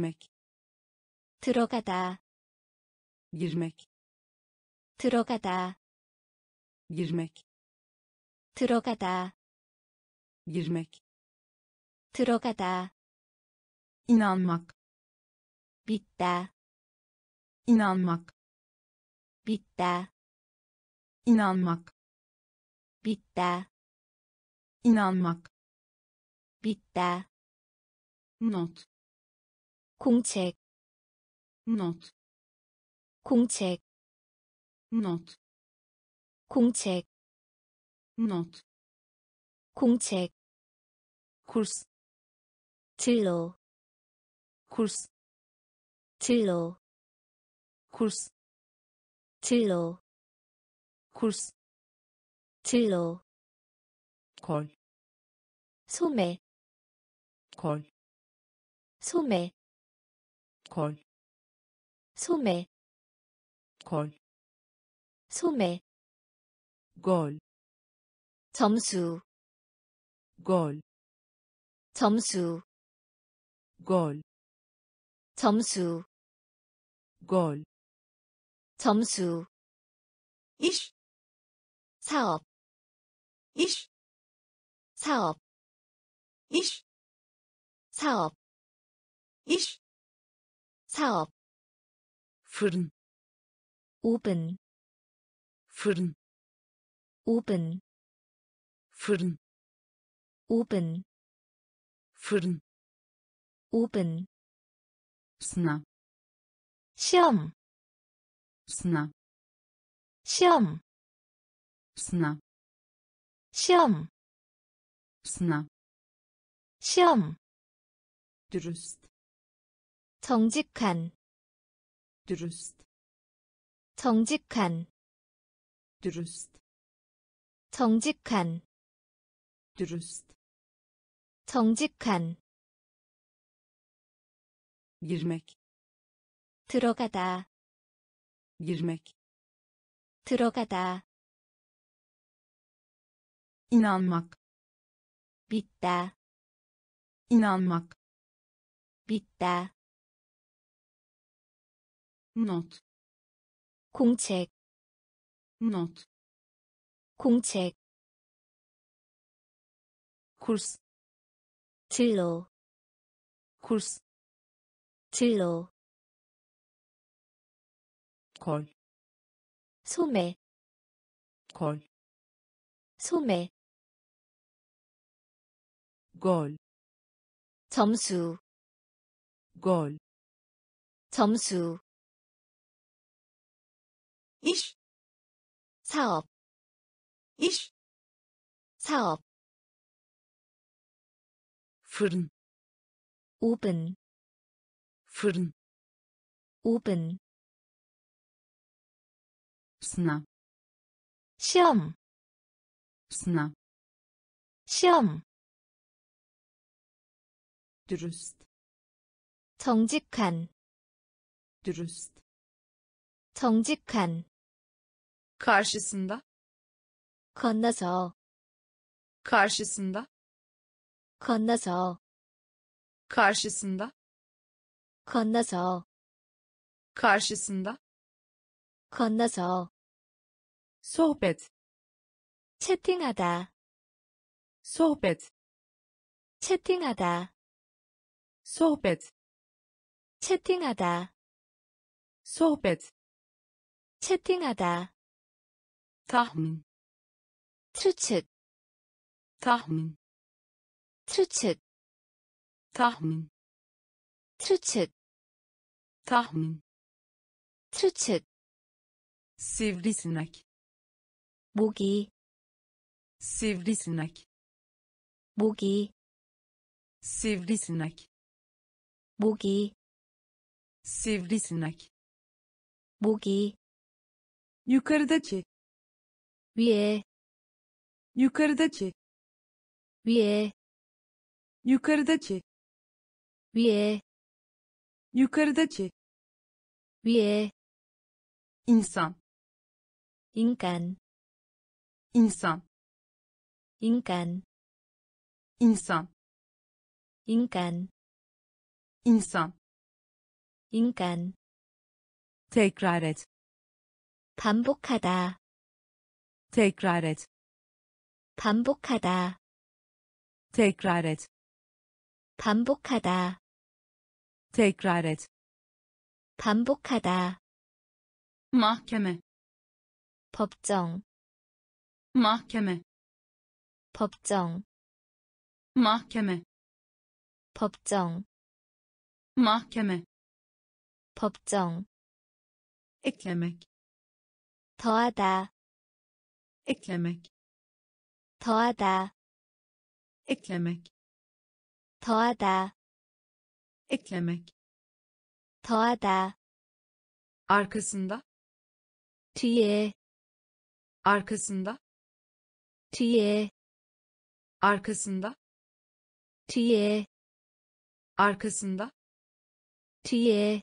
girmek 들어가다 girmek 들어가다 girmek 들어가다 girmek 들어가다 inanmak 믿다 inanmak 믿다 inanmak 믿다 inanmak 믿다 not 공책 not 공책 not 공책 not 공책 kurs 진로 kurs 진로 kurs 진로 kurs 진로 kol 소매 kol 소매 kol 소매 kol 소매 gol 점수 gol 점수 gol 점수 gol 점수 iş 사업 iş 사업 iş 사업 iş 사업 fırın 오븐 fırın 오븐 fırın 오븐 fırın 오븐 sınav 시험 sınav 시험 sınav 시험 sınav 시험 dürüst 정직한 dürüst 정직한 dürüst 정직한 dürüst 정직한 girmek 들어가다 girmek 들어가다 inanmak 믿다 inanmak 믿다 not 공책 not 공책 kurs 진로 kurs 진로 kol 소매 kol 소매 gol 점수 gol 점수 iş 사업 iş 사업 fırın 오븐 fırın 오븐 sınav 시험 sınav 시험 dürüst 정직한 dürüst 정직한 karşısında 건너서 karşısında 건너서 karşısında 건너서 karşısında 건너서 sohbet 채팅하다 sohbet 채팅하다 sohbet 채팅하다 sohbet 채팅하다 tahmin 추측 tahmin 추측 tahmin 추측 tahmin 추측 sivrisinek 모기 sivrisinek 모기 sivrisinek 모기 sivrisinek 모기 yukarıdaki 위에 yukarıdaki 위에 yukarıdaki 위에 yukarıdaki 위에 insan 인간 insan 인간 insan 인간 insan 인간 tekrar et 반복하다 tekrar et 반복하다 tekrar et 반복하다 tekrar et 반복하다 mahkeme 법정 mahkeme 법정 mahkeme 법정 mahkeme 법정 eklemek 더하다 eklemek 더하다 eklemek 더하다 eklemek 더하다 arkasında 뒤에 arkasında 뒤에 arkasında 뒤에 arkasında 뒤에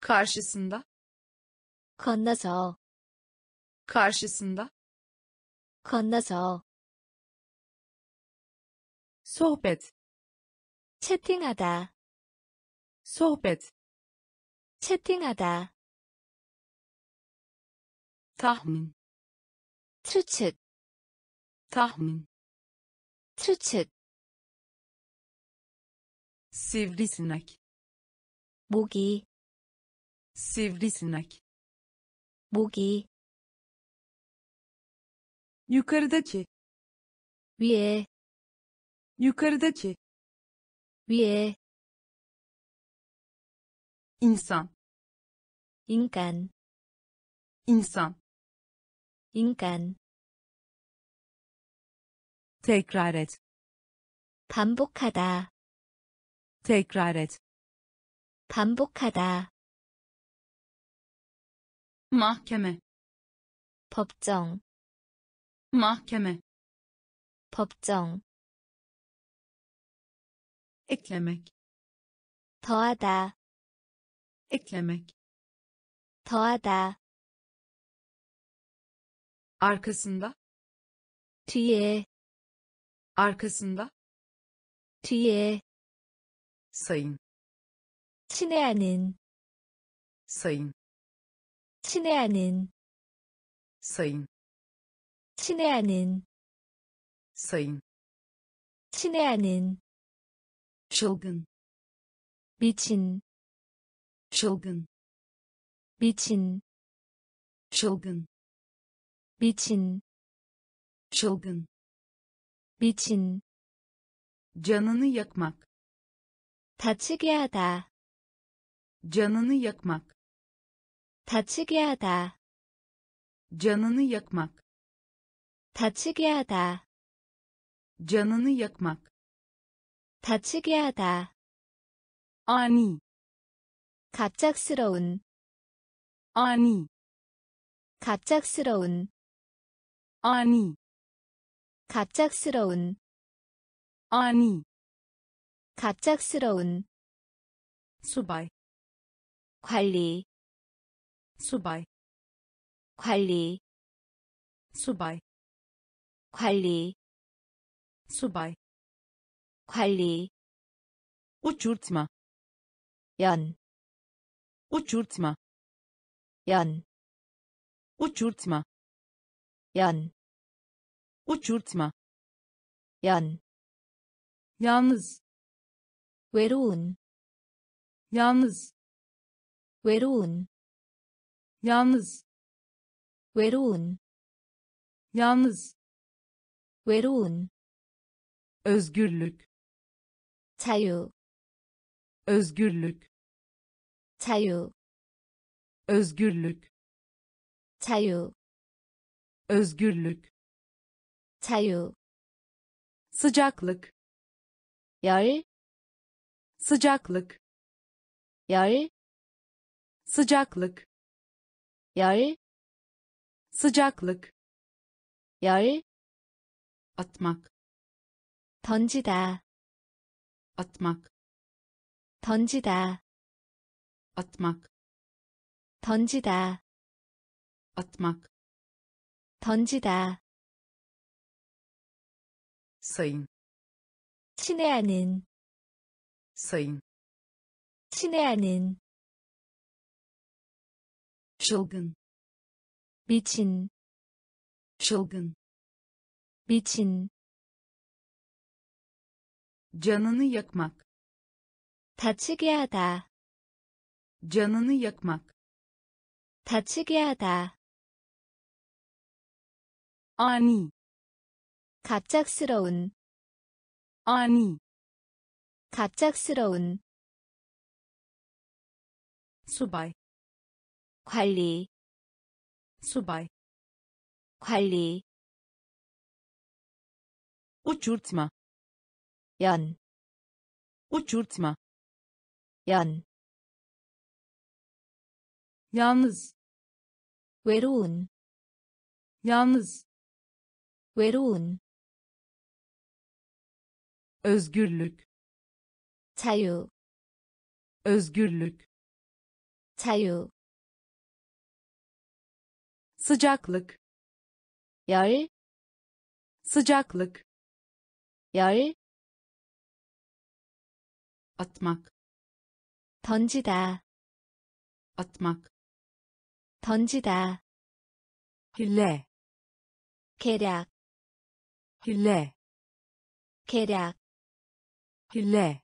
karşısında 건너서 karşısında 건너서 sohbet 채팅하다 sohbet 채팅하다 tahmin 추측 tahmin 추측 sivrisinek 모기 sivrisinek 모기 Yukarıdaki 위에 yukarıdaki 위에 insan 인간 insan 인간 tekrar et 반복하다 tekrar et 반복하다 mahkeme 법정 mahkeme 법정 eklemek 더하다 eklemek 더하다 arkasında 뒤에 arkasında 뒤에 sayın 친애하는 sayın 친애하는 sayın 친애하는 sayın 친애하는 çılgın 미친 çılgın 미친 çılgın 미친 çılgın 미친 canını yakmak 다치게 하다 canını yakmak 다치게 하다 canını yakmak 다치게 하다 canını yakmak 다치게 하다 ani 갑작스러운 ani 갑작스러운 ani 갑작스러운 ani 갑작스러운 subay 관리 subay 관리 subay 관리 subay 관리 uçurtma 연, uçurtma 연, uçurtma 연, uçurtma 연, yalnız 외로운, yalnız 외로운, yalnız 외로운, yalnız 외로운, özgürlük 자유, özgürlük 자유, özgürlük 자유, özgürlük 자유, sıcaklık 열, sıcaklık 열, sıcaklık 열, sıcaklık 열, atmak 던지다, atmak 던지다, atmak 던지다, atmak 던지다, sayın 친애하는, sayın 친애하는 çılgın 미친 çılgın 미친 canını yakmak 다치게 하다 canını yakmak 다치게 하다 ani 갑작스러운 ani 갑작스러운 subay 관리 subay 관리 uçurtma 연 uçurtma 연 yalnız 외로운 yalnız 외로운 özgürlük 자유 özgürlük 자유 sıcaklık 열 sıcaklık 열 atmak 던지다 atmak 던지다 hile 계략 hile 계략 hile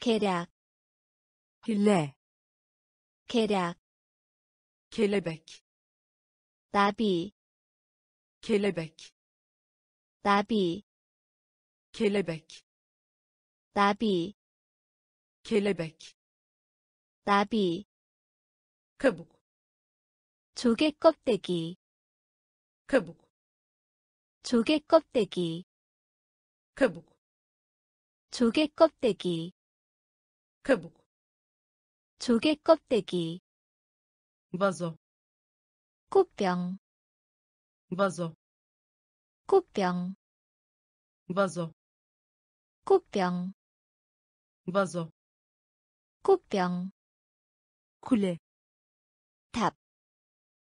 계략 hile 계략 kelebek 나비 kelebek 나비 kelebek 나비 kelebek 나비 kabuk 조개 껍데기 kabuk 조개 껍데기 kabuk 조개 껍데기 kabuk 조개 껍데기 vazo 꽃병 vazo 꽃병 vazo 꽃병 vazo 꽃병 kule 탑,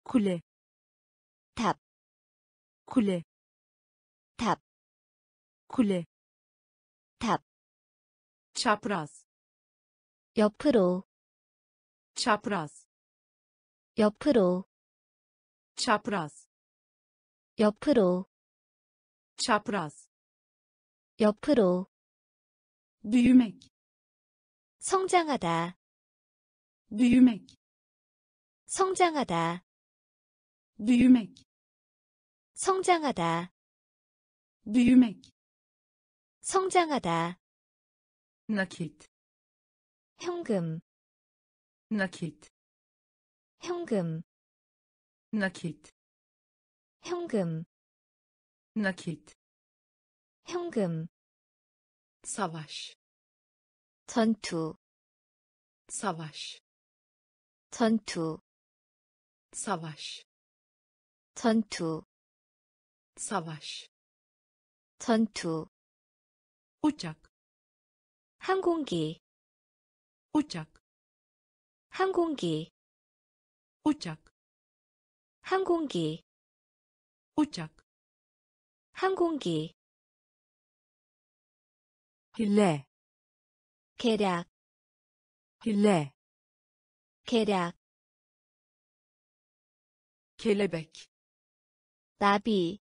kule 탑, kule 탑, kule 탑, çapraz 옆으로, çapraz 옆으로, çapraz 옆으로, çapraz 옆으로, büyümek 성장하다, büyümek 성장하다, büyümek 성장하다, büyümek 성장하다, nakit 현금, nakit 현금, nakit 현금, nakit 현금, savaş 전투, savaş 전투, savaş 전투, savaş 전투, uçak 항공기, uçak 항공기, uçak 항공기, uçak 항공기, hile 계략, hile 계략, kelebek 나비,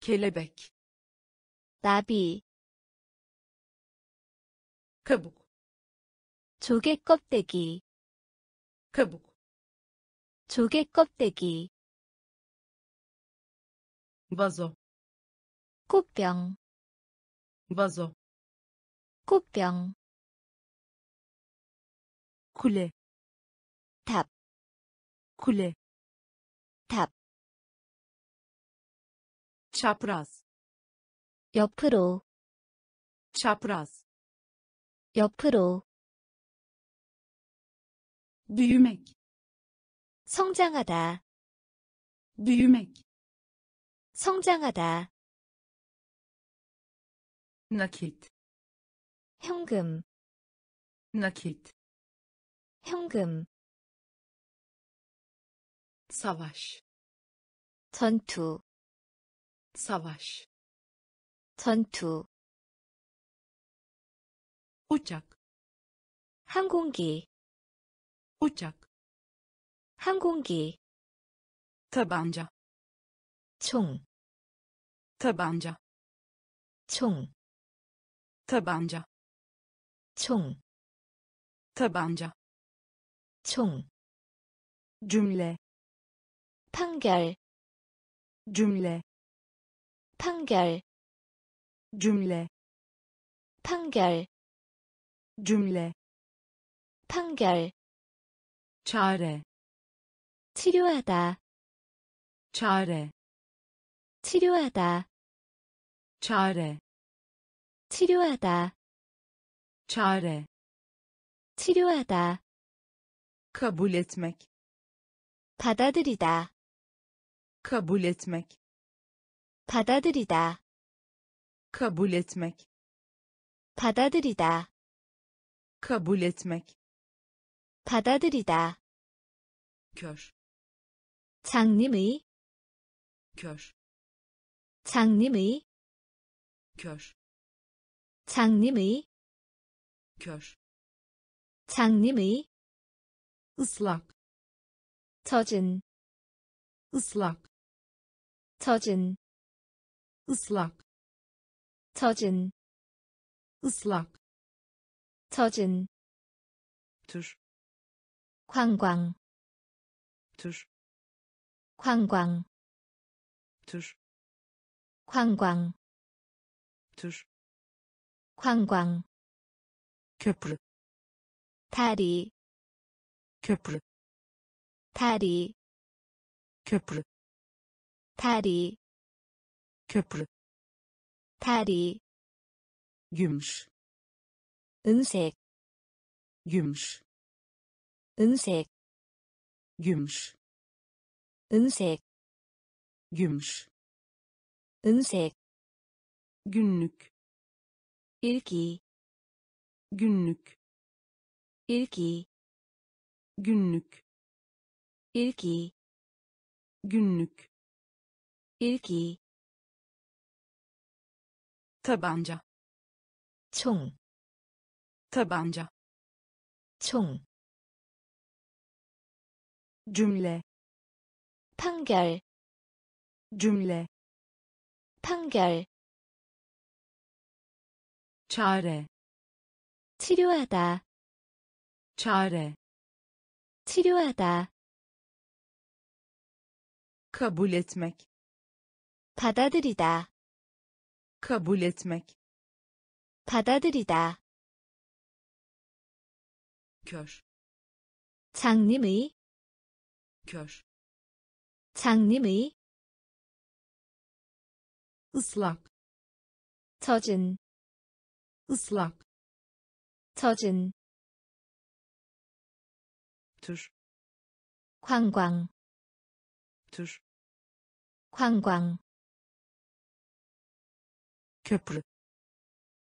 kelebek 나비, kabuk 조개 껍데기, kabuk 조개 껍데기, vazo 꽃병, vazo 꽃병, kule 탑, kule 탑, çapraz 옆으로, çapraz 옆으로, büyümek 성장하다, büyümek 성장하다, nakit 현금, nakit 현금, savaş 전투, savaş 전투, uçak 항공기, uçak 항공기, tabanca 총, tabanca 총, tabanca 총, tabanca 총, cümle 판결, cümle 판결, cümle 판결, cümle 판결, çare 치료하다, çare 치료하다, çare 치료하다, çare 치료하다, kabul etmek 받아들이다, kabul etmek 받아들이다, kabul etmek 받아들이다, kabul etmek 받아들이다, kör 장님의, kör 장님의, kör 장님의, kör 장님의, ıslak 젖은, ıslak 젖은, ıslak 젖은, ıslak 젖은, tür 관광, tür 관광, tür 관광, tür 관광, köprü 다리, köprü 다리, köprü 다리, köprü 다리, gümüş 은색, gümüş 은색, gümüş 은색, gümüş 은색, günlük 일기, günlük 일기, günlük 일기, günlük 일기, tabanca 총, tabanca 총, cümle 판결, cümle 판결, çare 치료하다, çare 치료하다, kabul etmek 받아들이다, kabul etmek 받아들이다, kör 장님의, kör 장님의, ıslak 젖은, ıslak 젖은, tür 관광, tür 관광, köprü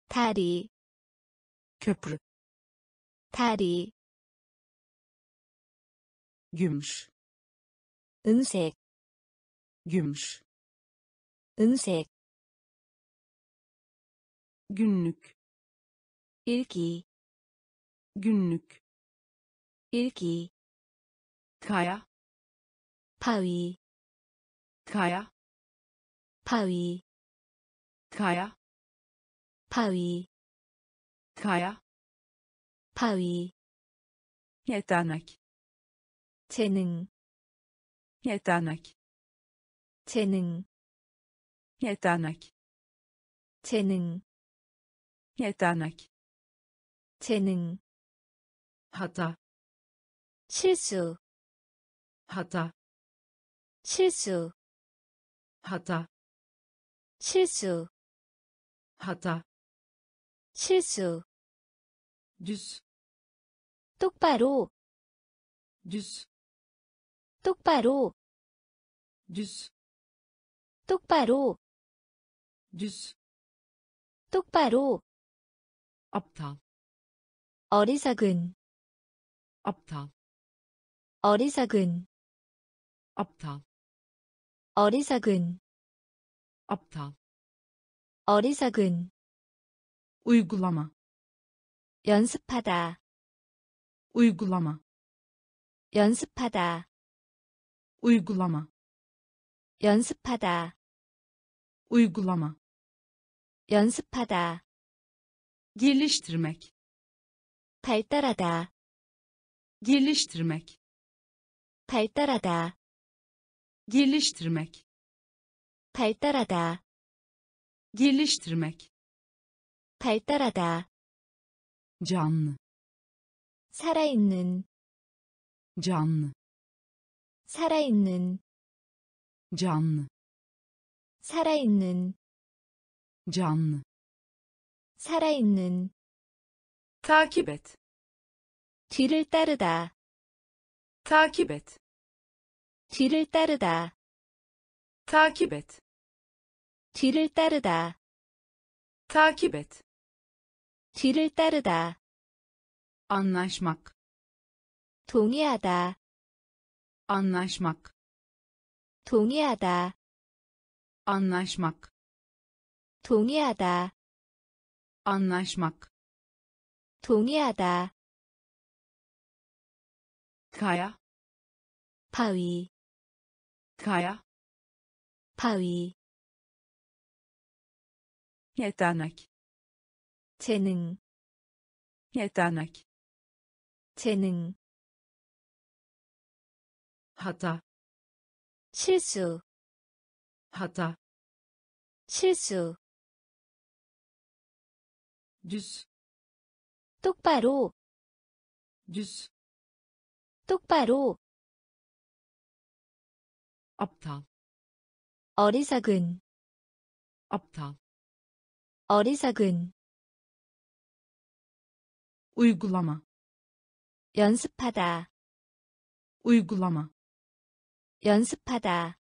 다리, köprü 다리, gümüş 은색, gümüş 은색, günlük 일기, günlük 일기, kaya 바위, kaya 바위, kaya 바위, kaya 바위, yetenek 재능, yetenek 재능, yetenek 재능, yetenek 재능, hata 실수, hata 실수, hata 실수, hata 실수, düz 똑바로, düz 똑바로, düz 똑바로, düz 똑바로, aptal 어리석은, aptal 어리석은, aptal 어리석은, aptal 어리석은, uygulama 연습하다, uygulama 연습하다, uygulama 연습하다, uygulama 연습하다, geliştirmek 발달하다, geliştirmek 발달하다, geliştirmek 발달하다, geliştirmek 발달하다, canlı 살아있는, canlı 살아있는, canlı 살아있는, canlı 살아있는, takip et 뒤를 따르다, takip et 뒤를 따르다, takip et 뒤를 따르다, takip et 뒤를 따르다, anlaşmak 동의하다, anlaşmak 동의하다, anlaşmak 동의하다, anlaşmak 동의하다, Kaya 바위, kaya 바위, yetenek 재능, yetenek 재능, hata 실수, hata 실수, düz 똑바로, düz 똑바로, aptal 어리석은, aptal 어리석은, uygulama 연습하다, uygulama 연습하다,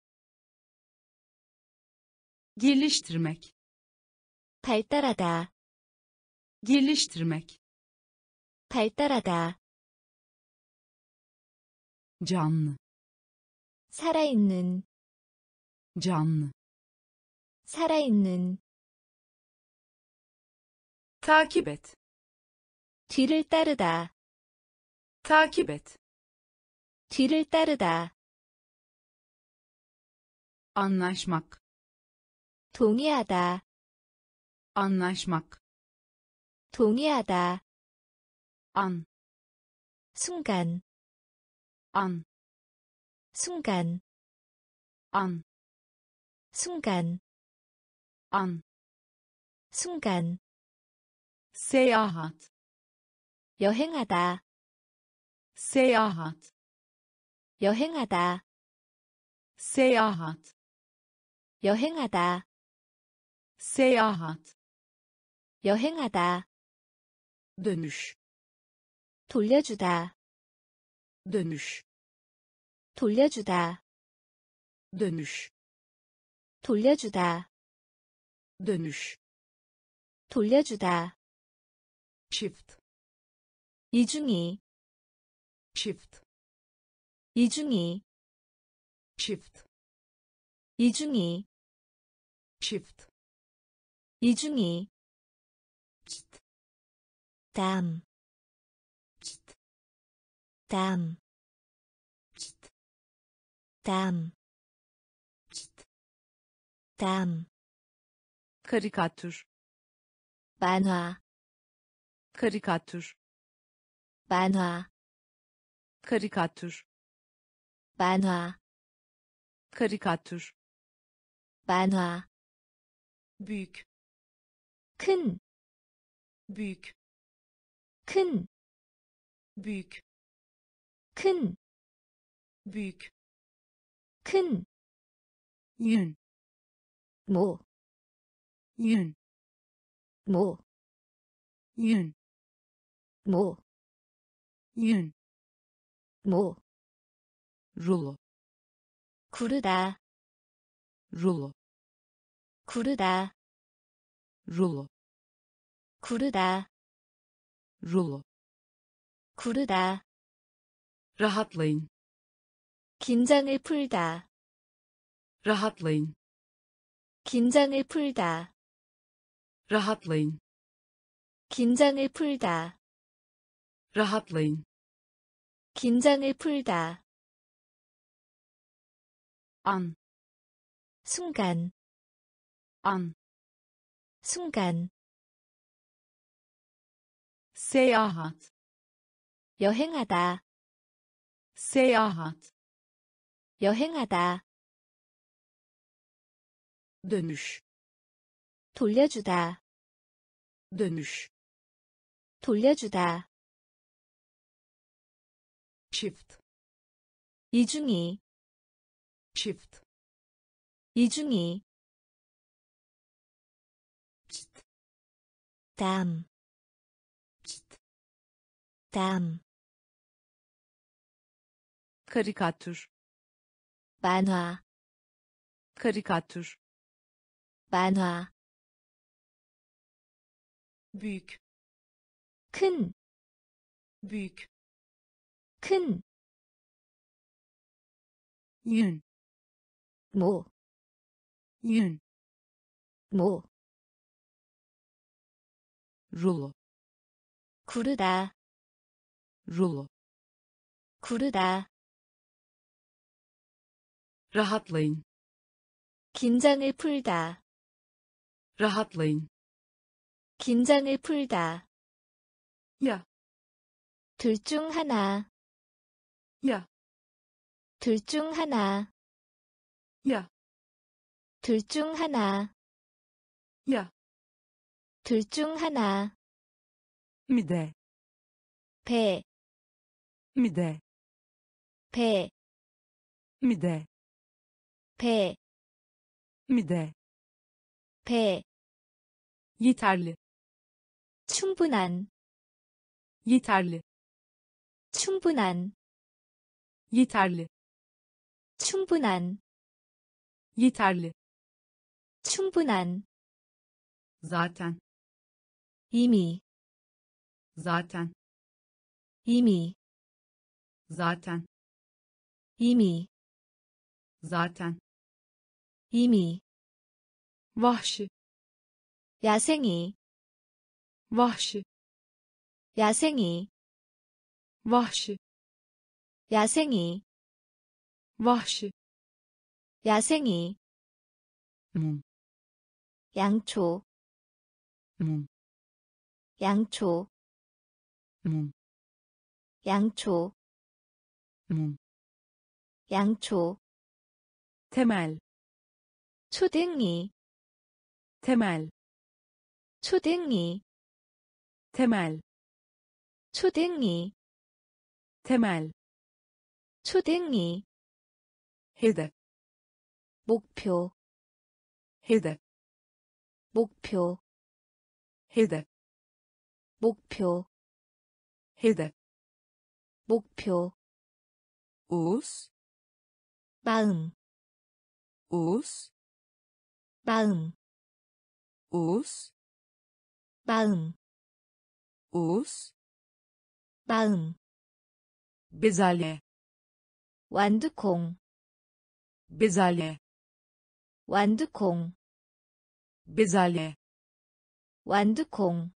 geliştirmek 발달하다, geliştirmek 발달하다, canlı 살아있는, canlı 살아있는, takip et 뒤를 따르다, takip et 뒤를 따르다, anlaşmak 동의하다, anlaşmak 동의하다, an 순간, An 순간, an 순간, an 순간, seyahat 여행하다, seyahat 여행하다, seyahat 여행하다, seyahat 여행하다, dönüş 돌려주다, dönüş 돌려주다, dönüş 돌려주다, dönüş 돌려주다, çift 이중이, çift 이중이, çift 이중이, çift 이중이, çıt Tam. Çıt. Tam. Karikatür. Banha. Karikatür. Banha. Karikatür. Banha. Karikatür. Banha. Büyük. Kın. Büyük. Kın. Büyük. Kın. Büyük. 큰, yün 모, yün 모, yün 모, yün 모, rulo 구르다, rulo 구르다, rulo 구르다, rulo 구르다, rahatlayın 긴장을 풀다, rahatlayın 긴장을 풀다, rahatlayın 긴장을 풀다, rahatlayın 긴장을 풀다. an 순간, an 순간, seyahat 여행하다, seyahat 여행하다, dönüş 돌려주다, dönüş 돌려주다, çift 이중이, çift 이중이, çıt 담, çıt 담, karikatür 만화, karikatür 만화, büyük 큰, büyük 큰, yün 모, yün 모, rulo 구르다, rulo 구르다, Rahatlayın 긴장을 풀다, rahatlayın 긴장을 풀다, ya 둘 중 하나, ya 둘 중 하나, ya 둘 중 하나, ya 둘 중 하나, mide 배, mide 배, mide 배, mide 배, yeterli 충분한, yeterli 충분한, yeterli 충분한, yeterli 충분한, zaten 이미, zaten 이미, zaten 이미, zaten 이미, vahşi 야생이, vahşi 야생이, vahşi 야생이, vahşi 야생이, mum 양초, mum 양초, mum 양초, mum 양초, temel 초등이, temel 초등이, temel 초등이, temel 초등이, hedef 목표, hedef 목표, hedef 목표, hedef 목표, us 마음, us 마음, us 마음, us 마음, bezelye 완두콩, bezelye 완두콩, bezelye 완두콩,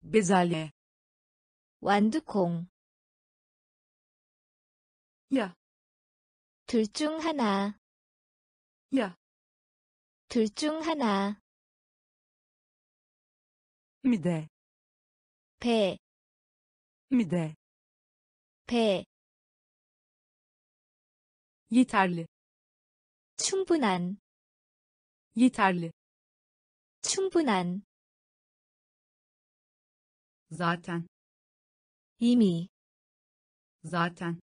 bezelye 완두콩, ya 둘중 하나, ya 둘 중 하나, mide 배, mide 배, yeterli 충분한, yeterli 충분한, zaten 이미, zaten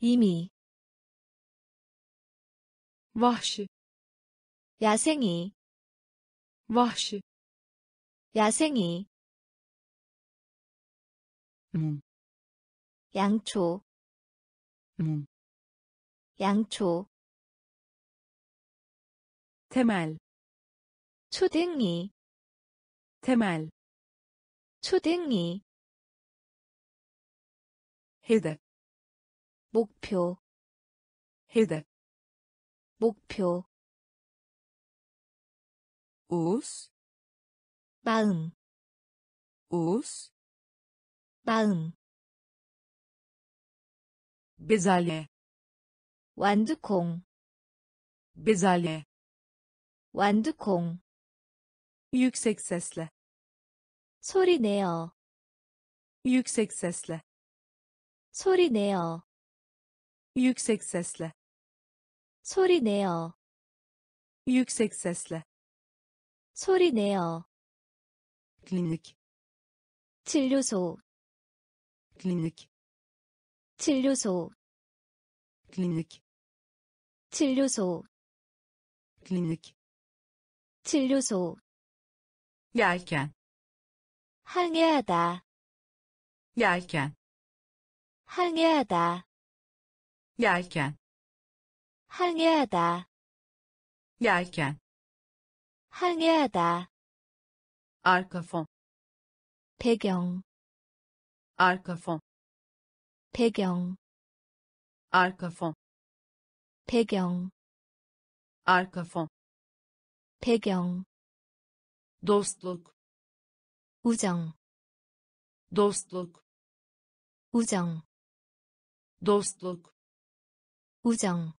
이미, vahşi 야생이, vahşi 야생이, mum 양초, mum 양초, temel 초등이, temel 초등이, hedef 목표, hedef 목표, us 마음, us 마음, bezelye 완두콩, bezelye 완두콩, yüksek sesle 소리 내어, yüksek sesle 소리 내어, yüksek sesle 소리 내어, yüksek sesle 소리 내어, klinik 진료소, klinik 진료소, klinik 진료소, klinik 진료소, yelken 항해하다, yelken 항해하다, yelken 항해하다, yelken 항해하다, fon 배경, fon 배경, fon 배경, fon 배경, dostluk 우정, dostluk 우정, dostluk 우정,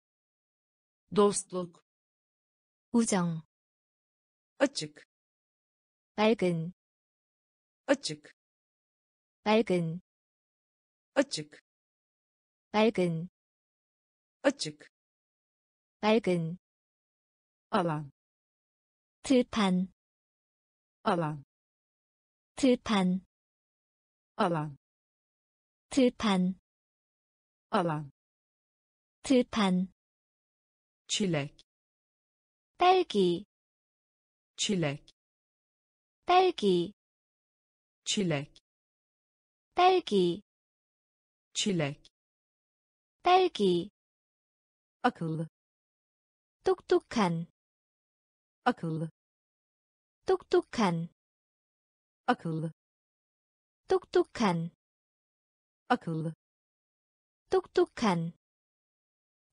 dostluk 우정, açık 맑은, açık 맑은, açık 맑은, açık 맑은, alan 들판, alan 들판, alan 들판, alan 들판, çilek 딸기, çilek 딸기, çilek 딸기, çilek 딸기, akıllı 똑똑한, akıllı 똑똑한, akıllı 똑똑한, akıllı 똑똑한,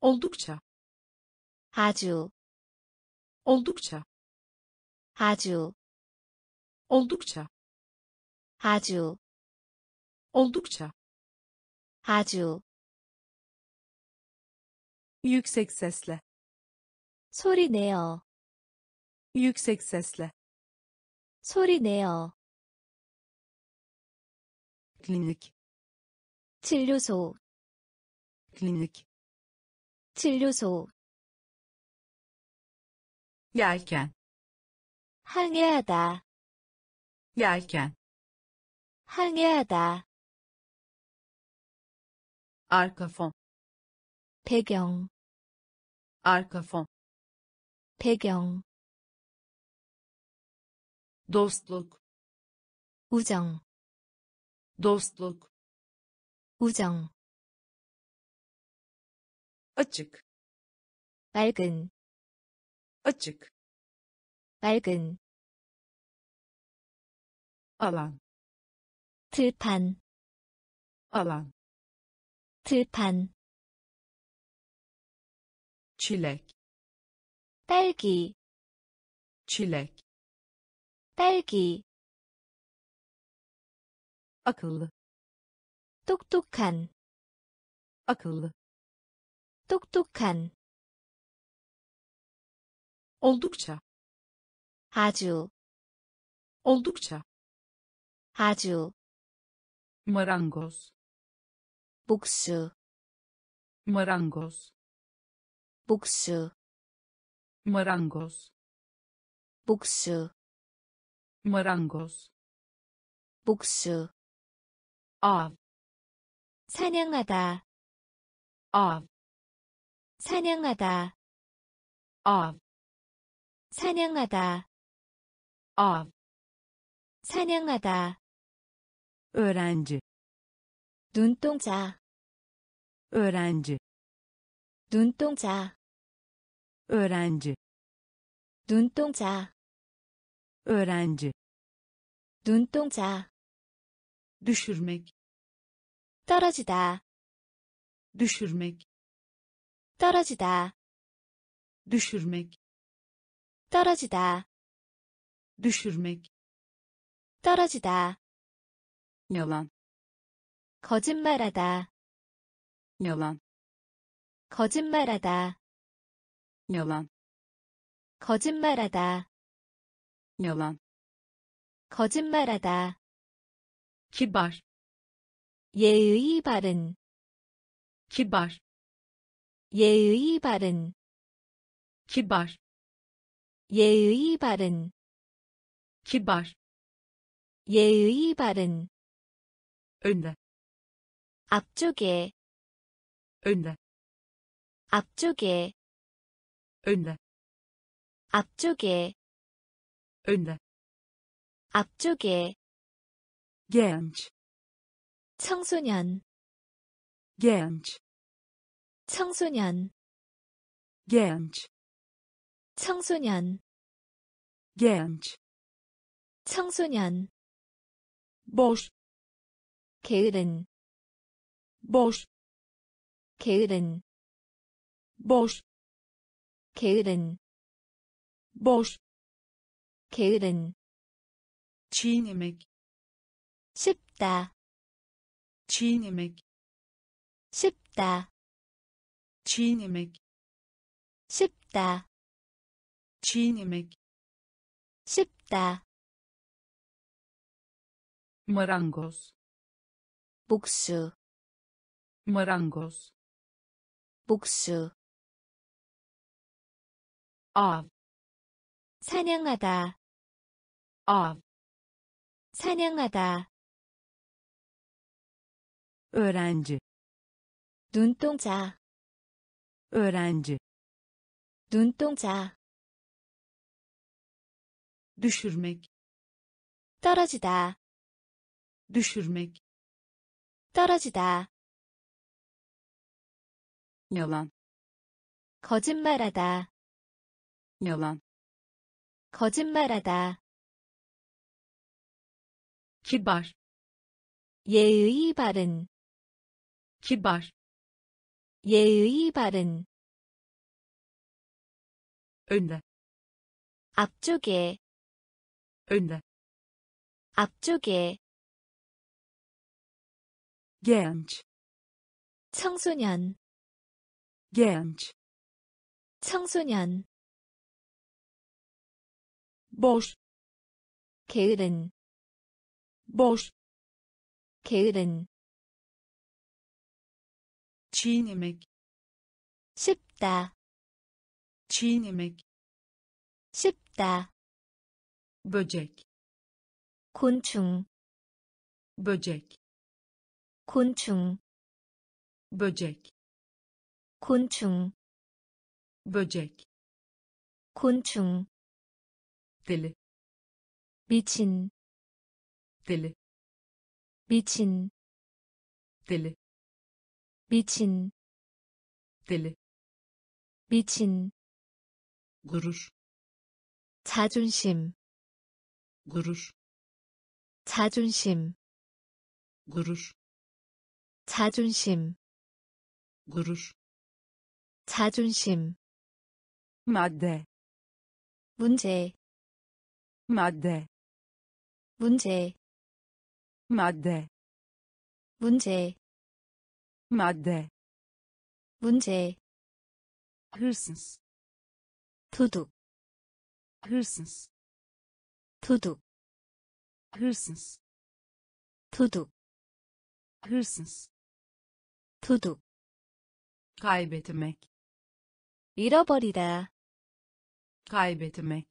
oldukça 아주, oldukça 아주, oldukça 아주, oldukça 아주, yüksek sesle 소리 내어, yüksek sesle 소리 내어, klinik 진료소, klinik 진료소, yelken 항해하다, yelken 항해하다, arka fon 배경, arka fon 배경, dostluk 우정, dostluk 우정, açık 맑은, açık 맑은, alan 들판, alan 들판, çilek 딸기, çilek 딸기, akıllı 똑똑한, akıllı 똑똑한, oldukça 아주, oldukça 아주, marangoz 목수, marangoz 목수, marangoz 목수, marangoz 목수, av 사냥하다, av 사냥하다, av 사냥하다, av 사냥하다, öğrenci 눈동자, öğrenci 눈동자, öğrenci 눈동자, öğrenci 눈동자, düşürmek 떨어지다, düşürmek 떨어지다, düşürmek 떨어지다, düşürmek 떨어지다, yalan 거짓말하다, yalan 거짓말하다, yalan 거짓말하다, yalan 거짓말하다. kibar 예의 바른, kibar 예의 바른, kibar 예의 바른, Kibar 예의 바른. önde 앞쪽에, önde 앞쪽에, önde 앞쪽에, önde 앞쪽에. genç 청소년, genç 청소년, genç 청소년, genç 청소년. boş 게으른, boş 게으른, boş 게으른, boş 게으른. çiğnemek 쉽다, çiğnemek 쉽다, çiğnemek 쉽다, çiğnemek 쉽다. Marangoz 목수, marangoz 목수. av 사냥하다, av 사냥하다. öğrenci 눈동자, öğrenci 눈동자. düşürmek 떨어지다, düşürmek 떨어지다. yalan 거짓말하다, yalan 거짓말하다. kibar 예의 바른, kibar 예의 바른. önde 앞쪽에, önde 앞쪽에. Genç 청소년, genç 청소년. boş 게으른, boş 게으른. çiğnemek 쉽다, çiğnemek 쉽다. böcek 곤충, böcek 곤충, böcek 곤충, böcek 곤충. deli 미친, deli 미친, deli 미친, deli 미친. gurur 자존심, gurur 자존심, gurur 자존심, gurur 자존심. madde 문제, madde 문제, madde 문제, madde 문제. hırsız 도둑, hırsız 도둑, hırsız 도둑, hırsız 도둑. kaybetmek 잃어버리다, kaybetmek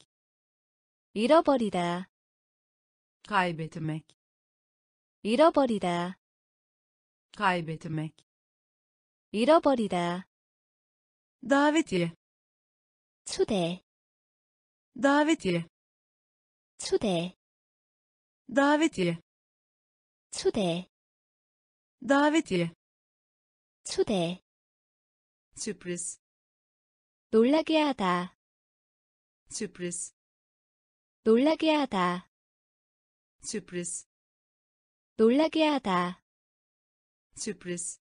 잃어버리다, kaybetmek 잃어버리다, kaybetmek 잃어버리다. davetiye 초대, davetiye 초대, davetiye 초대, davetiye 초대. sürpriz 놀라게 하다, sürpriz 놀라게 하다, sürpriz 놀라게 하다, sürpriz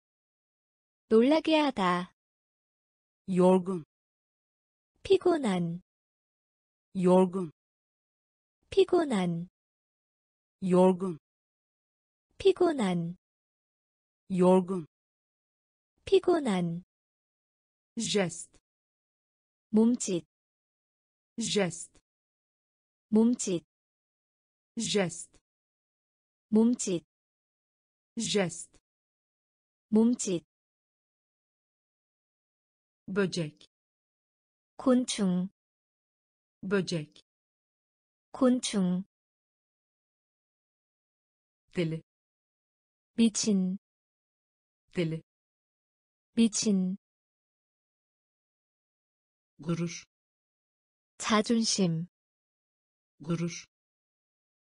놀라게 하다. yorgun 피곤한, yorgun 피곤한, yorgun 피곤한, yorgun 피곤한 jest 몸짓 jest 몸짓 jest 몸짓 jest 몸짓 böcek 곤충 böcek 곤충 deli 미친 deli 미친 gurur 자존심 gurur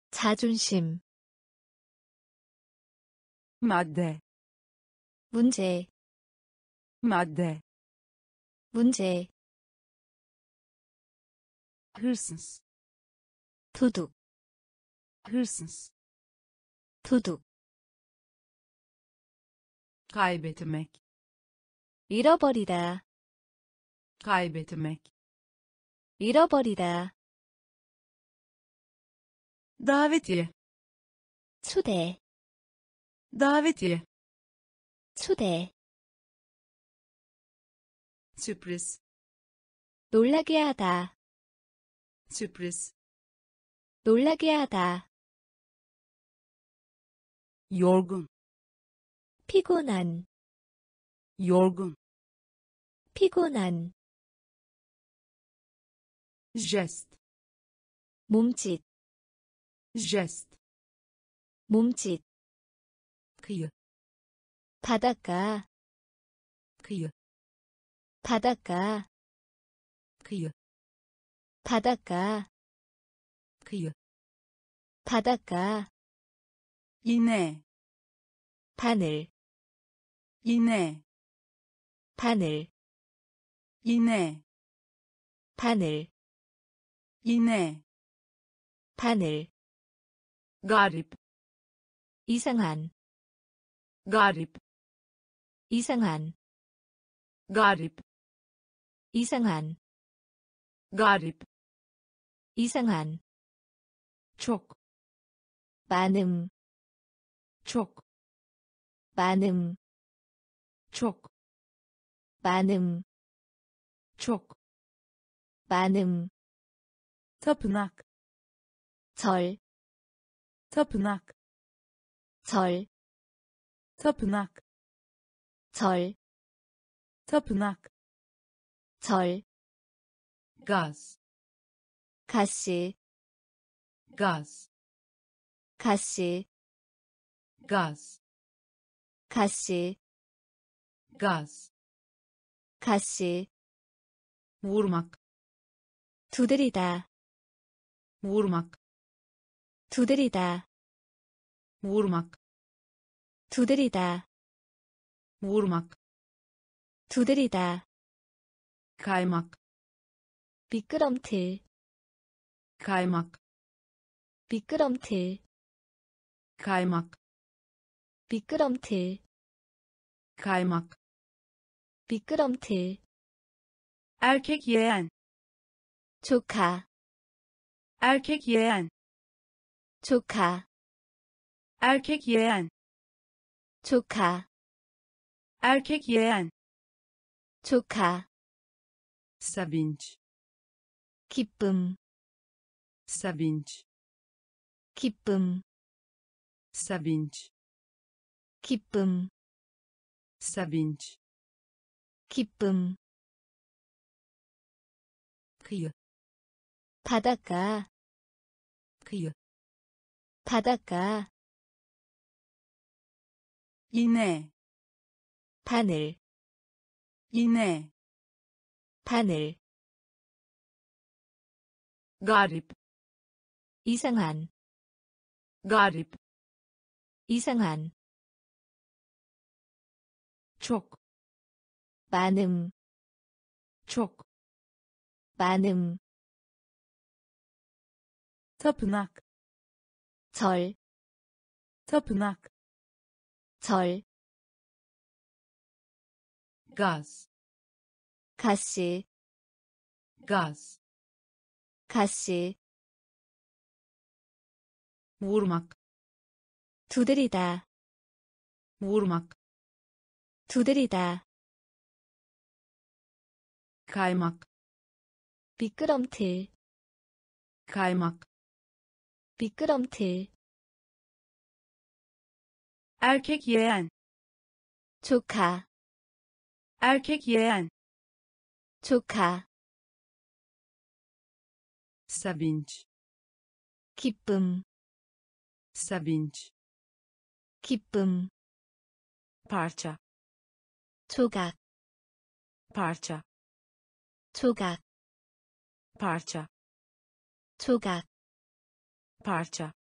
자존심 madde 문제 madde 문제 hırsız 도둑 hırsız 도둑 kaybetmek 잃어버리다 kaybetmek 잃어버리다 davetiye 초대 davetiye 초대 sürpriz 놀라게 하다 sürpriz 놀라게 하다 yorgun 피곤한 yorgun 피곤한 jest 몸짓 jest 몸짓 kıyı 바닷가 kıyı 바닷가 kıyı 바닷가 kıyı 바닷가 iğne 바늘 iğne 바늘 iğne 바늘 iğne 바늘 garip 이상한 garip 이상한 garip 이상한 garip 이상한 çok 많음 çok 많음 çok 많음 çok 많음 tapınak 절 tapınak 절, tapınak 절, tapınak 절, gaz 가시, gaz 가시, gaz 가시, gaz 가시, vurmak 두드리다, vurmak 두드리다, vurmak 두드리다, vurmak 두드리다, kaymak 미끄럼틀, kaymak 미끄럼틀, kaymak 미끄럼틀, kaymak 미끄럼틀, Erkek yeğen 조카, erkek yeğen 조카, erkek yeğen 조카, erkek yeğen 조카, sevinç 기쁨, sevinç 기쁨, sevinç 기쁨, sevinç 기쁨, kıyı 바닷가, kıyı 바닷가, iğne 바늘, iğne 바늘, garip 이상한, garip 이상한, çok 많음, çok 많음, tapınak 절, tapınak 절, gaz 가시, gaz 가시, vurmak 두드리다, vurmak 두드리다, kaymak 미끄럼틀, kaymak 미끄럼틀, erkek yeğen 조카, erkek yeğen 조카, sevinç 기쁨, sevinç 기쁨, parça 조각, parça 조각, parça 조각, parça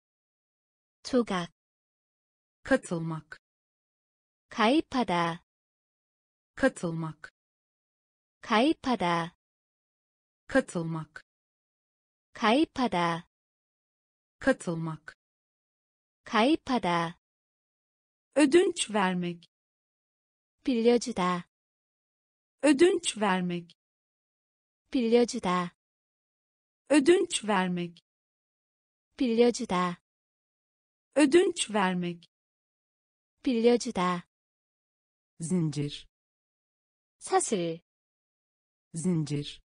조각, katılmak 가입하다, katılmak 가입하다, katılmak 가입하다, katılmak 가입하다, ödünç vermek 빌려주다, ödünç vermek 빌려주다, ödünç vermek 빌려주다, ödünç vermek 빌려주다, zincir 사슬, zincir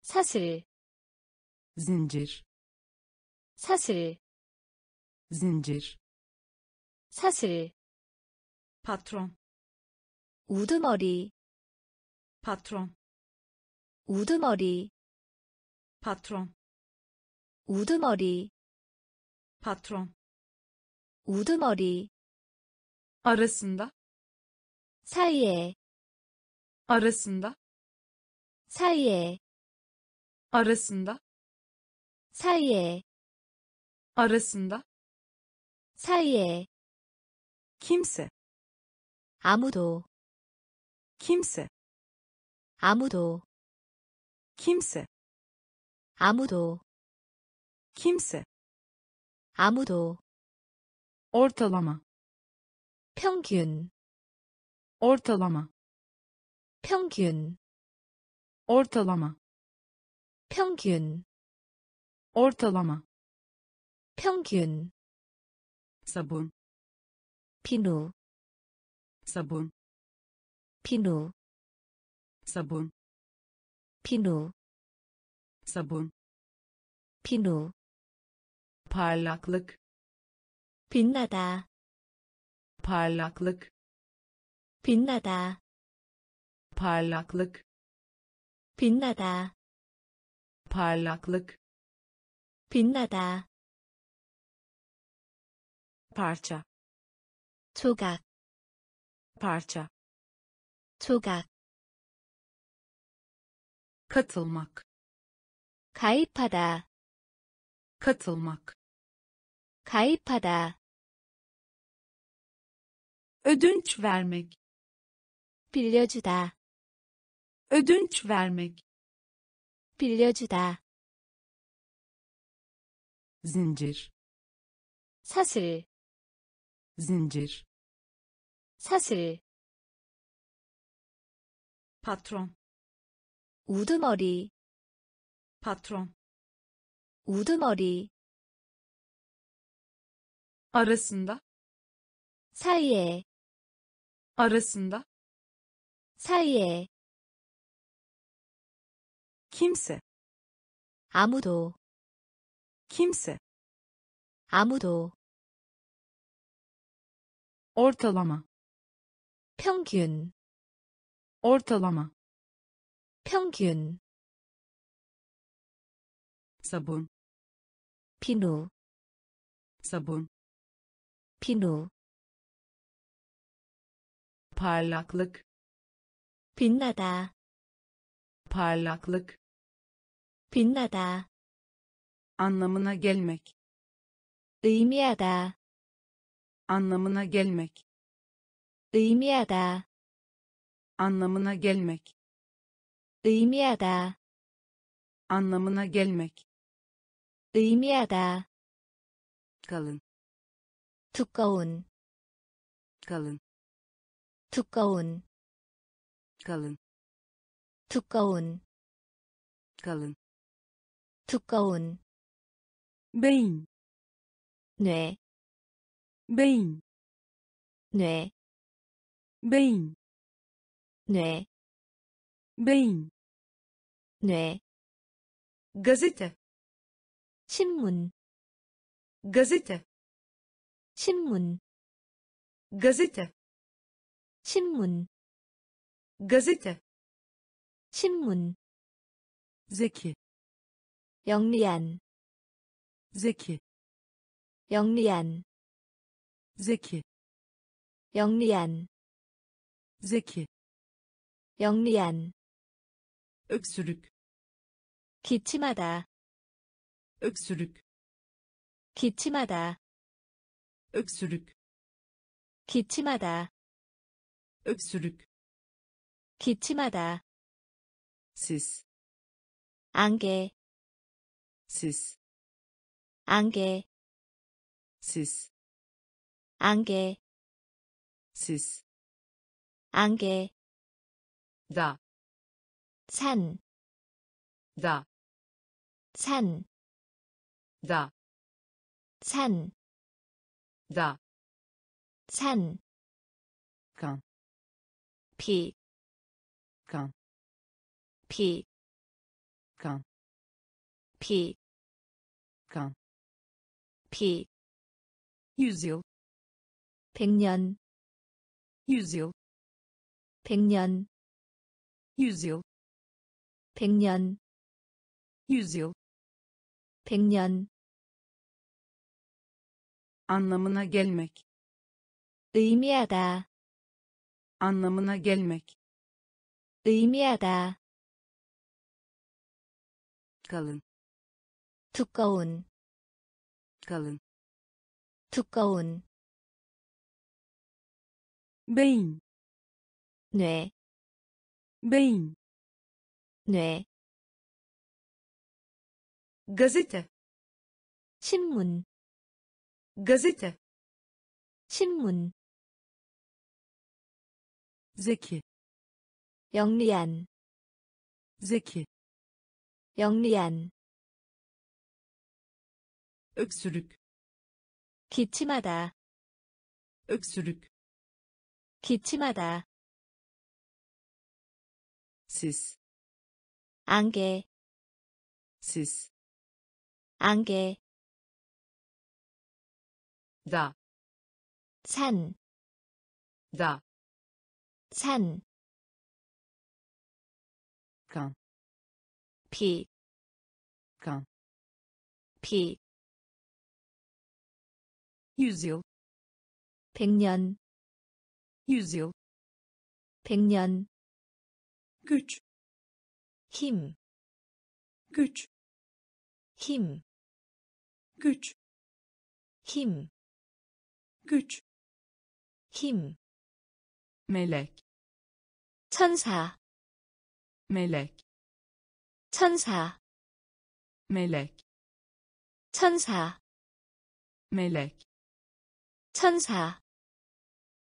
사슬, zincir 사슬, zincir 사슬, patron 우두머리, patron 우두머리, Patron 우두머리, patron 우두머리, arasında 사이에, arasında 사이에, arasında 사이에, arasında 사이에, kimse 아무도, kimse 아무도, kimse 아무도, kimse 아무도, ortalama 평균, ortalama 평균, ortalama 평균, ortalama 평균, sabun 비누, sabun 비누, sabun 비누, sabun 비누, parlaklık 빛나다, parlaklık 빛나다, parlaklık 빛나다, parlaklık 빛나다, parça 조각, parça 조각, katılmak 가입하다, katılmak 가입하다, ödünç vermek 빌려주다, ödünç vermek 빌려주다, zincir 사슬, zincir 사슬, patron 우두머리, patron 우두머리, arasında 사이에, arasında 사이에, kimse 아무도, kimse 아무도, ortalama 평균, ortalama 평균, sabun 비누, sabun 비누, parlaklık 빛나다, parlaklık 빛나다, anlamına gelmek 의미하다, anlamına gelmek 의미하다, anlamına gelmek 의미하다, anlamına gelmek 의미하다, kalın 두꺼운, kalın 두꺼운, kalın 두꺼운, kalın 두꺼운, beyin 뇌, beyin 뇌, beyin 뇌, beyin 뇌, gazete, 신문, gazete, 신문, gazete, 신문, gazete, 신문, zeki, 영리한, zeki, 영리한, zeki, 영리한, zeki, 영리한, öksürük, 기침하다, öksürük, 기침하다, öksürük, 기침하다, öksürük, 기침하다, sis, 안개, sis, 안개, sis, 안개, sis, 안개, da, 산, da, 산, da, 산, da, 산, kan, 비, kan, 비, kan, 비, kan, 비, yüzyıl, 백년, yüzyıl, 백년, yüzyıl, 백년, yüzyıl, 백년, anlamına gelmek, 의미하다, anlamına gelmek, 의미하다, kalın, 두꺼운, kalın, 두꺼운, beyin, 뇌, beyin, 뇌, gazete, 신문, gazete, 신문, zeki, 영리한, zeki, 영리한, öksürük, 기침하다, öksürük, 기침하다, sis, 안개, sis, 안개, da, 산, da, 산, kan, 비, kan, 비, yüzyıl, 백년, yüzyıl, 백년, güç, 힘, güç, 힘, güç, 힘, güç, 힘, melek, 천사, melek, 천사, melek, 천사, melek, 천사,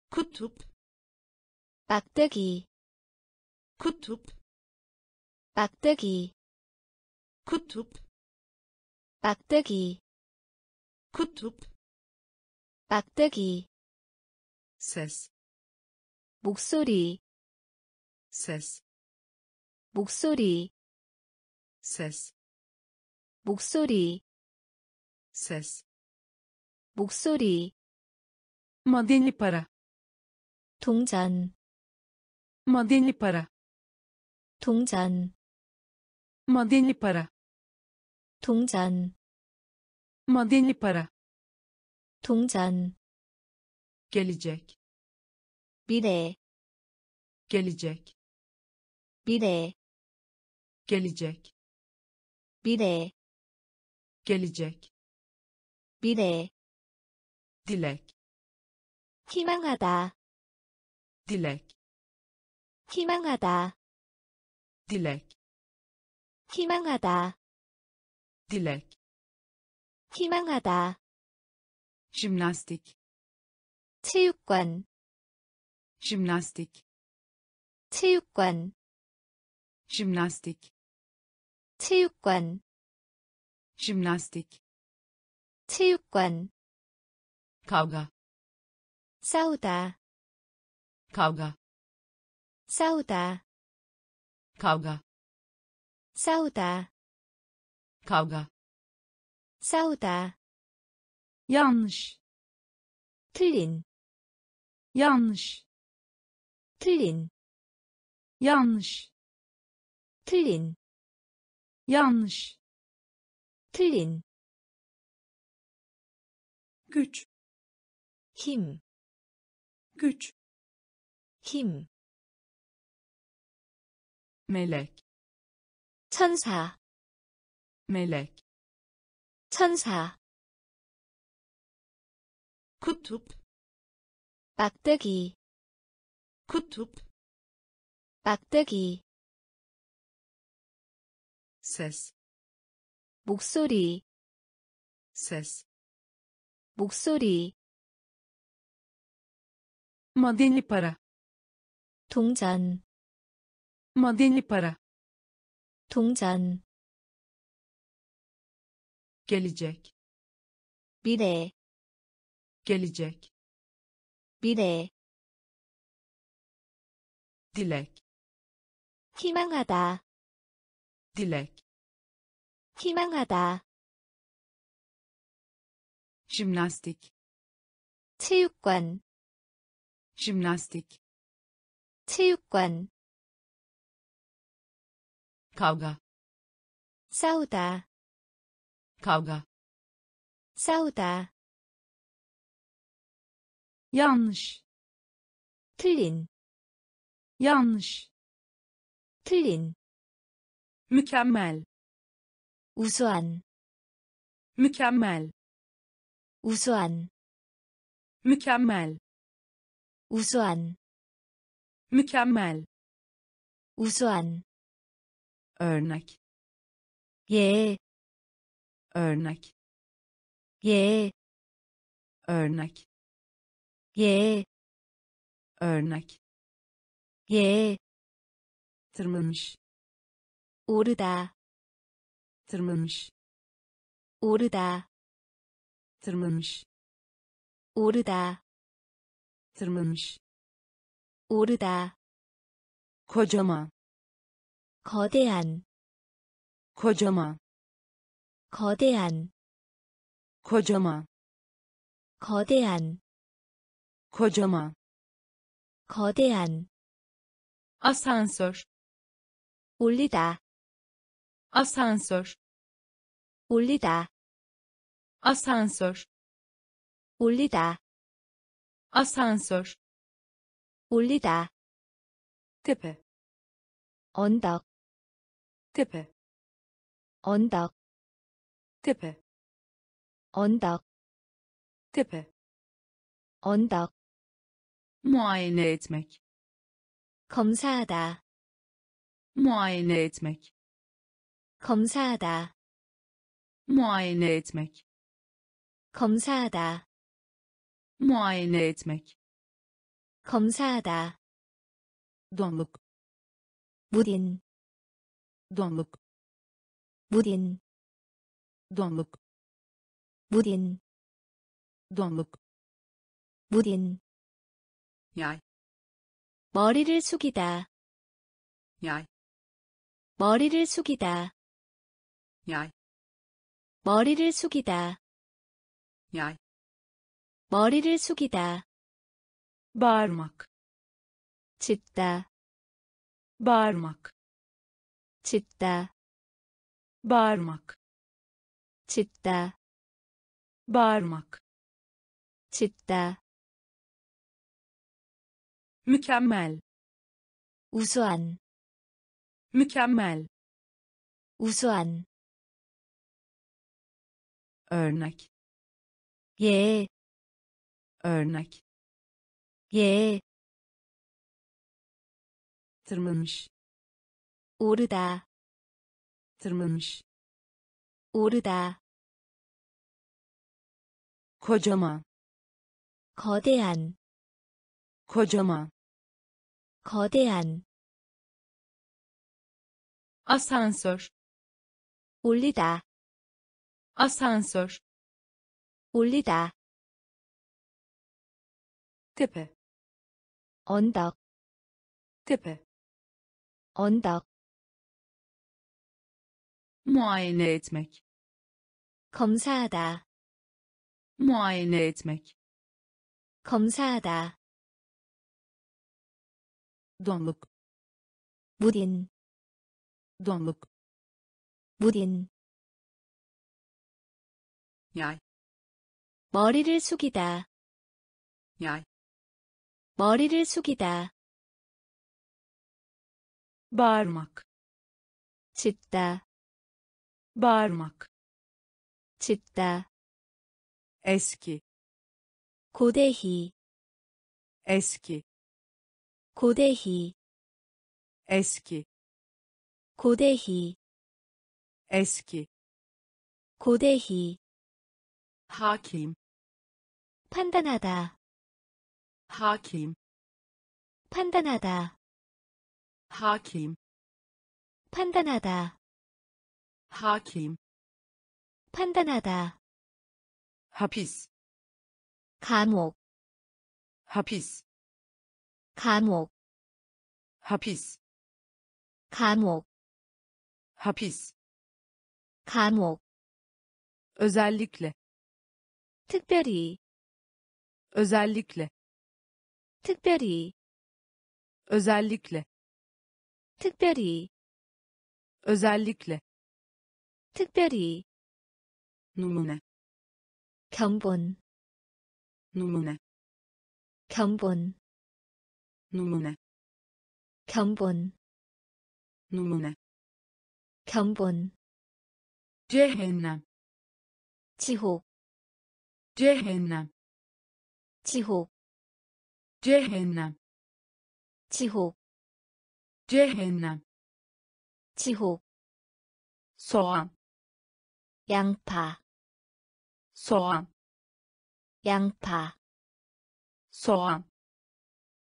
kutup, 막대기, kutup, 막대기, kutup, 막대기, kutup, 막대기, ses, 목소리, ses, 목소리, ses, 목소리, ses, 목소리, madenli para, 동전, madenli para, 동전, madenli para, 동전, madenli para, 동전, gelecek, 미래, gelecek, 미래, gelecek, 미래, gelecek, 미래, dilek, 희망하다, dilek, 희망하다, dilek, 희망하다, dilek, 희망하다, jimnastik, 체육관, jimnastik, 체육관, jimnastik, 체육관, jimnastik, 체육관, kavga, 싸우다, kavga, 싸우다, kavga, 싸우다, kavga, 싸우다, yanlış, 틀린, yanlış, 틀린, yanlış, 틀린, yanlış, 틀린, güç, 힘, güç, 힘, melek, 천사, melek, 천사, kutup, 막대기, kutup, 막대기, ses, 목소리, ses, 목소리, madenli para, 동전, madenli para, 동전, gelecek, 미래, gelecek, 미래, dilek, 희망하다, dilek, 희망하다, jimnastik, 체육관, jimnastik, 체육관, kavga, 싸우다, kavga, 싸우다, yanlış, 틀린, yanlış, 틀린, mükemmel, 우수한, mükemmel, 우수한, mükemmel, 우수한, mükemmel, 우수한, örnek, 예, örnek, 예, örnek, 예, örnek, 예, tırmanmış, 오르다, tırmanmış, 오르다, tırmanmış, 오르다, tırmanmış, 오르다, kocaman, 거대한, kocaman, 거대한, kocaman, 거대한, kocaman, 거대한, asansör, 올리다, asansör, 올리다, asansör, 올리다, asansör, 올리다, tepe, 언덕, tepe, 언덕, tepe, 언덕, tepe, 언덕, muayene etmek, 검사하다, muayene etmek, 검사하다, muayene etmek, 검사하다, muayene etmek, 검사하다, donluk, 무딘, donluk, 무딘, donluk, 무딘, donluk, 무딘, yay, 머리를 숙이다, yay, 머리를 숙이다, yay, 머리를 숙이다, yay, 머리를 숙이다, bağırmak, 짖다, bağırmak, 짖다, bağırmak, 짖다, bağırmak, 짖다, mükemmel, 우수한, mükemmel, 우수한, örnek, 예, örnek, 예, tırmanmış, 오르다, tırmanmış, 오르다, kocaman, 거대한, kocaman, 거대한, asansör, 올리다, asansör, 올리다, tepe, 언덕, tepe, 언덕, muayene etmek 검사하다, muayene etmek 검사하다, donluk 무딘, donluk 무딘, yay 머리를 숙이다, yay 머리를 숙이다, bağırmak 짖다, bağırmak 짖다, eski 고대희, eski 고대희, eski 고대희, eski 고대희, hakim 판단하다, hakim 판단하다, hakim 판단하다, hakim 판단하다, hapis 감옥, hapis 감옥, hapis 감옥, hapis 감옥, özellikle 특별히, özellikle 특별히, özellikle 특별히, özellikle 특별히, numune 견본, numune 견본, numune 견본, numune 견본, cehennem 지옥, cehennem 지옥, cehennem 지옥, cehennem 지옥, soğan 양파, soğan 양파, soğan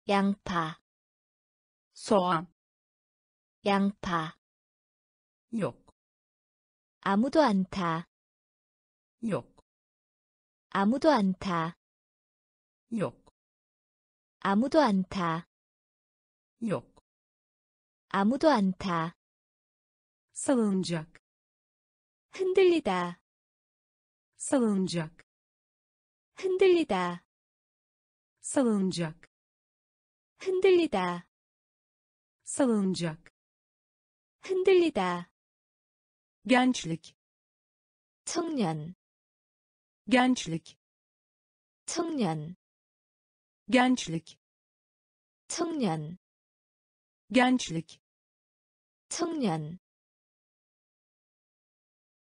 양파, soğan 양파, yok 아무도 않다, yok 아무도 않다, yok 아무도 않다, yok 아무도 않다, salınacak 흔들리다, salınacak 흔들리다, salınacak 흔들리다, salınacak 흔들리다, gençlik 청년, gençlik 청년, gençlik 청년, gençlik 청년,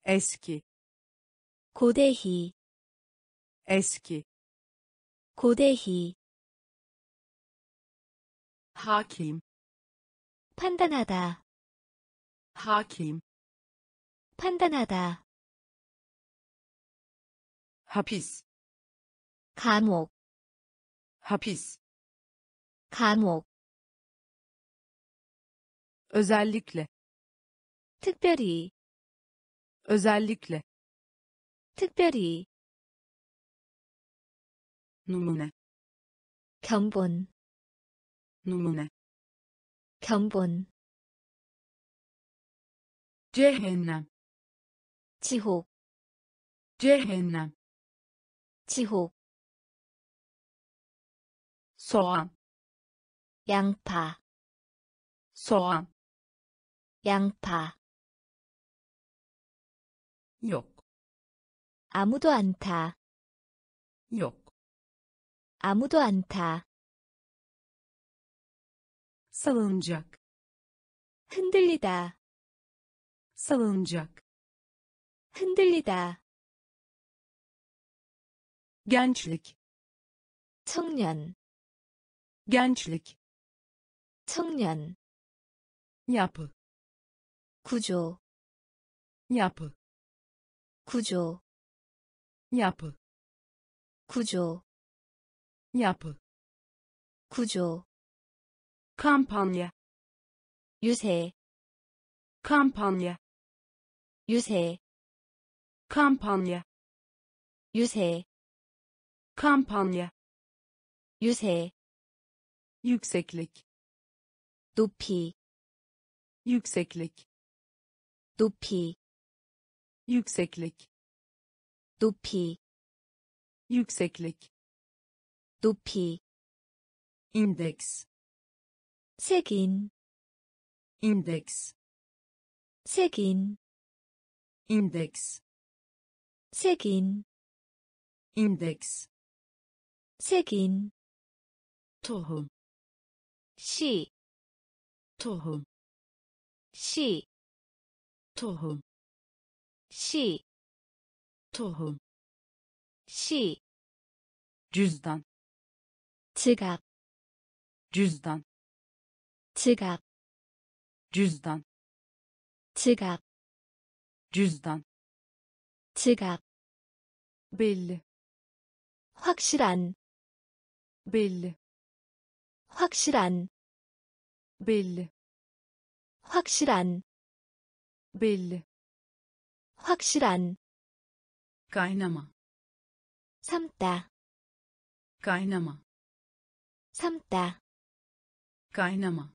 eski 고대희, eski 고대희, hakim 판단하다, hakim 판단하다, hapis 감옥, hapis 감옥, özellikle 특별히, özellikle 특별히, numune 견본, numune 견본, cehennem 지옥, cehennem 지옥, soğan 양파, soğan 양파, yok 아무도 않다, yok 아무도 않다, salınacak 흔들리다, salınacak 흔들리다, gençlik 청년, gençlik 청년, yapı 구조, yapı 구조, yapı 구조, yapı 구조, kampanya 유세, kampanya 유세, kampanya 유세, kampanya 유세, yükseklik 높이, yükseklik 높이, yükseklik 높이 yükseklik 높이 indeks 색인 indeks 색인 indeks 색인 indeks 색인 tohum 씨, tohum 씨, tohum 씨, tohum 씨, cüzdan 지갑, cüzdan 지갑, cüzdan 지갑, cüzdan 지갑, belli 확실한, belli 확실한, belli 확실한, belli 확실한, kaynama 삶다, kaynama 삶다, kaynama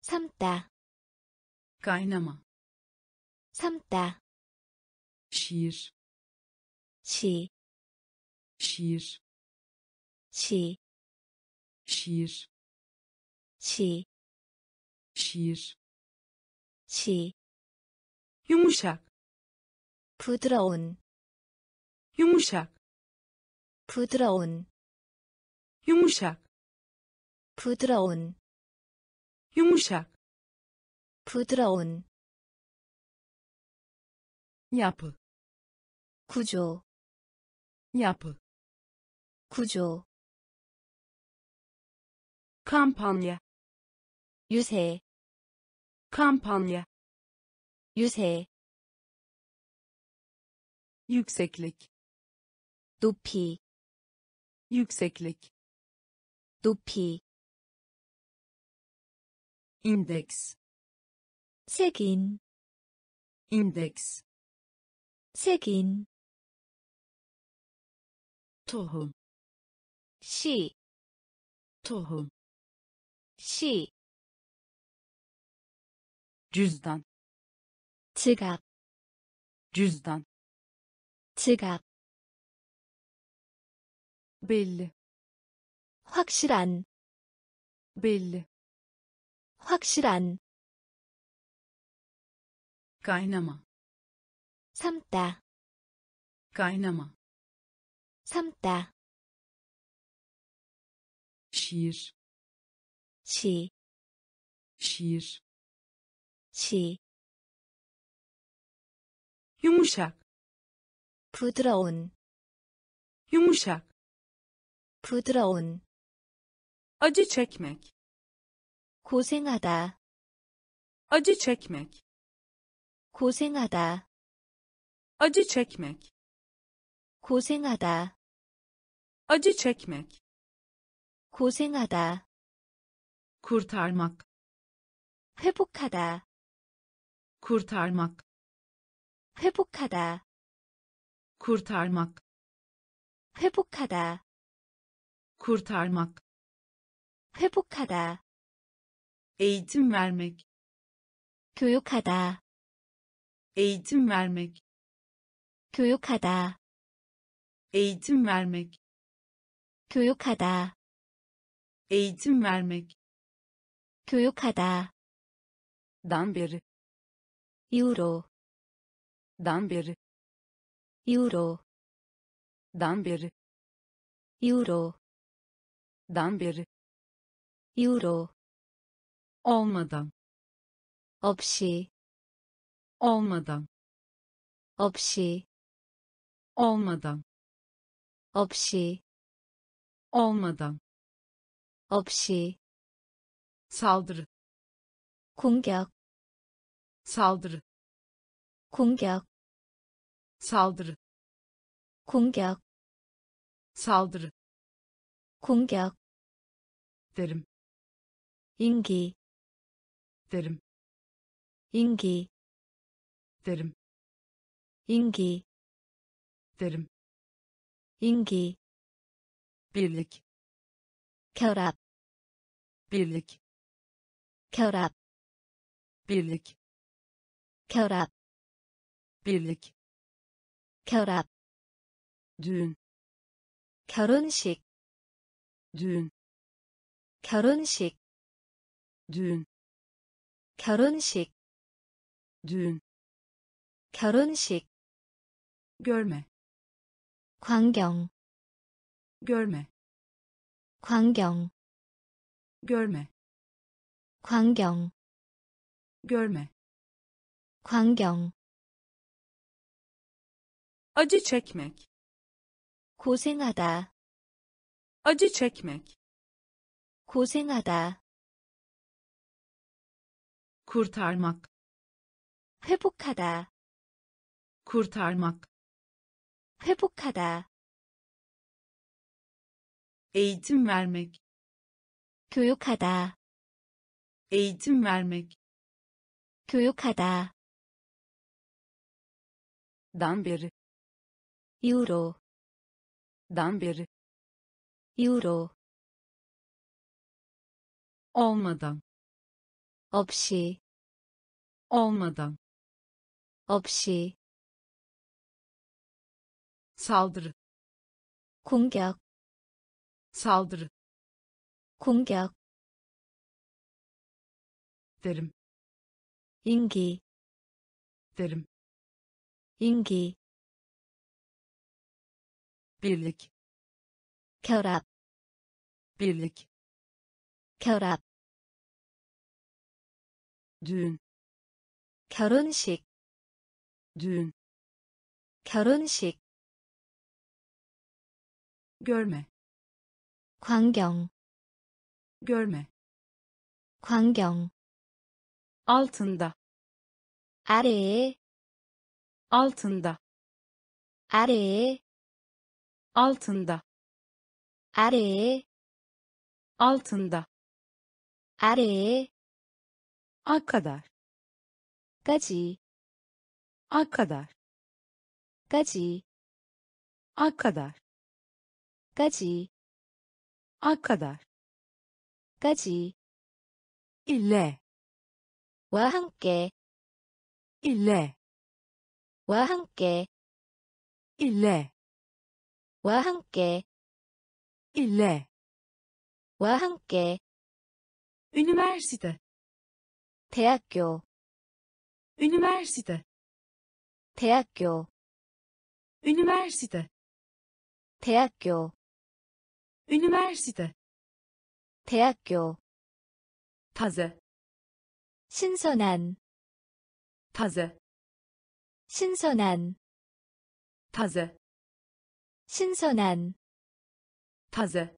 삶다, kaynama 삶다, şiir 시, şiir 시, şiir 시, şiir 시, yumuşak 부드러운, yumuşak 부드러운, yumuşak 부드러운, yumuşak 부드러운, yapı 구조, yapı 구조, kampanya 유세, kampanya 유세, yükseklik 높이, yükseklik 높이, indeks 색인, indeks 색인, tohum 씨, tohum 씨, cüzdan 지갑, cüzdan 지갑, belli 확실한, belli 확실한, kaynama 삶다, kaynama 삶다, şiir 시, şiir 시, yumuşak 부드러운, yumuşak 부드러운, acı çekmek 고생하다, acı çekmek 고생하다, acı çekmek 고생하다, acı çekmek 고생하다, kurtarmak 회복하다, kurtarmak 회복하다, kurtarmak 회복하다, kurtarmak 회복하다, eğitim vermek 교육하다, eğitim vermek 교육하다, eğitim vermek 교육하다, eğitim vermek 교육하다, dan beri 이후로, dan beri 이후로, dan beri 이후로, dan beri 이후로, olmadan 없이, olmadan 없이, olmadan 없이, olmadan 없이, saldırı 공격, saldırı 공격, saldırı 공격, saldırı 공격, derim 임기, derim 임기, derim 임기, derim 임기, birlik 결합, birlik 결합, birlik 결합, birlik 결합 düğün 결혼식 düğün 결혼식 düğün 결혼식 düğün 결혼식 görme 광경 görme 광경 görme 광경 görme 광경 acı çekmek 고생하다 acı çekmek 고생하다 kurtarmak 회복하다 kurtarmak 회복하다 eğitim vermek 교육하다 eğitim vermek 교육하다 dan beri 이후로 dan beri 이후로 olmadan 없이 olmadan 없이 saldırı 공격 saldırı 공격 derim 인기 derim 인기 birlik 결합 birlik 결합 düğün 결혼식 düğün 결혼식 görme 광경 görme 광경 altında 아래에 altında 아래에 altında 아래에 altında 아래에 a kadar 까지 a kadar 까지 a kadar 까지 a kadar 까지 ile 와 함께 ile 와 함께 ile 와 함께 ile 와 함께 üniversite 대학교 üniversite 대학교 üniversite 대학교 üniversite 대학교 taze 신선한 taze 신선한 taze 신선한 taze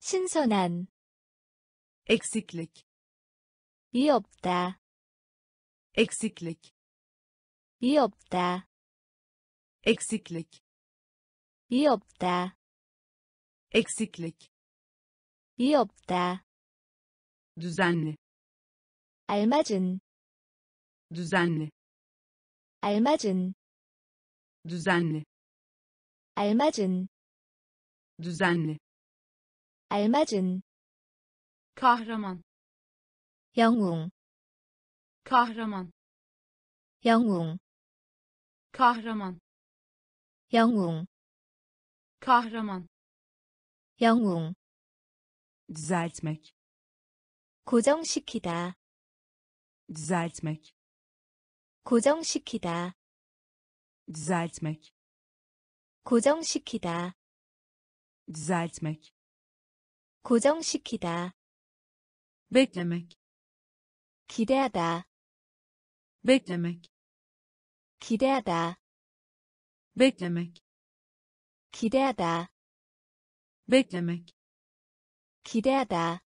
신선한 eksiklik. Yokta eksiklik. Yokta eksiklik. Yokta eksiklik. Yokta düzenli. Almacın. Düzenli. Almacın. Düzenli. Almacın. Düzenli. Almacın kahraman 영웅 kahraman 영웅 kahraman 영웅 kahraman 영웅 düzeltmek 고정시키다 düzeltmek 고정시키다 düzeltmek 고정시키다 düzeltmek 고정시키다 beklemek 기대하다 beklemek 기대하다 beklemek 기대하다 beklemek 기대하다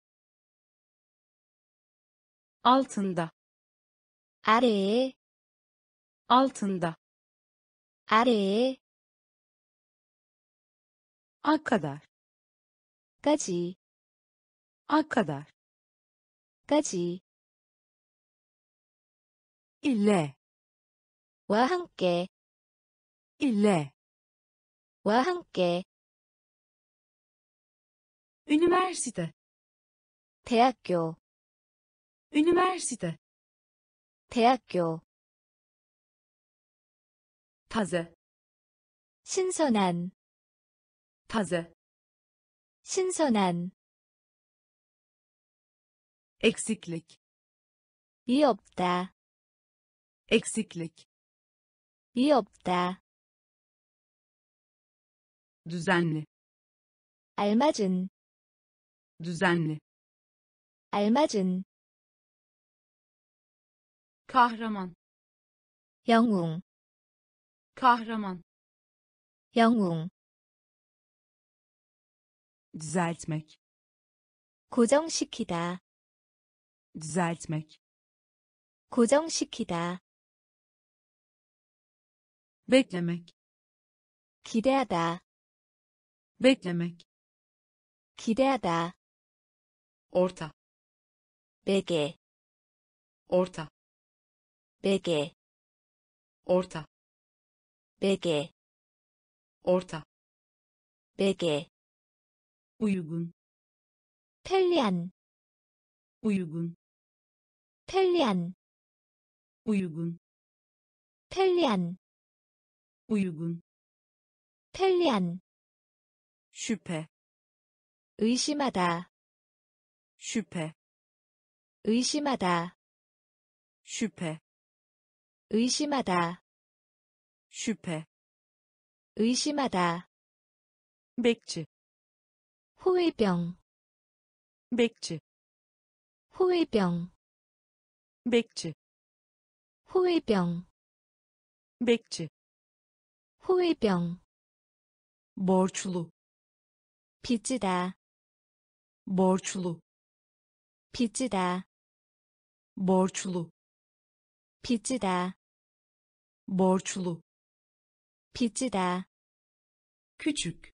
altında 아래에 altında 아래에 a kadar 까지 a kadar 까지 ile 와 함께 ile 와 함께 üniversite 대학교 üniversite 대학교 taze, 신선한, taze, 신선한, eksiklik, 이 없다, eksiklik, 이 없다, düzenli, 알맞은, düzenli, 알맞은, kahraman, 영웅, kahraman, 영웅, düzeltmek, 고정시키다, düzeltmek, 고정시키다, beklemek, 기대하다, beklemek, 기대하다, orta, 매개, orta, 매개, orta, 매개, orta, 매개, uygun, 편리한, uygun, 편리한, uygun, 편리한, uygun, 편리한, şüphe, 의심하다, şüphe, 의심하다, şüphe, 의심하다, şüphe, 의심하다, bekçi, 호위병, bekçi, 호위병, bekçi, 호위병, bekçi, 호위병, borçlu, 빚지다, borçlu, 빚지다, borçlu, 빚지다, borçlu, 빚지다, küçük,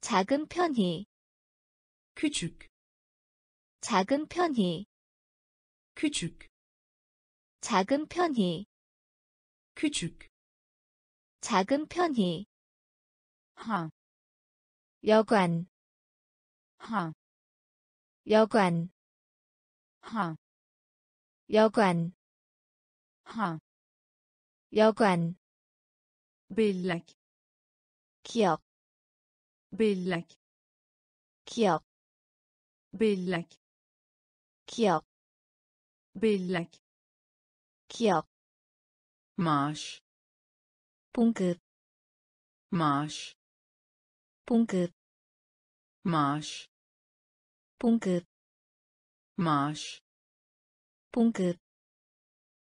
작은 편히, küçük, 작은 편히, küçük, 작은 편히, küçük, 작은 편히, ha, 여관, ha, 여관, ha, 여관, ha, 여관, bellek, 기억, bellek, 기억, bellek, 기억, bellek, 기억, maaş, 봉급, maaş, 봉급, maaş, 봉급, maaş, 봉급,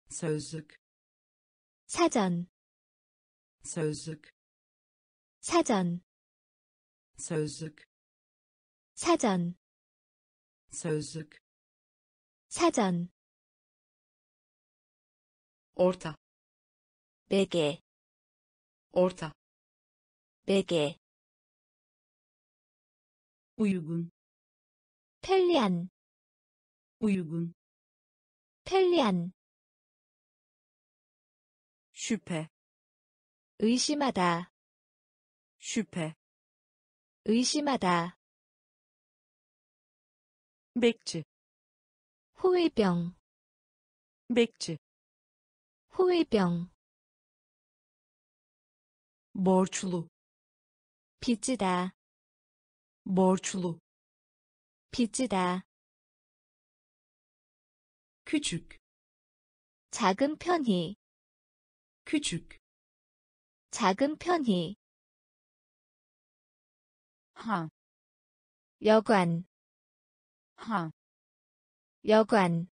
sözlük, 사전, sözlük, 사전, sözlük, 사전, sözlük, 사전, Orta, 매개, orta, 매개, uygun, 편리한, uygun, 편리한, şüphe, 의심하다, şüphe, 의심하다, bekçi, 호위병, bekçi, 호위병, borçlu, 빚지다, borçlu, 빚지다, küçük, 작은 편히, küçük, 작은 편히, ha, 여관, ha, 여관,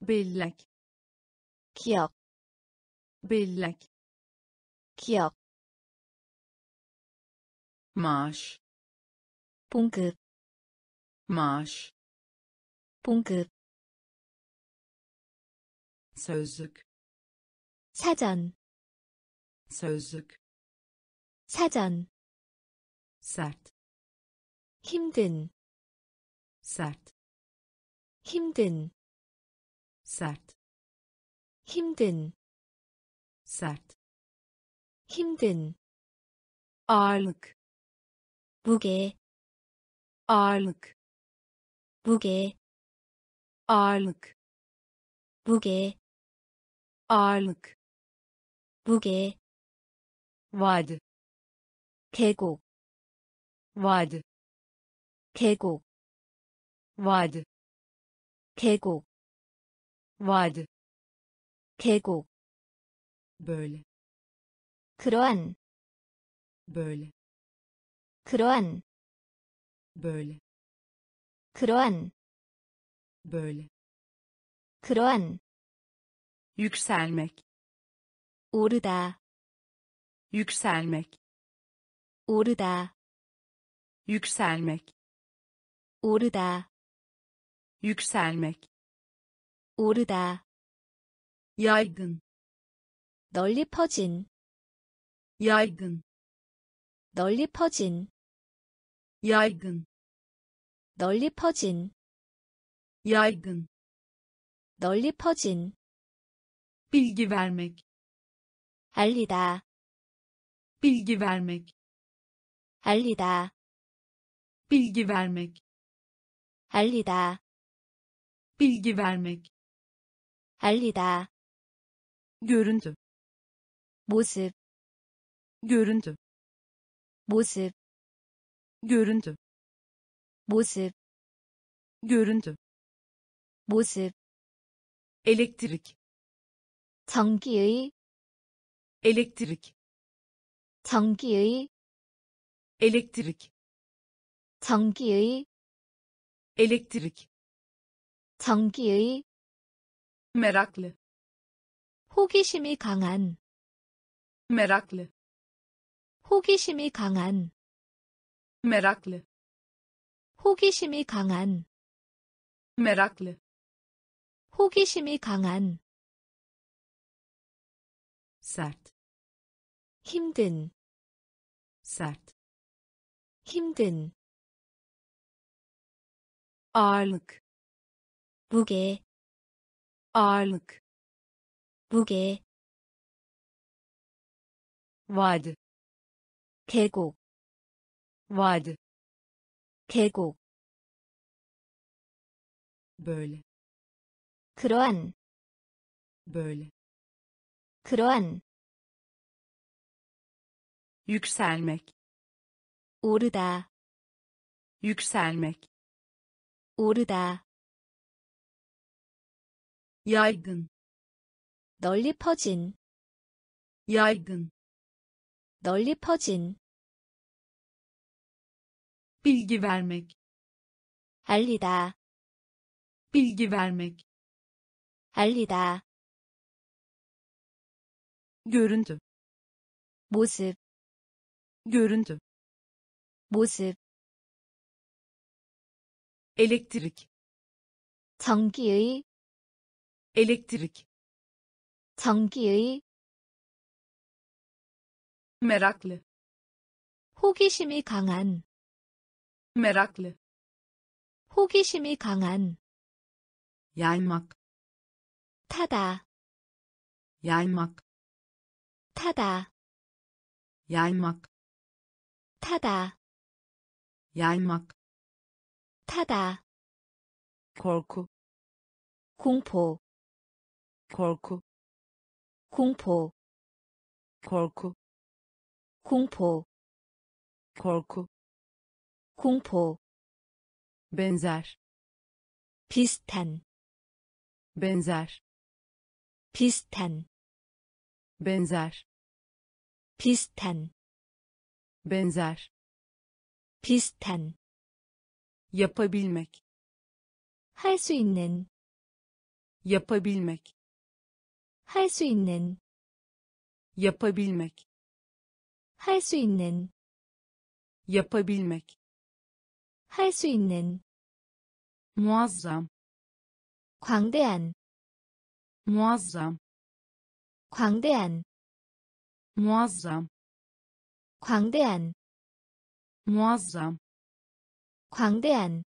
bellek, 기억, bellek, 기억, maaş, 봉급, maaş, 봉급, sözlük, 사전, sözlük, 사전, sert, 힘든, sert, 힘든, sert, 힘든, sert, 힘든, ağırlık, 무게, ağırlık, 무게, ağırlık, 무게, ağırlık, 무게 vadi 계곡 vadi 계곡 vadi 계곡 vadi 계곡 böyle 그러한 böyle 그러한 böyle 그러한 böyle 그러한 yükselmek 오르다 yükselmek 오르다 yükselmek 오르다 yükselmek 오르다 yaygın 널리 퍼진 yaygın 널리 퍼진 yaygın 널리 퍼진 yaygın 널리 퍼진 bilgi vermek 알리다 bilgi vermek 알리다 bilgi vermek 알리다 bilgi vermek 알리다 görüntü 모습 görüntü 모습 görüntü 모습 görüntü 모습 elektrik 전기의 elektrik 전기의 elektrik 전기의 elektrik 전기의 meraklı 호기심이 강한 meraklı 호기심이 강한 meraklı 호기심이 강한 meraklı 호기심이 강한 sert 힘든 sert 힘든 ağırlık 무게 Ağırlık 무게 vadi 계곡 vadi 계곡 böyle 그러한 böyle 그러한 yükselmek 오르다 yükselmek 오르다 yaygın 널리 퍼진 yaygın 널리 퍼진 bilgi vermek 알리다 bilgi vermek 알리다 görüntü 모습 görüntü 모습 elektrik 전기의 elektrik 전기의 meraklı 호기심이 강한 meraklı 호기심이 강한 yaymak 타다 yaymak 타다 yaymak 타다 yaymak 타다 korku 공포 korku 공포 korku 공포 korku 공포 benzer 비슷한 benzer 비슷한 benzer 비슷한 benzer 비슷한 yapabilmek 할 수 있는 yapabilmek 할 수 있는 yapabilmek 할 수 있는 yapabilmek 할 수 있는 muazzam 광대한 muazzam 광대한 muazzam 광대한 muazzam 광대한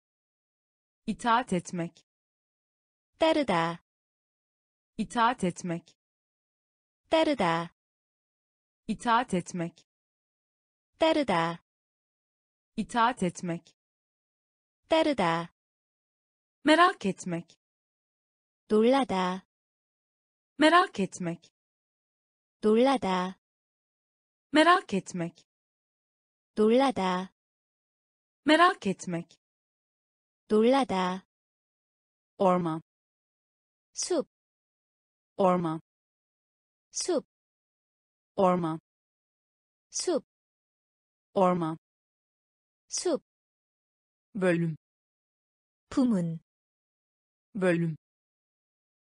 itaat etmek 따르다 itaat etmek 따르다 itaat etmek 따르다 itaat etmek 따르다 merak etmek 놀라다 merak etmek 놀라다, merak etmek, 놀라다, merak etmek, 놀라다, orman, 숲, orman, 숲, orman, 숲, orman, 숲, bölüm, 부문, bölüm,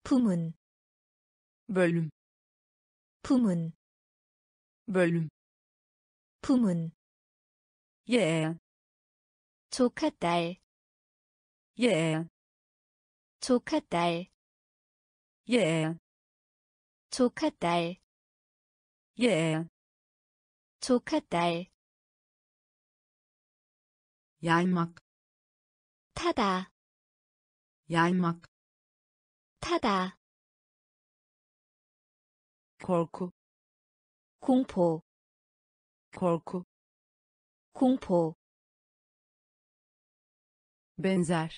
부문, bölüm, 부문, bölüm, 부문, yeğen, 조카딸, yeğen, 조카딸, yeğen, 조카딸, yeğen, 조카딸, yaymak, 타다, yaymak, 타다, korku, 공포, korku, 공포, benzer,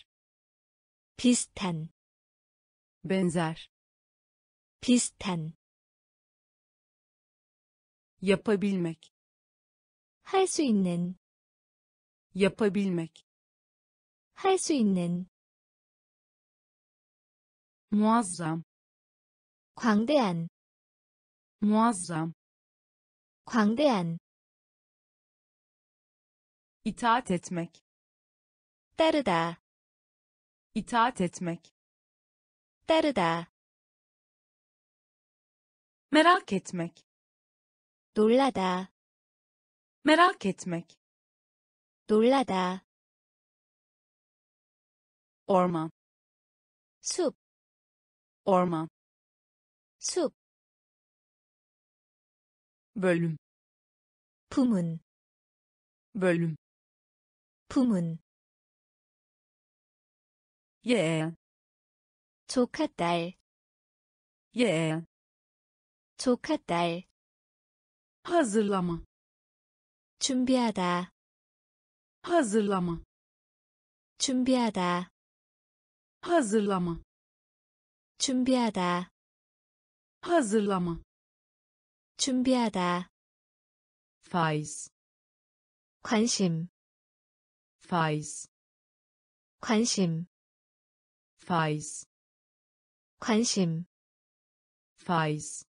비슷한, benzer, 비슷한, yapabilmek, 할 수 있는, yapabilmek, 할 수 있는, muazzam, 광대한, muazzam, 광대한, itaat etmek, 따르다, itaat etmek, 따르다, merak etmek, 놀라다, merak etmek, 놀라다, orman, 숲, orman, 숲, bölüm, 부문, bölüm, 부문, yeğen, 조카딸, yeğen, 조카 딸, hazırlama, 준비하다, hazırlama, 준비하다, hazırlama, 준비하다, hazırlama, 준비하다, faiz, 관심, faiz, 관심, faiz, 관심, faiz,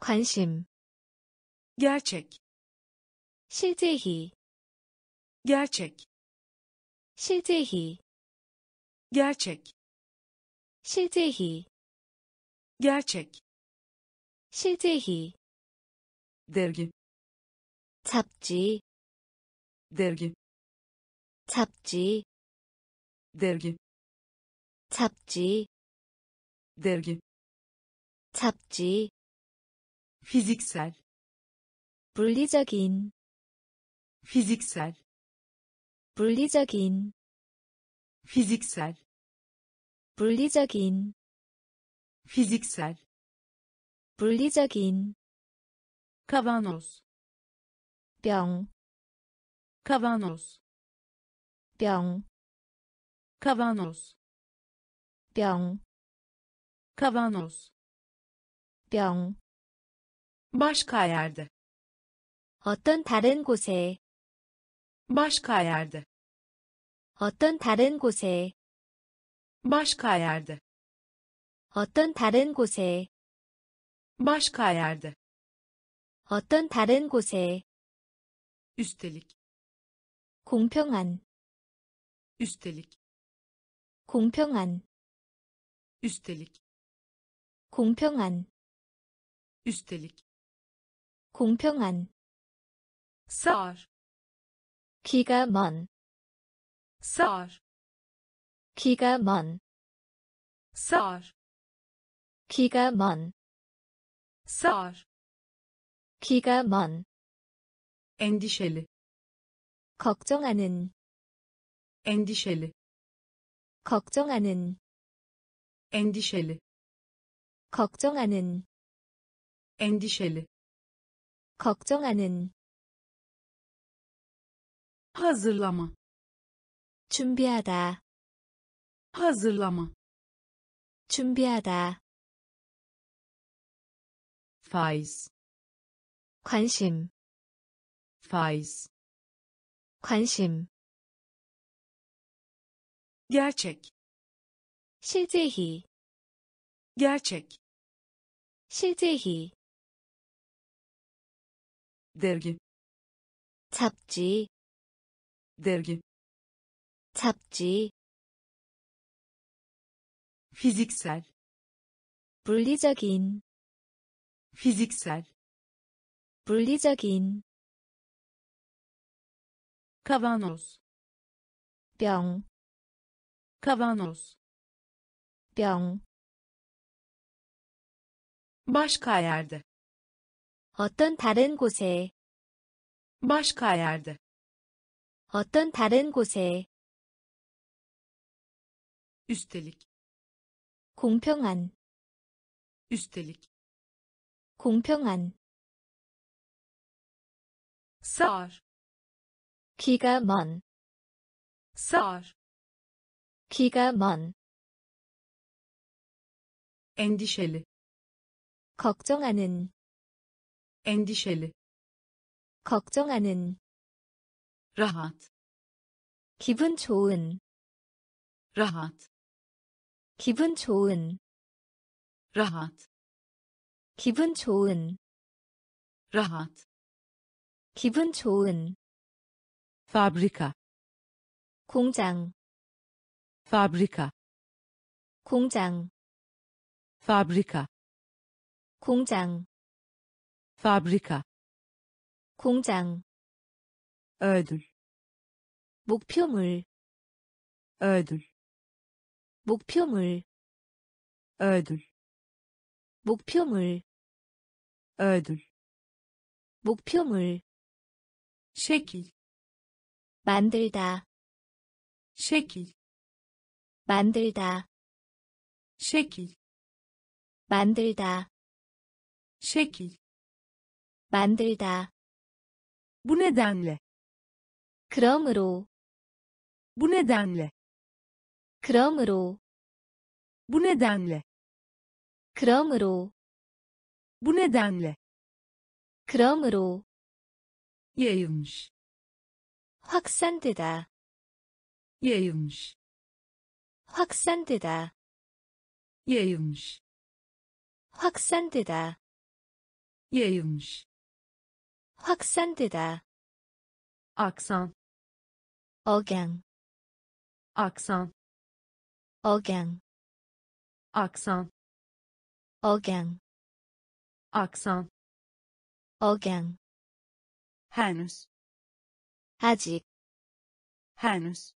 관심, gerçek, 실제히, gerçek, 실제히, gerçek, 실제히, gerçek, 실제히, dergi, 잡지, dergi, 잡지, dergi, 잡지, dergi, 잡지, fiziksel, 물리적인, fiziksel, 물리적인, fiziksel, 물리적인, fiziksel, 물리적인, kavanoz, 병, kavanoz, 병, kavanoz, 병, kavanoz, 병, başka yerde, 어떤 다른 곳에, başka yerde, 어떤 다른 곳에, başka yerde, 어떤 다른 곳에, başka yerde, 어떤 다른 곳에, üstelik, 공평한, üstelik, 공평한, üstelik, 공평한, üstelik, 공평한, sağır, 기가 먼, sağır, 기가 먼, sağır, 기가 먼, endişeli, 걱정하는, endişeli, 걱정하는, endişeli, 걱정하는, endişeli, 걱정하는, hazırlama, 준비하다, hazırlama, 준비하다, faiz 관심, faiz 관심, gerçek 실제히, gerçek 실제히, dergi 잡지, dergi 잡지, fiziksel 물리적인, fiziksel 물리적인, kavanoz 병, kavanoz 병, başka yerde 어떤 다른 곳에, başka yerde 어떤 다른 곳에, üstelik 공평한, üstelik 공평한, sağır 귀가 먼, sağır 귀가 먼, endişeli 걱정하는, endişeli 걱정하는, rahat 기분 좋은, rahat 기분 좋은, rahat 기분 좋은, rahat 기분 좋은, fabrika 공장, fabrika 공장, fabrika 공장, fabrika 공장, ödül 목표물, ödül 목표물, ödül 목표물, ödül 목표물, şekil 만들다, şekil 만들다, şekil 만들다, şekil 만들다. bu nedenle 그러므로, bu nedenle 그러므로, bu nedenle 그러므로, bu nedenle 그러므로, yayılmış 확산되다, yayılmış 확산되다, yayılmış 확산되다, yayılmış 확산되다. aksan 억양, aksan 억양, aksan 억양, aksan 억양. henüz 아직, henüz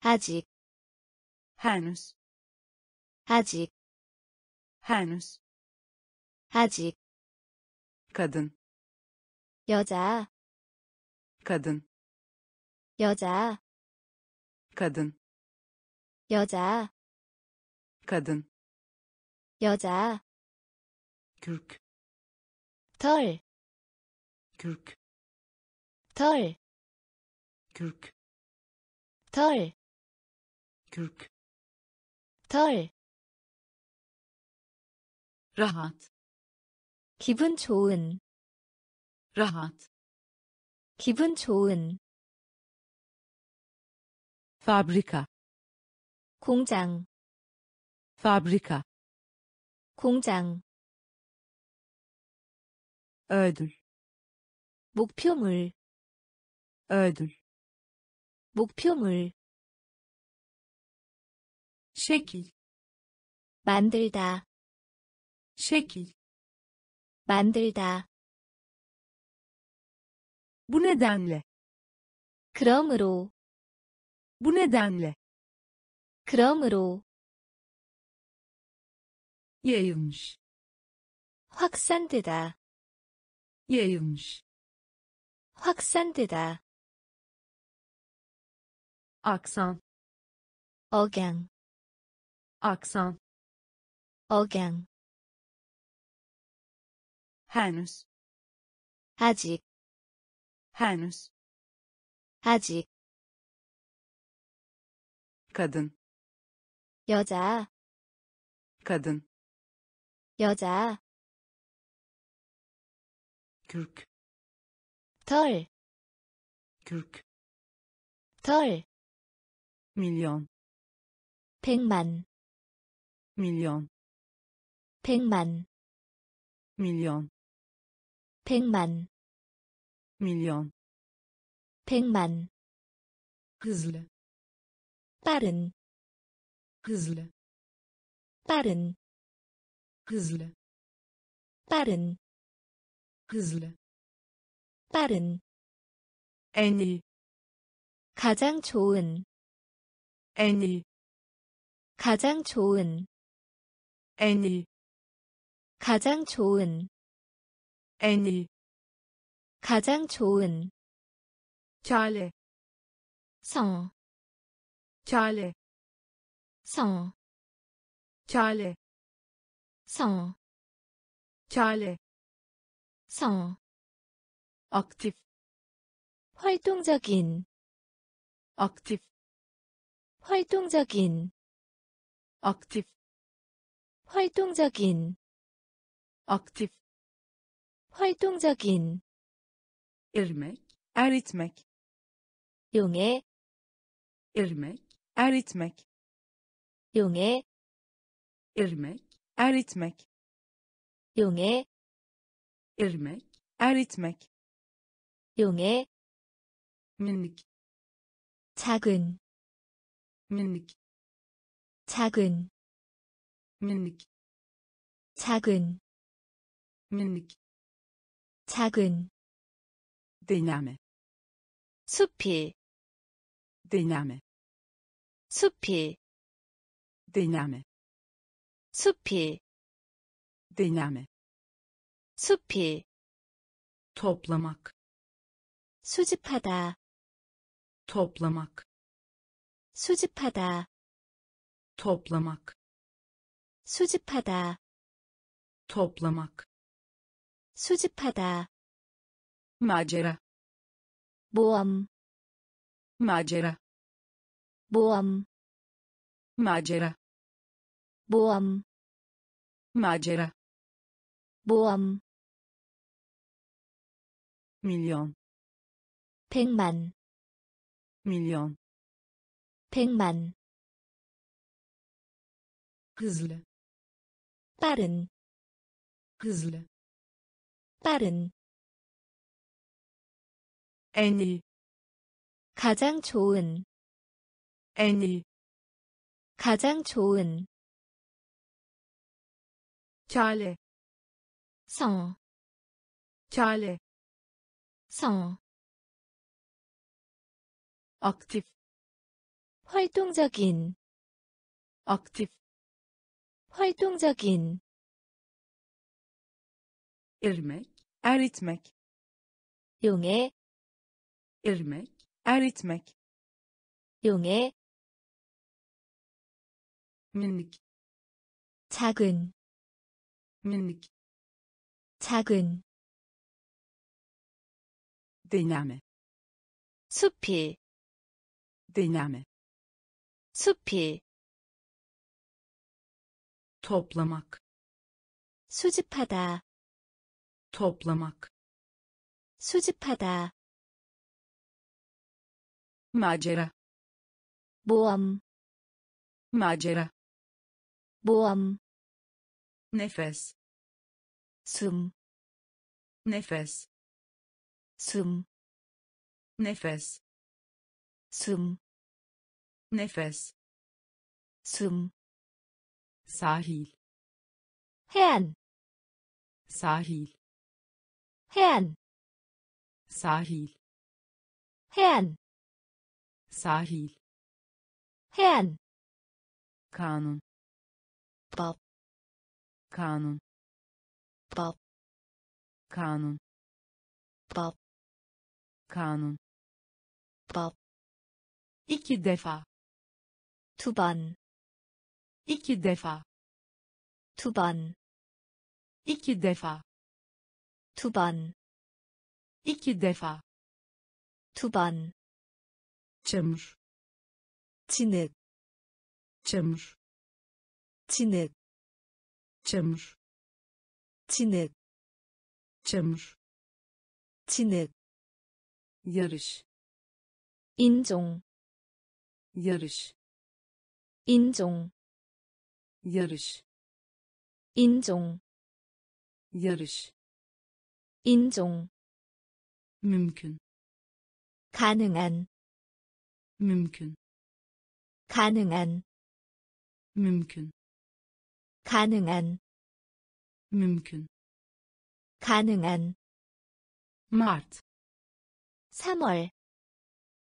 아직, henüz 아직, henüz 아직. kadın 여자, kadın 여자, kadın 여자, kadın 여자. kürk 털, kürk 털, kürk 털, kürk 털. rahat 기분 좋은, rahat 기분 좋은. fabrika 공장, fabrika 공장. ödül 목표물, ödül 목표물. şekil 만들다, şekil 만들다. bu nedenle 그러므로, bu nedenle 그러므로. yayılmış 확산되다, yayılmış 확산되다. aksan 억양, aksan 억양. henüz 아직, Henüz 아직. kadın 여자, kadın 여자. kürk 덜, kürk 덜, milyon 백만, milyon 백만, milyon 백만, milyon 백만, hızlı 빠른, hızlı 빠른, hızlı 빠른, hızlı 빠른, en iyi 가장 좋은, en iyi 가장 좋은, en iyi 가장 좋은, en iyi 가장 좋은, çare 성, çare 성, çare 성, çare 성, aktif 활동적인, aktif 활동적인, aktif 활동적인, aktif 활동적인, irmek eritmek 용해, irmek eritmek 용해, irmek eritmek 용해, irmek eritmek 용해, minik 작은, minik 작은, minik 작은, minik 작은, deneme 수필, deneme 수필, deneme 수필, deneme 수필, toplamak 수집하다, toplamak 수집하다, toplamak 수집하다, toplamak 수집하다, macera 모험, macera 모험, macera 모험, macera 모험, milyon 백만, milyon 백만, hızlı 빠른, hızlı 빠른, iyi 가장 좋은, iyi 가장 좋은, çare 성, çare 성, aktif 활동적인, aktif 활동적인, irmek eritmek 용해, irmek eritmek 용해, minik 작은, minik 작은, deneme 수필, deneme 수필, toplamak 수집하다, toplamak 수집하다, macera. Boğam macera. Boğam nefes. Sım nefes. Sım nefes. Sım nefes. Sım sahil. Hean sahil. Hean sahil. Hean sahil 해안, kanun 법, kanun 법, kanun 법, kanun 법, iki defa 두 번, iki defa 두 번, iki defa 두 번, iki defa 두 번, çamur 진흙, çamur 진흙, çamur 진흙, çamur 진흙, yarış 인종, yarış 인종, yarış 인종, yarış 인종, mümkün 가능한, mümkün 가능한, mümkün 가능한, mümkün 가능한, mart 3월,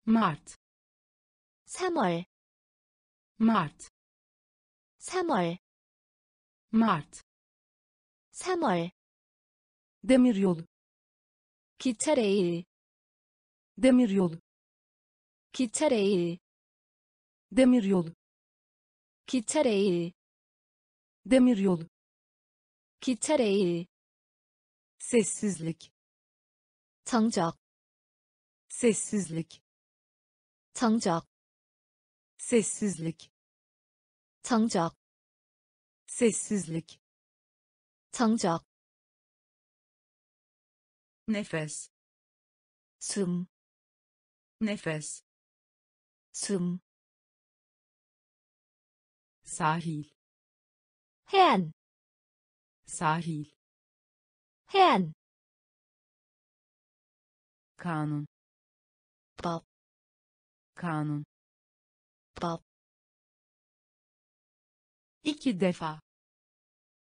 mart 3월, mart 3월, mart 3월, demiryolu 기차 레일, demiryolu Kitareil. Demiryolu. Kitareil. Demiryolu. Kitareil. Sessizlik. Tancak. Sessizlik. Tancak. Sessizlik. Tancak. Sessizlik. Tancak. Nefes. Sım. Nefes sım sahil. Hean sahil. Hean kanun. Bab kanun. Bab iki defa.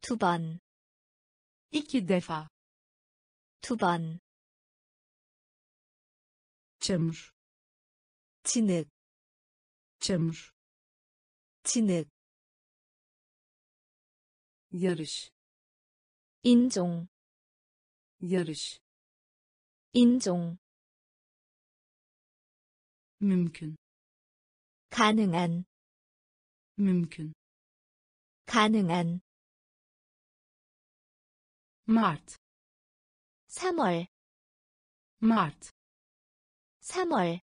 Tuban. İki defa. Tuban. Çamur. Çinik çamur 진흙, yarış 인종, yarış 인종, mümkün 가능한, mümkün 가능한, mart 3월, mart 3월,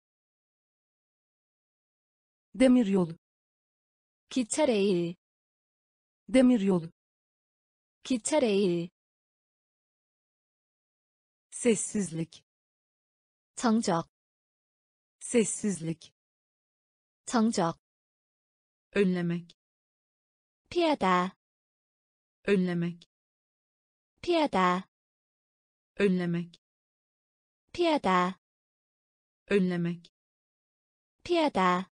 demiryolu 기차 레일, demiryolu 기차 레일, sessizlik 정적, sessizlik 정적, önlemek 피하다, önlemek 피하다, önlemek 피하다, önlemek 피하다,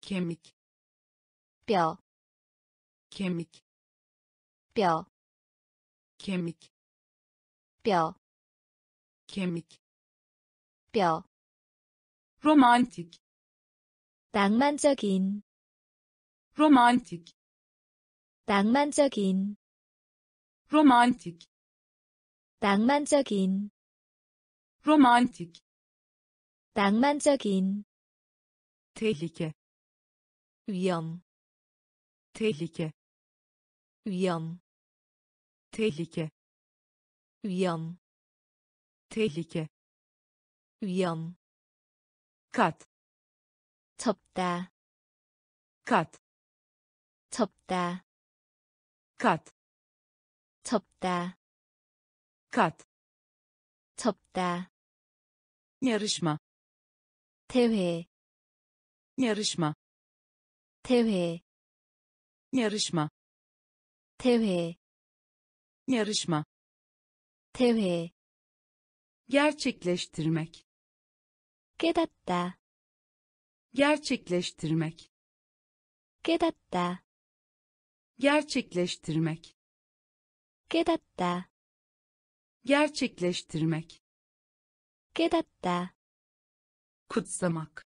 kemik 뼈, kemik 뼈, kemik 뼈, kemik 뼈, romantik 낭만적인, romantik 낭만적인, romantik 낭만적인, romantik 낭만적인, tehlike 위험, tehlike 위험, tehlike 위험, tehlike 위험, kat 접다, kat 접다, kat 접다, kat 접다, yarışma 대회, yarışma 대회, yarışma 대회, yarışma 대회, gerçekleştirmek 깨닫다, gerçekleştirmek 깨닫다, gerçekleştirmek 깨닫다, gerçekleştirmek 깨닫다, kutsamak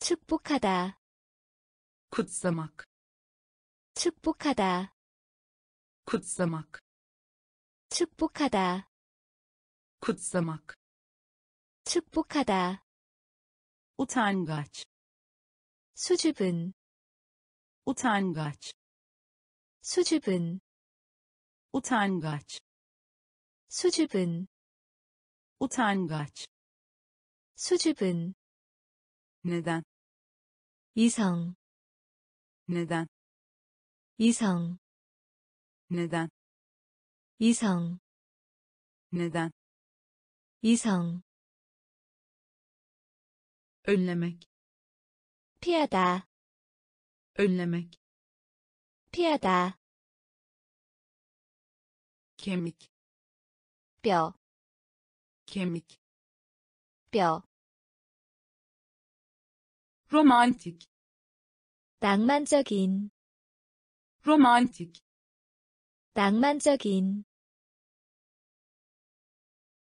축복하다, Kutsamak 축복하다, kutsamak 축복하다, kutsamak 축복하다, utangaç 수줍은, utangaç 수줍은, utangaç 수줍은, utangaç 수줍은, neden 이성, neden 이성, neden 이성, neden 이성, önlemek 피하다, önlemek 피하다, kemik 뼈, kemik 뼈, romantik 낭만적인, romantik 낭만적인,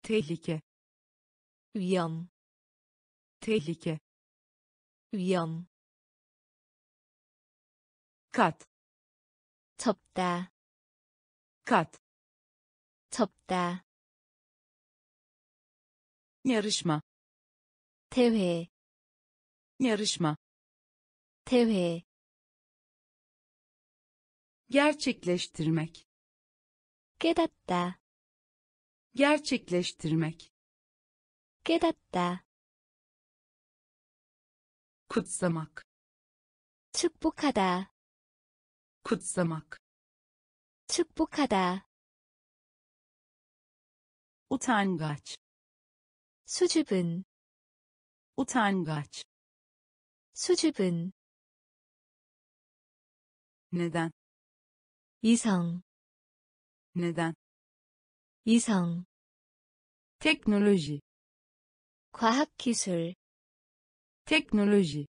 tehlike 위험, tehlike 위험, kat 접다, kat 접다, yarışma 대회, yarışma 대회, gerçekleştirmek 깨닫다, gerçekleştirmek 깨닫다, kutsamak 축복하다, kutsamak 축복하다, utangaç 수줍은, utangaç 수줍은, neden 이성, neden 이성, teknoloji 과학기술, teknoloji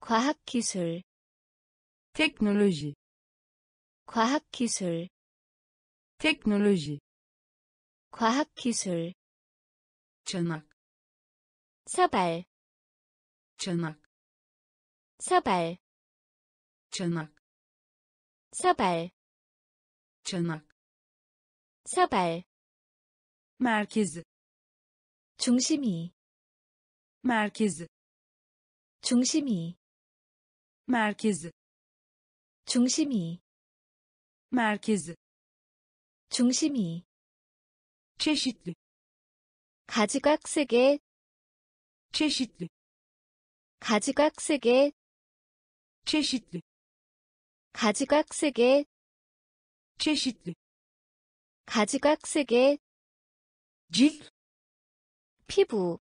과학기술, teknoloji 과학기술, teknoloji 과학기술, çanak 사발, çanak 사발, çanak 사발, çanak 사발, merkezi 중심이, merkezi 중심이, merkezi 중심이, merkezi 중심이, çeşitli 가지각색의, çeşitli 가지각색의, çeşitli 가지각색의, çeşitli 가지각색의, cilt 피부,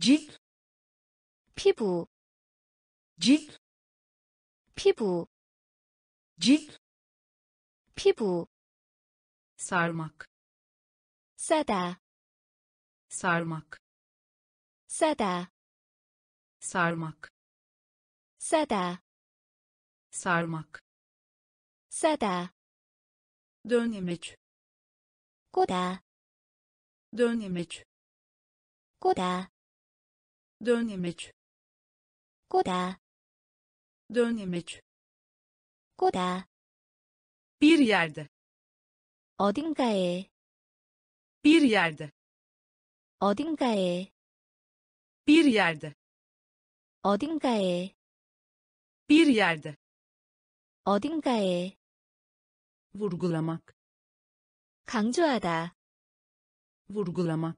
cilt 피부, cilt 피부, cilt 피부, sarmak 싸다, sarmak 싸다, sarmak 싸다, sarmak 싸다, dönemeç 꼬다, dönemeç 꼬다, dönemeç 꼬다, dönemeç 꼬다, bir yerde 어딘가에, bir yerde 어딘가에, bir yerde 어딘가에, bir yerde 어딘가에, vurgulamak 강조하다, vurgulamak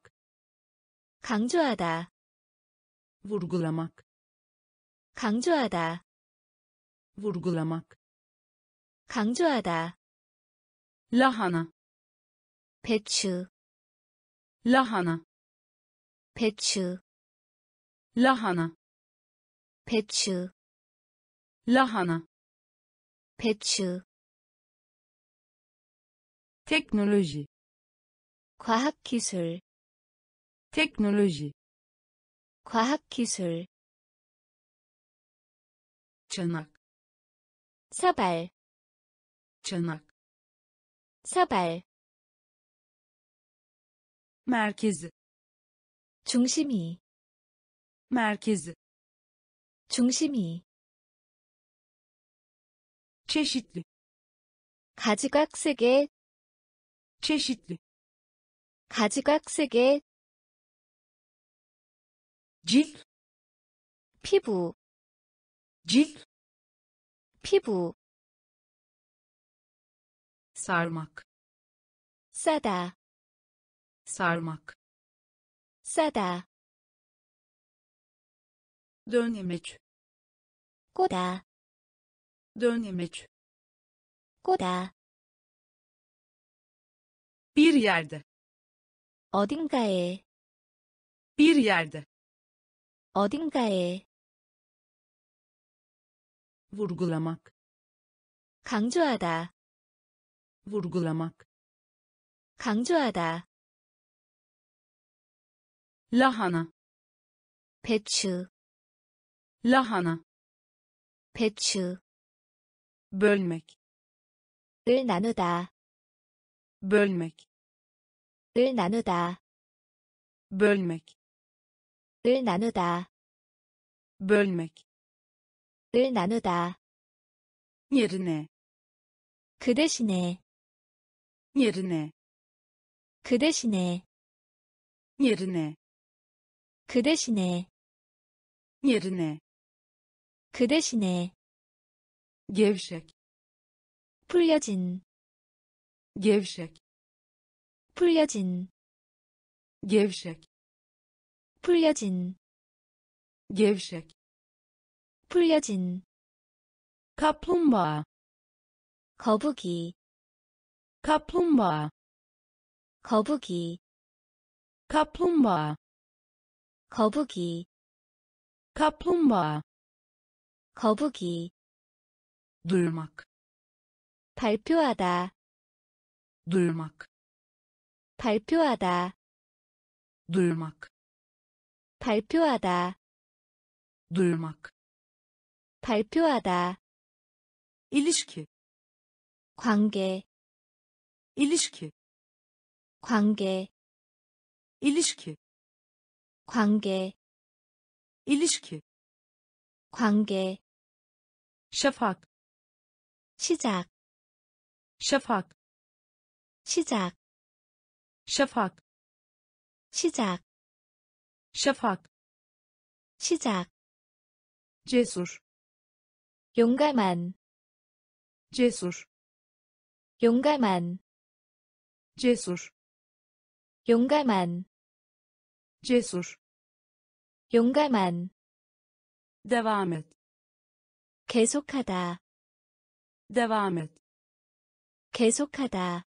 강조하다, vurgulamak 강조하다, vurgulamak 강조하다, lahana 배추, lahana 배추, lahana 배추, lahana 배추, teknoloji 과학기술, teknoloji 과학기술, çanak 사발, çanak 사발, merkezi 중심이, merkezi 중심이, çeşitli 가지각색의, çeşitli 가지각색의, cilt 피부, cilt 피부, sarmak 싸다, sarmak 싸다, dönemeç 꼬다, dönemeç 꼬다, bir yerde 어딘가에, bir yerde, 어딘가에, vurgulamak, 강조하다, vurgulamak, 강조하다, lahana, 배추, lahana, 배추, bölmek, 을 나누다, bölmek, 을 나누다, bölmek, 을 나누다, bölmek, 을 나누다, yerine, 그 대신에, yerine, 그 대신에, yerine, 그 대신에, yerine, 그 대신에, gevşek, 풀려진, gevşek, 풀려진, gevşek, 풀려진, gevşek, 풀려진, kaplumbağa, 거북이, kaplumbağa, 거북이, kaplumbağa, 거북이, kaplumbağa, 거북이, duymak, 발표하다, duymak, 발표하다, duymak, 발표하다, duymak, 발표하다, ilişki, 관계, ilişki, 관계, ilişki, 관계, ilişki, 관계, şafak, 시작, şafak, 시작, şafak, 시작, şafak, 시작, cesur, 용감한, cesur, 용감한, cesur, 용감한, cesur, 용감한, devam et, 계속하다, devam et, 계속하다,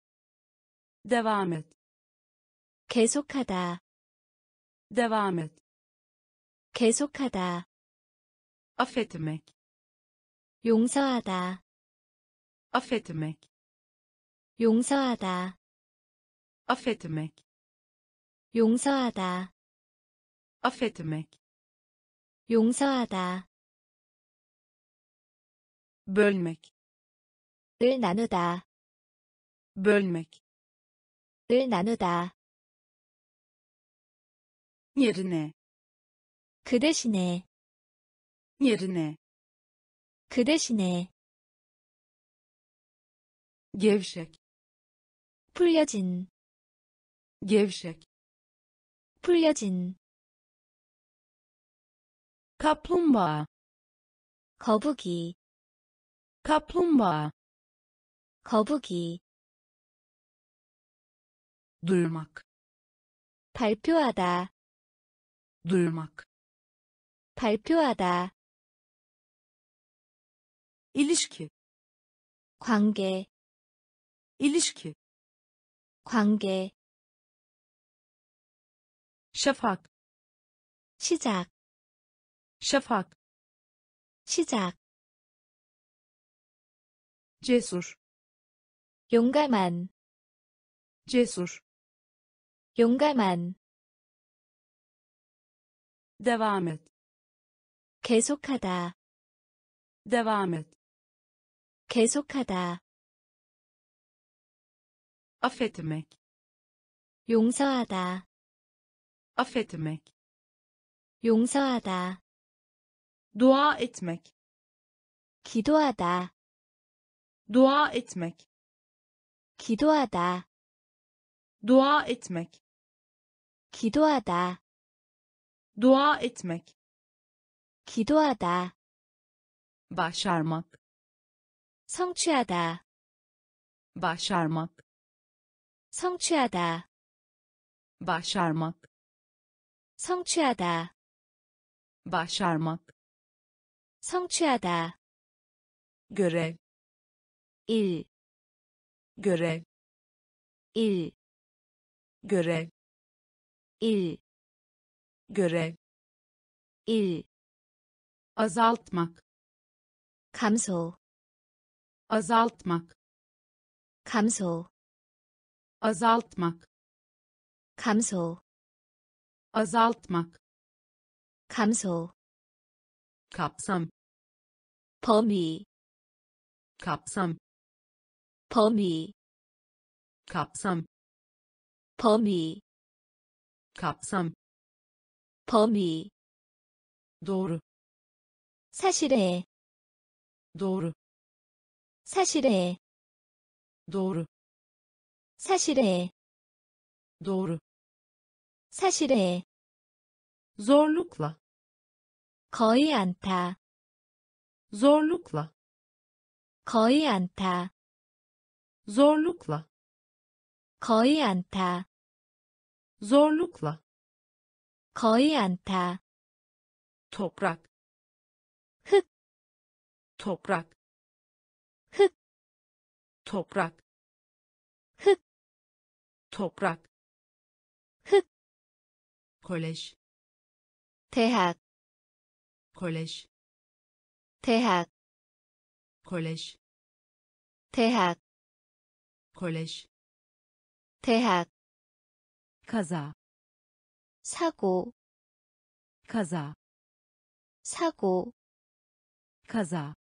devam et, 계속하다, devam et, 계속하다, affetmek, 용서하다, affetmek, 용서하다, affetmek, 용서하다, affetmek, 용서하다, bölmek, 을 나누다, bölmek, 을 나누다, yerine, 그 대신에, yerine, 그 대신에, gevşek, 풀려진, gevşek, 풀려진, kaplumbağa, 거북이, kaplumbağa, 거북이, duymak, 발표하다, duymak, 발표하다, ilişki, 관계, ilişki, 관계, şafak, 시작, şafak, 시작, cesur, 용감한, cesur, 용감한, devam et, 계속하다, devam et, 계속하다, affetmek, 용서하다, affetmek, 용서하다, dua etmek, 기도하다, dua etmek, 기도하다, dua etmek, 기도하다, dua etmek, 기도하다, başarmak, 성취하다, başarmak, 성취하다, başarmak, 성취하다, başarmak, 성취하다, görev, 일, görev, 일, görev, 1, görev 1, azaltmak 감소, azaltmak 감소, azaltmak 감소, azaltmak 감소, kapsam 범위, kapsam 범위, kapsam 범위, kapsam 범위, doğru 사실에, doğru 사실에, doğru 사실에, doğru 사실에, zorlukla 거의 않다, zorlukla 거의 않다, zorlukla 거의 않다, zorlukla 거의 않다, toprak 흙, toprak 흙, toprak 흙, toprak 흙, kolej 대학, kolej 대학, kolej 대학, kolej 대학, kaza 사고, kaza 사고, kaza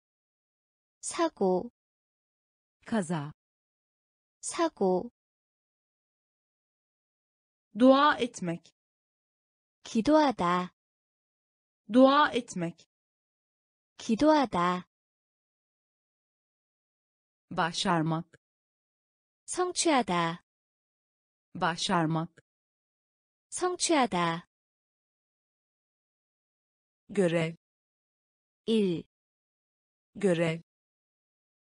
사고, kaza 사고, dua etmek 기도하다, dua etmek 기도하다, başarmak 성취하다, başarmak 성취하다, görev 1, görev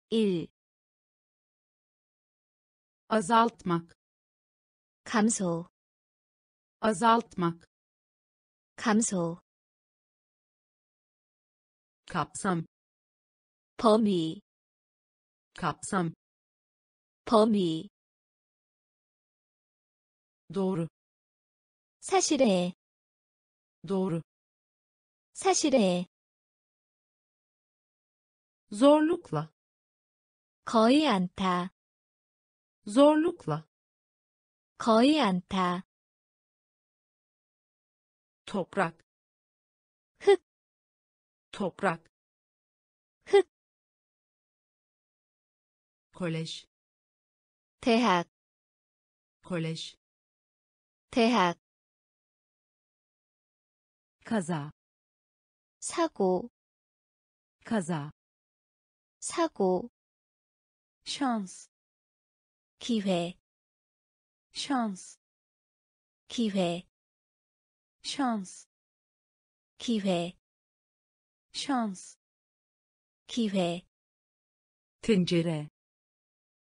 1, azaltmak 감소, azaltmak 감소, kapsam 범위, kapsam 범위, doğru 사실에, doğru 사실에, zorlukla 거의 않다, zorlukla 거의 않다, toprak 흙, toprak 흙, kolej 대학, kolej 대학, kaza 사고, kaza 사고, şans 기회, şans 기회, şans 기회, şans 기회, tencere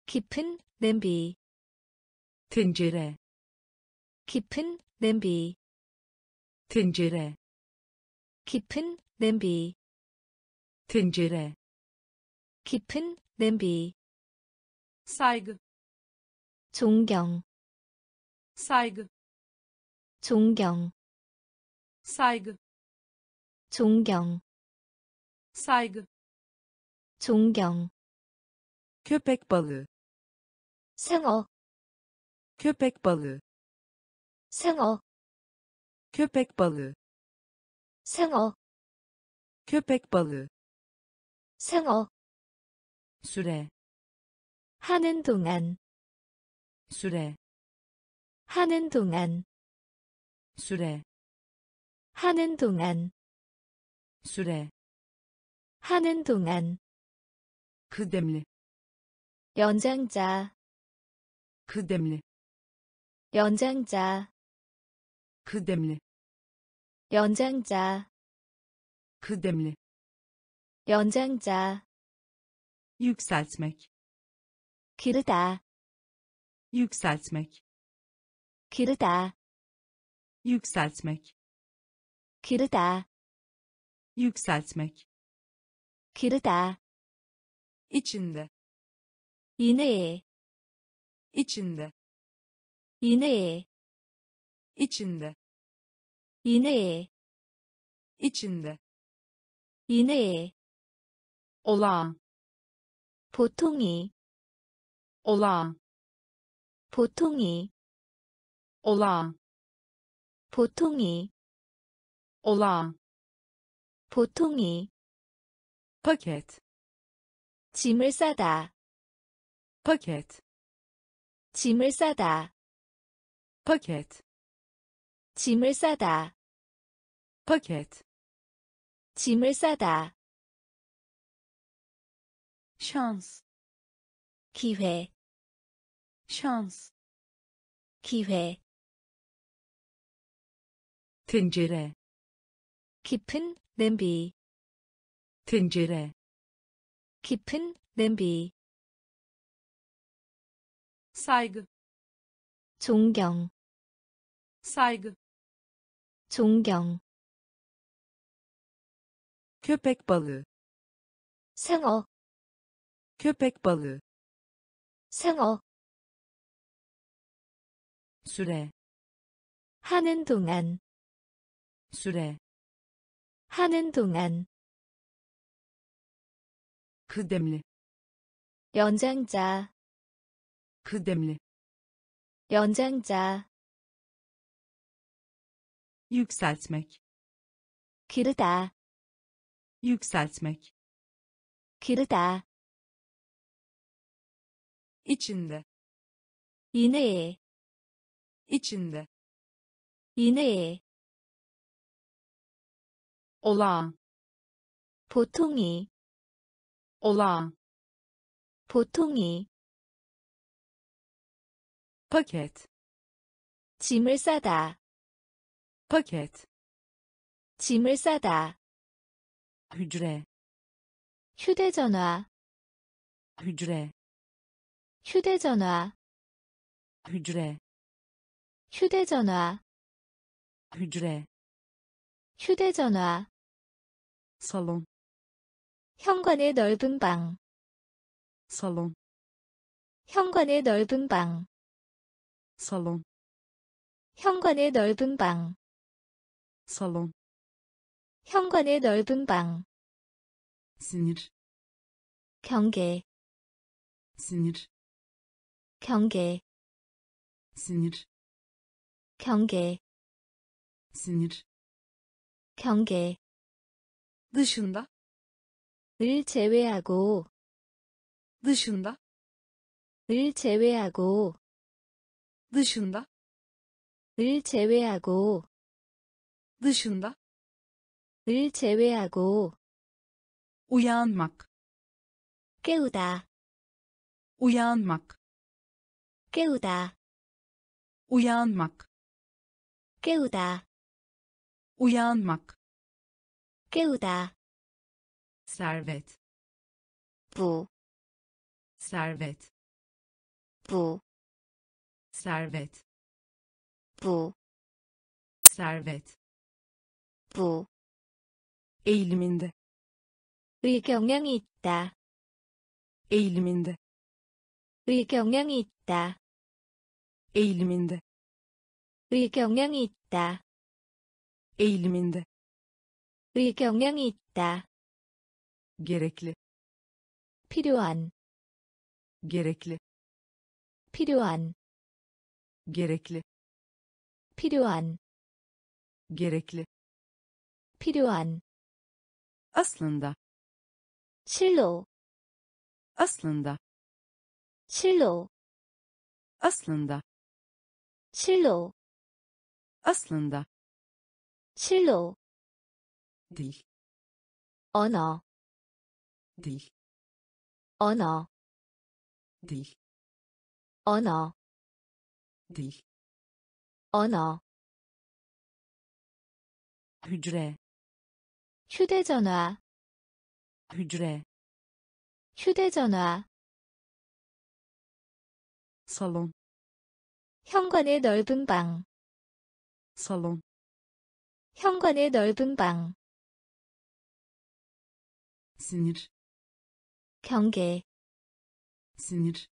깊은 냄비, tencere 깊은 냄비, tencere 깊은 냄비, tencere 깊은 냄비, saygı 존경, saygı 존경, saygı 존경, saygı 존경, köpek balığı 상어, köpek balığı 상어, köpek balığı 상어, köpek balığı 상어, süre 하는 동안, süre 하는 동안, süre 하는 동안, süre 하는 동안, kıdemli 연장자, kıdemli 연장자, kıdemli 연장자, kıdemli 연장자, yükseltmek 기르다, yükseltmek 기르다, yükseltmek 기르다, yükseltmek 기르다, içinde 이내에, içinde 이내에, içinde 이내에, içinde 이내에, olağan 보통이, olağan 보통이, olağan 보통이, olağan 보통이, paket 짐을 싸다, paket 짐을 싸다, paket 짐을 싸다, paket 짐을 싸다, şans 기회, şans 기회, tencere 깊은 냄비, tencere 깊은 냄비, saygı 존경, saygı 존경, köpek balığı 상어, köpek balığı 상어, süre 하는 동안, süre 하는 동안, kıdemli 연장자, kıdemli 연장자, yükseltmek 기르다, yükseltmek 기르다, içinde 이내에, içinde 이내에, olağan 보통이, olağan 보통이, paket 짐을 싸다, paket 짐을 싸다, hücre 휴대전화, hücre 휴대전화, hücre 휴대전화, hücre 휴대전화, salon 현관의 넓은 방, salon 현관의 넓은 방, salon 현관의 넓은 방, salon 현관의 넓은 방, sinir 경계, sinir 경계, sinir 경계, sinir 경계, dışında 을 제외하고, dışında 을 제외하고, dışında 을 제외하고, dışında 을 제외하고, uyanmak 깨우다, uyanmak 깨우다, uyanmak 깨우다, uyanmak 깨우다, servet 부, servet 부, servet 부, servet 부, eğiliminde 의경향이 있다, eğiliminde 의경향이 있다, eğiliminde 의경향이 있다, eğiliminde 의경향이 있다, gerekli 필요한, gerekli 필요한, gerekli 필요한, gerekli 필요한, aslında 실로, aslında 실로, aslında 실로, aslında 실로, dil 언어, dil 언어, dil 언어, Dil 언어, hücre 휴대전화, hücre 휴대전화, salon 현관의 넓은 방, salon 현관의 넓은 방, sinir 경계, sinir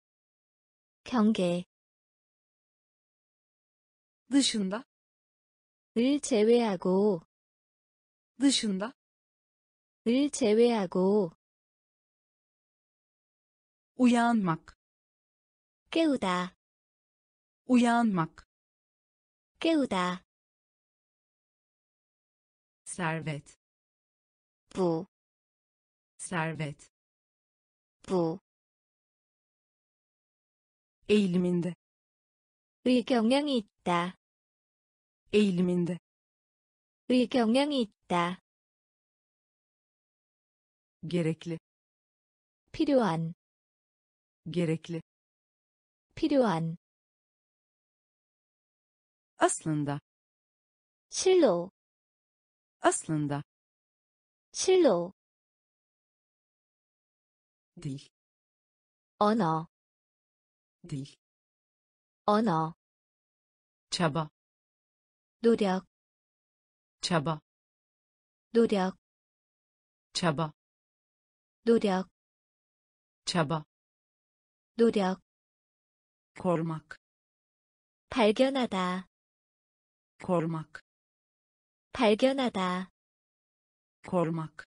경계, dışında 을 제외하고 dışında 을 제외하고 uyanmak 깨우다 uyanmak 깨우다 servet 부, servet 부, eğiliminde 의 경향이 있다. eğiliminde 의 경향이 있다. gerekli 필요한, gerekli 필요한, aslında 실로, aslında 실로, dil 언어, dil 언어, çaba 노력, çaba 노력, çaba 노력, çaba 노력, korumak 발견하다, korumak 발견하다, korumak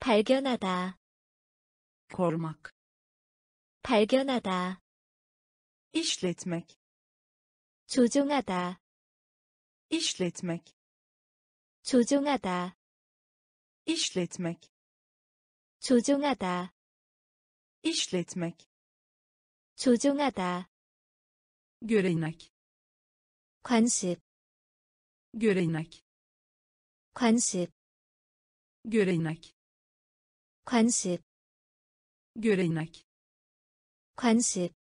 발견하다, korumak 발견하다, işletmek 조종하다, işletmek 조종하다, işletmek 조종하다, işletmek 조종하다, görenek 관습, görenek 관습, görenek 관습, görenek 관습,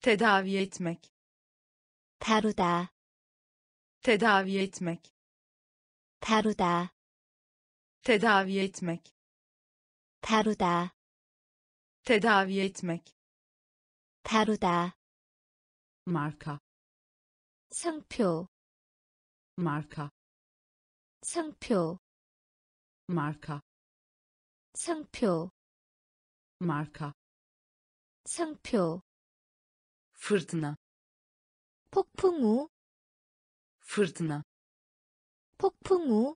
tedavi etmek 다루다, tedavi etmek 다루다, tedavi etmek 다루다, tedavi etmek 다루다, marka 성표, marka 성표, marka 성표, marka 성표, fırtına 폭풍우, fırtına 폭풍우,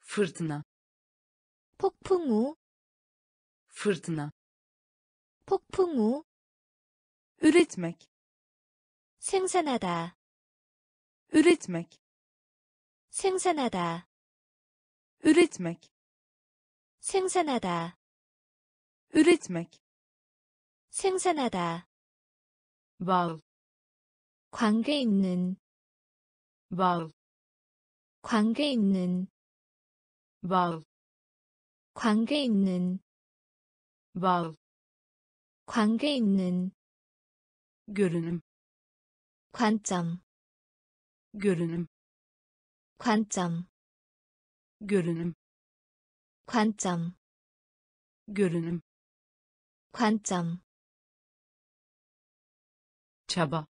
fırtına 폭풍우, fırtına 폭풍우, üretmek 생산하다, üretmek 생산하다, üretmek 생산하다, üretmek 생산하다, bağ 관계 있는, bağ 관계 있는, bağ 관계 있는, bağ 관계 있는, görünüm 관점, görünüm 관점, görünüm 관점, görünüm 관점, çaba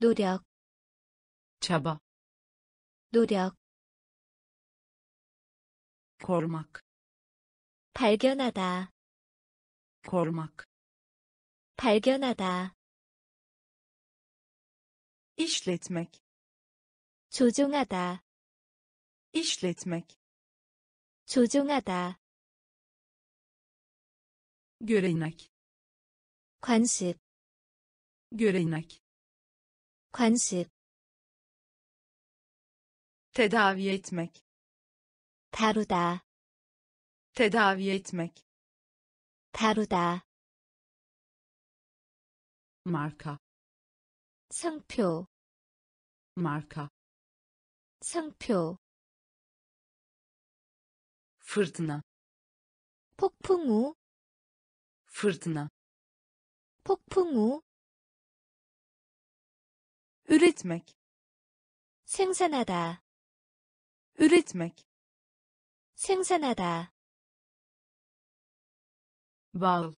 노력, çaba 노력, korumak 발견하다, korumak 발견하다, işletmek 조종하다, işletmek 조종하다, görenek 관습, görenek 관습, tedavi etmek 다루다, tedavi etmek 다루다, marka 성표, marka 성표, fırtına 폭풍우, fırtına 폭풍우, üretmek 생산하다, üretmek 생산하다, bağ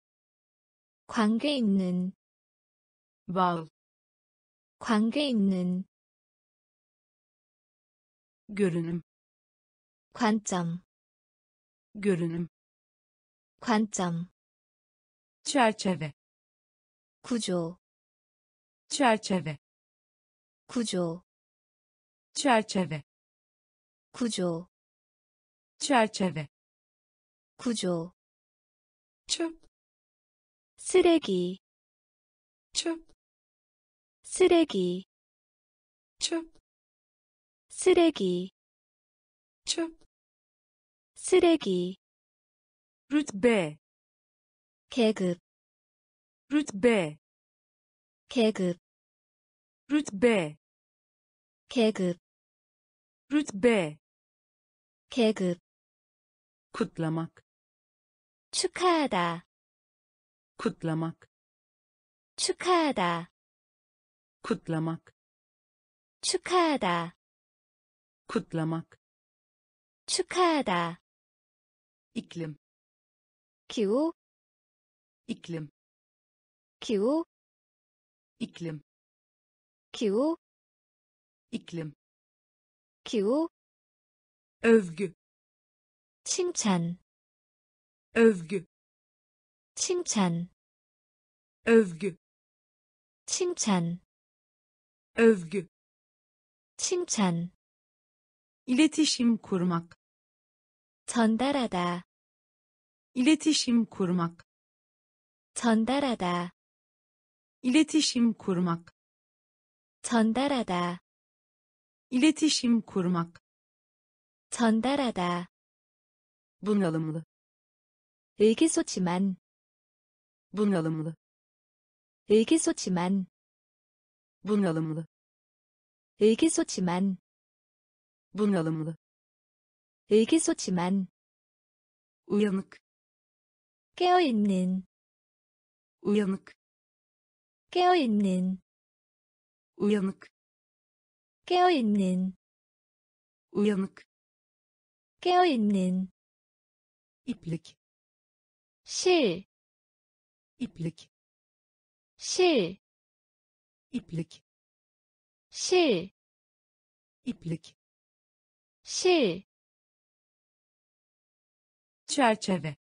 관계 있는, bağ 관계 있는, görünüm 관점, görünüm 관점, çerçeve 구조, çerçeve 구조, çerçeve 구조, çerçeve 구조, çöp 쓰레기, çöp 쓰레기, çöp 쓰레기, çöp 쓰레기, rütbe 계급, rütbe 계급, rütbe 계급, rütbe 계급, kutlamak 축하하다, kutlamak 축하하다, kutlamak 축하하다, kutlamak 축하하다, iklim 기후, iklim 기후, iklim 기후, iklim 기후, övgü 칭찬, övgü 칭찬, övgü 칭찬, övgü 칭찬, iletişim kurmak 전달하다, iletişim kurmak 전달하다, iletişim kurmak 전달하다, iletişim kurmak 전달하다, bunalımlı 의기소침한, bunalımlı 의기소침한, bunalımlı 의기소침한, bunalımlı 의기소침한, uyanık 깨어있는, uyanık 깨어있는, uyanık 깨어있는, uyanık 깨어있는, iplik 실, iplik 실, iplik 실, iplik 실, çerçeve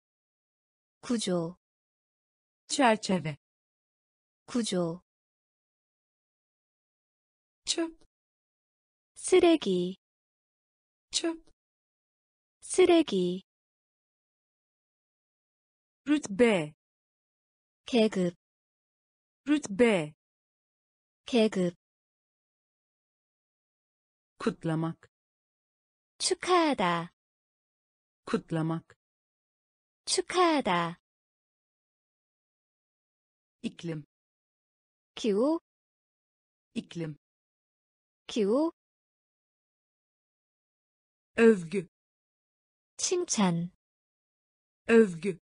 구조, çerçeve 구조, çöp 쓰레기, çöp 쓰레기, rütbe 계급, rütbe 계급, kutlamak 축하하다, kutlamak 축하하다, iklim 기후, iklim 기후, övgü 칭찬, övgü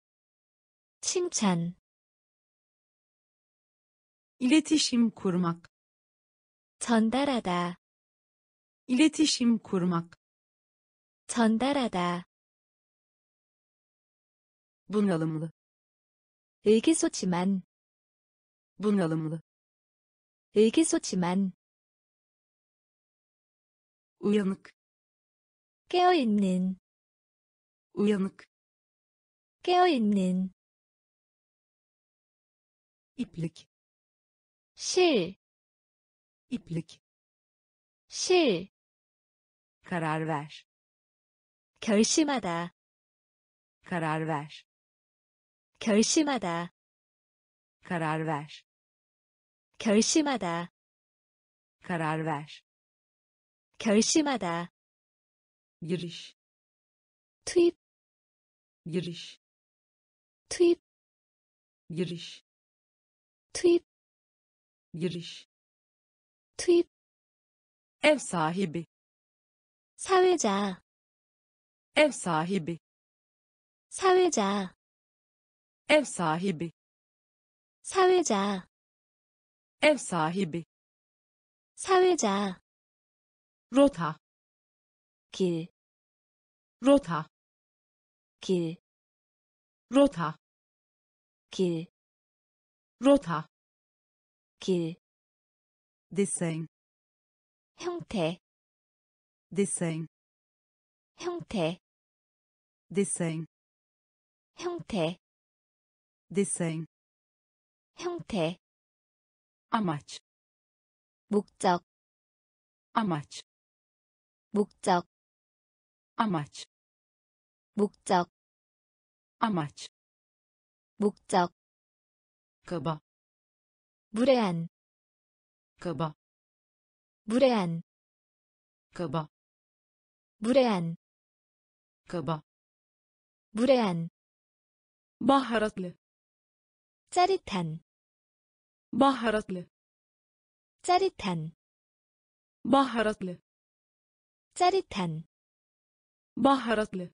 칭찬, iletişim kurmak 전달하다, iletişim kurmak 전달하다, bunalımlı 의기소침한, bunalımlı 의기소침한, uyanık 깨어있는, uyanık 깨어있는, iplik 실, iplik 실, karar ver 결심하다, karar ver 결심하다, karar ver 결심하다, karar ver 결심하다, giriş 투입, giriş 투입, giriş 투입, giriş 투입, ev sahibi 사회자, ev sahibi 사회자, ev sahibi 사회자, ev sahibi 사회자, rota 길, rota 길, rota 길, rota 길, desen 형태, desen 형태, desen 형태, desen 형태, amaç 목적, amaç 목적 amaç 목적 amaç 목적 kaba 무례한 kaba 무례한 kaba 무례한 kaba 무례한 baharatlı 짜릿한 baharatlı 짜릿한 baharatlı 짜릿한 baharatlı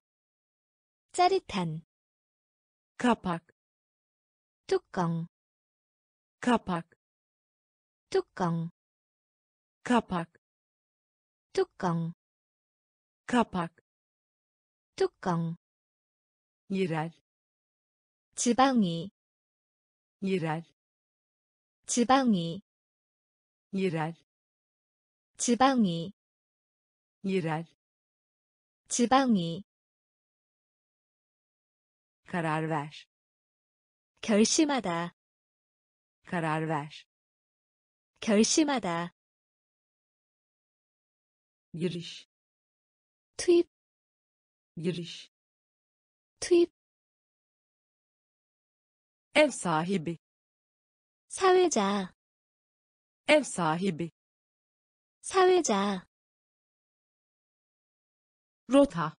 짜릿한 kapak 뚜껑 kapak 뚜껑 kapak 뚜껑 kapak 뚜껑 yerel 지방이 yerel 지방이 yerel 지방이 yerel 지방이 karar ver 결심하다 karar ver 결심하다 giriş 투입 giriş 투입 ev sahibi 사회자 ev sahibi 사회자 Rota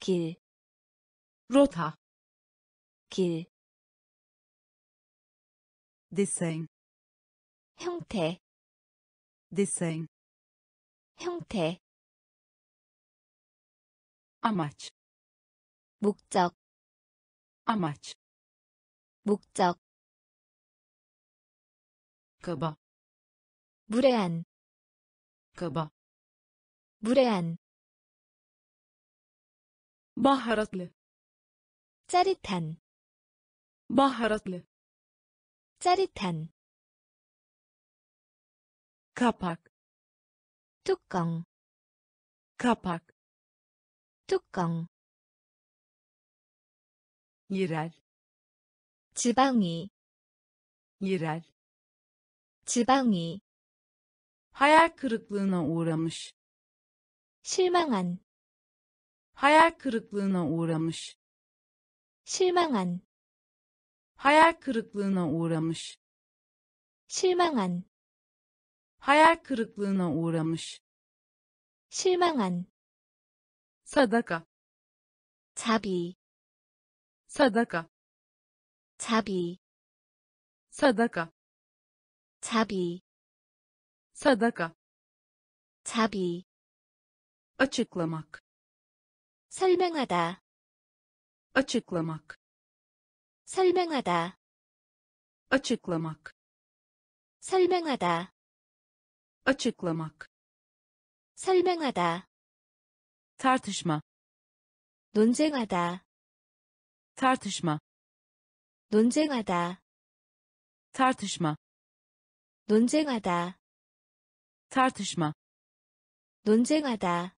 길, rota 길, desem 형태, desem 형태, amaç 목적, amaç 목적, kaba 무례한, kaba 무례한, baharatlı 짜릿한, baharatlı 짜릿한, kapak 뚜껑, kapak 뚜껑, yerel 지방이, yerel 지방이, hayal kırıklığına uğramış 실망한, hayal kırıklığına uğramış 실망한, hayal kırıklığına uğramış 실망한, hayal kırıklığına uğramış 실망한, sadaka 자비, sadaka 자비, sadaka 자비, sadaka 자비, açıklamak 설명하다, açıklamak 설명하다, açıklamak 설명하다, açıklamak 설명하다, tartışma 논쟁하다, tartışma 논쟁하다, tartışma 논쟁하다, tartışma 논쟁하다,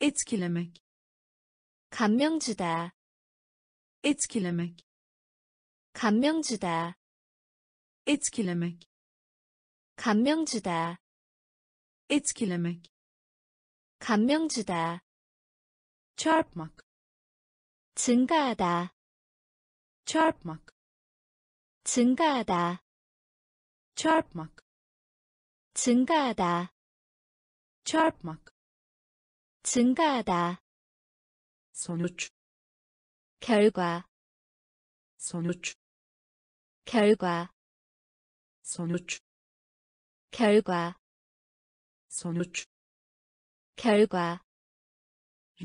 etkilemek 감명 주다, etkilemek 감명 주다, etkilemek 감명 주다, etkilemek 감명 주다, çarpmak 증가하다, çarpmak 증가하다, çarpmak 증가하다, çarpmak 증가하다, sonuç 결과, sonuç 결과, sonuç 결과, sonuç 결과,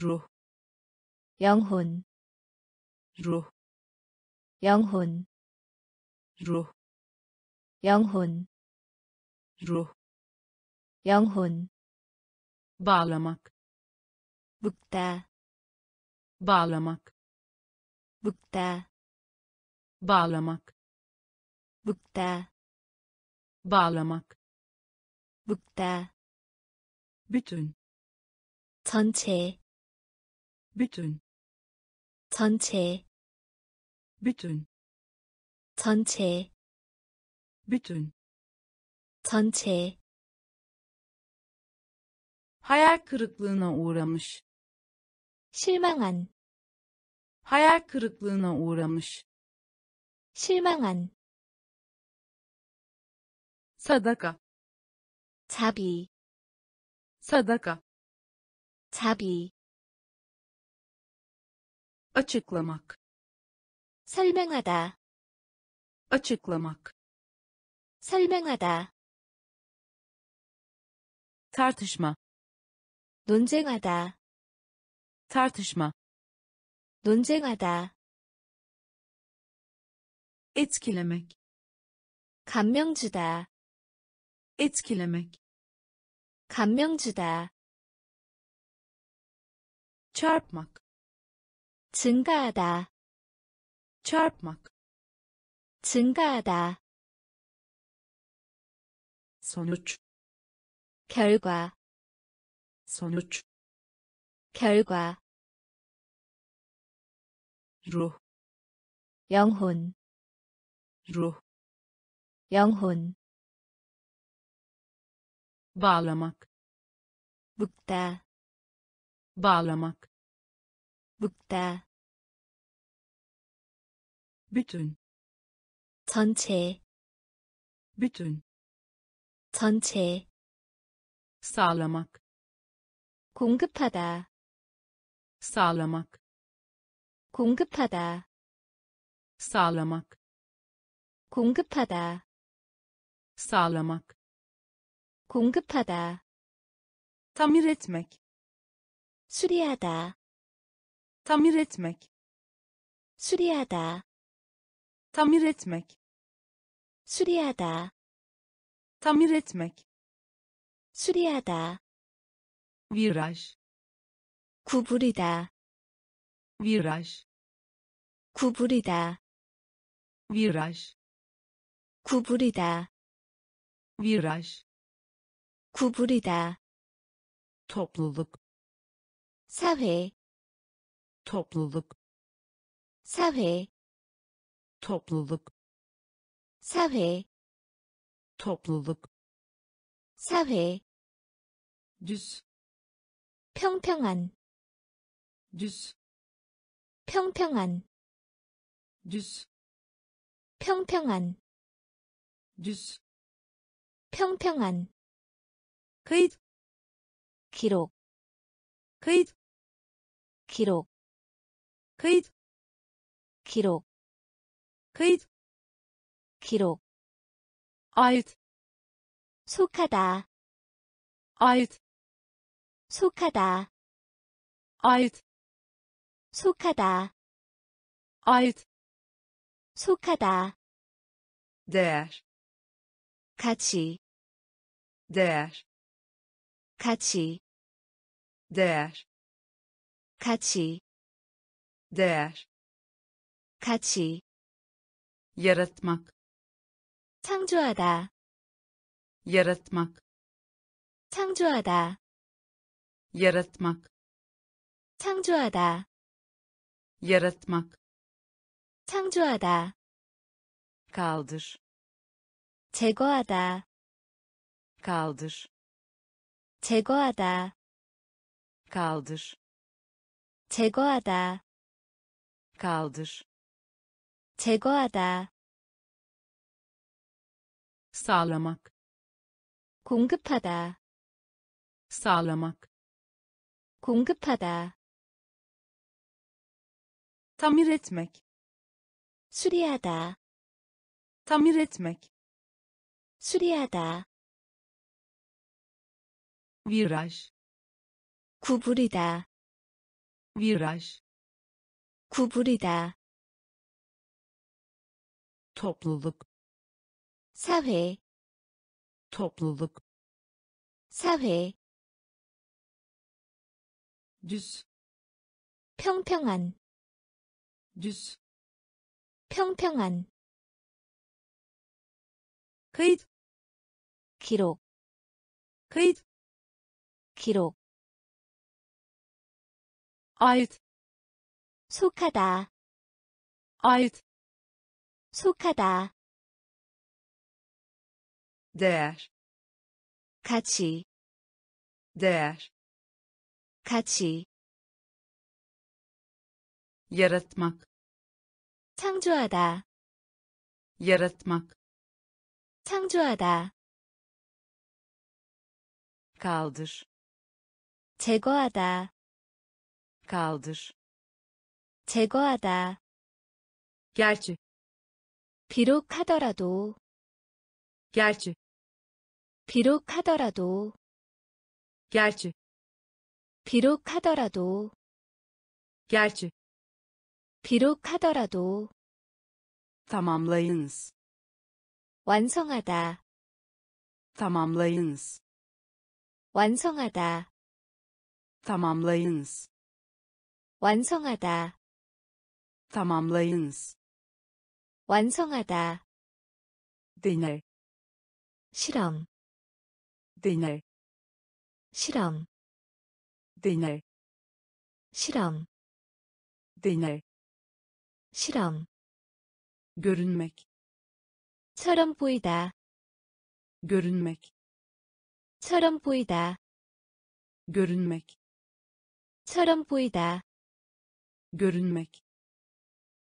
ruh 영혼, ruh 영혼, ruh 영혼, ruh 영혼, bağlamak 묶다, bağlamak 묶다, bağlamak 묶다, bağlamak 묶다, bütün 전체, bütün 전체, bütün 전체, bütün 전체, hayal kırıklığına uğramış, 실망한, hayal kırıklığına uğramış, 실망한, sadaka, 자비, sadaka, 자비, açıklamak, 설명하다, açıklamak, 설명하다, tartışma, 논쟁하다, tartışma, 논쟁하다, etkilemek, 감명 주다, etkilemek, 감명 주다, çarpmak, 증가하다, çarpmak, 증가하다, sonuç, 결과, sonuç, 결과, ruh, 영혼, ruh, 영혼, bağlamak, 묶다, bağlamak, 묶다, bütün, 전체, bütün, 전체, sağlamak, 공급하다, sağlamak, 공급하다, sağlamak, 공급하다, sağlamak, 공급하다, tamir etmek, 수리하다, tamir etmek, 수리하다, tamir etmek, 수리하다, tamir etmek, 수리하다, viraj, 구부리다, Viraj, 구부리다, viraj, 구부리다, viraj, 구부리다, topluluk, 사회, topluluk, 사회, topluluk, 사회, topluluk, 사회, düz, 평평한, düz, 평평한, düz, 평평한, düz, 평평한, kayıt, 기록, kayıt, 기록, kayıt, 기록, kayıt, 기록, ait, 속하다, ait, 속하다, ait, 속하다, ait, 속하다, değer, 가치, değer, 가치, değer, 가치, değer, 가치, yaratmak, 창조하다, yaratmak, 창조하다, yaratmak, 창조하다, yaratmak, 창조하다, kaldır, 제거하다, kaldır, 제거하다, kaldır, 제거하다, kaldır, 제거하다, sağlamak, 공급하다, sağlamak, 공급하다, tamir etmek, 수리하다, tamir etmek, 수리하다, viraj, 구부리다, viraj, 구부리다, topluluk, 사회, topluluk, 사회, düz, 평평한, Düz, 평평한, kayıt, 기록, kayıt, 기록, ait, 속하다, ait, 속하다, değer, 가치, değer, 가치, yaratmak 창조하다, yaratmak 창조하다, kaldır 제거하다, kaldır 제거하다, gerçi 비록 하더라도, gerçi 비록 하더라도, gerçi 비록 하더라도, gerçi 비록 하더라도, tamamlayınız 완성하다, tamamlayınız 완성하다, tamamlayınız 완성하다, tamamlayınız 완성하다, dene 실험, dene 실험, dene 실험, dene 실험, görünmek 처럼 보이다, görünmek 처럼 보이다, görünmek 처럼 보이다, görünmek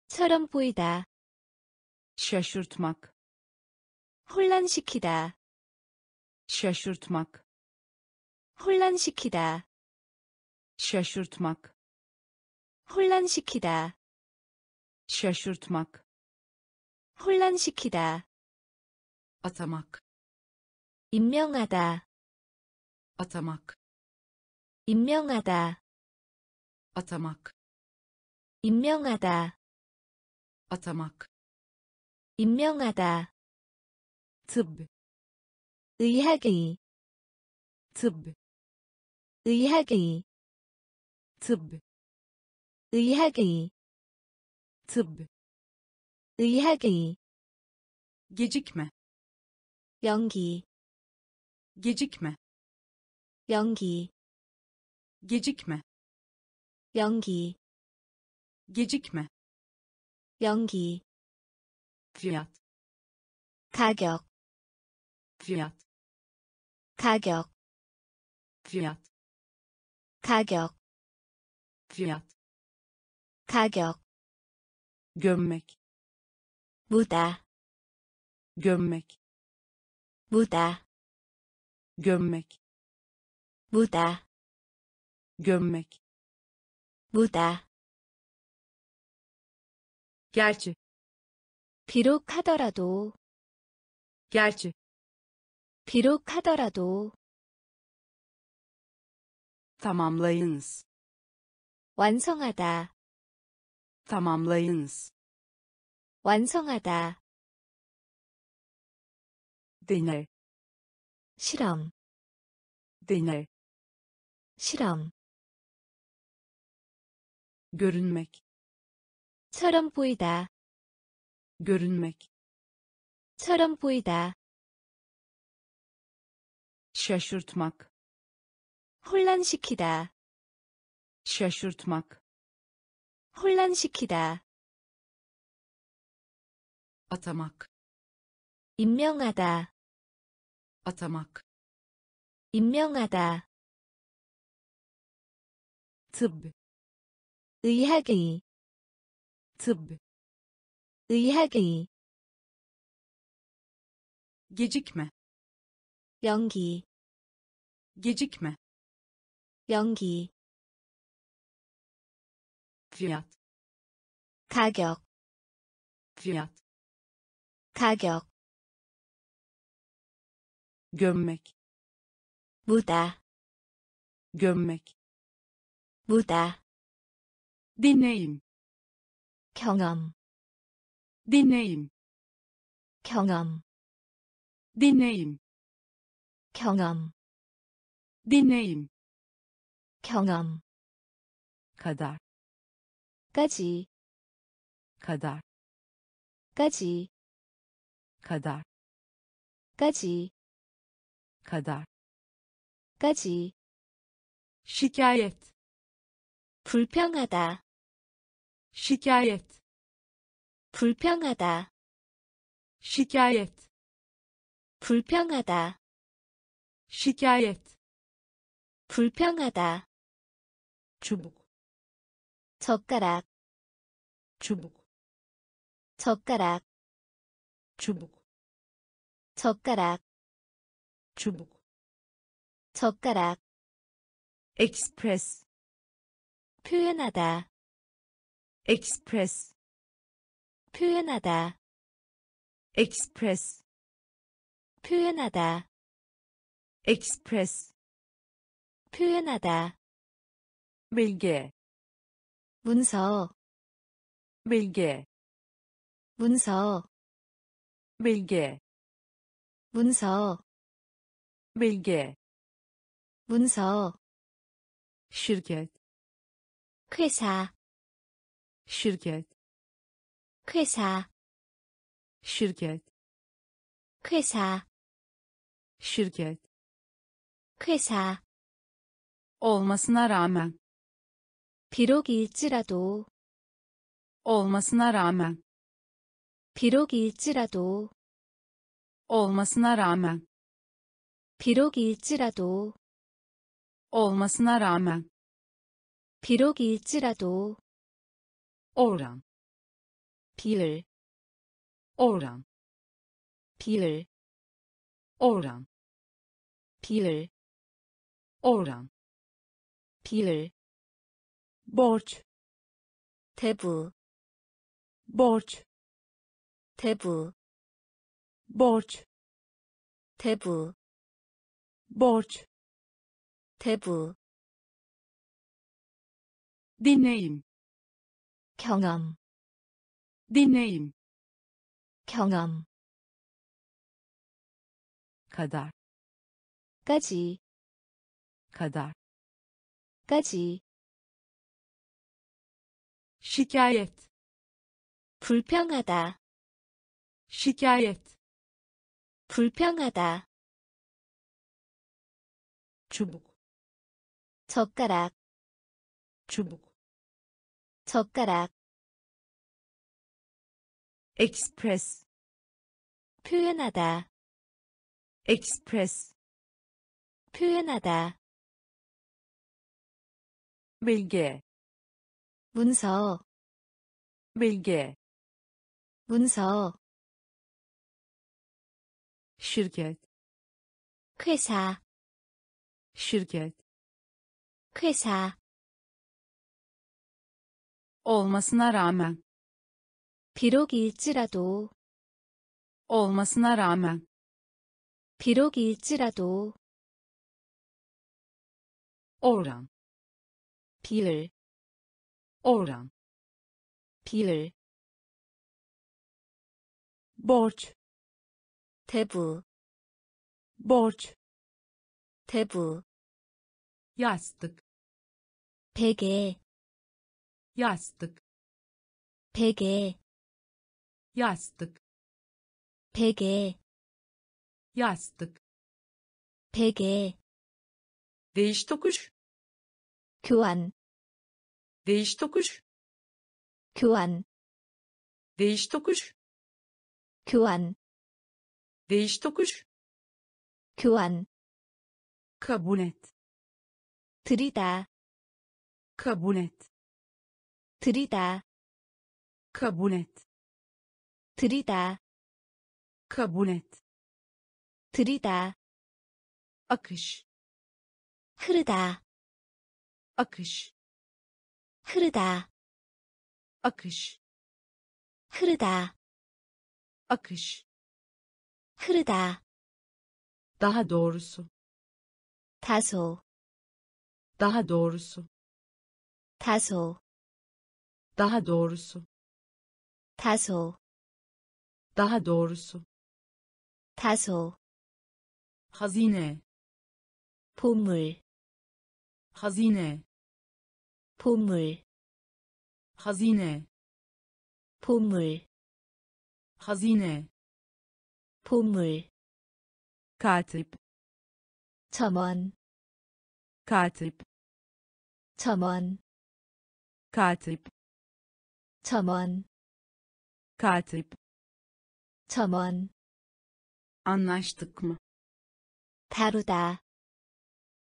처럼 보이다, şaşırtmak 혼란시키다, şaşırtmak 혼란시키다, şaşırtmak 혼란시키다, şaşırtmak 혼란시키다, atamak 임명하다, atamak 임명하다, atamak 임명하다, atamak 임명하다, tıbb 의학의, tıbb 의학의, tıbb 의학의, tıbb 의학의, gecikme 연기, gecikme 연기, gecikme 연기, gecikme 연기, fiyat 가격, fiyat 가격, fiyat 가격, fiyat 가격, gömmek 무다, gömmek 무다, gömmek 무다, gömmek 무다, gerçi 비록 하더라도, gerçi 비록 하더라도, tamamlayınız 완성하다, Tamamlayınız 완성하다, dene 실험, dene 실험, görünmek 처럼 보이다, görünmek 처럼 보이다, şaşırtmak 혼란시키다, şaşırtmak 혼란시키다, atamak 임명하다, atamak 임명하다, tıbb 의학의, tıbb 의학의, gecikme 연기, gecikme 연기, fiyat 가격, fiyat 가격, gömmek 무다, gömmek 무다, deneyim 경험, deneyim 경험, deneyim 경험, deneyim 경험, kadar 까지, kadar 까지, kadar 까지, kadar 까지, şikayet 불평하다, şikayet 불평하다, şikayet 불평하다, şikayet 불평하다, çubuk 젓가락 çubuk 젓가락 çubuk 젓가락 çubuk 젓가락 express 표현하다 express 표현하다 express 표현하다 express 표현하다 bilgi 문서 bilgi 문서 bilgi 문서 bilgi 문서 şirket 회사 şirket 회사 şirket 회사 şirket 회사 olmasına rağmen 비록일지라도 olmasına rağmen 비록일지라도 olmasına rağmen 비록일지라도 olmasına rağmen 비록일지라도 oran 비율 oran 비율 oran 비율 oran 비율 borç 대부 borç 대부 borç 대부 borç 대부 dinleyim 경험 dinleyim 경험 kadar 까지 kadar 까지 şikayet 불평하다 şikayet 불평하다 çubuk 젓가락 çubuk 젓가락 express 표현하다 express 표현하다 bilgi 문서 bilgi 문서 şirket 회사 şirket 회사 olmasına rağmen 비록일지라도 olmasına rağmen 비록일지라도 oran 비율 oran 비율 borç 대부 borç 대부 yastık 베개 yastık 베개 yastık 베개 yastık 베개 değiş tokuş 교환 değiş tokuş 교환 değiş tokuş 교환 değiş tokuş 교환 kabul et 들이다 kabul et 들이다 kabul et 들이다 kabul et 들이다 akış 흐르다 akış 흐르다 akış 흐르다 akış 흐르다 daha doğrusu 다소 daha doğrusu 다소 daha doğrusu 다소 daha doğrusu 다소 hazine 보물 hazine 보물 hazine 보물 hazine 보물 katip 점원 katip 점원 katip 점원 katip 점원 anlaştık mı 다루다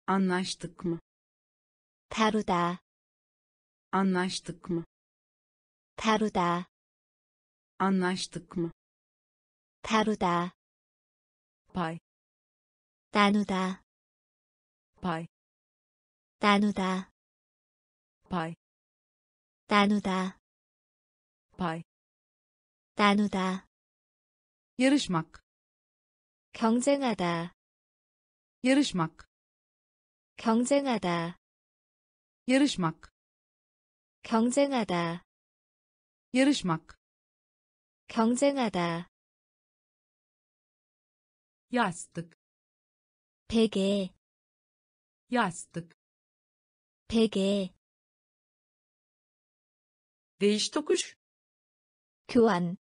anlaştık mı 다루다 Anlaştık mı? 다루다, Anlaştık mı? 다루다, Pay, 나누다, pay, 나누다, pay, 나누다, pay. 나누다, Yarışmak, 경쟁하다, yarışmak, 경쟁하다, yarışmak, 경쟁하다, yarışmak. 경쟁하다, Yastık, 베개, yastık. 베개, Değiş tokuş, 교환,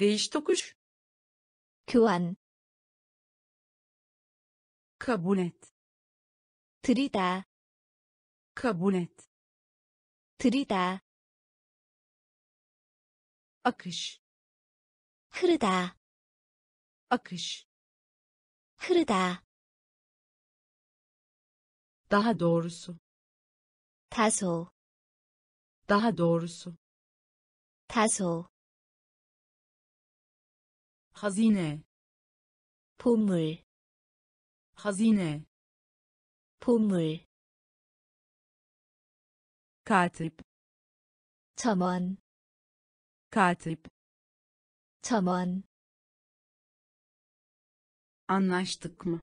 değiş tokuş. 교환, Kabul et, 들이다, kabul et. 들이다, Akış, 흐르다, akış. 흐르다, Daha doğrusu, 다소, daha doğrusu. 다소, Hazine, 보물, hazine. 보물, Katip, 점원, katip. 점원, Anlaştık mı?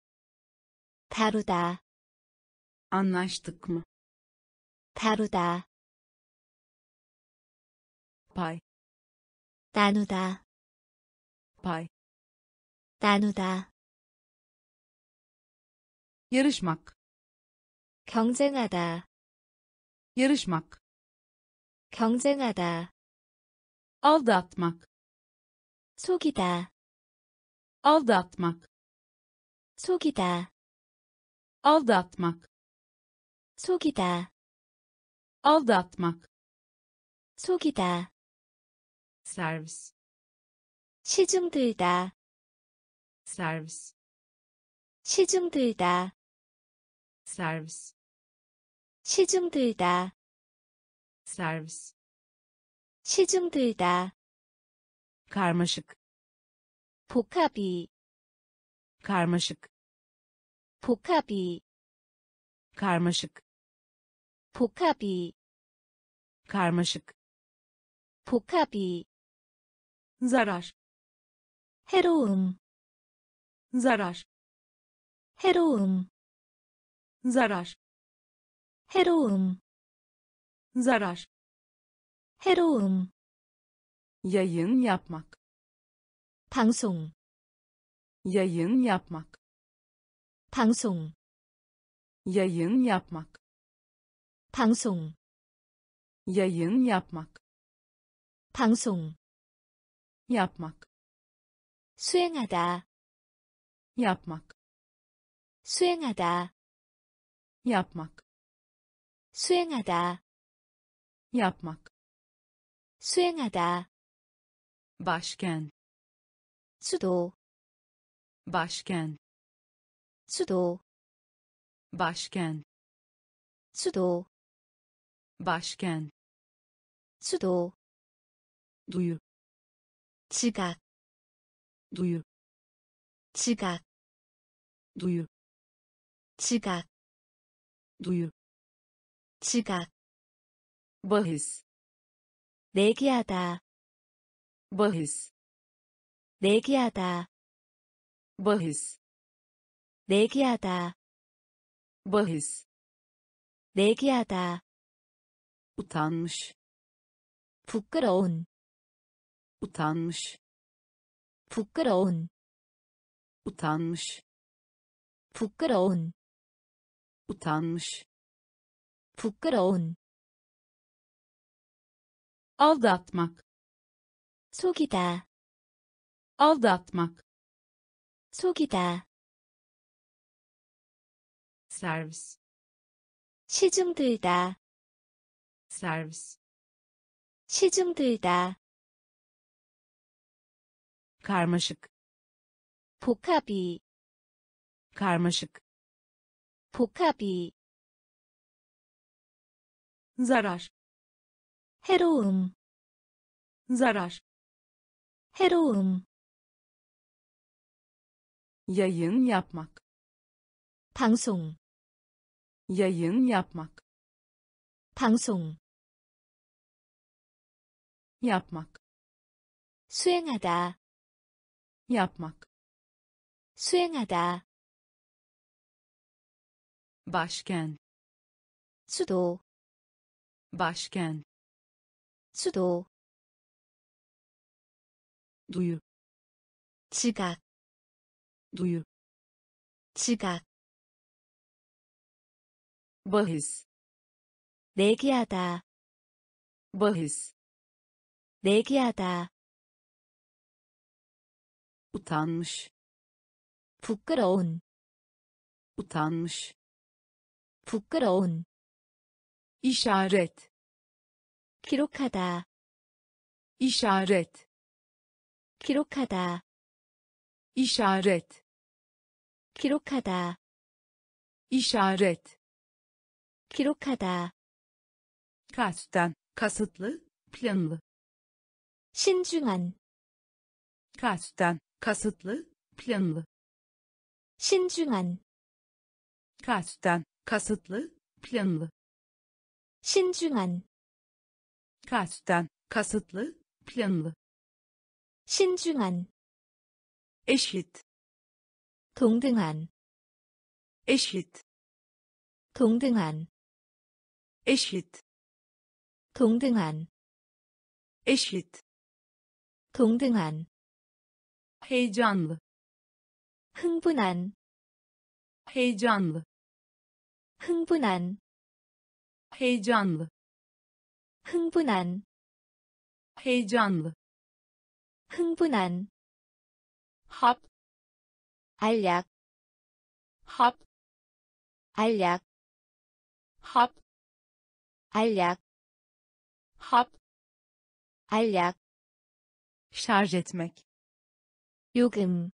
다루다, Anlaştık mı? 다루다, Pay, 나누다, pay. 나누다, Yarışmak, 경쟁하다, yarışmak. 경쟁하다, Aldatmak, 속이다, aldatmak, 속이다, aldatmak, 속이다, aldatmak. 속이다, Servis, 시중 들다, servis, 시중 들다, servis, 시중 들다, servis. 시중 들다, Karmaşık, 복합이, karmaşık, 복합이, karmaşık, 복합이, karmaşık. 복합이, Zarar, 해로움, zarar, 해로움, zarar, 해로움, zarar. 해로움, Yayın yapmak, 방송, yayın yapmak, 방송, yayın yapmak, 방송, yayın yapmak, 방송, yapmak, 수행하다, yapmak, 수행하다, yapmak, 수행하다, yapmak. 수행하다, Başkent, 수도, başkent, 수도, başkent, 수도, başkent. 수도, Duyu, 지각, duyu, 지각, duyu, 지각, duyu. 지각, Bahis, 내기하다, bahis, 내기하다, bahis, 내기하다, bahis. 내기하다, Utanmış, 부끄러운, utanmış, 부끄러운, utanmış, 부끄러운, utanmış. 부끄러운, Aldatmak, 속이다, aldatmak. 속이다, Servis, 시중 들다, servis. 시중 들다, Karmaşık, 복합이, karmaşık. 복합이, zarar 해로움, zarar 해로움, yayın yapmak 방송, yayın yapmak 방송, yapmak 수행하다, yapmak 수행하다, başkent 수도, başkent 수도, duyu 지각, duyu 지각, bahis 내기하다, bahis 내기하다, utanmış 부끄러운, utanmış 부끄러운, işaret 기록하다, işaret 기록하다, işaret 기록하다, işaret 기록하다, kasten kasıtlı planlı 신중한, kasten kasıtlı planlı 신중한, kasten kasıtlı planlı 신중한, kasten kasıtlı planlı 신중한, eşit 동등한, eşit 동등한, eşit 동등한, eşit 동등한, heyecanlı 흥분한, heyecanlı 흥분한, heyecanlı 흥분한, heyecanlı 흥분한, hap 알약, hap 알약, hap 알약, hap 알약, şarj etmek 요금,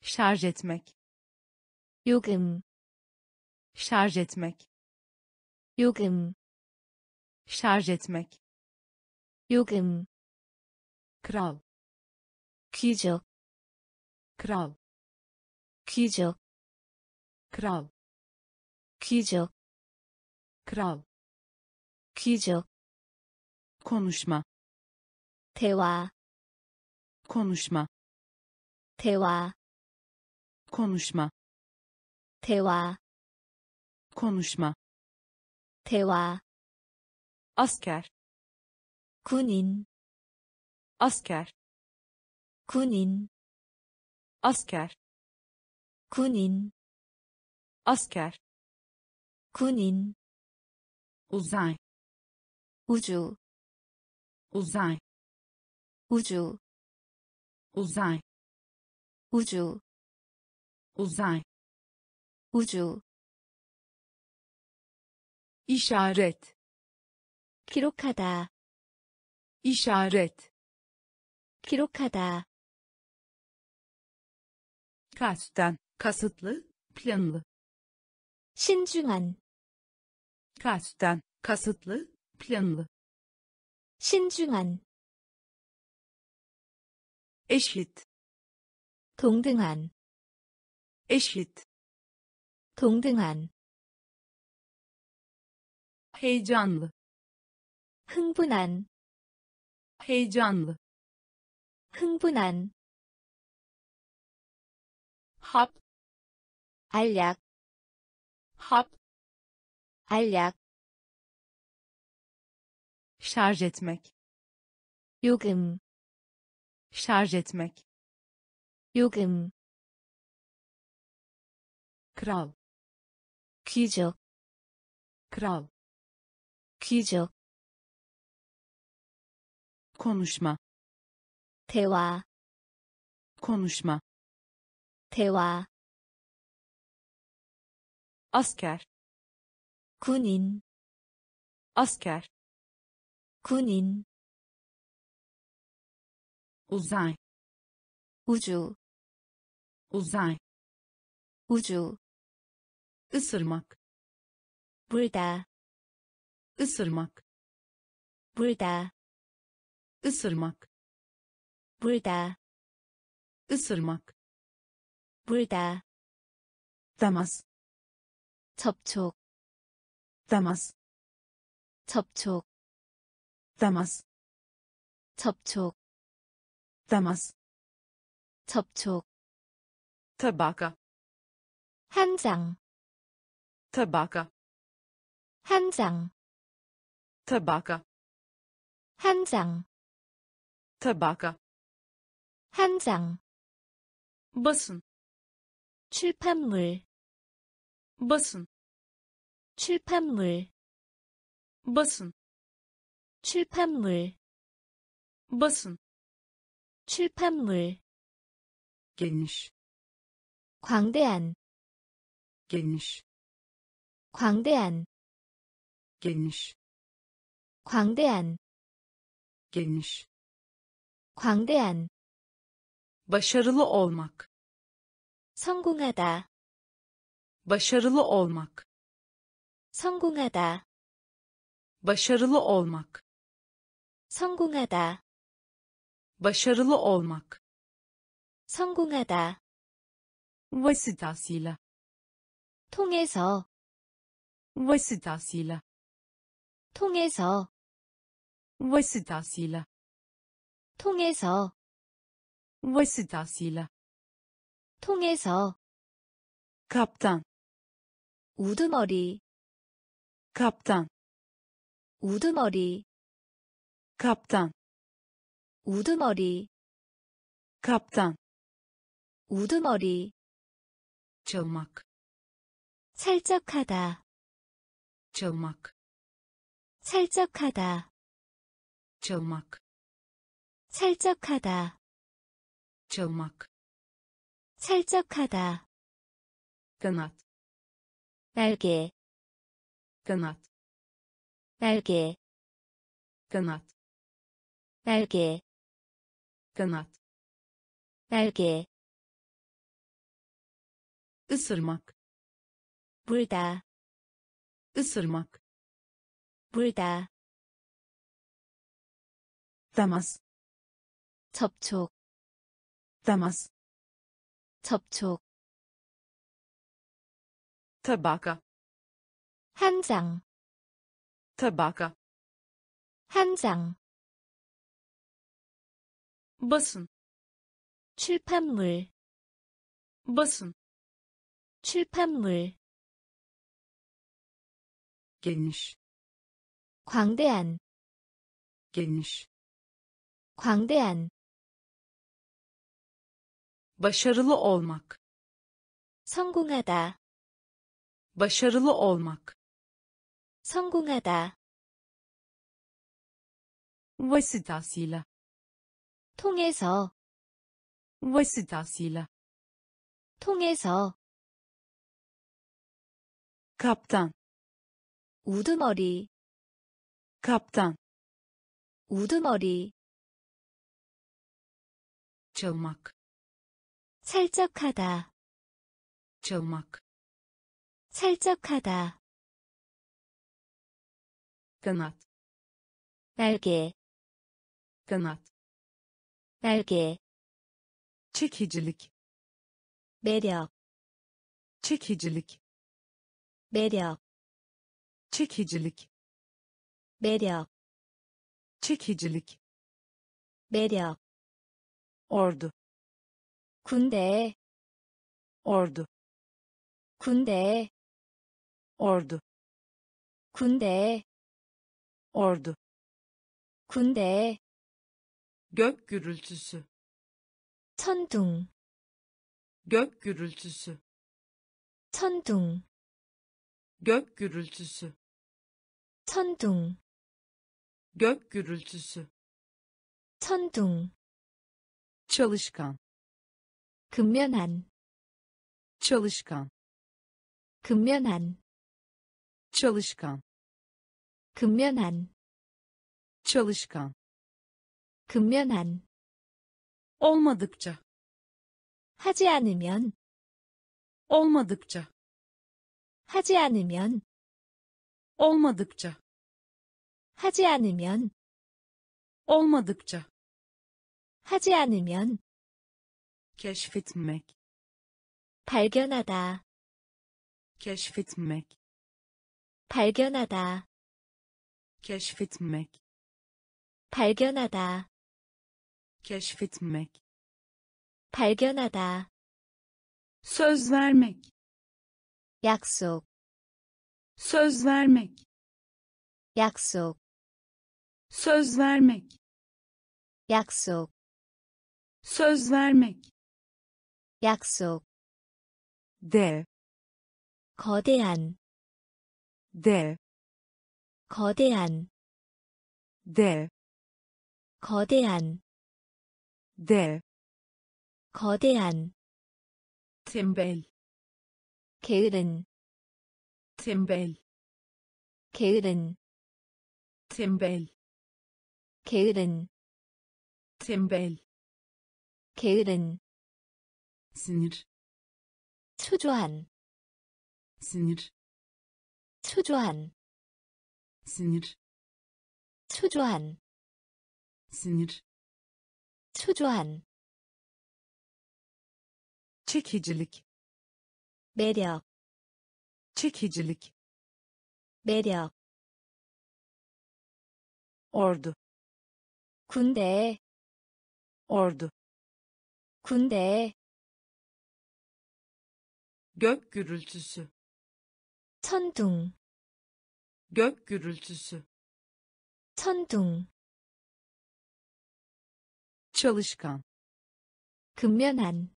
şarj etmek 요금, şarj etmek 요금, şarj etmek 요금, kral 귀족, kral 귀족, kral 귀족, kral 귀족, konuşma 대화, konuşma 대화, konuşma 대화, konuşma 대화, asker 군인, asker 군인, asker 군인, asker 군인, uzay 우주, uzay 우주, uzay 우주, uzay 우주, işaret 기록하다, işaret 기록하다, kasten kasıtlı planlı 신중한, kasten kasıtlı planlı 신중한, eşit 동등한, eşit 동등한, heyecanlı 흥분한, heyecanlı 흥분한, hap 알약, hap 알약, şarj etmek 요금, şarj etmek 요금, kral 귀족, kral 귀족, konuşma 대화, konuşma 대화, asker 군인, asker 군인, uzay 우주, uzay 우주, ısırmak 물다, ısırmak 물다 ısırmak 물다 ısırmak 물다 temas 접촉 temas 접촉 temas 접촉 temas 접촉 tabaka 한 장, tabaka 한 장, tabaka 한 장, tabaka 한 장, basın 출판물, basın 출판물, basın 출판물, basın 출판물, geniş 광대한, geniş 광대한, geniş 광대한, geniş 광대한, başarılı olmak 성공하다, başarılı olmak 성공하다, başarılı olmak 성공하다, başarılı olmak 성공하다, vasıtasıyla 통해서, vasıtasıyla 통해서, vasıtasıyla 통해서, vasıtasıyla 통해서, kaptan 우두머리, kaptan 우두머리, kaptan 우두머리, kaptan 우두머리, çalmak 살적하다, çalmak 살적하다, çalmak 살적하다, çalmak 살적하다, kanat 날개, kanat 날개, kanat 날개, kanat 날개, ısırmak 물다, ısırmak 물다, temas 접촉, temas 접촉, tabaka 한 장, tabaka 한 장, basın 출판물, basın 출판물, geniş 광대한, geniş 광대한, başarılı olmak 성공하다, başarılı olmak 성공하다, vasıtasıyla 통해서, vasıtasıyla 통해서, kaptan 우두머리, kaptan 우두머리, çalmak 살적하다, çalmak 살적하다, kanat 날개, kanat 날개, çekicilik 매력, çekicilik 매력, çekicilik 매력, çekicilik 매력, ordu 군대, ordu 군대, ordu 군대, ordu 군대, gök gürültüsü 천둥, gök gürültüsü 천둥, gök gürültüsü 천둥, gök gürültüsü 천둥, çalışkan 근면한, çalışkan 근면한, çalışkan 근면한, çalışkan 근면한, olmadıkça 하지 않으면, olmadıkça 하지 않으면, olmadıkça 하지 않으면, olmadıkça 하지 않으면, keşfetmek 발견하다, keşfetmek 발견하다, keşfetmek 발견하다, keşfetmek 발견하다, söz vermek 약속, söz vermek 약속, söz vermek 약속, söz vermek 약속, dev 거대한, dev 거대한, dev 거대한, dev 거대한, tembel 게으른, tembel 게으른, tembel 게으른, tembel 게으른, sinir 초조한, sinir 초조한, sinir 초조한, sinir 초조한, çekicilik 매력, çekicilik 매력, ordu 군대, ordu 군대, gök gürültüsü 천둥, gök gürültüsü 천둥, çalışkan 근면한,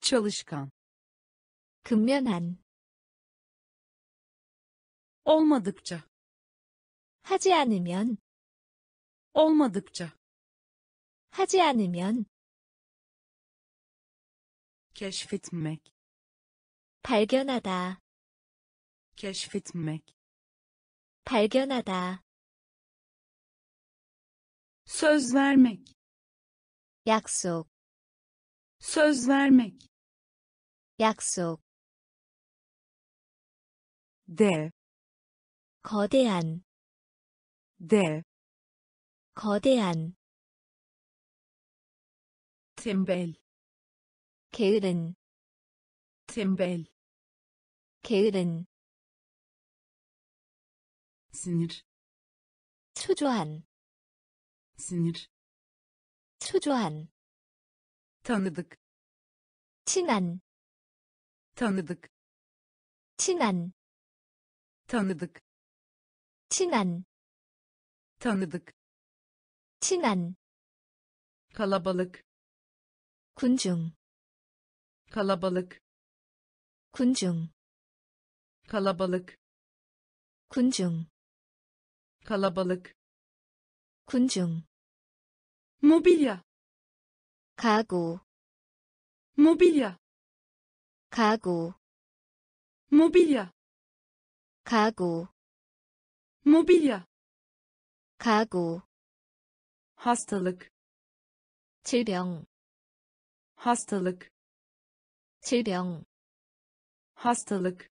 çalışkan 근면한, olmadıkça 하지 않으면, olmadıkça 하지 않으면, keşfetmek 발견하다, keşfetmek 발견하다, söz vermek 약속, söz vermek 약속, dev 거대한, dev 거대한, tembel 게으른, tembel 게으른, sinir 초조한, sinir 초조한, tanıdık 친한, tanıdık 친한, tanıdık 친한, tanıdık 친한, kalabalık 군중, kalabalık 군중, kalabalık 군중, kalabalık 군중, mobilya 가구, mobilya 가구, mobilya 가구, mobilya 가구, hastalık 질병, hastalık 질병, hastalık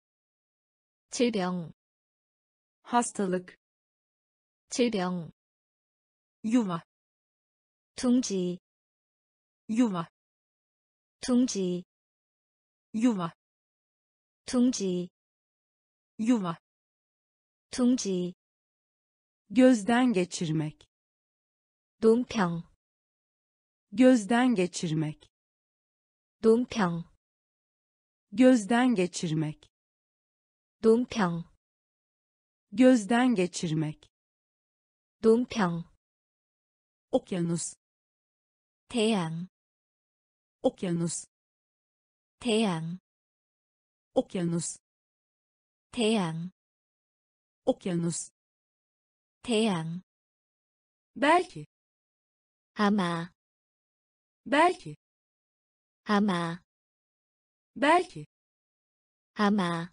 질병, hastalık 질병, yuva 둥지, yuva 둥지, yuva 둥지, yuva 둥지, gözden geçirmek 논평, gözden geçirmek 논평, gözden geçirmek 논평, gözden geçirmek 논평, okyanus 태양, okyanus 태양, okyanus 태양, okyanus 태양, belki 아마, belki 아마, belki 아마,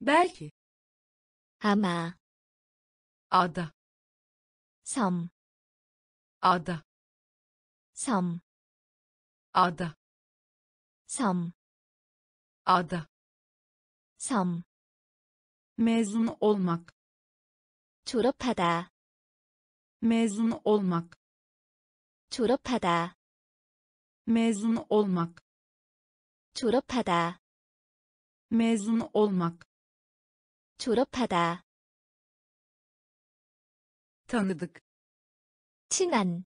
belki 아마, ada 섬, ada 섬, ada 섬, ada 섬, mezun olmak 졸업하다, mezun olmak, 졸업하다, mezun olmak, 졸업하다, mezun olmak, 졸업하다, tanıdık, 친한,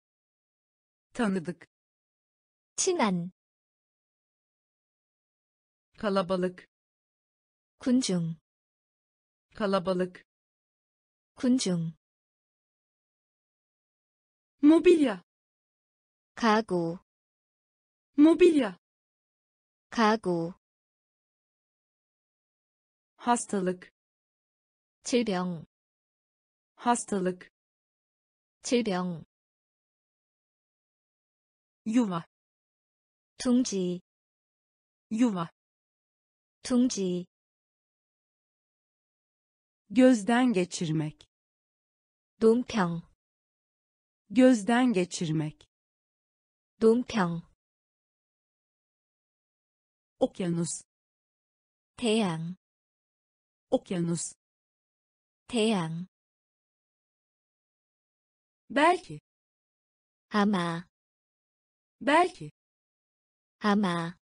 tanıdık, 친한, kalabalık, 군중, kalabalık, 군중, mobilya, 가구, mobilya, 가구, hastalık, 질병, hastalık, 질병, yuva, 둥지, yuva, 둥지, gözden geçirmek, 논평, gözden geçirmek, 논평, okyanus, 태양, okyanus, 태양, belki, 아마, belki, 아마,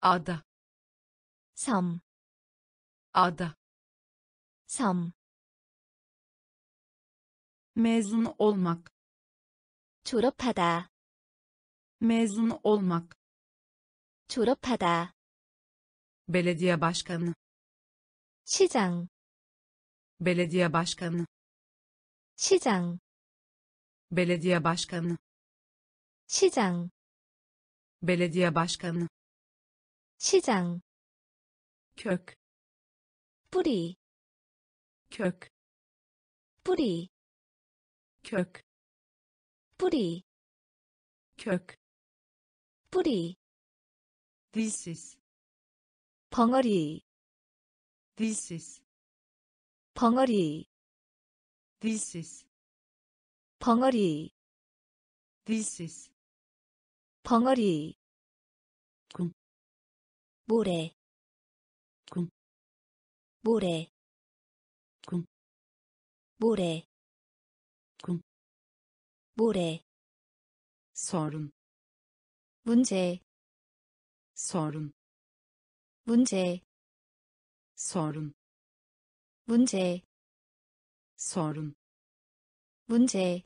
ada, 섬, ada, 섬, mezun olmak, 졸업하다, mezun olmak, 졸업하다, belediye başkanı, 시장, belediye başkanı, 시장, belediye başkanı, 시장, belediye başkanı, 시장, kök, 뿌리, kök, 뿌리, kök, 뿌리, kök, 뿌리, dilsiz, 벙어리, dilsiz, 벙어리, dilsiz, 벙어리, dilsiz, 벙어리, 군, 모래, 군, 모래, 군, 모래, 군, 모래, sorun, 문제, sorun, 문제, sorun, 문제, sorun, 문제,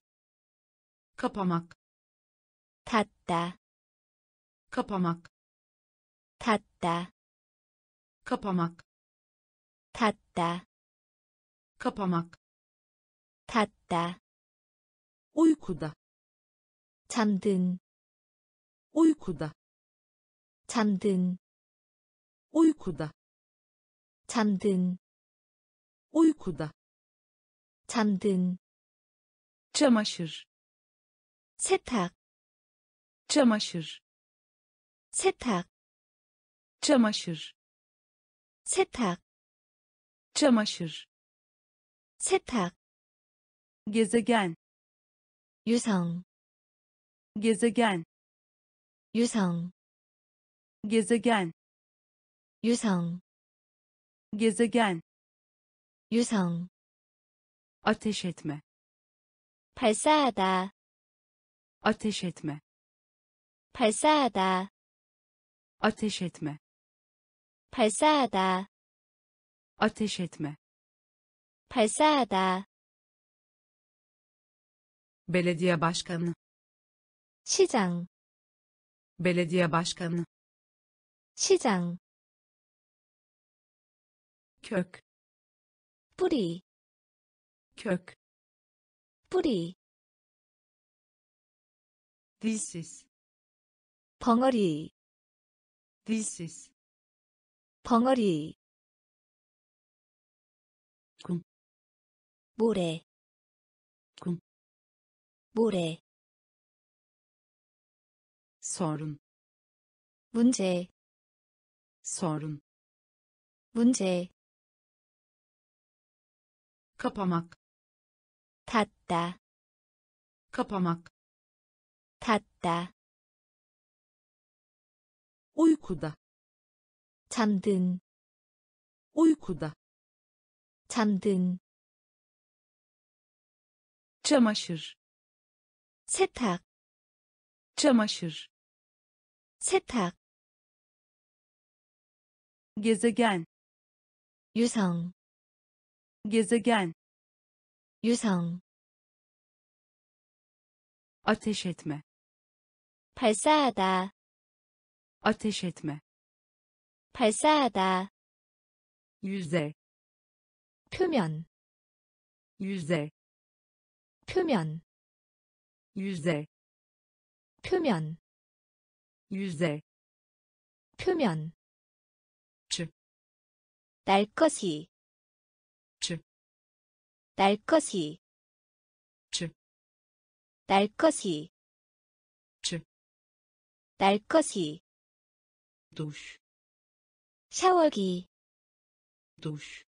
kapamak, 닫다, kapamak, 닫다, kapamak, 닫다, kapamak, 닫다, uykuda, 잠든, uykuda, 잠든, uykuda, 잠든, uykuda, 잠든, çamaşır, 세탁, çamaşır, 세탁, çamaşır, 세탁, çamaşır, 세탁, gezegen, 유성, gezegen, 유성, gezegen, 유성, gezegen, 유성, ateş etme, 발사하다, ateş etme, 발사하다, ateş etme, 발사하다, ateş etme, 발사하다, belediye başkanı, 시장, belediye başkanı, 시장, Kök, 뿌리, kök, 뿌리, dilsiz, 벙어리, dilsiz, 벙어리, 군, 모래, 군, 모래, sorun, 문제, sorun, 문제, kapamak, 닫다, kapamak, 닫다, uykuda, 잠든, uykuda, 잠든 çamaşır 세탁 çamaşır 세탁 gezegen 유성 gezegen 유성 ateş etme 발사하다 ateş etme 발사하다 yüzey 표면 yüzey 표면 yüzey 표면 yüzey 표면 즉. 날 것이 즉. 날 것이. 즉. 날 것이. 즉. 날 것이. duş 샤워기. duş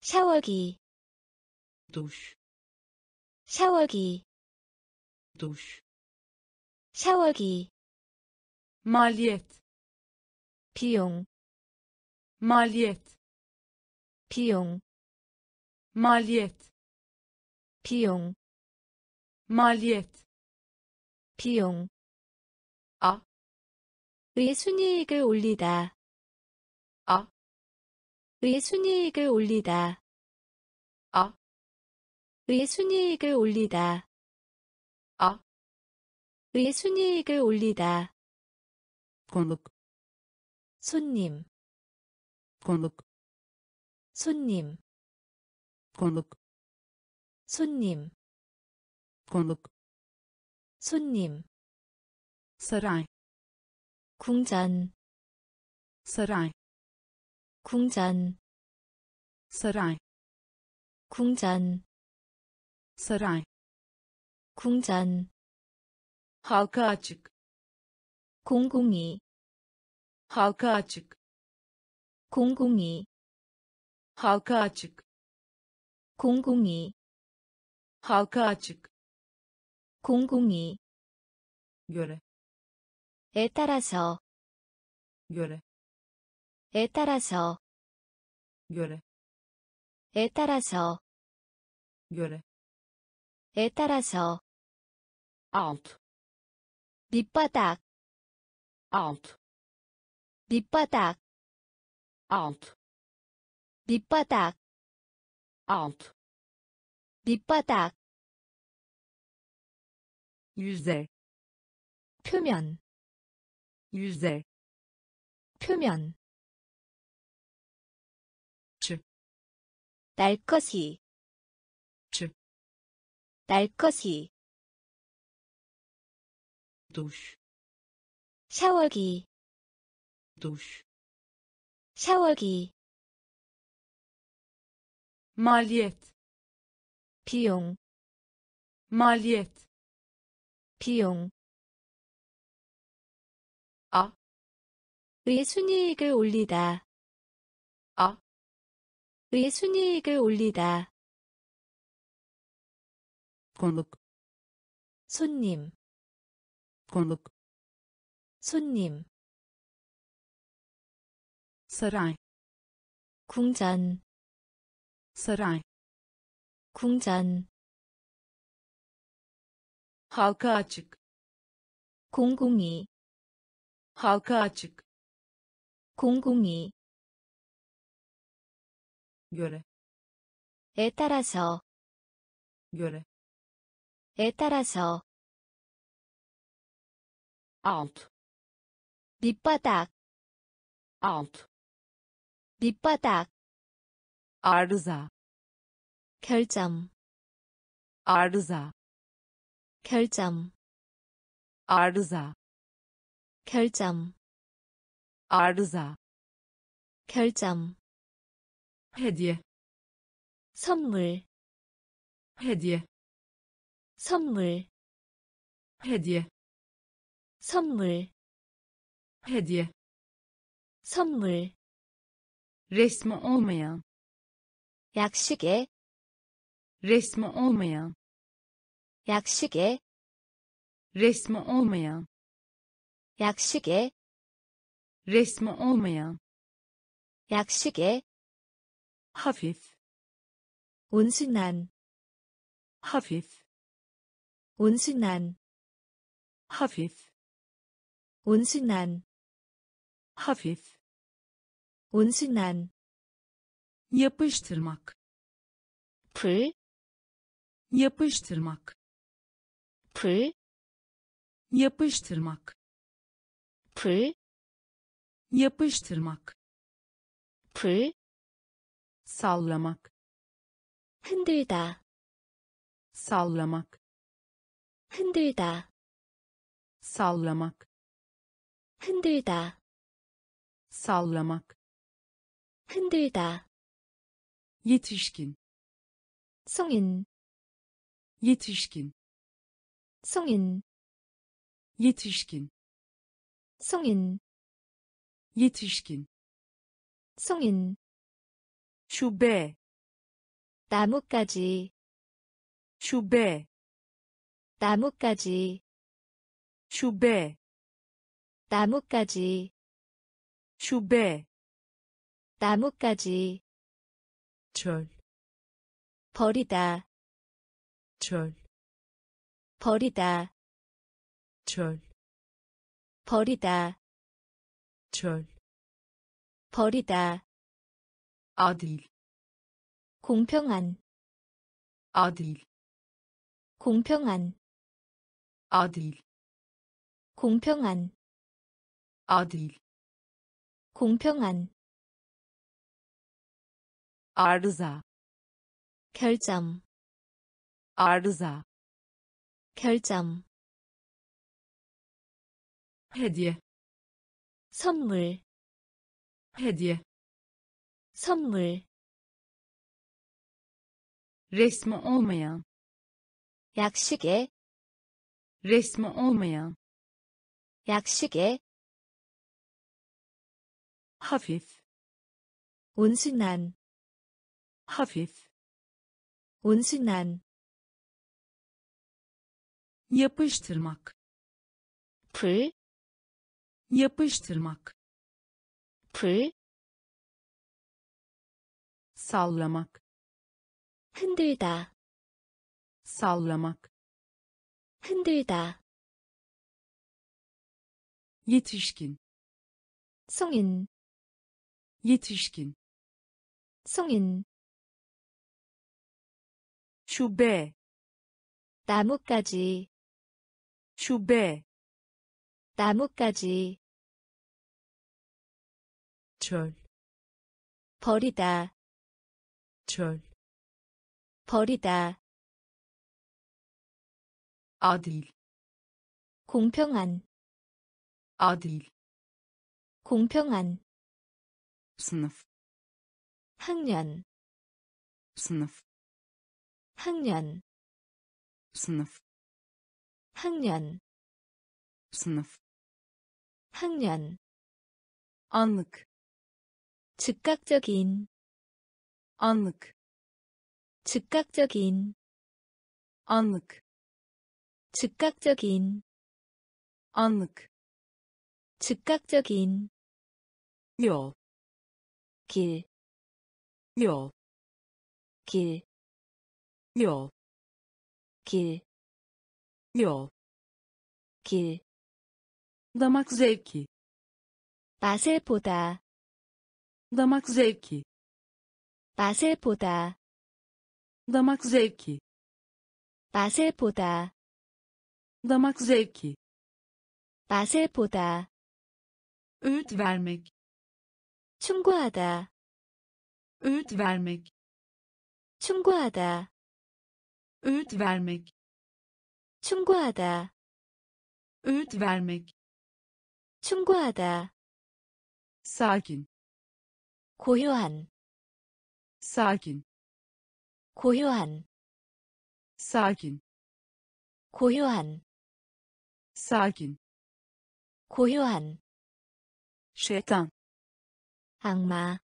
샤워기. duş 샤워기. duş 샤워기. maliyet 비용. maliyet 비용 maliyet. 비용 maliyet. 비용 아. 의 순이익을 올리다. 아. 의 순이익을 올리다. 아. 의 순이익을 올리다. 아. 의 순이익을 올리다. konuk 손님. konuk 손님 konuk 손님 konuk 손님 saray 궁전 saray 궁전 saray 궁전 saray 궁전 halka açık 공공이 halka açık 공공이 halka açık 공공이 halka açık 공공이 göre 에 따라서 göre 에 따라서 göre 에 따라서 göre 에 따라서 alt 밑바닥 alt 밑바닥 alt 밑바닥 alt. 밑바닥. yüzey 표면. yüzey 표면. 즉. 날 것이. 즉. 날 것이. duş 샤워기. duş 샤워기 maliyet 비용 maliyet 비용 아. 의 순이익을 올리다 아. 의 순이익을 올리다 konuk 손님 konuk 손님 saray 궁전 saray 궁전 halka açık 공공이 halka açık 공공이 göre 에 따라서 göre 에 따라서 alt 밑바닥 alt 밑바닥 arıza 결점 arıza 결점 arıza 결점 arıza 결점 hediye 선물 hediye 선물 hediye 선물 hediye 선물 resmi olmayan 약식에 resmi olmayan 약식에 resmi olmayan 약식에 resmi olmayan 약식에 hafif 온순한, hafif 온순한, hafif 온순한, hafif 온순한, yapıştırmak 불, yapıştırmak 불, yapıştırmak 불, yapıştırmak 불, sallamak 흔들다, sallamak 흔들다, sallamak 흔들다, sallamak 흔들다, yetişkin 성인, yetişkin 성인, yetişkin 성인, yetişkin 성인, şube 나뭇가지, şube 나뭇가지, şube 나뭇가지, şube 나뭇가지, çöl 버리다, çöl 버리다, çöl 버리다, çöl 버리다, adil 공평한, adil 공평한, adil 공평한, adil 공평한, arıza 결점, arıza 결점, hediye 선물, hediye 선물, resmi olmayan 약식에, resmi olmayan 약식에, hafif 온순한, hafif 온순한, yapıştırmak 불, yapıştırmak 불, sallamak 흔들다, sallamak 흔들다, yetişkin 성인, yetişkin 성인, şube 나뭇가지, şube 나뭇가지, çöl 버리다, çöl 버리다, adil 공평한, adil 공평한, sınıf 학년, sınıf 학년, sınıf 학년, sınıf 학년, anlık 즉각적인, anlık 즉각적인, anlık 즉각적인, anlık 즉각적인, yol 길, yol 길, yol 길, yol 길, damak zevki 맛을 보다, damak zevki 맛을 보다, damak zevki 맛을 보다, damak zevki 맛을 보다, öğüt vermek 충고하다, öğüt vermek 충고하다, öğüt vermek 충고하다, öğüt vermek 충고하다, sakin 고요한, sakin 고요한, sakin 고요한, sakin 고요한, şeytan 악마,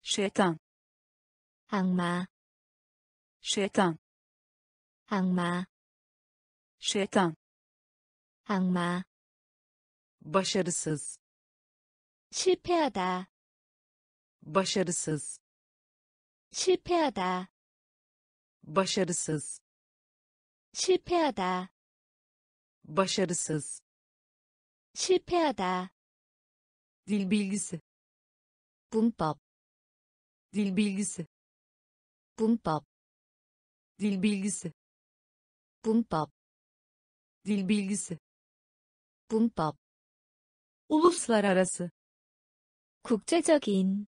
şeytan 악마, şeytan 악마, şeytan 악마, başarısız 실패하다, başarısız 실패하다, başarısız 실패하다, başarısız 실패하다, dil bilgisi 문법, dil bilgisi 문법, dil bilgisi 문법, dil bilgisi 문법, uluslararası 국제적인,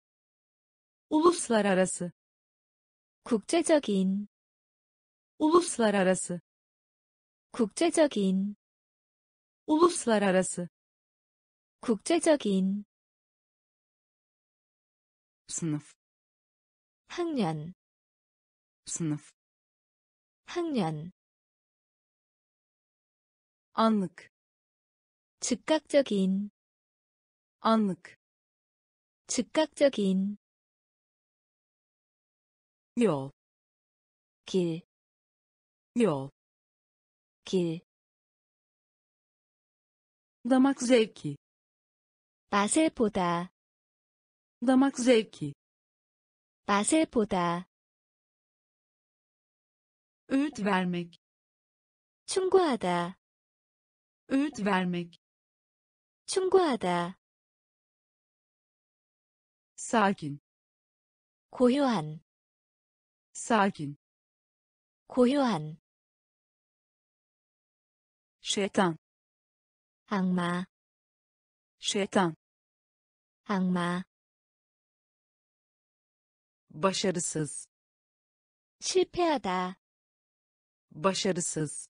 uluslararası 국제적인, uluslararası 국제적인, uluslararası 국제적인, sınıf 학년, sınıf 학년, anlık 즉각적인, anlık 즉각적인, yol 길, yol 길, damak zevki 맛을 보다, damak zevki 맛을 보다, öğüt vermek 충고하다, öğüt vermek 충고하다, sakin 고요한, sakin 고요한, şeytan 악마, şeytan 악마, başarısız 실패하다, başarısız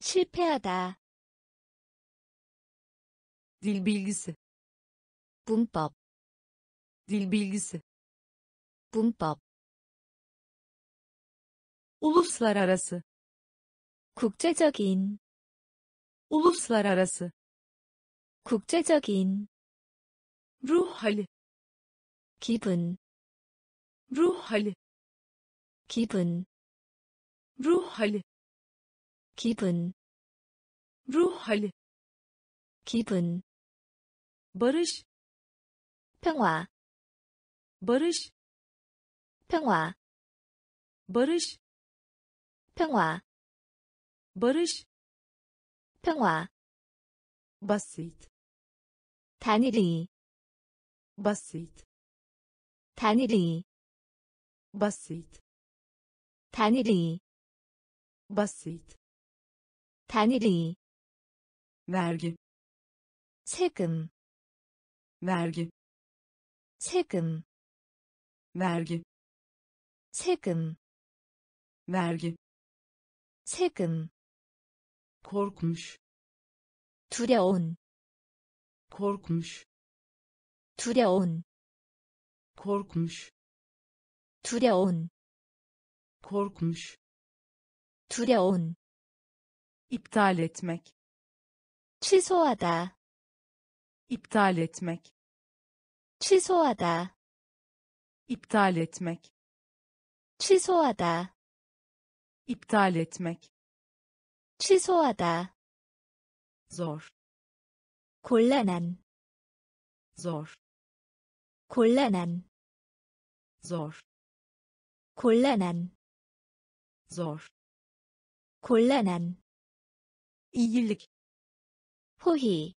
실패하다, dil bilgisi 문법, dil bilgisi 문법, uluslararası 국제적인, uluslararası 국제적인, ruh hali 기분, ruh hali 기분, ruh hali 기분, ruh hali 기분, barış 평화, barış 평화, barış 평화, barış 평화, basit 단일이, basit 단일이, basit 단일이, basit 단일이, vergi 세금, vergi 세금, vergi 세금, vergi 세금, korkmuş 두려운, korkmuş 두려운, korkmuş 두려운, korkmuş 두려운, iptal etmek 취소하다, iptal etmek 취소하다, iptal etmek 취소하다, iptal etmek 취소하다, zor 곤란한, zor 곤란한, zor 곤란한, zor 곤란한, iyilik 호희,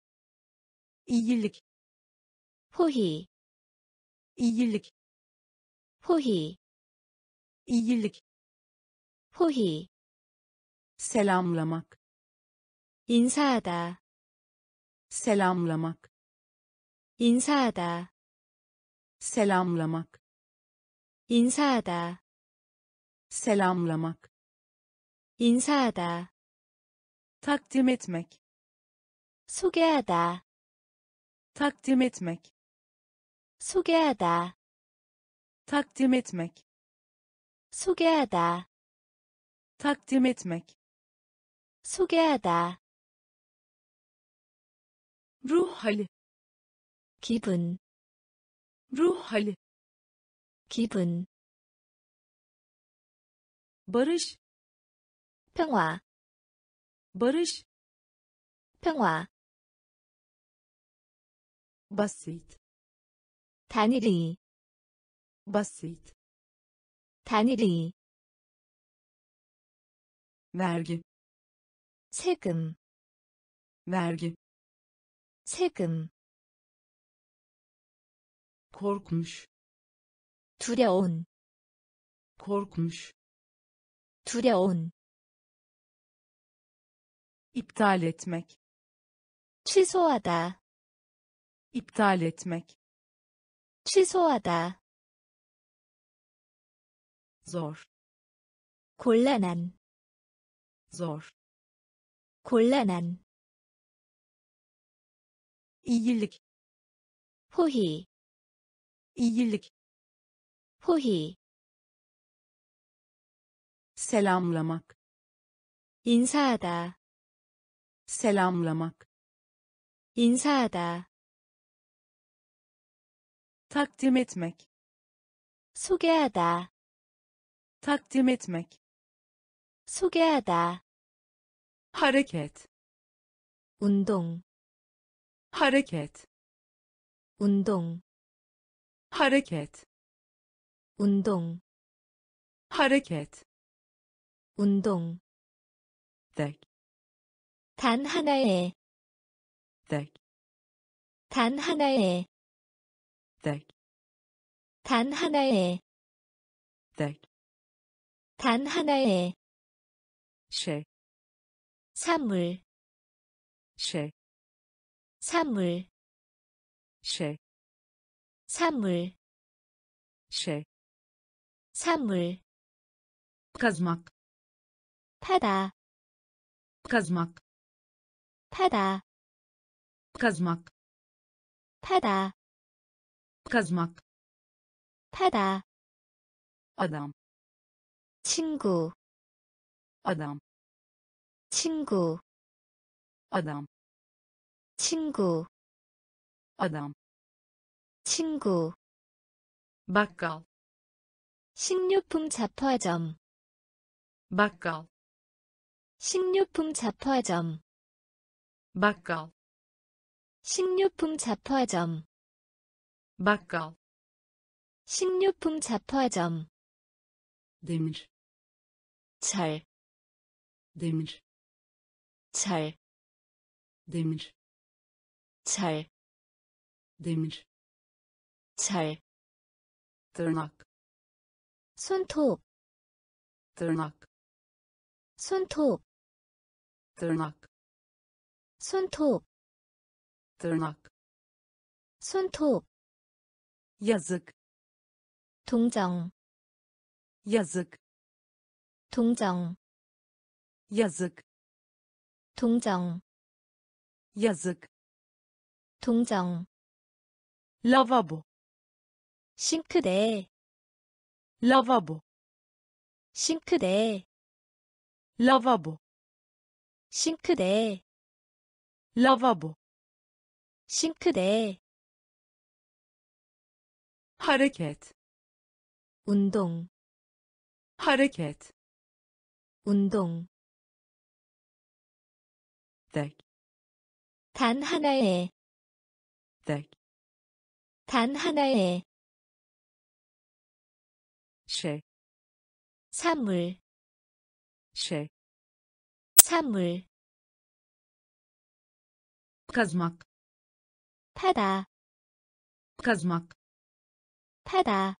iyilik 호희, iyilik 호희, iyilik 호희, selamlamak 인사하다, selamlamak 인사하다, selamlamak 인사하다, selamlamak 인사하다, takdim etmek 소개하다, takdim etmek 소개하다, takdim etmek 소개하다, takdim etmek 소개하다, ruh hali 기분, ruh hali 기분, barış 평화, barış 평화, basit 단일이, basit 단일이, vergi 세금, vergi 세금, korkmuş 두려운, korkmuş 두려운, iptal etmek 취소하다, iptal etmek 취소하다, zor 곤란한, zor 곤란한, iyilik 호희, iyilik 호희, selamlamak 인사하다, selamlamak 인사하다, Takdim etmek 소개하다, takdim etmek 소개하다, hareket 운동, hareket 운동, hareket 운동, hareket 운동. tek 단 하나의, tek 단 하나의, tek 단 하나의, tek 단 하나의, şey 사물, şey 사물, şey 사물, şey 사물, kazmak 파다, kazmak 파다, kazmak 파다, kazmak 파다, adam 친구, adam 친구, adam 친구, adam 친구. bakkal 식료품 잡화점, bakkal 식료품 잡화점, bakkal 식료품 잡화점, bakkal 식료품 잡화점, demir 절, demir 절, demir 절, demir 절, tırnak 손톱, tırnak 손톱, tırnak 손톱, tırnak 손톱, yazık 동정, yazık 동정, yazık 동정, yazık 동정, lavabo 싱크대, lavabo 싱크대, lavabo 싱크대, lavabo 싱크대, hareket 운동, hareket 운동. tek 단 하나의, tek 단 하나의, şey 사물, şey 사물, kazmak 파다, kazmak 파다,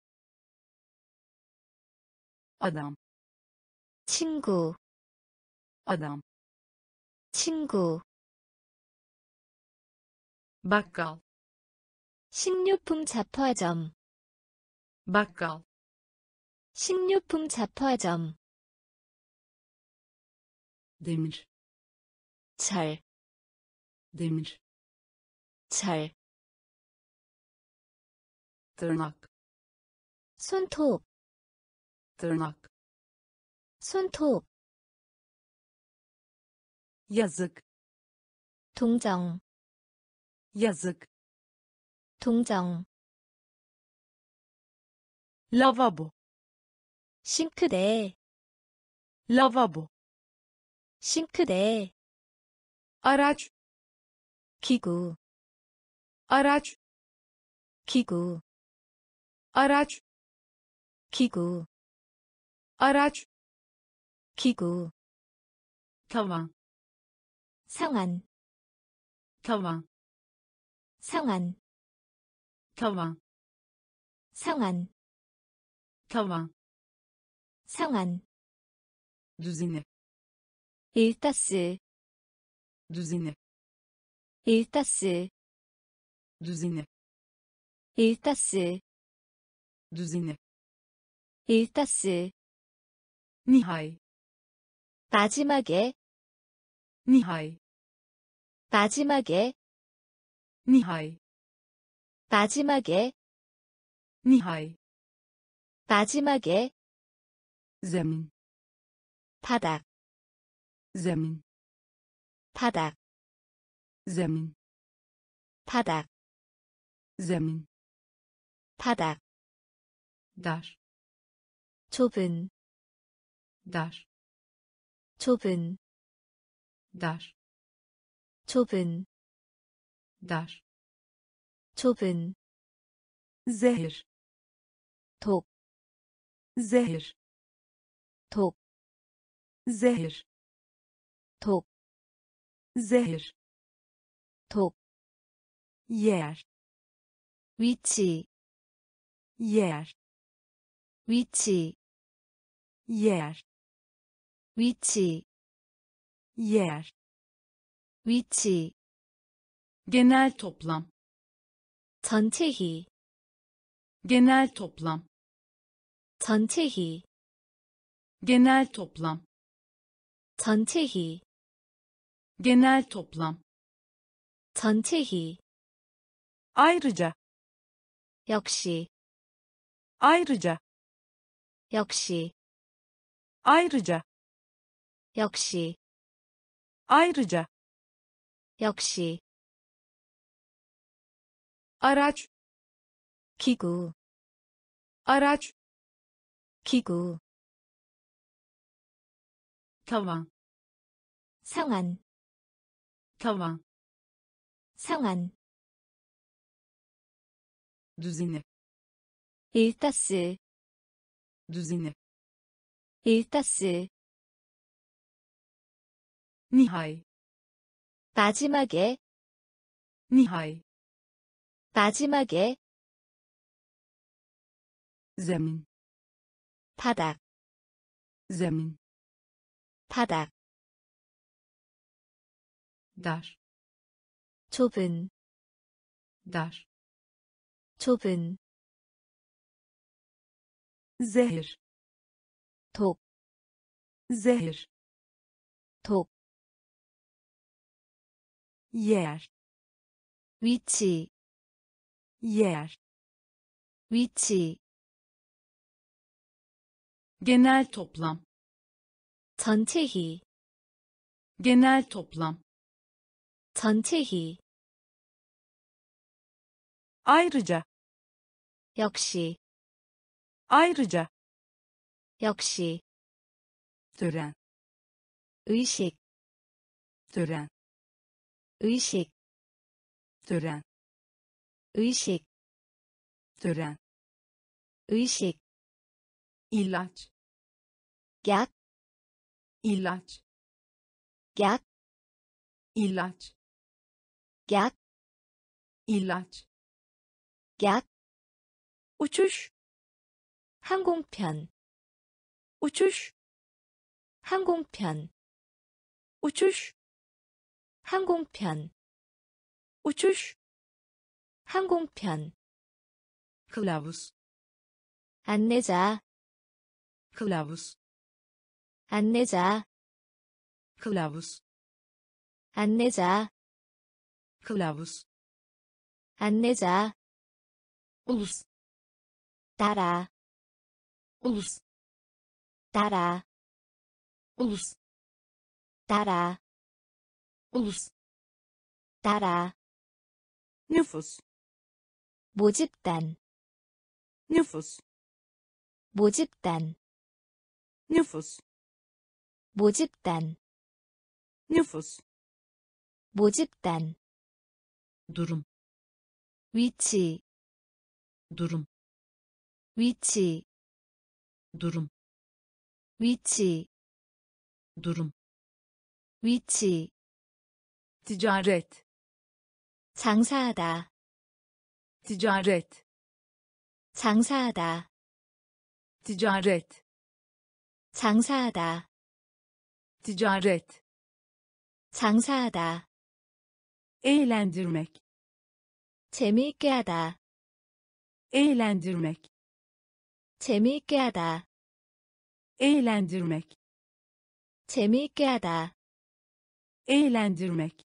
adam 친구, adam 친구, bakkal 식료품 잡화점, bakkal 식료품 잡화점, demir 절, demir 절, tırnak 손톱, tırnak 손톱, yazık 동정, yazık 동정, lavabo 싱크대, lavabo 싱크대, araç 기구, araç 기구, araç 기구, araç 기구, tavan 상한, tavan 상한, tavan 상한, tavan 상한. düzine 일타스, düzine 일타스, düzine 일타스, düzine 일타스. nihai 마지막에, nihai 마지막에, nihai 마지막에, nihai 마지막에, zemin 바닥, zemin 바닥, zemin 바닥, zemin 바닥. dar 좁은, dar 좁은, dar 좁은, dar 좁은, zehir 독, zehir 독, zehir 독, zehir 독. yer 위치, yer 위치, yer 위치, yer 위치. genel toplam 전체히, genel toplam 전체히, genel toplam 전체히, genel toplam 전체히. ayrıca 역시, ayrıca 역시, ayrıca 역시, ayrıca 역시. araç 기구, araç 기구. tavan 상한, tavan 상한. düzine 일타스, düzine 일타스. nihai 마지막에, nihai 마지막에, zemin 바닥, zemin 바닥. dar 좁은, dar 좁은, zehir 독, zehir 독. yer 위치, yer 위치. genel toplam 전체히, genel toplam 전체히. ayrıca 역시, ayrıca 역시. tören 의식, tören 의식, tören 의식, tören 의식. ilaç 약, ilaç 약, ilaç 약, ilaç 약. uçuş 항공편, uçuş 항공편, uçuş 항공편, uçuş 항공편. kılavuz 안내자, kılavuz 안내자, kılavuz 안내자, kılavuz 안내자. ulus 따라, ulus 따라, ulus 따라, ulus 따라. nüfus 모집단, nüfus 모집단, nüfus 모집단, nüfus 모집단. durum 위치, durum 위치, durum 위치. durum 위치, ticaret 장사하다, ticaret 장사하다, ticaret 장사하다, ticaret 장사하다, eğlendirmek 재미있게 하다, eğlendirmek 재미있게 하다, eğlendirmek 재미있게 하다, eğlendirmek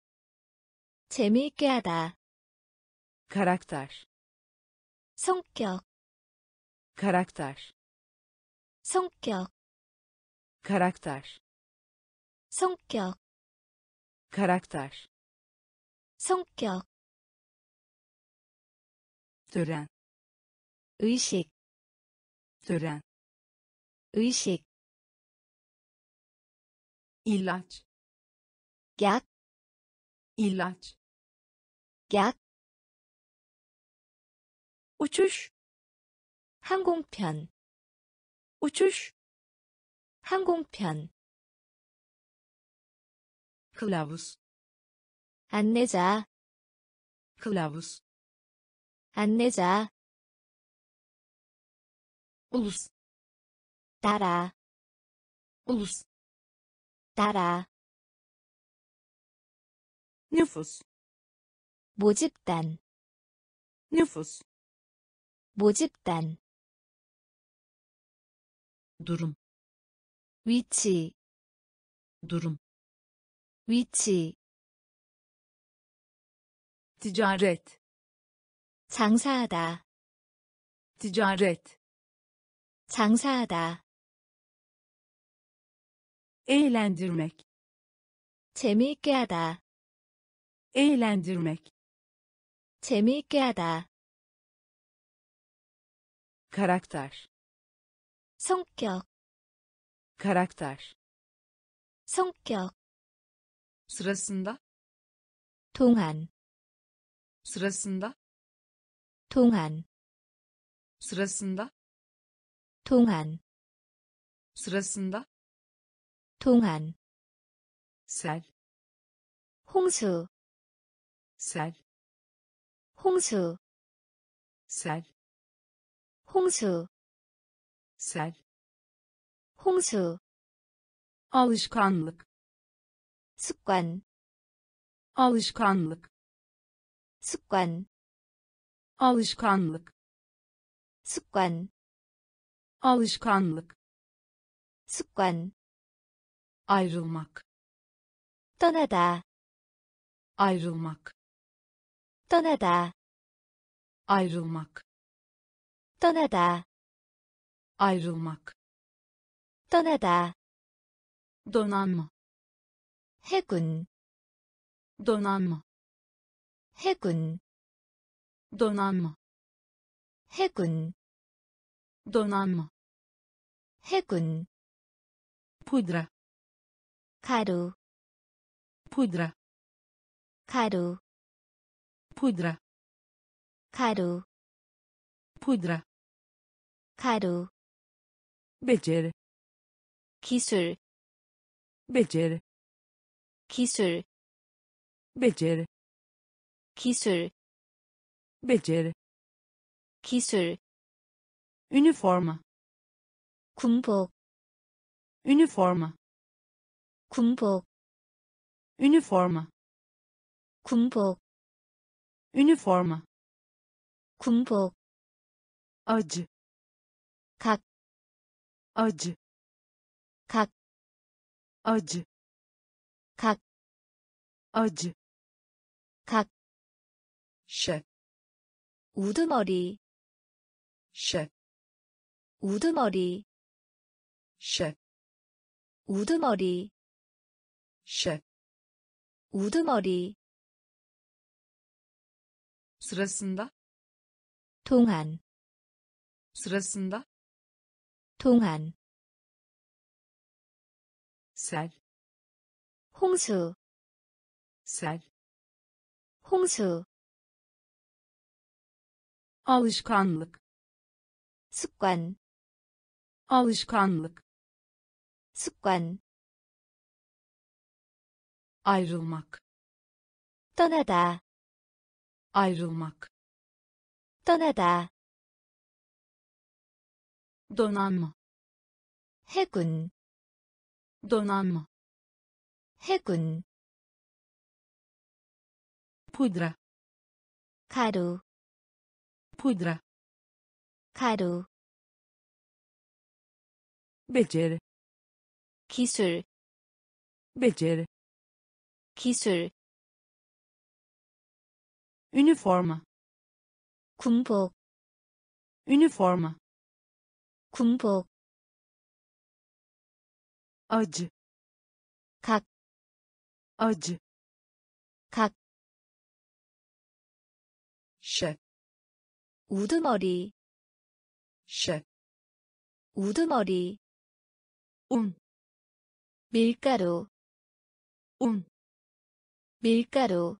재미있게 하다, karakter 성격, karakter 성격, karakter 성격, karakter 성격, tören 의식, tören 의식, ilaç 약, ilaç 약, uçuş 항공편, uçuş 항공편, kılavuz 안내자, kılavuz 안내자, ulus 따라, ulus 따라, nüfus 모집단, nüfus 모집단, durum 위치, durum 위치, ticaret 장사하다, ticaret 장사하다, eğlendirmek 재미있게 하다, eğlendirmek 재미있게 하다, karakter 성격, karakter 성격, sırasında 동안, sırasında 동안, sırasında 동안, sırasında 동안, sel 홍수, sel 홍수, sel 홍수, sel 홍수, alışkanlık 습관, alışkanlık 습관, alışkanlık 습관, alışkanlık 습관, ayrılmak 떠나다, ayrılmak 떠나다, ayrılmak 떠나다, ayrılmak 떠나다, donanma 해군, donanma 해군, donanma 해군, donanma 해군, pudra 가루, pudra 가루, pudra 가루, pudra 가루, beceri 기술, beceri 기술, beceri 기술, beceri 기술, üniforma 군복, üniforma 군복, üniforma 군복, üniforma 군복, acı 각, acı 각, acı 각, acı 각, şef 우두머리, şef 우두머리, şef 우두머리, şef 우두머리, sırasında 동안, sırasında 동안, sel 홍수, sel 홍수, alışkanlık 습관, alışkanlık 습관, ayrılmak 떠나다, ayrılmak 떠나다, donanma 해군, donanma 해군, pudra 가루, pudra 가루, beceri 기술, beceri 기술, üniforma 군복, üniforma 군복, acı 각, acı 각, şef 우두머리, şef 우두머리, un 밀가루, un 밀가루,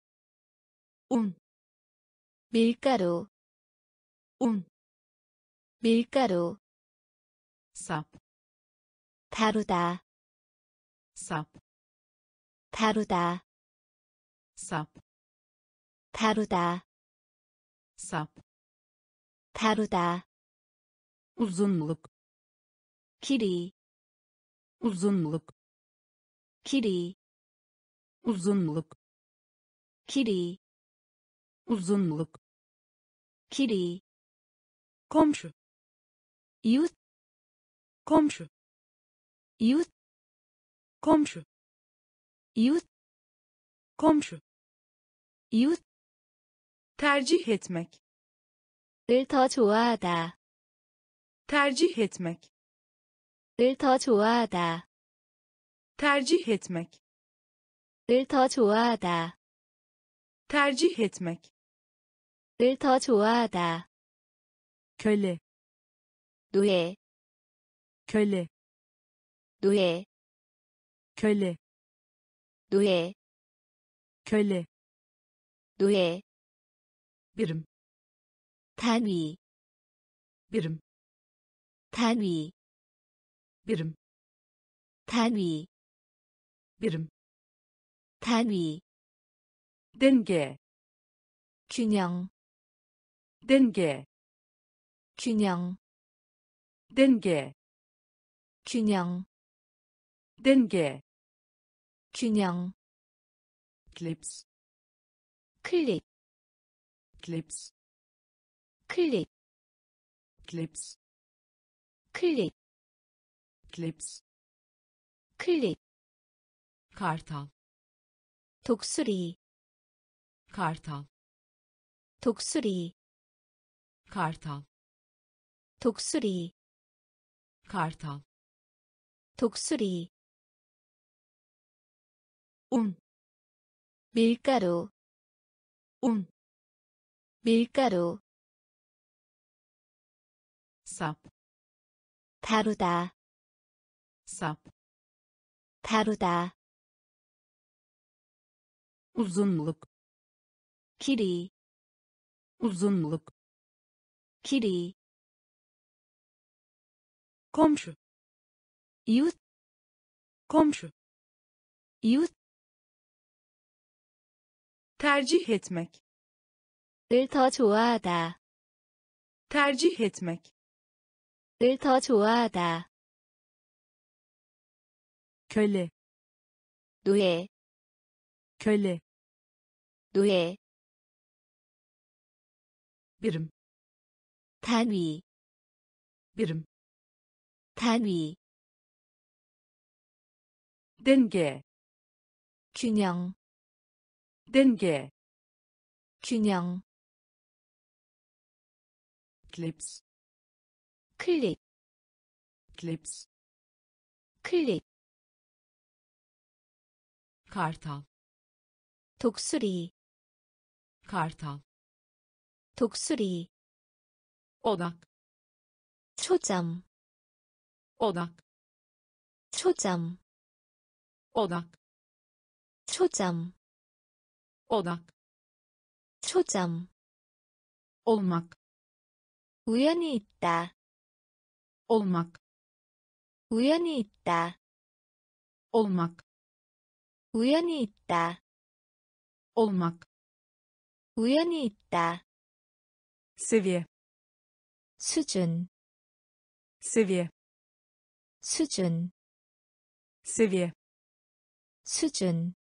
un 밀가루, un 밀가루, sap 다루다, sap 다루다, sap 다루다, sap 다루다, uzunluk 길이, uzunluk 길이, uzunluk 길이, uzunluk 길이, komşu 이웃, komşu 이웃, komşu 이웃, komşu 이웃, tercih etmek 을 더 좋아하다, tercih etmek 을 더 좋아하다, tercih etmek 을 더 좋아하다, tercih etmek 을 더 좋아하다, köle 노예, köle 노예, köle 노예, köle 노예, birim 단위, birim 단위, birim 단위, birim 단위, Denge 균형, denge 균형, denge 균형, denge 균형, clips 클립, clips 클립, clips 클립, clips 클립, kartal 독수리, kartal 독수리, kartal 독수리, kartal 독수리, un 밀가루, un 밀가루, sap 다루다, sap 다루다, uzunluk 길이, uzunluk 길이, komşu 이웃, komşu 이웃, tercih etmek 을 더 좋아하다, tercih etmek 을 더 좋아하다, köle 노예, köle 노예, Birim 단위, birim 단위, denge 균형, denge 균형, clips 클립, clips 클립, kartal 독수리, kartal 독수리, odak 초점, odak 초점, odak 초점, odak 초점, olmak 우연히 있다, olmak 우연히 있다, olmak 우연히 있다. olmak 우연히 있다. Seviye 수준, seviye 수준, seviye 수준,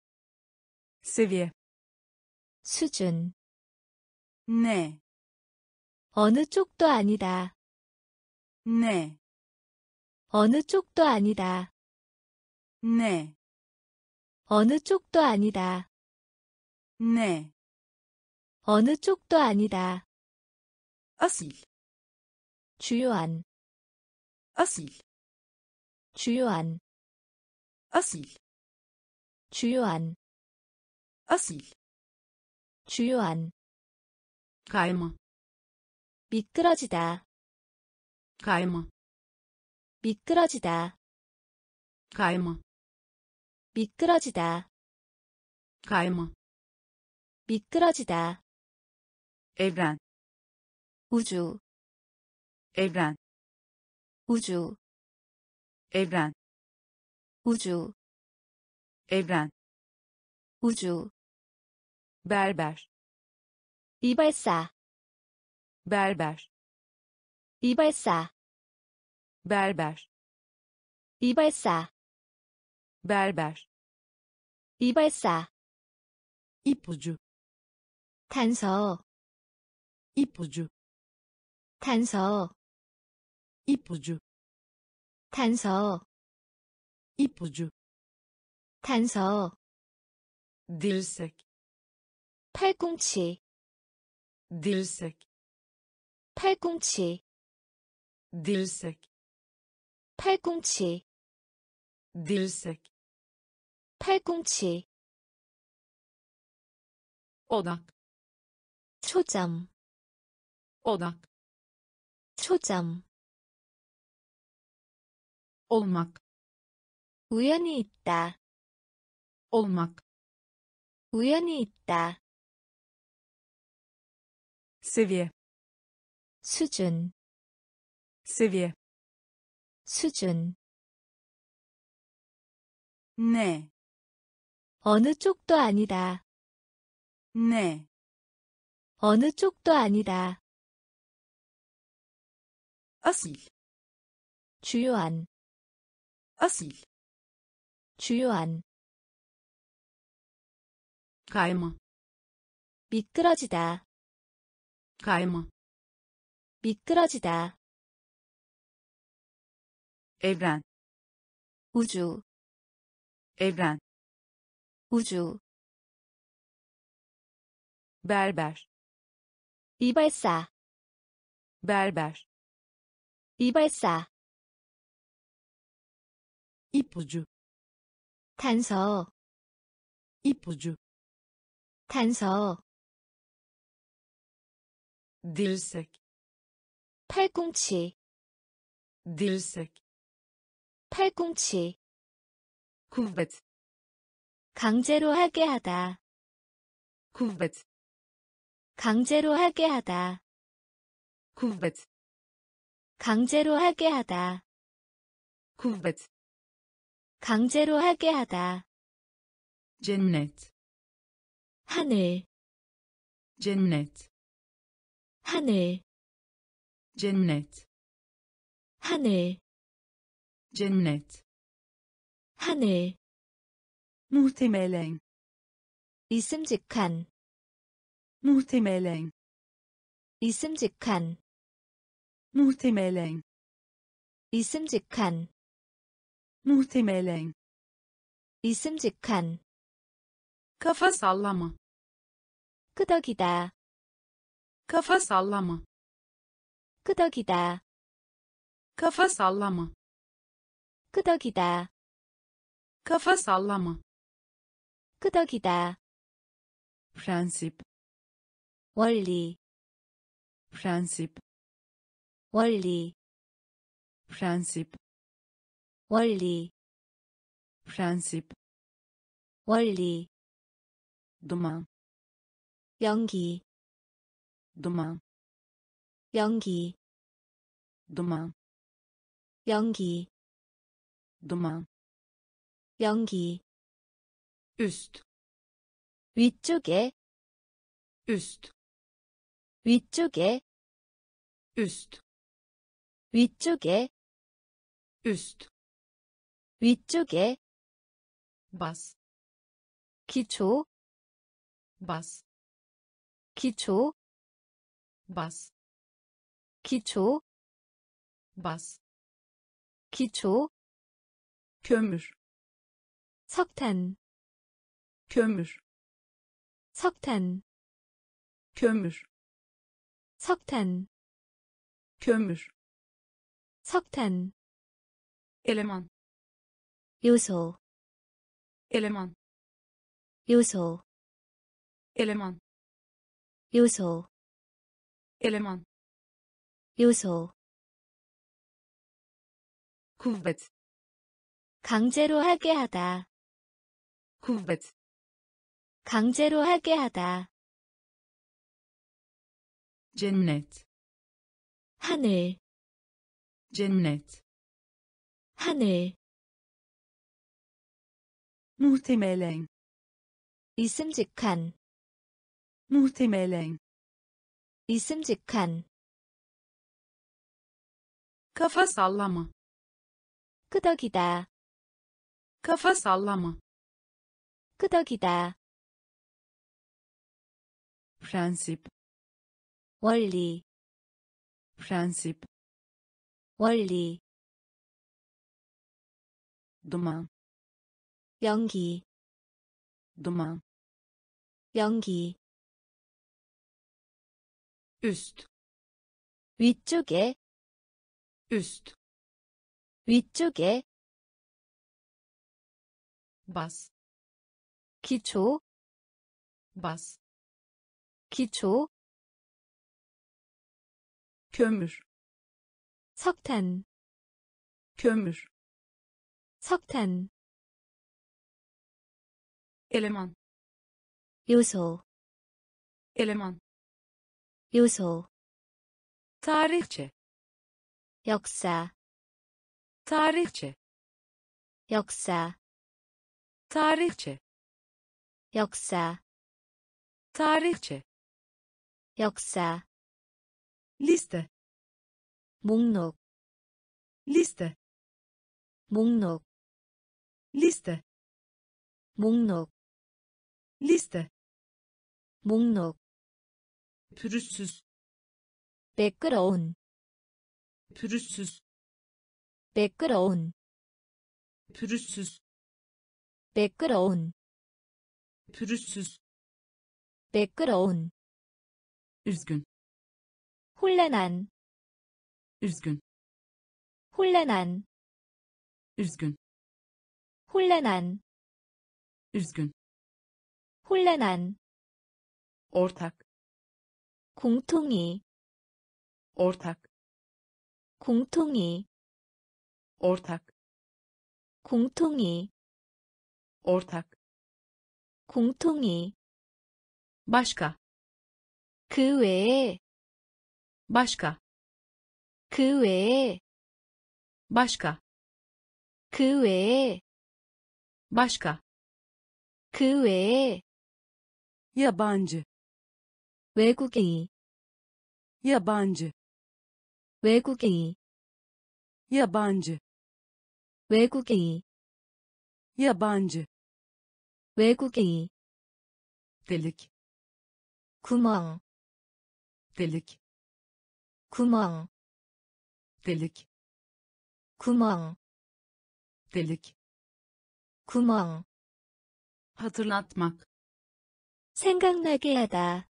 seviye 수준. ne 어느 쪽도 아니다. ne 어느 쪽도 아니다. ne 어느 쪽도 아니다. ne 어느 쪽도 아니다. Asil 주요한, asil 주요한, asil 주요한, asil 주요한. kayma 미끄러지다, kayma 미끄러지다, kayma 미끄러지다, kayma 미끄러지다. evren 우주, evren 우주, evren 우주, evren 우주. berber 이발사, berber 이발사, berber 이발사, berber 이발사. ipucu 단서, ipucu 단서, ipucu 단서, ipucu 단서. dirsek 팔꿈치, dirsek 팔꿈치, dirsek 팔꿈치, dirsek 팔꿈치. odak 초점, odak 초점. olmak 우연히 있다, olmak 우연히 있다. seviye 수준, seviye 수준. ne 어느 쪽도 아니다. ne 어느 쪽도 아니다. asil 주요한, asil 주요한. kayma 미끄러지다, kayma 미끄러지다. evren 우주, evren 우주. berber 이발사, berber 이발사. ipucu 단서, ipucu 단서. dirsek 팔꿈치, dirsek 팔꿈치. kuvvet 강제로 하게 하다, kuvvet 강제로 하게 하다, kuvvet 강제로 하게 하다, kuvvet 강제로 하게 하다. cennet 하늘, cennet 하늘, cennet 하늘, cennet 하늘. muhtemelen 있음직한, muhtemelen 있음직한, muhtemelen 있음직한, muhtemelen 있음직한. kafa sallama 끄덕이다, kafa sallama 끄덕이다, kafa sallama 끄덕이다, kafa sallama 끄덕이다. prensip 원리, prensip 원리, prensip 원리, prensip 원리. duman 연기, duman 연기, duman 연기, duman 연기. üst 위쪽에 üst 위쪽에 üst 위쪽에 üst 위쪽에 bas 기초 bas 기초 bas 기초 bas 기초 kömür 석탄 kömür 석탄 kömür 석탄 kömür 석탄 eleman 요소 eleman 요소 eleman 요소 eleman 요소 kuvvet 강제로 하게 하다 kuvvet 강제로 하게 하다 cennet 하늘 cennet 하늘 muhtemelen 있음직한 muhtemelen 있음직한 kafa sallama 끄덕이다 kafa sallama 끄덕이다 prensip 원리 prensip 원리 duman 연기 duman 연기 üst 위쪽에 üst 위쪽에 bas 기초 bas 기초 kömür 석탄 kömür 석탄 eleman 요소 eleman 요소 tarihçe 역사 tarihçe 역사 tarihçe 역사 tarihçe 역사 liste 목록 liste 목록 liste 목록 liste 목록 pürüzsüz 매끄러운 pürüzsüz 매끄러운 pürüzsüz 매끄러운 pürüzsüz 매끄러운 üzgün 혼란한 üzgün 혼란한 üzgün 혼란한 üzgün 혼란한 ortak 공통이 ortak 공통이 ortak 공통이 ortak 공통이 başka 그 외에 başka 그 외에 başka 그 외에 başka 그 외에 yabancı 외국인이 yabancı 외국인이 yabancı 외국인이 yabancı 외국인이 delik 구멍 delik 구멍 delik 구멍 delik 구멍 hatırlatmak 생각나게 하다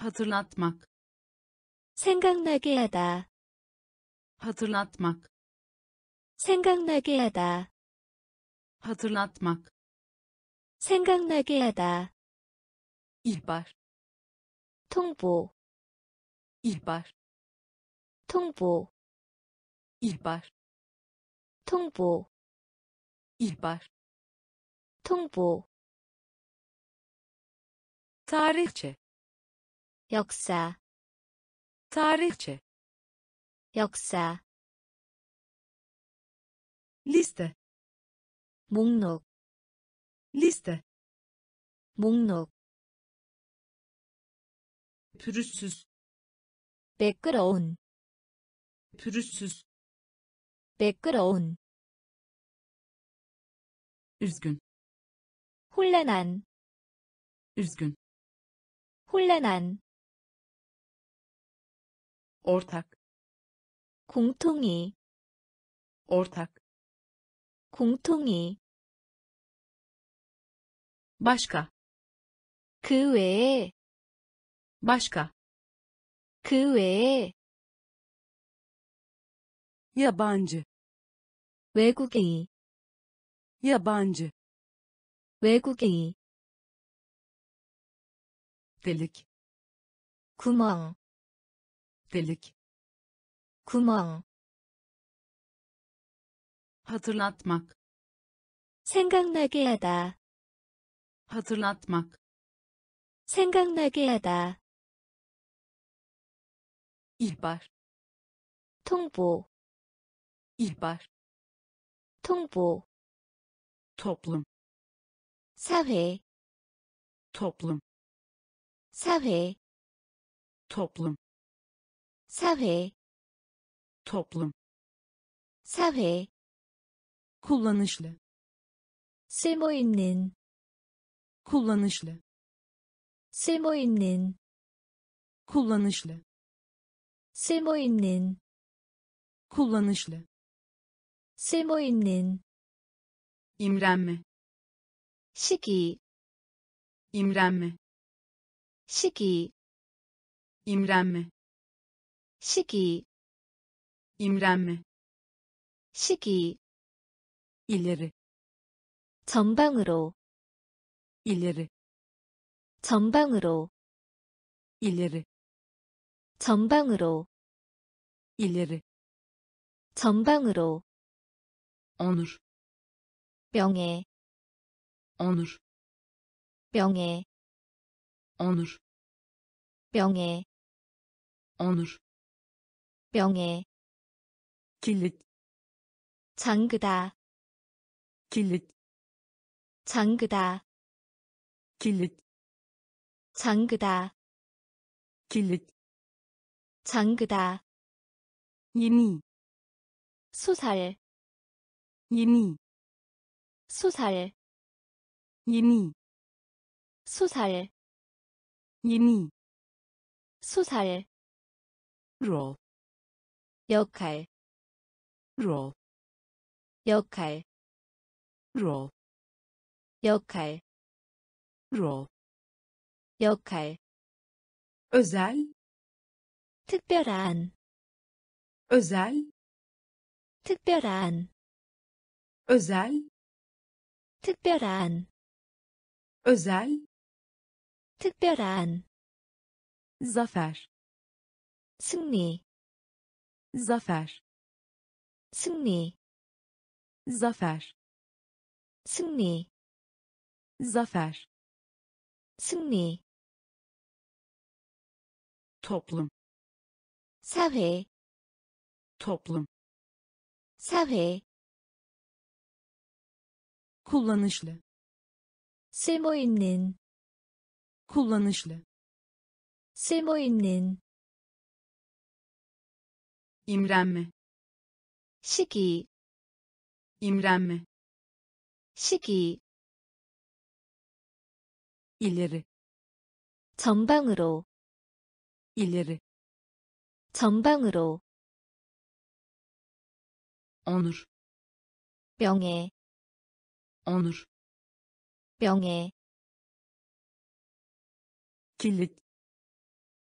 hatırlatmak 생각나게 하다 hatırlatmak 생각나게 하다 hatırlatmak 생각나게 하다 ihbar 통보 ihbar 통보 ihbar 통보 ihbar 통보 tarihçe 역사 tarihçe 역사 liste 목록 liste 목록 pürüzsüz 매끄러운 pürüzsüz 매끄러운 üzgün 혼란한 üzgün 혼란한 ortak 공통이 ortak 공통이 başka 그 외에 başka 그 외에 yabancı 외국인이 yabancı 외국인이 delik 구멍 delik 구멍 hatırlatmak 생각나게 하다 hatırlatmak 생각나게 하다 ihbar, 통보 ihbar, 통보 toplum 사회 toplum 사회 toplum 사회 toplum 사회 kullanışlı 쓸모있는 kullanışlı 쓸모있는 kullanışlı 쓸모있는 kullanışlı 쓸모있는 imrenme 시기 imrenme 시기 imrenme 시기 imrenme 시기 ileri 전방으로 ileri 전방으로 ileri 전방으로 ileri 전방으로 onur 명예 onur 명예 onur 명예 onur 명예 kilit 잠그다 kilit 잠그다 kilit 잠그다 kilit 잠그다 yemin 수살 yemin 수살 yemin 수살 rol 역할 rol 역할 rol 역할 rol 역할 özel 특별한 özel 특별한 özel 특별한 özel 특별한 zafer 승리 zafer 승리 zafer 승리 zafer 승리 toplum 사회 toplum 사회 kullanışlı 쓸모있는 kullanışlı 쓸모있는 imrenme 시기 imrenme 시기 ileri 전방으로 ileri 전방으로 onur 명예 onur 명예 kilit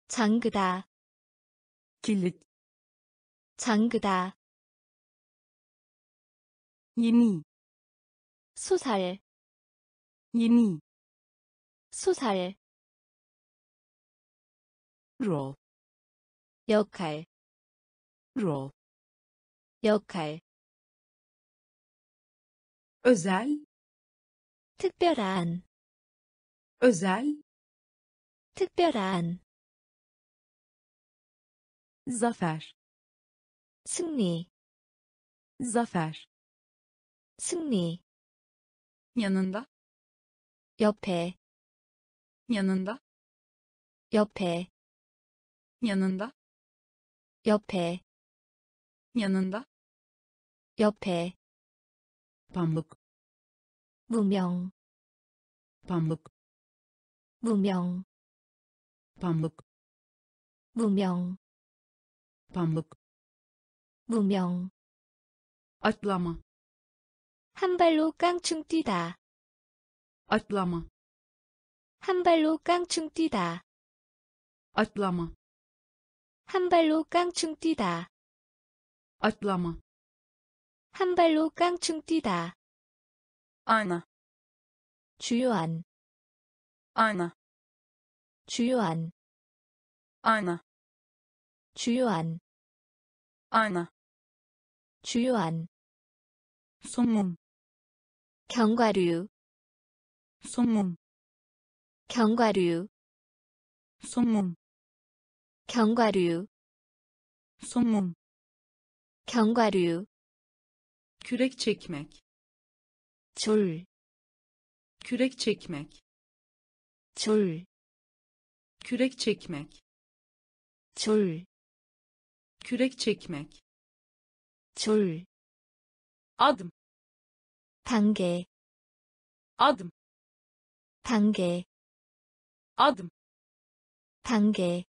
잠그다 kilit 잠그다 yemin 수살 yemin 수살 rol 역할 rol 역할 özel 특별한 özel 특별한 zafer 승리 zafer 승리 yanında 옆에, yanında 옆에, yanında 옆에, yanında 옆에, pamuk 무명, pamuk 무명, pamuk 무명, pamuk 무명. atlama 한 발로 깡충 뛰다. atlama 한 발로 깡충 뛰다. atlama 한 발로 깡충 뛰다. atlama 한 발로 깡충 뛰다. Ayna 주요한, ayna 주요한, ayna 주요한, ayna 주요한. 손몸 견과류, 손몸 견과류, 손몸 견과류, 손몸 견과류. kürek çekmek 줄, kürek çekmek 줄, kürek çekmek 줄, kürek çekmek 줄. adım 단계, adım 단계, adım 단계,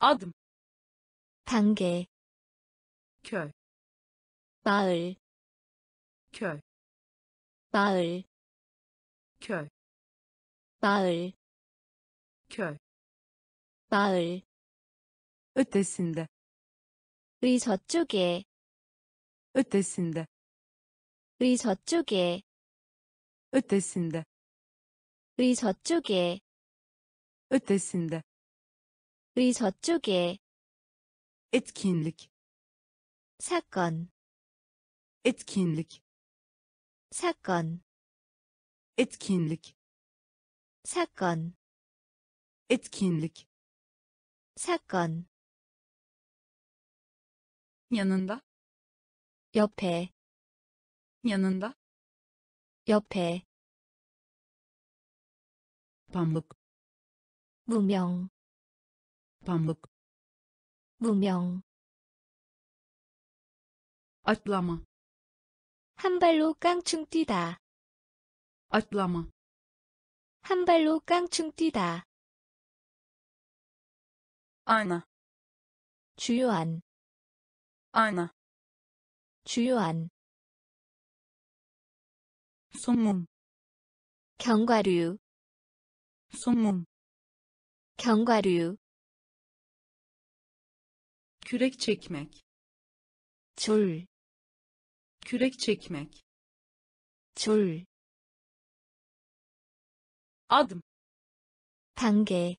adım 단계. köy 마을, köy 마을, köy 마을, köy 마을. ötesinde 의 저쪽에, ötesinde 의 저쪽에, ötesinde 의 저쪽에, ötesinde 의 저쪽에. etkinlik 사건, etkinlik 사건, etkinlik 사건, etkinlik 사건. yanında 옆에, yanında 옆에. pamuk 무명, pamuk 무명. atlama 한 발로 깡충 뛰다. atlama 한 발로 깡충 뛰다. ayna 주요한, ayna 주요한. 손몸 견과류, 손몸 견과류. kürek çekmek 줄, kürek çekmek 줄. adım 단계,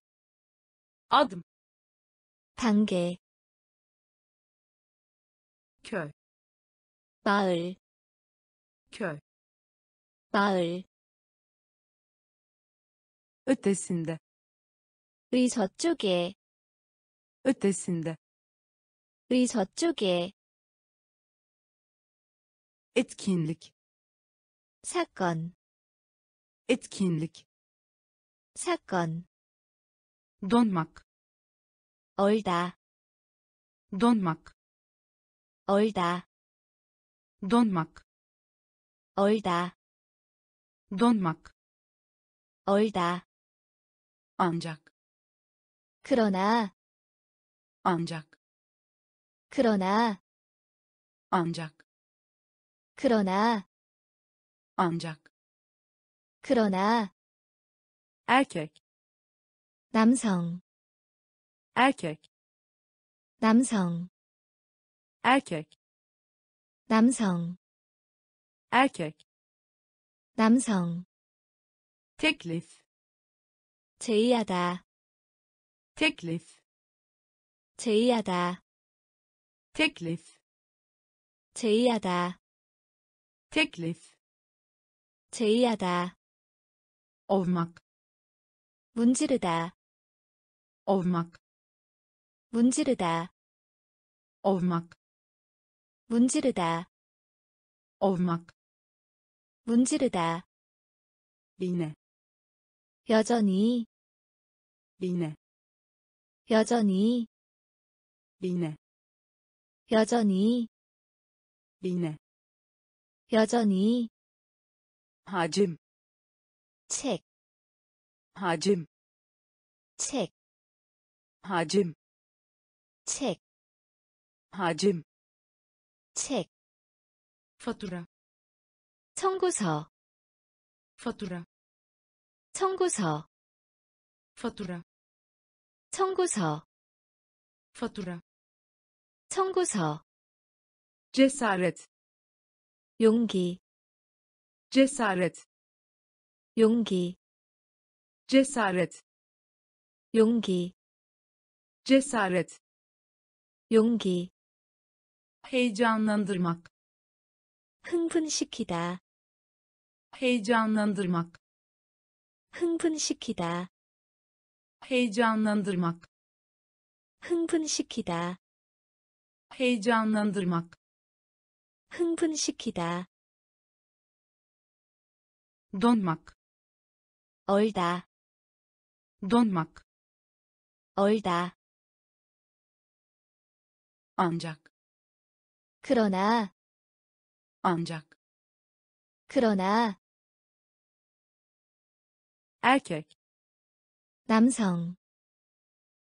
adım 단계. köy 마을, köy 마을. ötesinde 의 저쪽에, ötesinde 의 저쪽에. etkinlik 사건, etkinlik 사건. donmak 얼다, donmak 얼다, donmak 얼다, donmak 얼다. ancak 그러나, ancak 그러나, ancak 그러나, ancak 그러나. erkek 남성, erkek 남성, erkek 남성, erkek 남성. teklif 제의하다, teklif 제의하다, teklif 제의하다, teklif 제의하다. ovmak 문지르다, ovmak 문지르다, ovmak 문지르다, ovmak 문지르다. iğne 여전히, iğne 여전히, iğne 여전히, iğne 여전히, hacim 책, hacim 책, hacim 책, hacim 책, fatura 청구서, fatura 청구서, fatura 청구서, fatura 청구서, cesaret 용기, cesaret 용기, cesaret 용기, cesaret 용기, heyecanlandırmak 흥분시키다, heyecanlandırmak 흥분시키다, heyecanlandırmak 흥분시키다, heyecanlandırmak 흥분시키다, donmak 얼다, donmak 얼다, ancak 그러나, ancak 그러나, erkek 남성,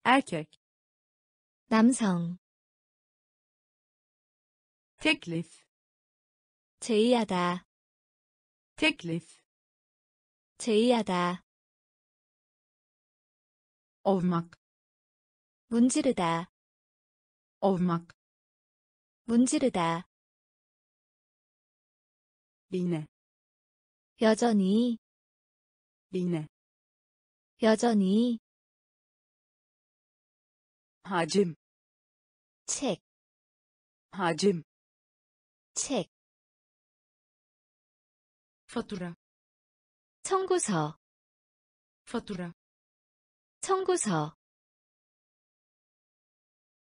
erkek 남성, teklif 제의하다, teklif 제의하다, ovmak 문지르다, ovmak 문지르다, iğne 여전히, iğne 여전히, hacim 책, hacim 책, fatura 청구서, fatura 청구서,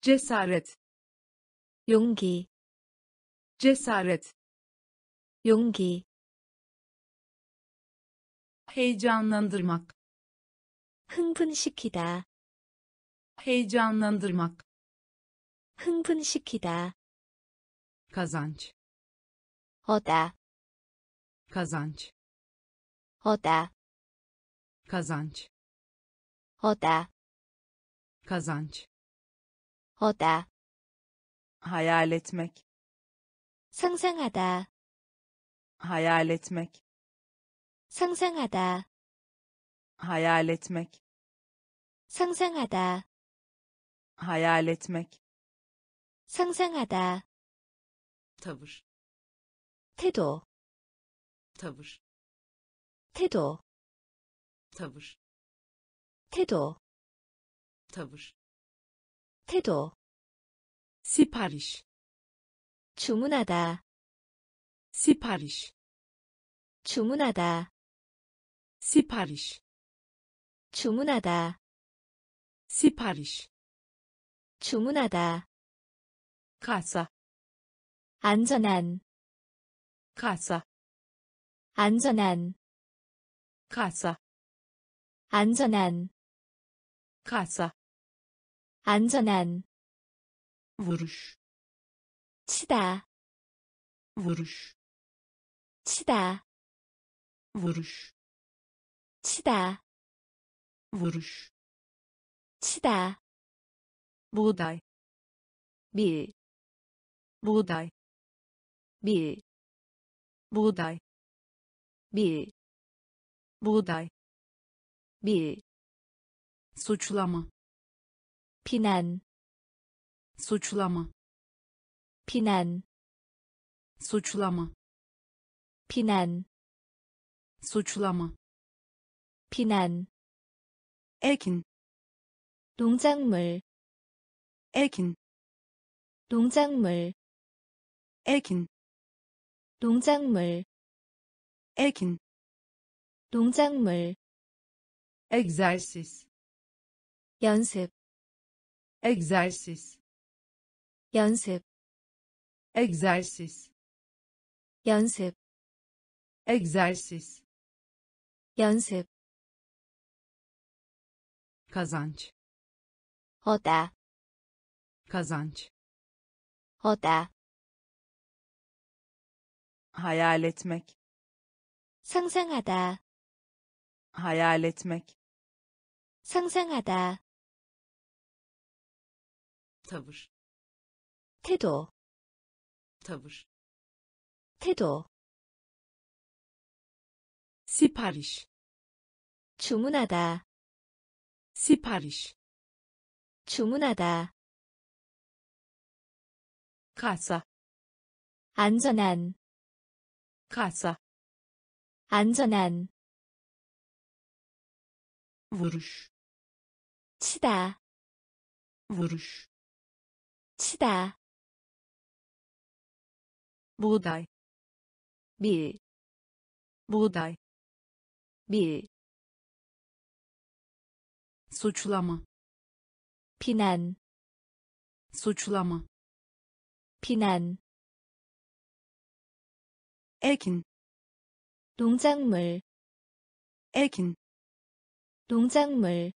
cesaret 용기, cesaret 용기, heyecanlandırmak 흥분시키다, heyecanlandırmak 흥분시키다, kazanç 얻다, kazanç 얻다, kazanç 얻다, kazanç 얻다, hayal etmek 상상하다, hayal etmek 상상하다, hayal etmek 상상하다, hayal etmek 상상하다, tavır 태도, tavır 태도, tavır 태도, tavır 태도, sipariş 주문하다, sipariş 주문하다, sipariş 주문하다, sipariş 주문하다, kasa 안전한, kasa 안전한, kasa 안전한, kasa 안전한, vuruş 치다, vuruş 치다, vuruş 치다, vuruş 치다, buğday 밀, buğday 밀, buğday 밀, buğday 밀, suçlama 비난, suçlama 비난, suçlama 비난, suçlama 비난, ekin 농작물, ekin 농작물, ekin 농작물, ekin 농작물, egzersiz 연습, egzersiz 연습, egzersiz 연습, egzersiz 연습, kazanç 얻다, kazanç 얻다, hayal etmek 상상하다, hayal etmek 상상하다, tavır 태도, tavır 태도, sipariş 주문하다, sipariş 주문하다, kasa 안전한, kasa 안전한, vuruş 치다, vuruş 치다, buğday 밀, buğday 밀, suçlama 비난, suçlama 비난, ekin 농작물, ekin 농작물,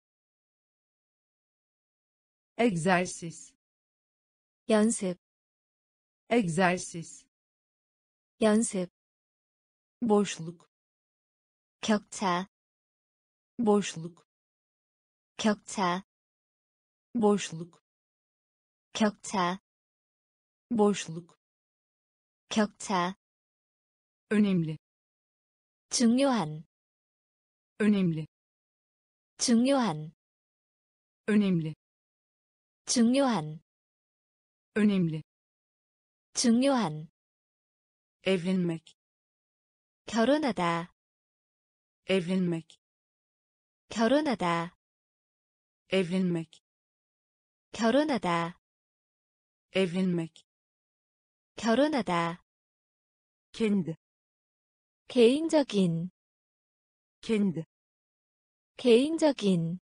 egzersiz 연습, egzersiz 연습, boşluk 격차, boşluk 격차, boşluk 격차, boşluk 격차, önemli 중요한, önemli 중요한, önemli 중요한, önemli 중요한, evlenmek 결혼하다, evlenmek 결혼하다, evlenmek 결혼하다, evlenmek 결혼하다, kendi 개인적인, kendi 개인적인,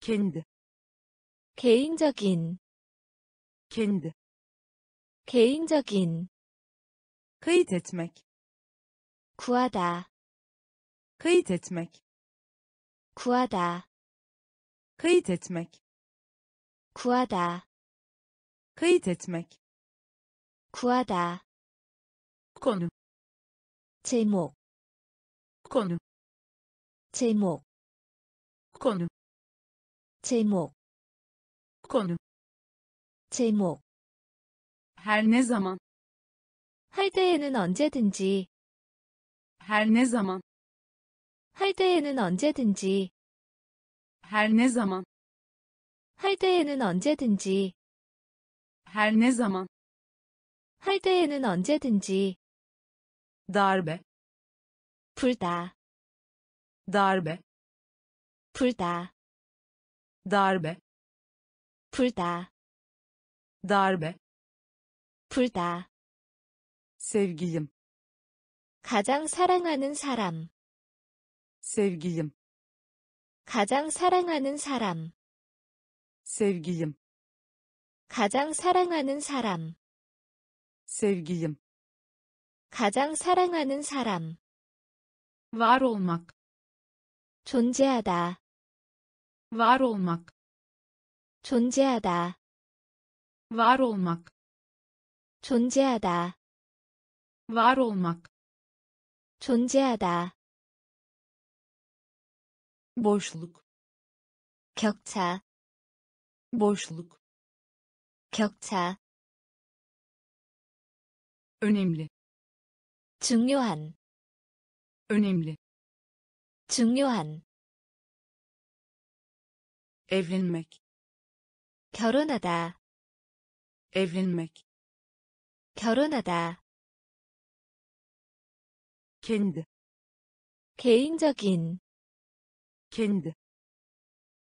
kendi 개인적인, kendi 개인적인, kayıt etmek 구하다, kayıt etmek 구하다, kayıt etmek 구하다, kayıt etmek 구하다, konu 제목, konu 제목, konu 제목, konu 제목. her ne zaman 할 때에는 언제든지, her ne zaman 할 때에는 언제든지, her ne zaman 할 때에는 언제든지, her ne zaman 할 때에는 언제든지, darbe 불다, darbe 불다, darbe 불다, darbe 불다. sevgilim 가장 사랑하는 사람, sevgilim 가장 사랑하는 사람, sevgilim 가장 사랑하는 사람, sevgilim 가장 사랑하는 사람, var olmak 존재하다, var olmak 존재하다, var olmak 존재하다, var olmak 존재하다, boşluk 격차, boşluk 격차, önemli 중요한, önemli 중요한, evlenmek 결혼하다, evlenmek 결혼하다, kendi 개인적인, kendi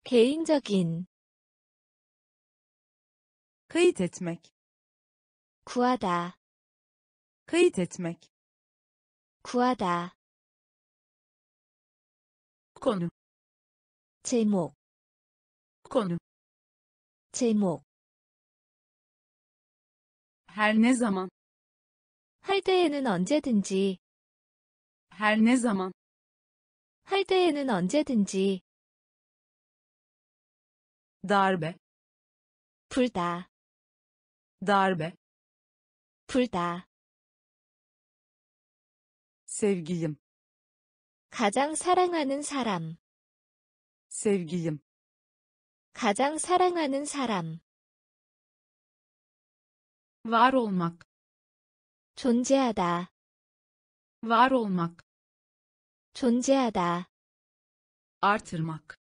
개인적인, kayıt etmek 구하다, kayıt etmek 구하다, konu 제목, konu 제목, her ne zaman 할 때에는 언제든지, her ne zaman 할 때에는 언제든지, darbe 불다, darbe 불다. Sevgilim 가장 사랑하는 사람, sevgilim 가장 사랑하는 사람. Var olmak. 존재하다, Var olmak. 존재하다. Artırmak.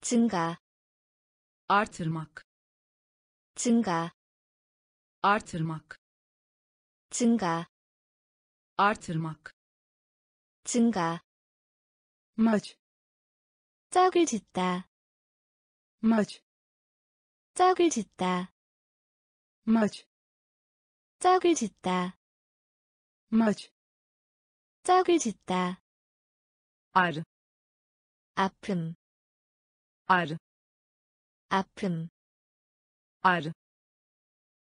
증가, Artırmak. 증가, Artırmak. 증가, Artırmak. 증가. maç 짝을 짓다, maç 짝을 짓다, maç 짝을 짓다, maç 짝을 짓다. Arı. 아픔, Arı. 아픔, Arı.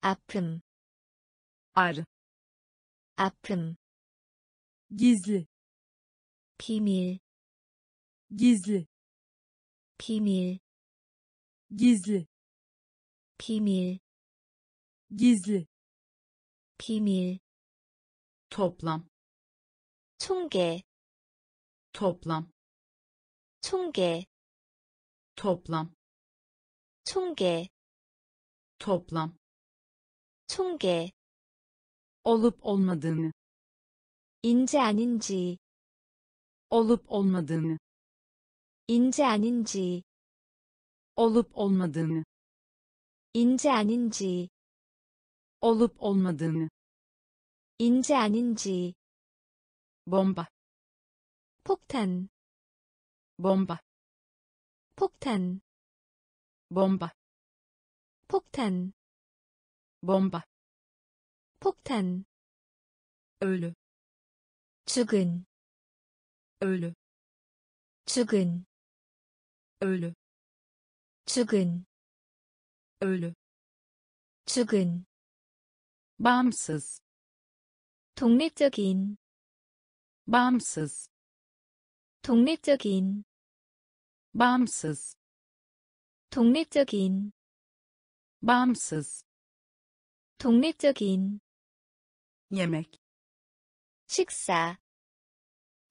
아픔, Arı. 아픔. gizli 비밀, gizli 비밀, gizli 비밀, gizli 비밀. Toplam. 총계, Toplam. 총계, Toplam. 총계, Toplam. 총계. Olup olmadığını. 인지 아닌지, Olup olmadığını. 인지 아닌지, Olup olmadığını. 인지 아닌지, Olup olmadığını. 인지 아닌지. Bomba. 폭탄, Bomba. 폭탄, Bomba. 폭탄, Bomba. 폭탄. Ölü. 죽은, Ölü. 죽은, Ölü. 죽은, Ölü. 죽은. Bağımsız. 독립적인, Bağımsız. 독립적인, Bağımsız. 독립적인, Bağımsız. 독립적인. yemek 식사,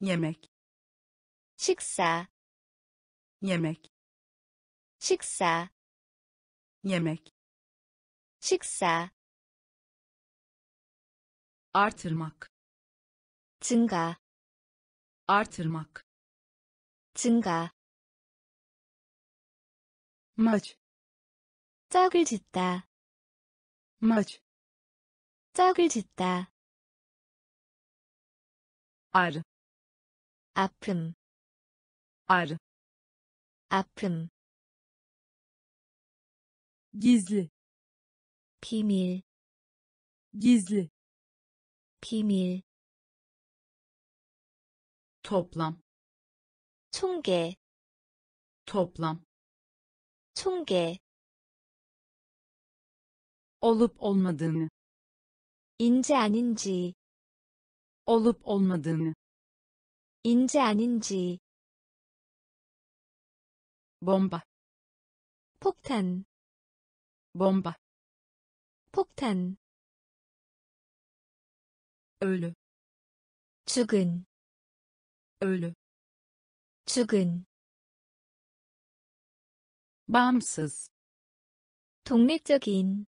yemek 식사, yemek 식사, yemek 식사. Artırmak. 증가, Artırmak. 증가. maç 짝을 짓다, maç 짝을 짓다. Arı. 아픔, Arı. 아픔. gizli 비밀, gizli 비밀. Toplam. 총계, Toplam. 총계. Olup olmadığını. 인지 아닌지, Olup olmadığını. 인지 아닌지. Bomba. 폭탄, Bomba. 폭탄. Ölü. 죽은, Ölü. 죽은. Bağımsız. 독립적인,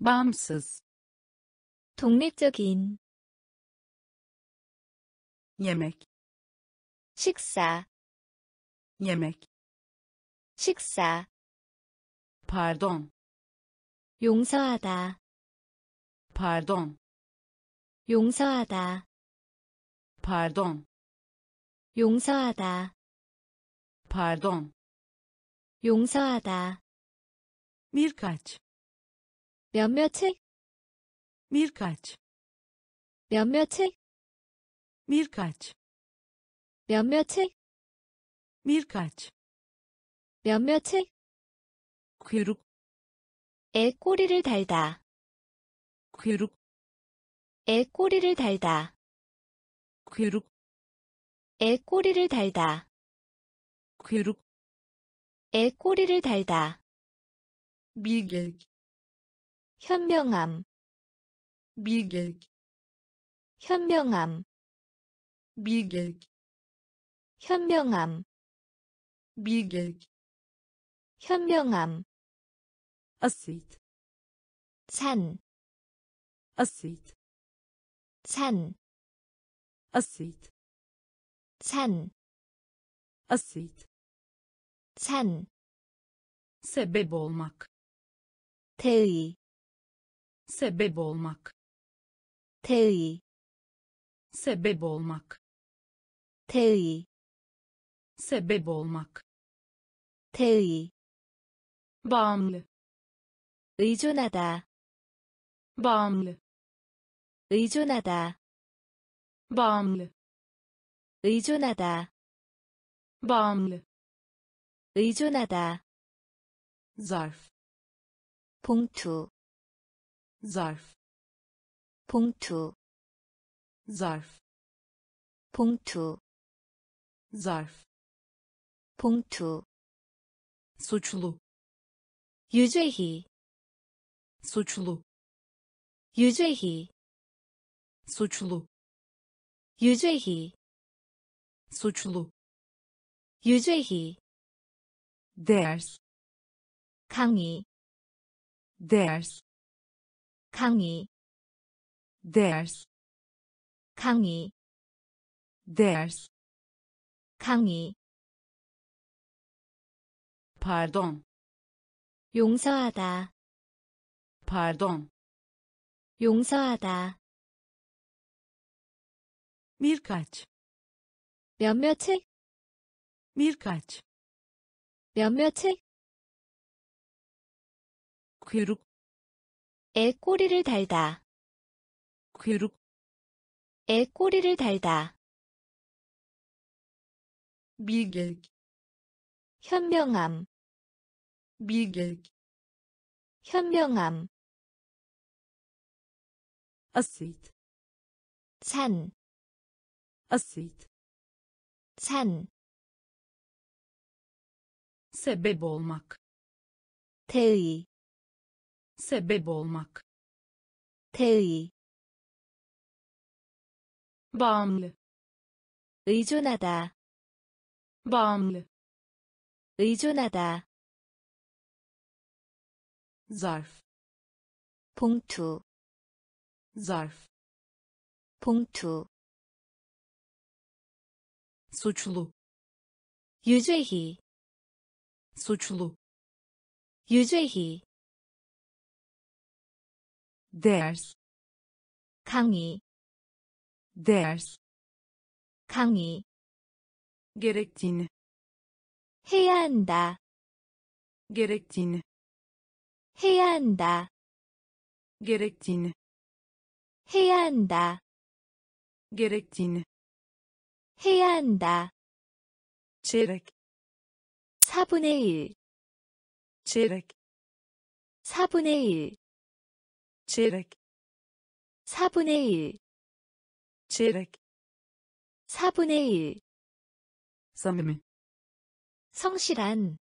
Bağımsız. 독립적인. Yemek 식사, yemek 식사. Pardon. 용서하다, Pardon. 용서하다, Pardon. 용서하다, Pardon. 용서하다. birkaç 몇몇 책, birkaç 몇몇 책, birkaç 몇몇 책, birkaç 몇몇 책. kuyruk 애 꼬리를 달다, kuyruk 애 꼬리를 달다, kuyruk 애 꼬리를 달다. kuyruk 애 꼬리를 달다. bilgelik 현명함, bilgelik 현명함, bilgelik 현명함, bilgelik 현명함, asit 산, asit 산, asit 산, asit 산, sebep olmak 대의, sebep olmak 대의, sebep olmak 대의, sebep olmak 대의, bağımlı 의존하다, bağımlı 의존하다, bağımlı 의존하다, bağımlı 의존하다, zarf 봉투, zarf 봉투, zarf 봉투, zarf 봉투, suçlu 유죄희, suçlu 유죄희, suçlu 유죄희, suçlu 유죄희, ders 강의, ders 강의, ders 강의, ders 강의, pardon, 용서하다, pardon, 용서하다, birkaç 몇몇의, birkaç 몇몇의, kuyruk 애 꼬리를 달다, kuyruk 애 꼬리를 달다, bilgelik 현명함, bilgelik 현명함, asit 산, asit 산, sebep olmak 대의, sebep olmak 대의, bağımlı 의존하다, bağımlı 의존하다, zarf 봉투, zarf 봉투, suçlu 유죄희, suçlu 유죄희, ders 강의, ders 강의, Gerektiğini 해야 한다, gerektiğini 해야 한다, gerektiğini 해야 한다, gerektiğini 해야 한다, çeyrek 4분의 1, çeyrek 4분의 1, çeyrek 4분의 1, çeyrek 4분의 1, samimi 성실한,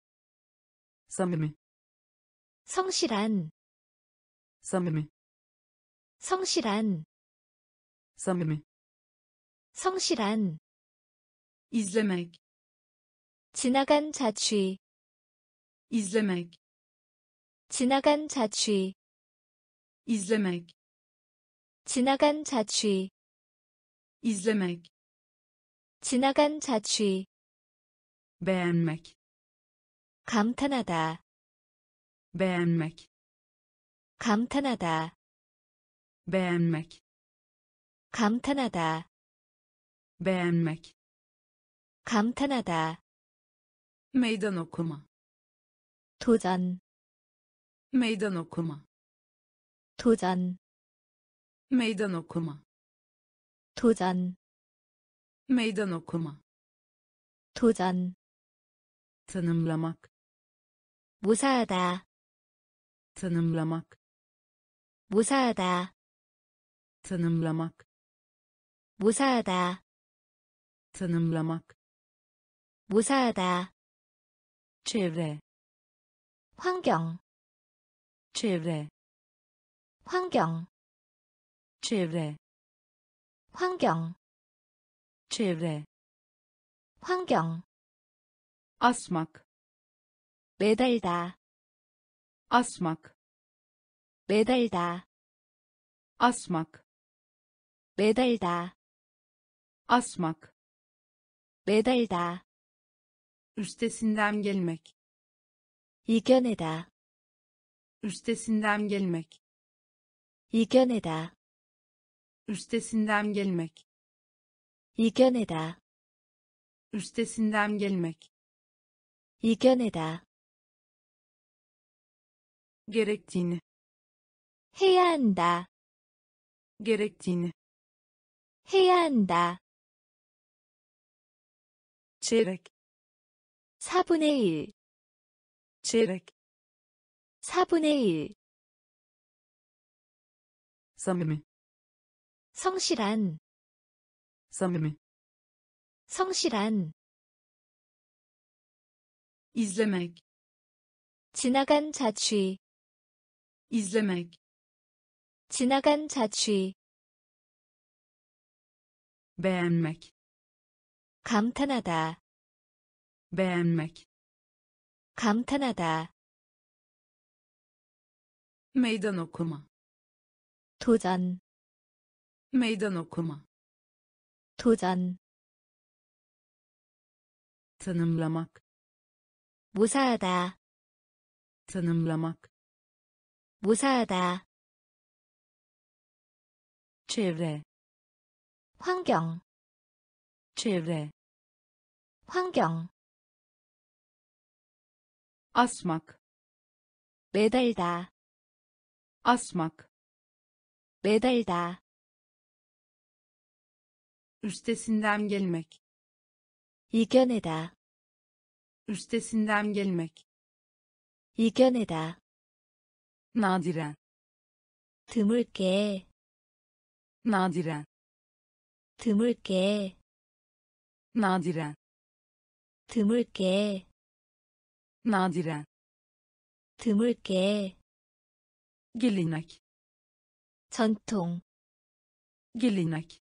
samimi 성실한, samimi 성실한, samimi 성실한, izlemek 지나간 자취, izlemek 지나간 자취, izlemek 지나간 자취, izlemek 지나간 자취, beğenmek 감탄하다, beğenmek 감탄하다, beğenmek 감탄하다, beğenmek 감탄하다, meydan okuma 도전, meydan okuma 도전, meydan okuma 도전, meydan okuma 도전, tanımlamak 무사하다, tanımlamak 무사하다, tanımlamak 무사하다, tanımlamak 무사하다, çevre 환경, çevre 환경, çevre 환경, çevre 환경, asmak 매달다, asmak 매달다, asmak 매달다, asmak 매달다, üstesinden gelmek 이겨내다, üstesinden gelmek 이겨내다, üstesinden gelmek 이겨내다, üstesinden gelmek 이겨내다, gerektiğini 해야 한다, gerektiğini 해야 한다, çeyrek 4분의 1, çeyrek 4분의 1, samimi 성실한, samimi 성실한, izlemek 지나간 자취, izlemek 지나간 자취, beğenmek 감탄하다, beğenmek 감탄하다, meydan okuma 도전, meydan okuma 도전, tanımlamak 무사하다, tanımlamak 무사하다, çevre 환경, çevre 환경, asmak 매달다, asmak 매달다, üstesinden gelmek 이겨내다, üstesinden gelmek 이겨내다, nadiren 드물게, nadiren 드물게, nadiren 드물게, nadiren 드물게, gelenek 전통, gelenek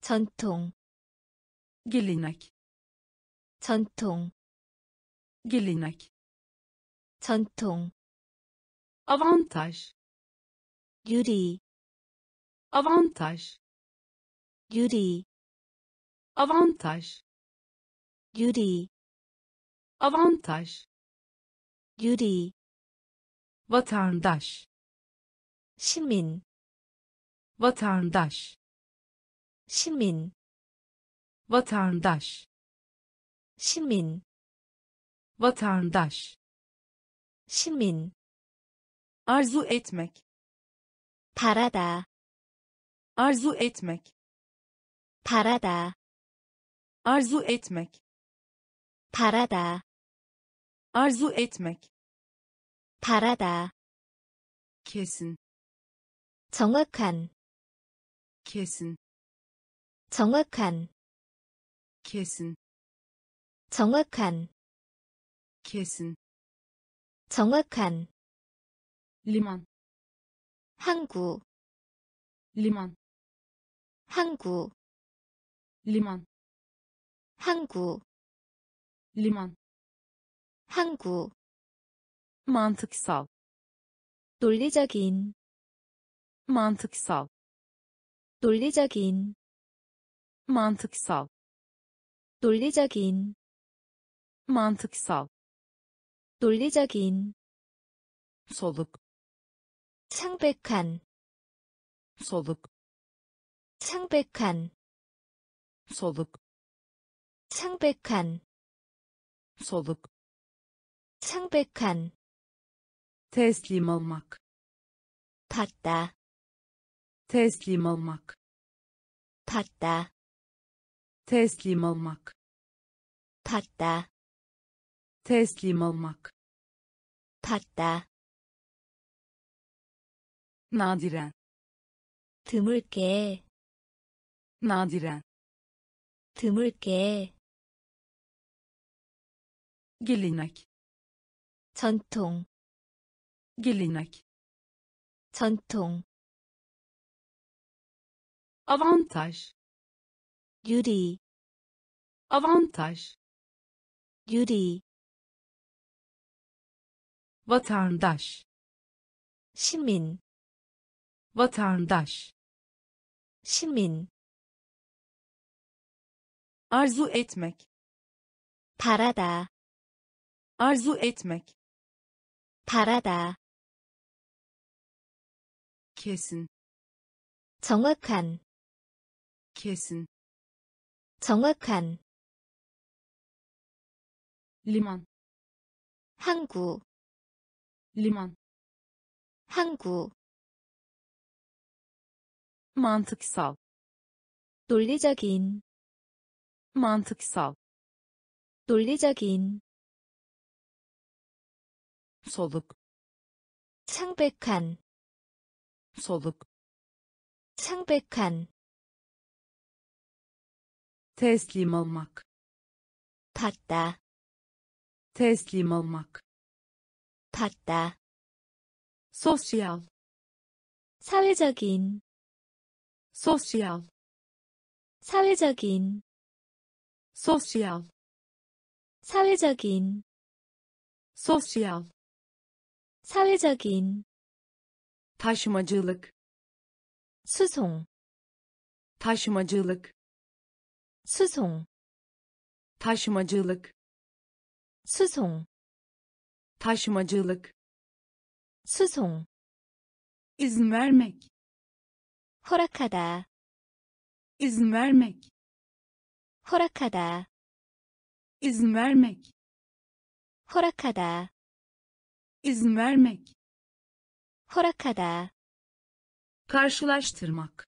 전통, gelenek 전통, gelenek 전통, avantaj 유리, avantaj 유리, avantaj 유리, avantaj 유리, vatandaş 시민, vatandaş 시민, vatandaş 시민, vatandaş 시민, arzu etmek 바라다, arzu etmek 바라다, arzu etmek 바라다, arzu etmek 바라다, kesin 정확한, kesin 정확한, kesin 정확한, kesin 정확한, liman 항구, liman 항구, liman 항구, liman 항구, mantıksal 논리적인, mantıksal 논리적인, mantıksal 논리적인, mantıksal 논리적인, soluk 창백한, soluk 창백한, soluk 창백한, soluk 창백한, teslim olmak 받다, teslim olmak 받다, teslim olmak 받다, teslim olmak 받다, nadiren 드물게, nadiren 드물게, gelenek 전통, gelenek 전통, avantaj 유리, avantaj 유리, vatandaş 시민, vatandaş 시민, arzu etmek 바라다, arzu etmek 바라다, kesin 정확한, kesin 정확한, liman 항구, liman 항구, mantıksal 논리적인, mantıksal 논리적인, soluk 창백한, soluk 창백한, teslim olmak 받다, teslim olmak 받다, sosyal 사회적인, sosyal 사회적인, sosyal 사회적인, sosyal 사회적인, taşımacılık 수송, taşımacılık 수송, taşımacılık 수송, taşımacılık 수송, izin vermek 허락하다, izin vermek 허락하다, izin vermek 허락하다, izin vermek 허락하다, karşılaştırmak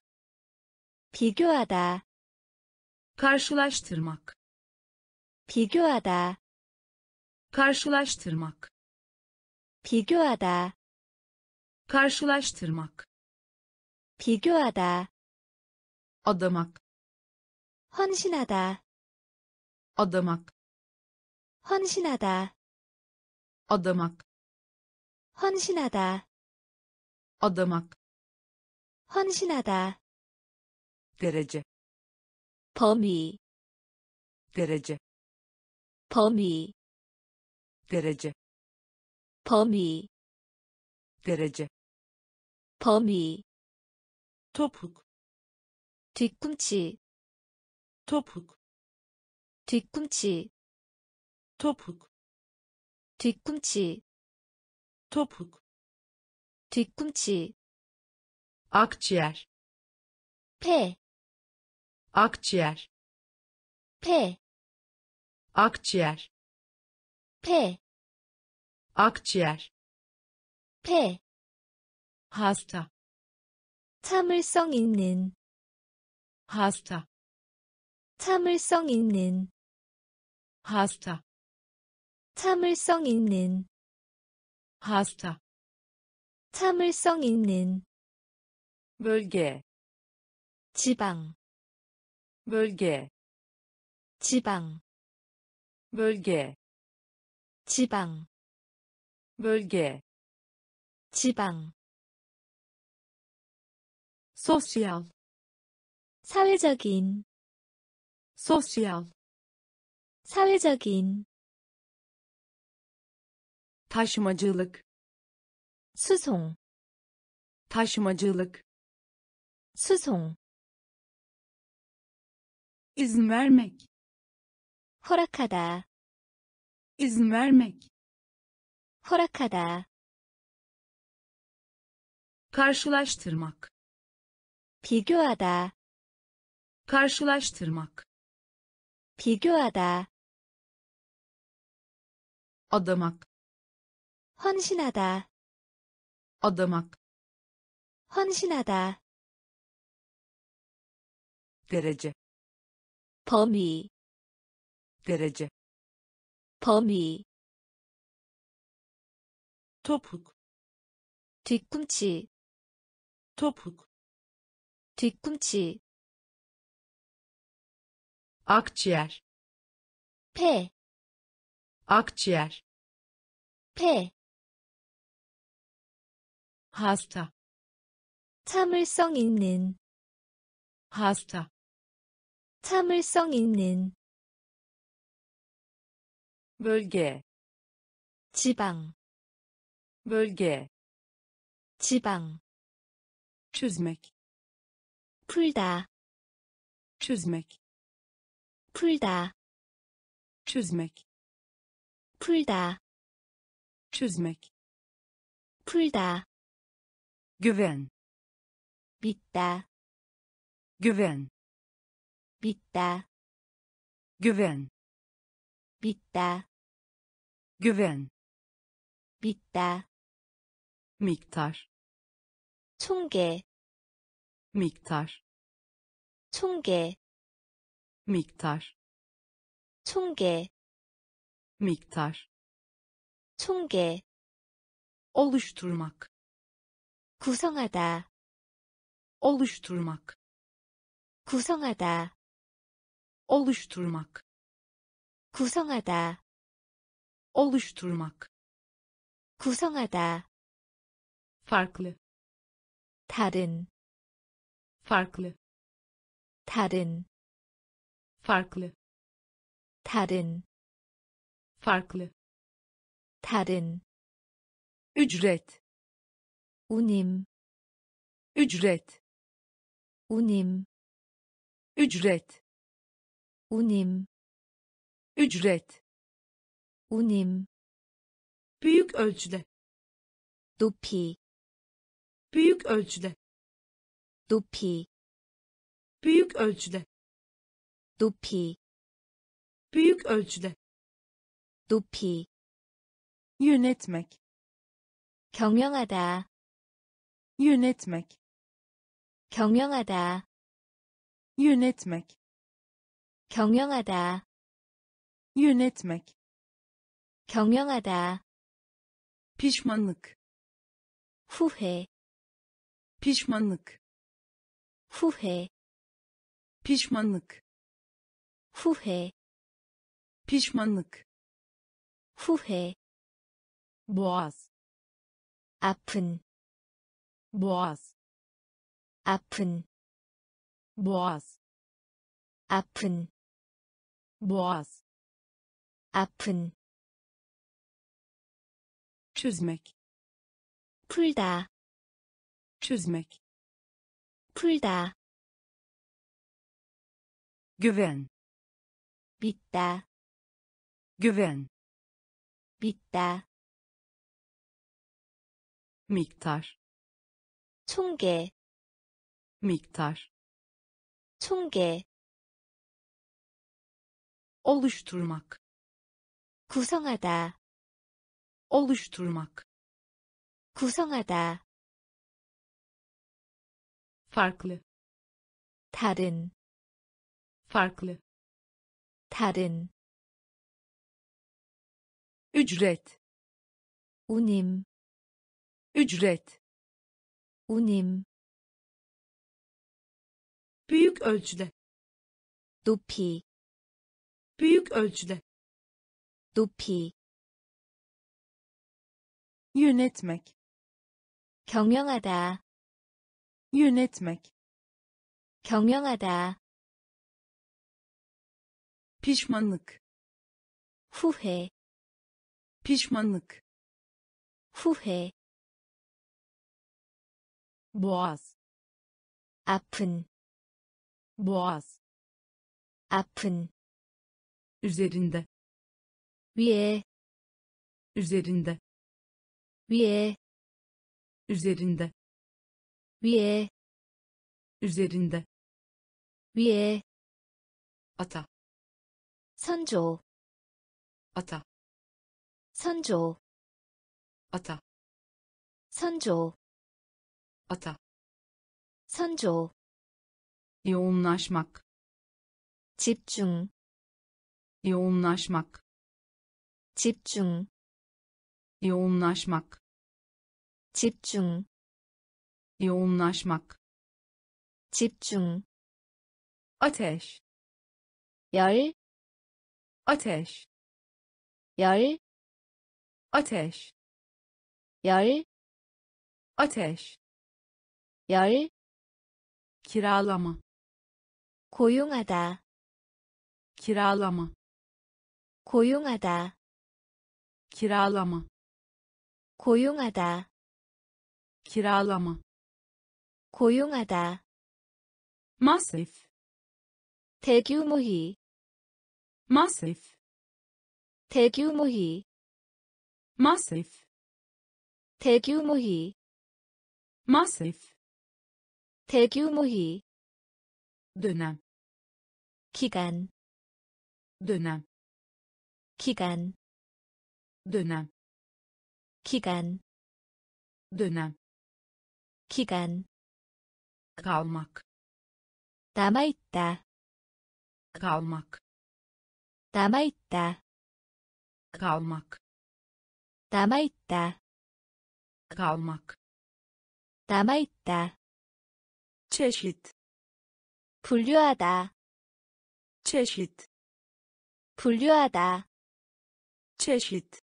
비교하다, karşılaştırmak 비교하다, karşılaştırmak 비교하다, karşılaştırmak 비교하다, adamak 헌신하다, adamak 헌신하다, adamak 헌신하다, adamak 헌신하다, derece 범위, derece 범위, derece 범위, derece 범위, topuk 뒤꿈치, topuk 뒤꿈치, topuk 뒤꿈치, topuk 뒤꿈치, akciğer 폐, akciğer 폐, akciğer 폐, akciğer 폐, hasta 참을성 있는, hasta 참을성 있는, hasta 참을성 있는, hasta 참을성 있는, bölge 지방, bölge 지방, bölge 지방, bölge 지방, sosyal 사회적인, sosyal 사회적인, taşımacılık 수송, taşımacılık 수송, izin vermek 허락하다, izin vermek 허락하다, karşılaştırmak 비교하다, karşılaştırmak 비교하다, adamak 헌신하다, adamak 헌신하다, derece 범위, derece 범위, topuk 뒤꿈치, topuk 뒤꿈치, akciğer 폐, akciğer 폐, hasta 참을성 있는, hasta 참을성 있는, bölge 지방, bölge 지방, çözmek 풀다, çözmek 풀다, çözmek 풀다, çözmek 풀다, güven 믿다, güven 믿다, güven 믿다, güven 믿다, miktar 총계, miktar 총계, miktar 총계, miktar 총계, oluşturmak 구성하다, oluşturmak 구성하다, oluşturmak 구성하다, oluşturmak 구성하다, farklı 다른, farklı 다른, farklı 다른, farklı 다른, ücret 운임, ücret 운임, ücret 운임, ücret 운임, büyük ölçüde 높이, büyük ölçüde 높이, büyük ölçüde 높이, büyük ölçüde 높이, yönetmek 경영하다, yönetmek 경영하다, yönetmek 경영하다, yönetmek 경영하다, pişmanlık 후회, pişmanlık 후회, pişmanlık 후회, pişmanlık 후회, boğaz 아픈, boğaz 아픈, boğaz 아픈, boğaz 아픈, çözmek 풀다, çözmek 풀다, güven 믿다, güven 믿다, miktar 총계, miktar 총계, oluşturmak 구성하다, oluşturmak 구성하다, farklı 다른, farklı 다른, ücret 운임, ücret 운임, büyük ölçüde 높이, büyük ölçüde 높이, yönetmek 경영하다, yönetmek 경영하다, pişmanlık 후회, pişmanlık 후회, boğaz 아픈, boğaz 아픈, üzerinde 위에, üzerinde 위에, üzerinde 위에, üzerinde 위에, ata 선조, ata 선조, ata 선조, ata 선조, yoğunlaşmak 집중, yoğunlaşmak 집중, yoğunlaşmak 집중, yoğunlaşmak 집중, ateş 열, ateş 열, ateş 열, ateş 열, kiralama 고용하다, kiralama 고용하다, kiralama 고용하다, kiralama 고용하다, masif 대규모히, masif 대규모히, masif 대규모히, masif 대규모히, dönem 기간, dönem 기간, dönem 기간, dönem 기간, kalmak 남아있다, kalmak 남아있다, kalmak 남아있다, kalmak 남아있다, çeşit 분류하다, çeşit 분류하다, çeşit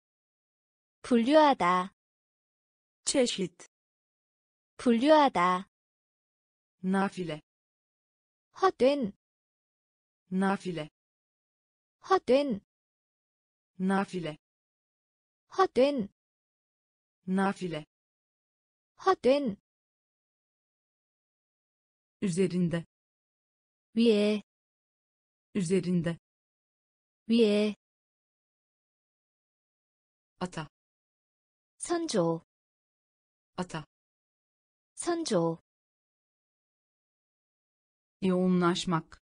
분류하다, çeşit 분류하다, nafile 헛된, nafile 헛된, nafile 헛된, nafile 헛된, üzerinde 위에, üzerinde 위에, ata 선조, ata 선조, yoğunlaşmak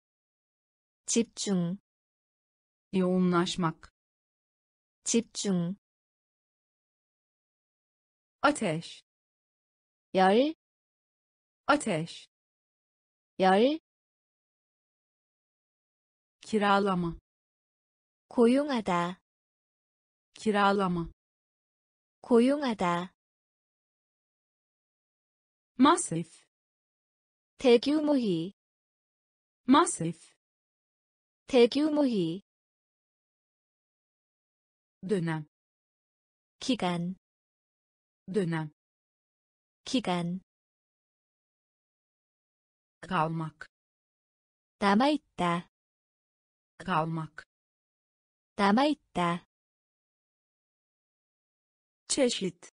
집중, yoğunlaşmak 집중, ateş 열, ateş 열, kiralama 고용하다, kiralama 고용하다, masif 대규모히, masif 대규모히, dönem 기간, dönem 기간, kalmak 남아있다, kalmak 남아있다, çeşit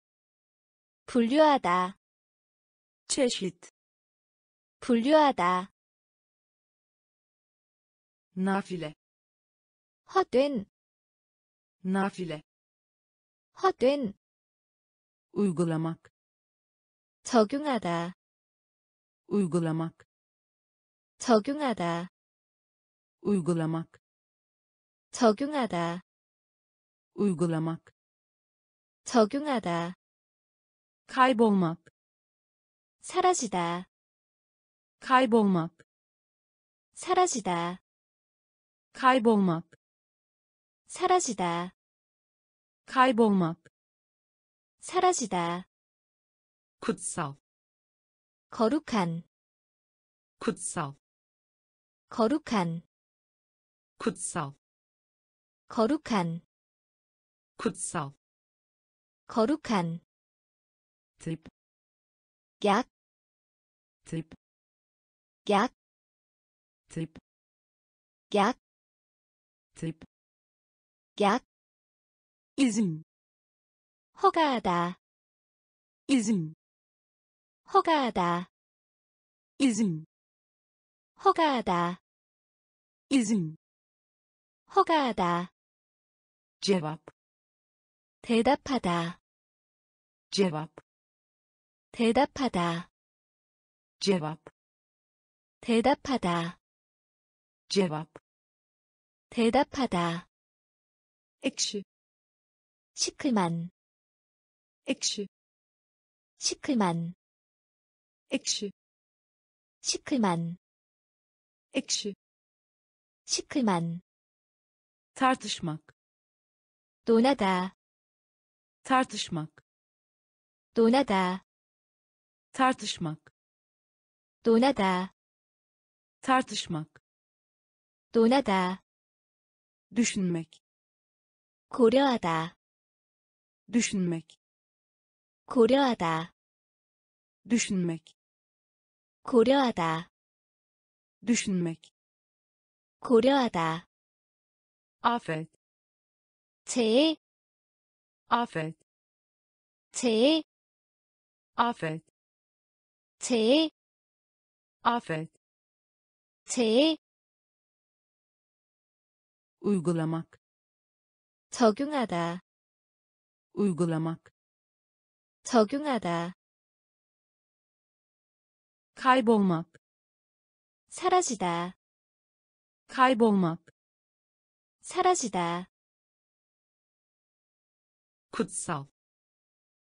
분류하다, çeşit 분류하다, nafile 헛된, nafile 헛된, uygulamak 적용하다, uygulamak 적용하다, uygulamak 적용하다, uygulamak 적용하다, kaybolmak 사라지다, kaybolmak 사라지다, kaybolmak 사라지다, kaybolmak 사라지다, kutsal 거룩한, kutsal 거룩한, kutsal 거룩한, kutsal 거룩한, tip 약, tip 약, tip 약, tip 약, izin 허가하다, izin 허가하다, izin 허가하다, izin 허가하다, cevap 대답하다, cevap 대답하다, cevap 대답하다, cevap 대답하다, ekşi 시클만, ekşi 시클만, ekşi 시클만, ekşi 시클만, tartışmak 논하다, tartışmak 논하다, tartışmak 논하다, tartışmak 논하다, düşünmek 고려하다, düşünmek, 고려하다, düşünmek, 고려하다, düşünmek, 고려하다, afet, 재해, afet, 재해, afet, 재해, afet, 재해, uygulamak, 적용하다, uygulamak, 적용하다, kaybolmak, 사라지다, kaybolmak, 사라지다, kutsal,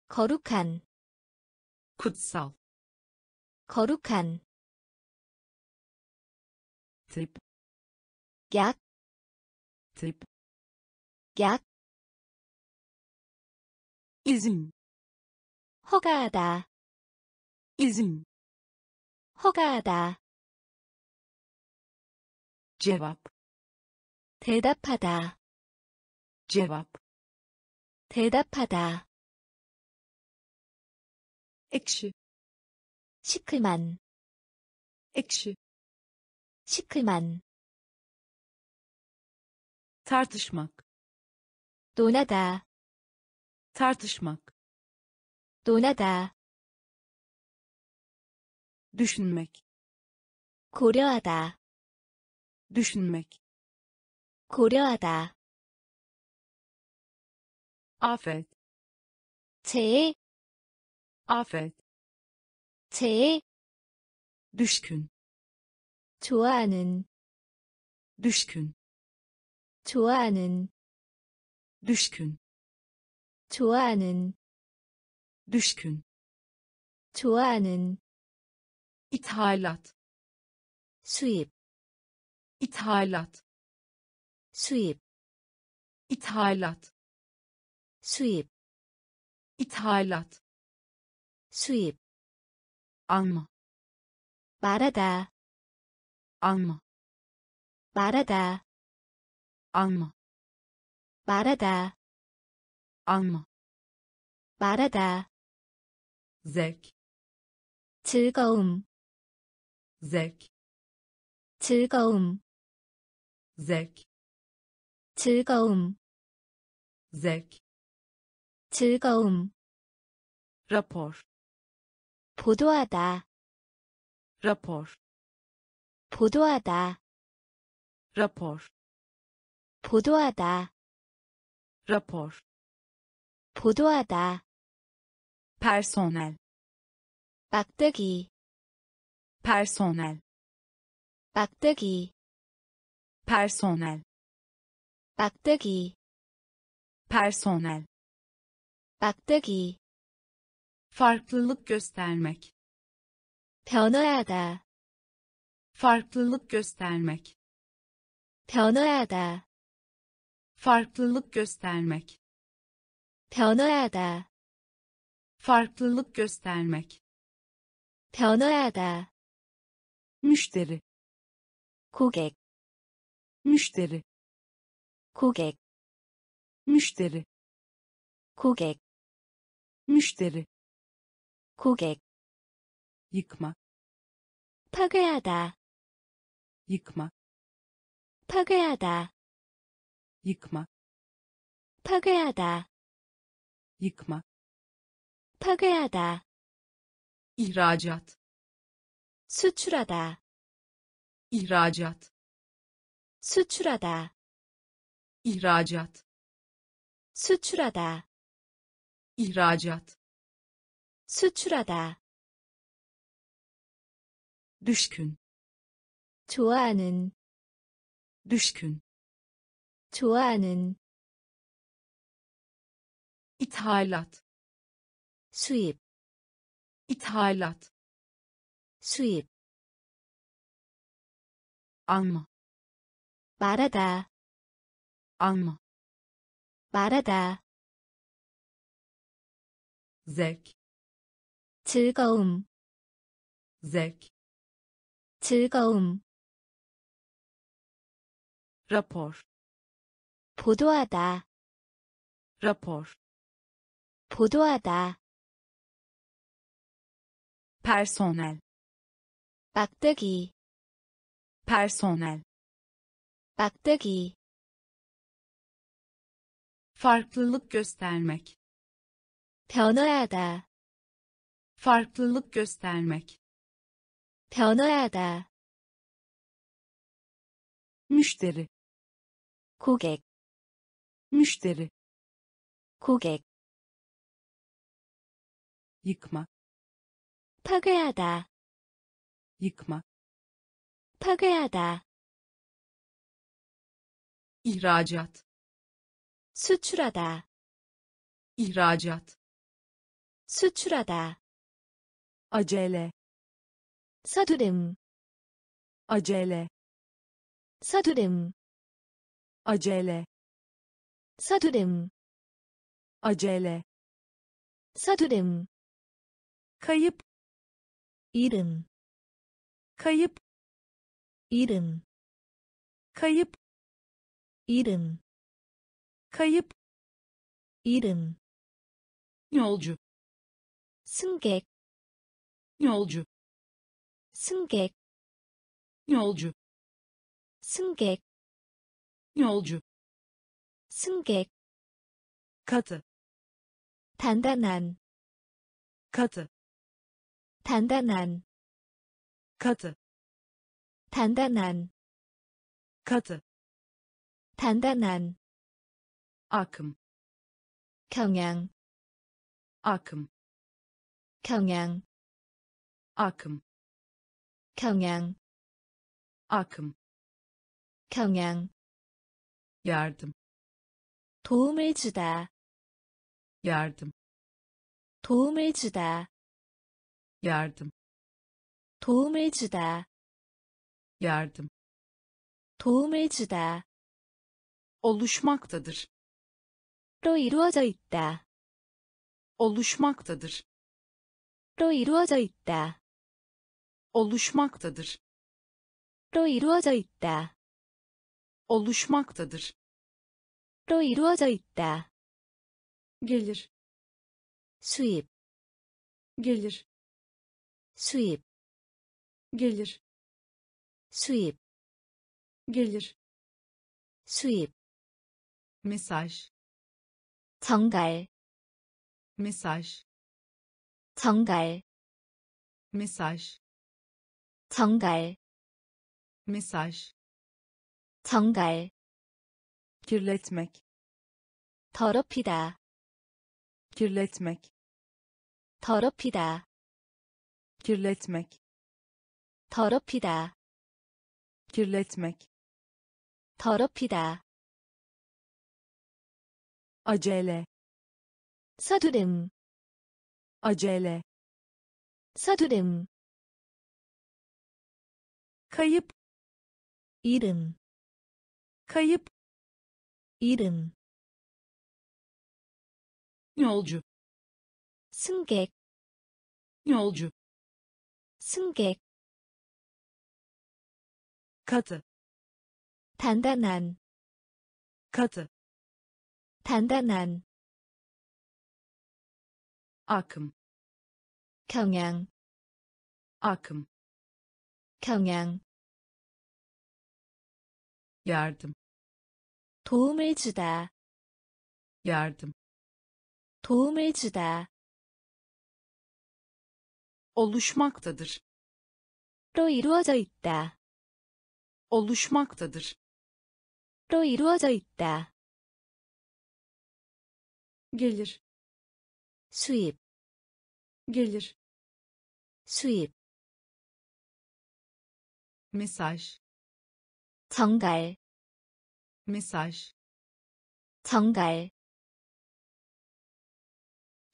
거룩한, kutsal, 거룩한, tip, 약, tip, 약, izin, 허가하다, izin, 허가하다, cevap, 대답하다, cevap, 대답하다, ekşi, 시클만, ekşi, 시클만, tartışmak, 논하다, tartışmak, 논하다, düşünmek, 고려하다, düşünmek, 고려하다, afet, 재해, afet, 재해, düşkün, 좋아하는, düşkün, 좋아하는, düşkün, 좋아하는, düşkün, 좋아하는, ithalat, 수입, ithalat, 수입, ithalat, 수입, ithalat, 수입, alma, 말하다, alma, 말하다, Alma, 말하다, alma, 말하다, zevk, 즐거움, zevk, 즐거움, zevk, 즐거움, zevk, 즐거움, rapor, 보도하다, rapor, 보도하다, rapor, 보도하다, rapor, 보도하다, personel, 막대기, personel, 막대기, personel, 막대기, personel, 막대기, farklılık göstermek, 변화하다, farklılık göstermek, 변화하다, farklılık göstermek, 변화하다, farklılık göstermek, 변화하다, müşteri, 고객, müşteri, 고객, müşteri, 고객, müşteri, 고객, yıkmak, 파괴하다, yıkmak, 파괴하다, yıkmak, 파괴하다, yıkmak, 파괴하다, ihracat, 수출하다, ihracat, 수출하다, ihracat, 수출하다, ihracat, 수출하다, düşkün, 좋아하는, düşkün, 좋아하는, ithalat, 수입, ithalat, 수입, alma, 말하다, alma, 말하다, zevk, 즐거움, zevk, 즐거움, rapor, 보도하다, rapor 보도하다, personel 막대기, personel 막대기, farklılık göstermek 변화하다, farklılık göstermek 변화하다, müşteri 고객, müşteri 고객, yıkma 파괴하다, yıkma 파괴하다, ihracat 수출하다, ihracat 수출하다, acele 서두름, acele 서두름, acele 서두름, acele 서두름, kayıp 이름, kayıp 이름, kayıp 이름, kayıp 이름, yolcu 승객, yolcu 승객, yolcu 승객, yolcu 승객, katı 단단한, katı 단단한, katı 단단한, katı 단단한, akım 경향, akım 경향, akım 경향, akım 경향, yardım 도움을 주다, yardım 도움을 주다, yardım 도움을 주다, yardım 도움을 주다, oluşmaktadır 로 이루어져 있다, oluşmaktadır 로 이루어져 있다, oluşmaktadır 로 이루어져 있다, oluşmaktadır 로 이루어져 있다, gelir 수입, gelir 수입, gelir 수입, gelir 수입, mesaj 정갈, mesaj 정갈, mesaj 정갈, mesaj 정갈, kirletmek 더럽히다, kirletmek 더럽히다, kirletmek 더럽히다, kirletmek 더럽히다, acele 서두름, acele 서두름, kayıp 이름, kayıp 이름, yolcu 승객, yolcu 승객, katı 단단한, katı 단단한, akım 경향, akım 경향, yardım 도움을 주다, yardım 도움을 주다, oluşmaktadır 로 이루어져 있다, oluşmaktadır 로 이루어져 있다, gelir 수입, gelir 수입, mesaj 정갈, mesaj 정갈,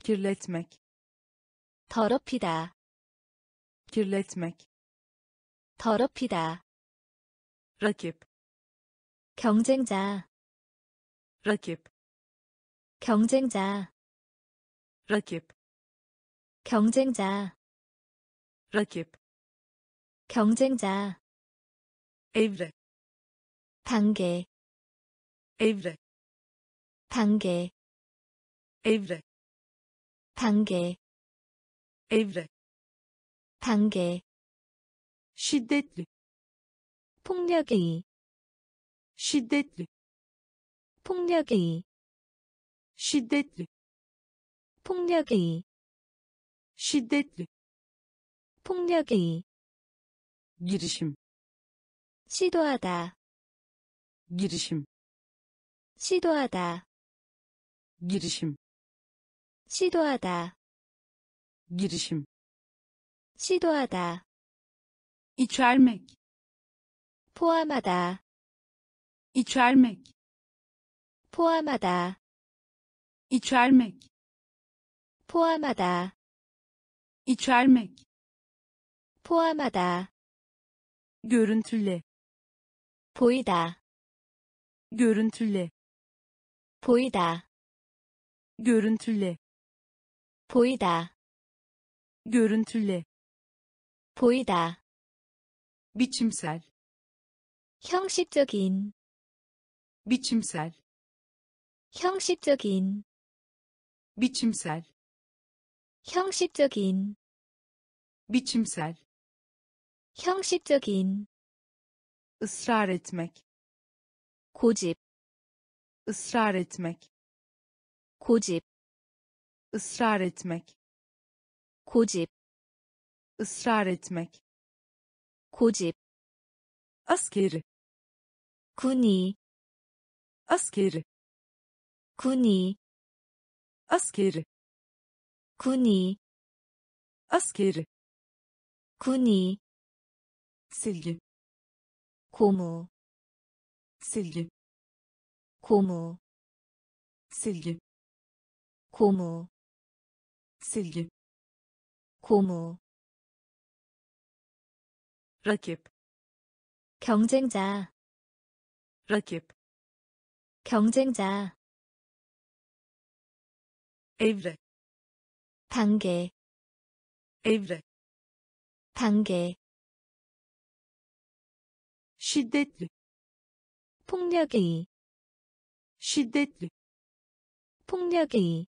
kirletmek 더럽히다, kirletmek 더럽히다, rakip 경쟁자, rakip 경쟁자, rakip 경쟁자, rakip 경쟁자, evre 단계, evre 단계, evre 단계, evre 단계, şiddetli 폭력의, şiddetli 폭력의, şiddetli 폭력의, şiddetli 폭력의, girişim 시도하다, girişim 시도하다, girişim 시도하다, girişim 시도하다, içermek 포함하다, içermek 포함하다, içermek 포함하다, içermek 포함하다, görüntüle 보이다, görüntüle 보이다, görüntüle 보이다, görüntüle 보이다, biçimsel 형식적인, biçimsel 형식적인, biçimsel 형식적인, biçimsel 형식적인, ısrar etmek 고집, ısrar etmek 고집, ısrar etmek 고집, ısrar etmek 고집, askeri 군이, askeri 군이, askeri 군이, askeri 군이, silgi 고무, silgi 고무, silgi 고무, silgi 고무, rakip 경쟁자, rakip 경쟁자, evre 단계, evre 단계, şiddetli 폭력의, şiddetli 폭력의,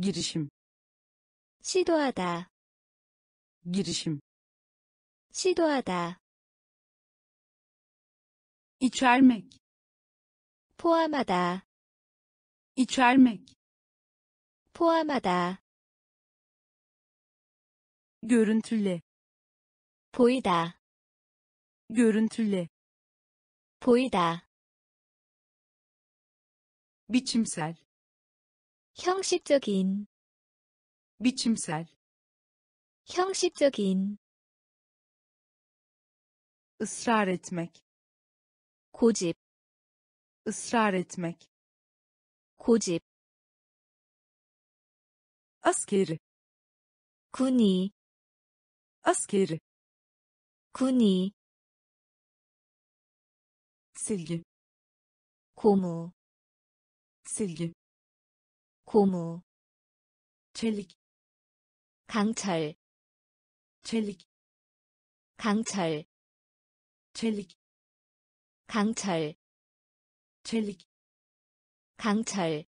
girişim 시도하다, girişim 시도하다, içermek 포함하다, içermek 포함하다, görüntüle 보이다, görüntüle 보이다, biçimsel 형식적인, biçimsel 형식적인, ısrar etmek 고집, ısrar etmek 고집, askeri 군이, askeri 군이, silgi 고무, Silgi 고무, çelik 강철, çelik 강철, çelik 강철, çelik 강철,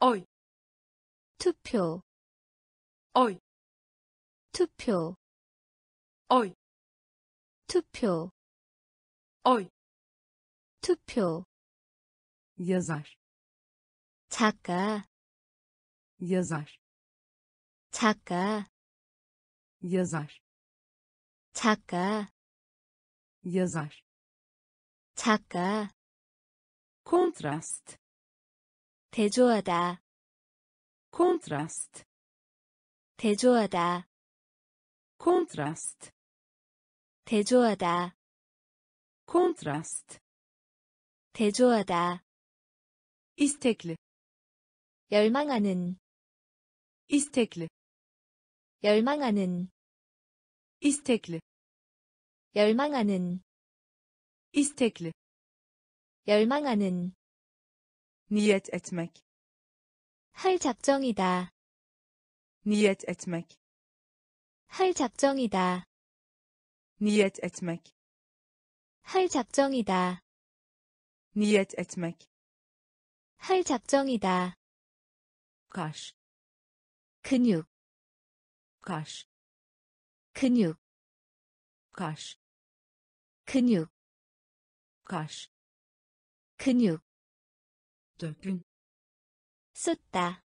oy 투표, oy 투표, oy 투표, oy 투표, yazar 작가, yazar 작가, yazar 작가, yazar 작가, kontrast 대조하다, kontrast 대조하다, kontrast 대조하다, kontrast 대조하다, istekli 열망하는, istekli 열망하는, istekli 열망하는, istekli 열망하는, niyet etmek 할 작정이다, niyet etmek 할 작정이다, niyet etmek 할 작정이다, niyet etmek 할 작정이다. Kaş 근육, kaş 근육, kaş 근육, kaş 근육. dökün 쏟다,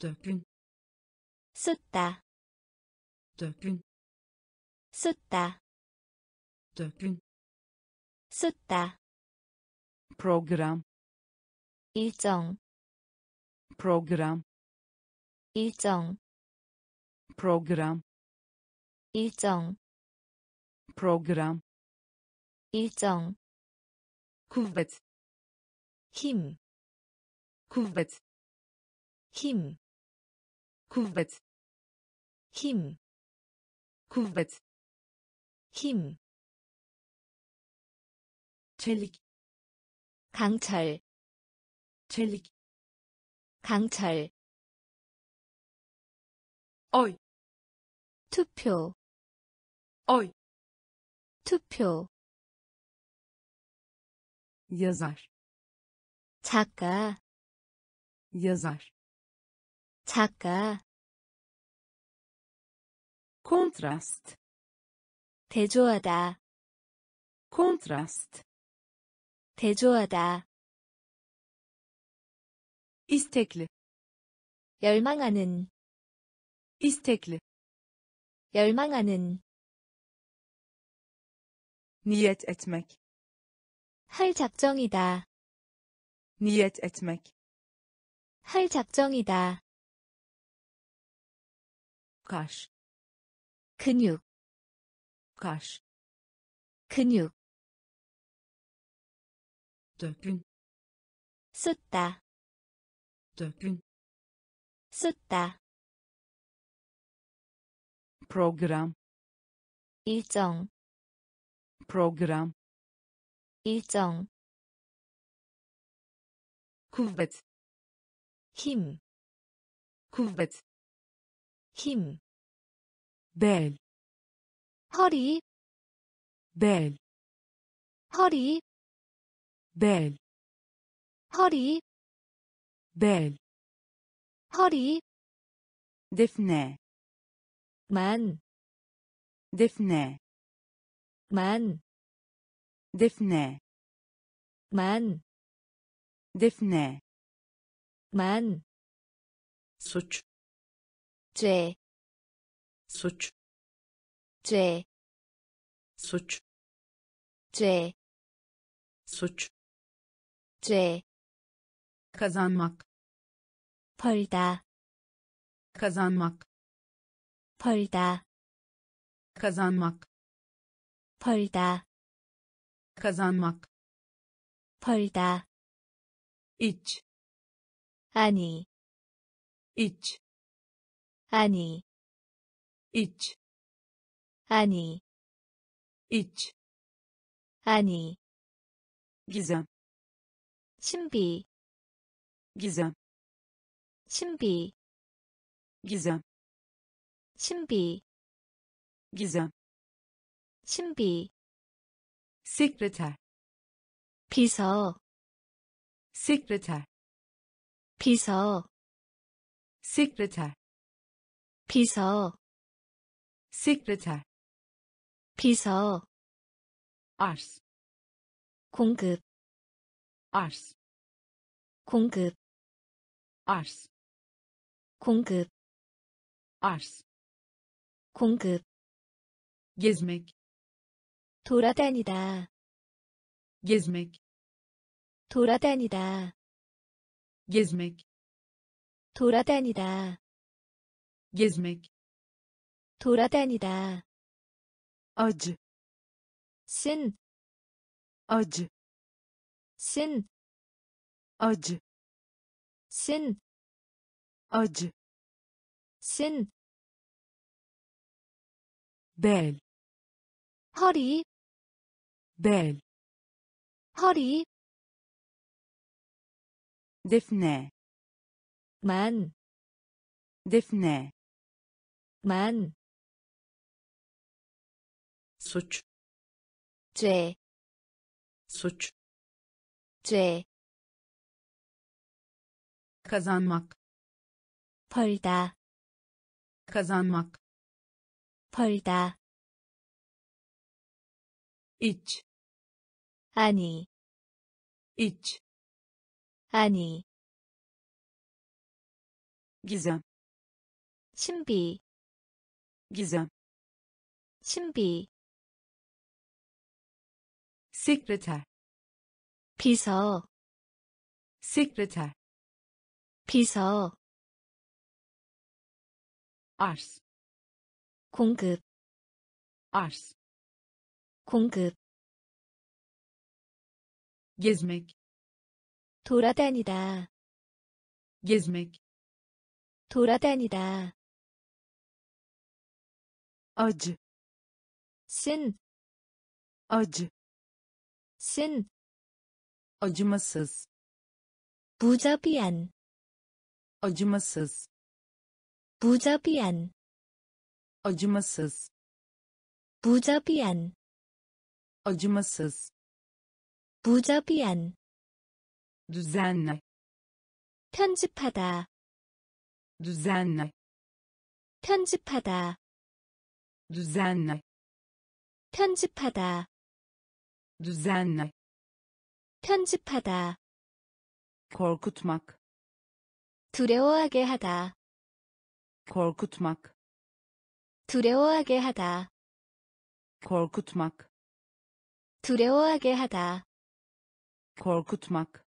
dökün 쏟다, dökün 쏟다, dökün 쏟다. program 일정, program 일정, program 일정, program 일정. kuvvet 힘, kuvvet 힘, kuvvet 힘, kuvvet 힘. çelik 강철, çelik 강철. oy 투표, oy 투표. yazar 작가, yazar 작가. kontrast 대조하다, kontrast 대조하다. Istekli 열망하는, istekli 열망하는. niyet etmek 할 작정이다. niyet etmek 할 작정이다. kaş 근육, kaş 근육. dökün 쏟다, dökün 쏟다. program 일정, program 일정. kuvvet 힘, kuvvet 힘. bel 허리, bel 허리, bel 허리, bel 허리. defne 만, defne 만, defne 만, defne 만. suç 죄, suç 죄, suç 죄, suç 죄. Kazanmak 벌다, kazanmak 벌다, kazanmak 벌다, kazanmak 벌다. iç 아니, iç 아니, iç 아니, iç 아니. gizem 신비, gizem 신비, gizem 신비, gizem 신비. sekreter 비서, sekreter 비서, sekreter 비서, sekreter 비서. arz 공급, arz 공급, arz 공급, arz 공급. gezmek 돌아다니다, gezmek 돌아다니다, gezmek 돌아다니다, gezmek 돌아다니다. acı 쓴, acı 쓴, acı sin. Acı. Sin. Bel. Hari bel. Hari defne. Men. Defne. Men. Suç. C. Suç. C kazanmak 벌다, kazanmak 벌다, iç 아니, iç 아니, gizem 신비, gizem 신비, sekreter 비서, sekreter 비서, arz 공급, arz 공급, gezmek 돌아다니다, gezmek 돌아다니다, acı 쓴, acı 쓴, acımasız 무자비한, acımasız 무자비한, acımasız 무자비한, acımasız 무자비한, düzenle 편집하다, düzenle 편집하다, düzenle 편집하다, düzenle 편집하다, korkutmak 두려워하게 하다, korkutmak 두려워하게 하다, korkutmak 두려워하게 하다, korkutmak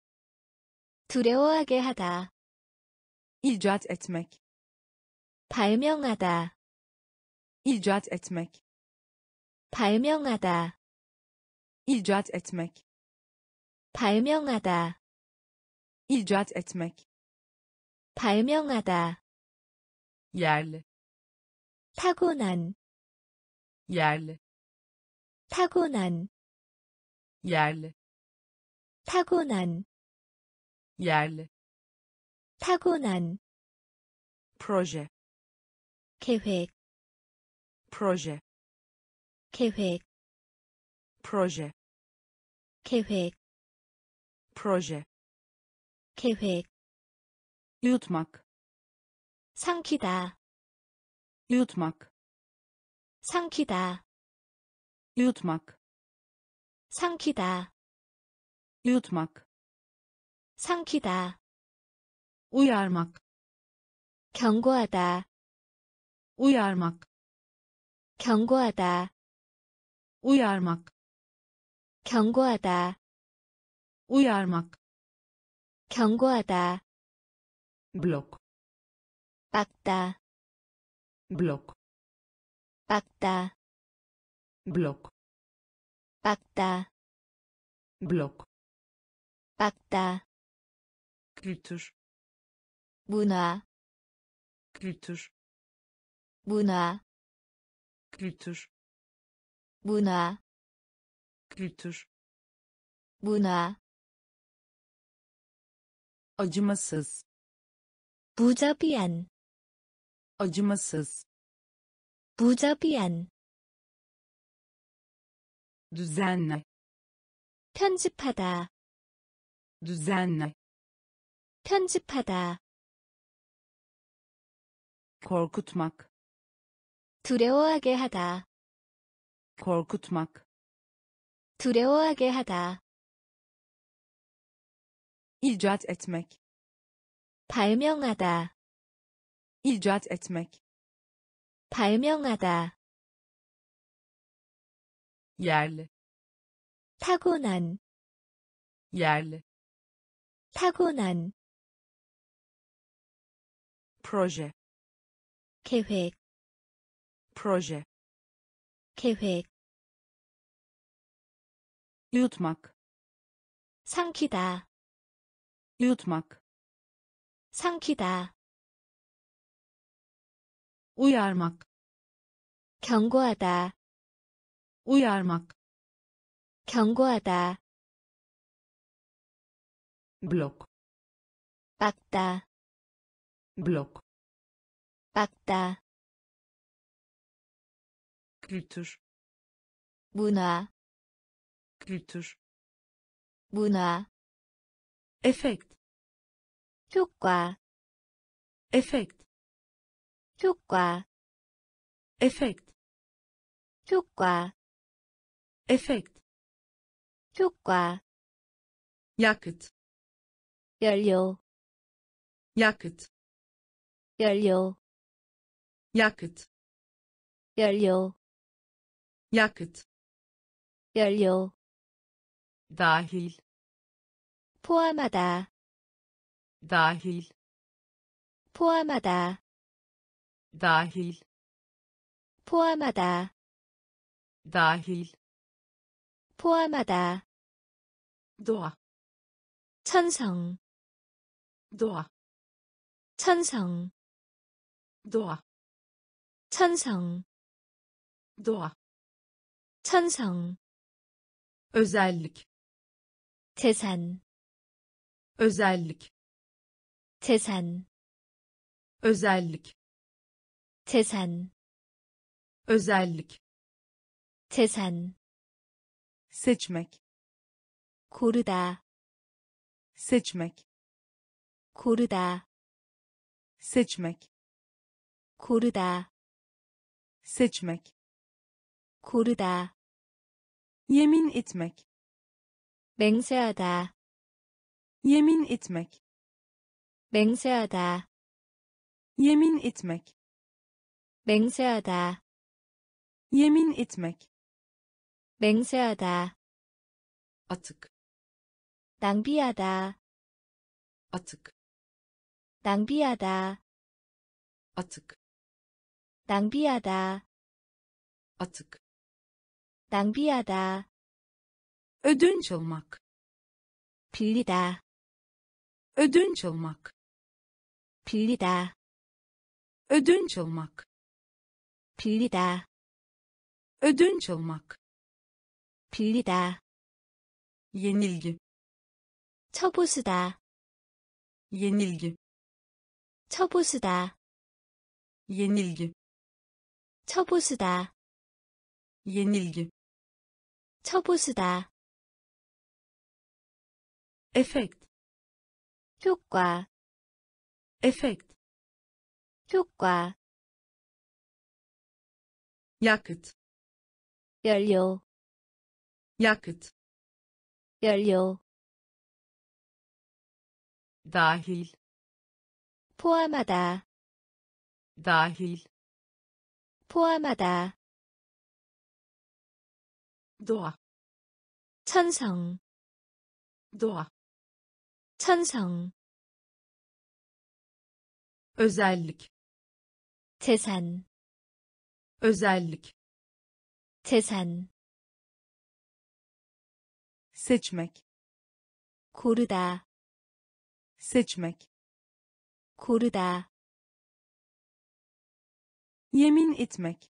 두려워하게 하다, icat etmek 발명하다, icat etmek 발명하다, icat etmek 발명하다, icat etmek 발명하다, yerli 타고난, yerli 타고난, yerli 타고난, yerli 타고난, proje 계획, proje 계획, proje 계획, proje 계획, yutmak 삼키다, yutmak 삼키다, yutmak 삼키다, yutmak 삼키다, uyarmak 경고하다, uyarmak 경고하다, uyarmak 경고하다, uyarmak 경고하다, blok. Pakta blok. Pakta blok. Pakta blok. Pakta kültür. Buna. Kültür. Buna. Kültür. Buna. Kültür. Buna. Acımasız. 무자비한, acımasız 무자비한, düzenle 편집하다, düzenle 편집하다, korkutmak 두려워하게 하다, korkutmak 두려워하게 하다, icat etmek 발명하다, icat etmek 발명하다, yerli 타고난, yerli 타고난, proje 계획, proje 계획, yutmak 삼키다, yutmak 삼키다, uyarmak 경고하다, uyarmak 경고하다, blok 막다, blok 막다, kültür 문화, kültür 문화, efekt 효과, Effect. 효과, Effect. 효과, Effect. 효과, Yakıt. 연료, Yakıt. 연료, Yakıt. 연료, Yakıt. 연료, dahil 포함하다, dahil 포함하다, dahil 포함하다, dahil 포함하다, Doğa. 천성, Doğa. 천성, Doğa. 천성, Doğa. 천성, Özellik. 재산, Özellik. Tesen. Özellik. Tesen. Özellik. Tesen. Seçmek. Koruda. Seçmek. Koruda. Seçmek. Koruda. Seçmek. Koruda. Yemin etmek. Bengseada. Yemin etmek. 맹세하다, yemin etmek 맹세하다, yemin etmek 맹세하다, Atık. 낭비하다, Atık. 낭비하다, Atık. 낭비하다, Atık. 낭비하다, ödünç almak 빌리다, ödünç almak 빌리다, ödünç almak 빌리다, ödünç almak 빌리다, yenilgi 처보수다, yenilgi 처보수다, yenilgi 처보수다, yenilgi 처보수다, Effect. 효과, Effect. 효과, Yakıt. 연료, Yakıt. 연료, dahil 포함하다, dahil 포함하다, Doğa. 천성, Doğa. 천성, Özellik. 재산, Özellik. 재산, seçmek 고르다, seçmek 고르다, yemin etmek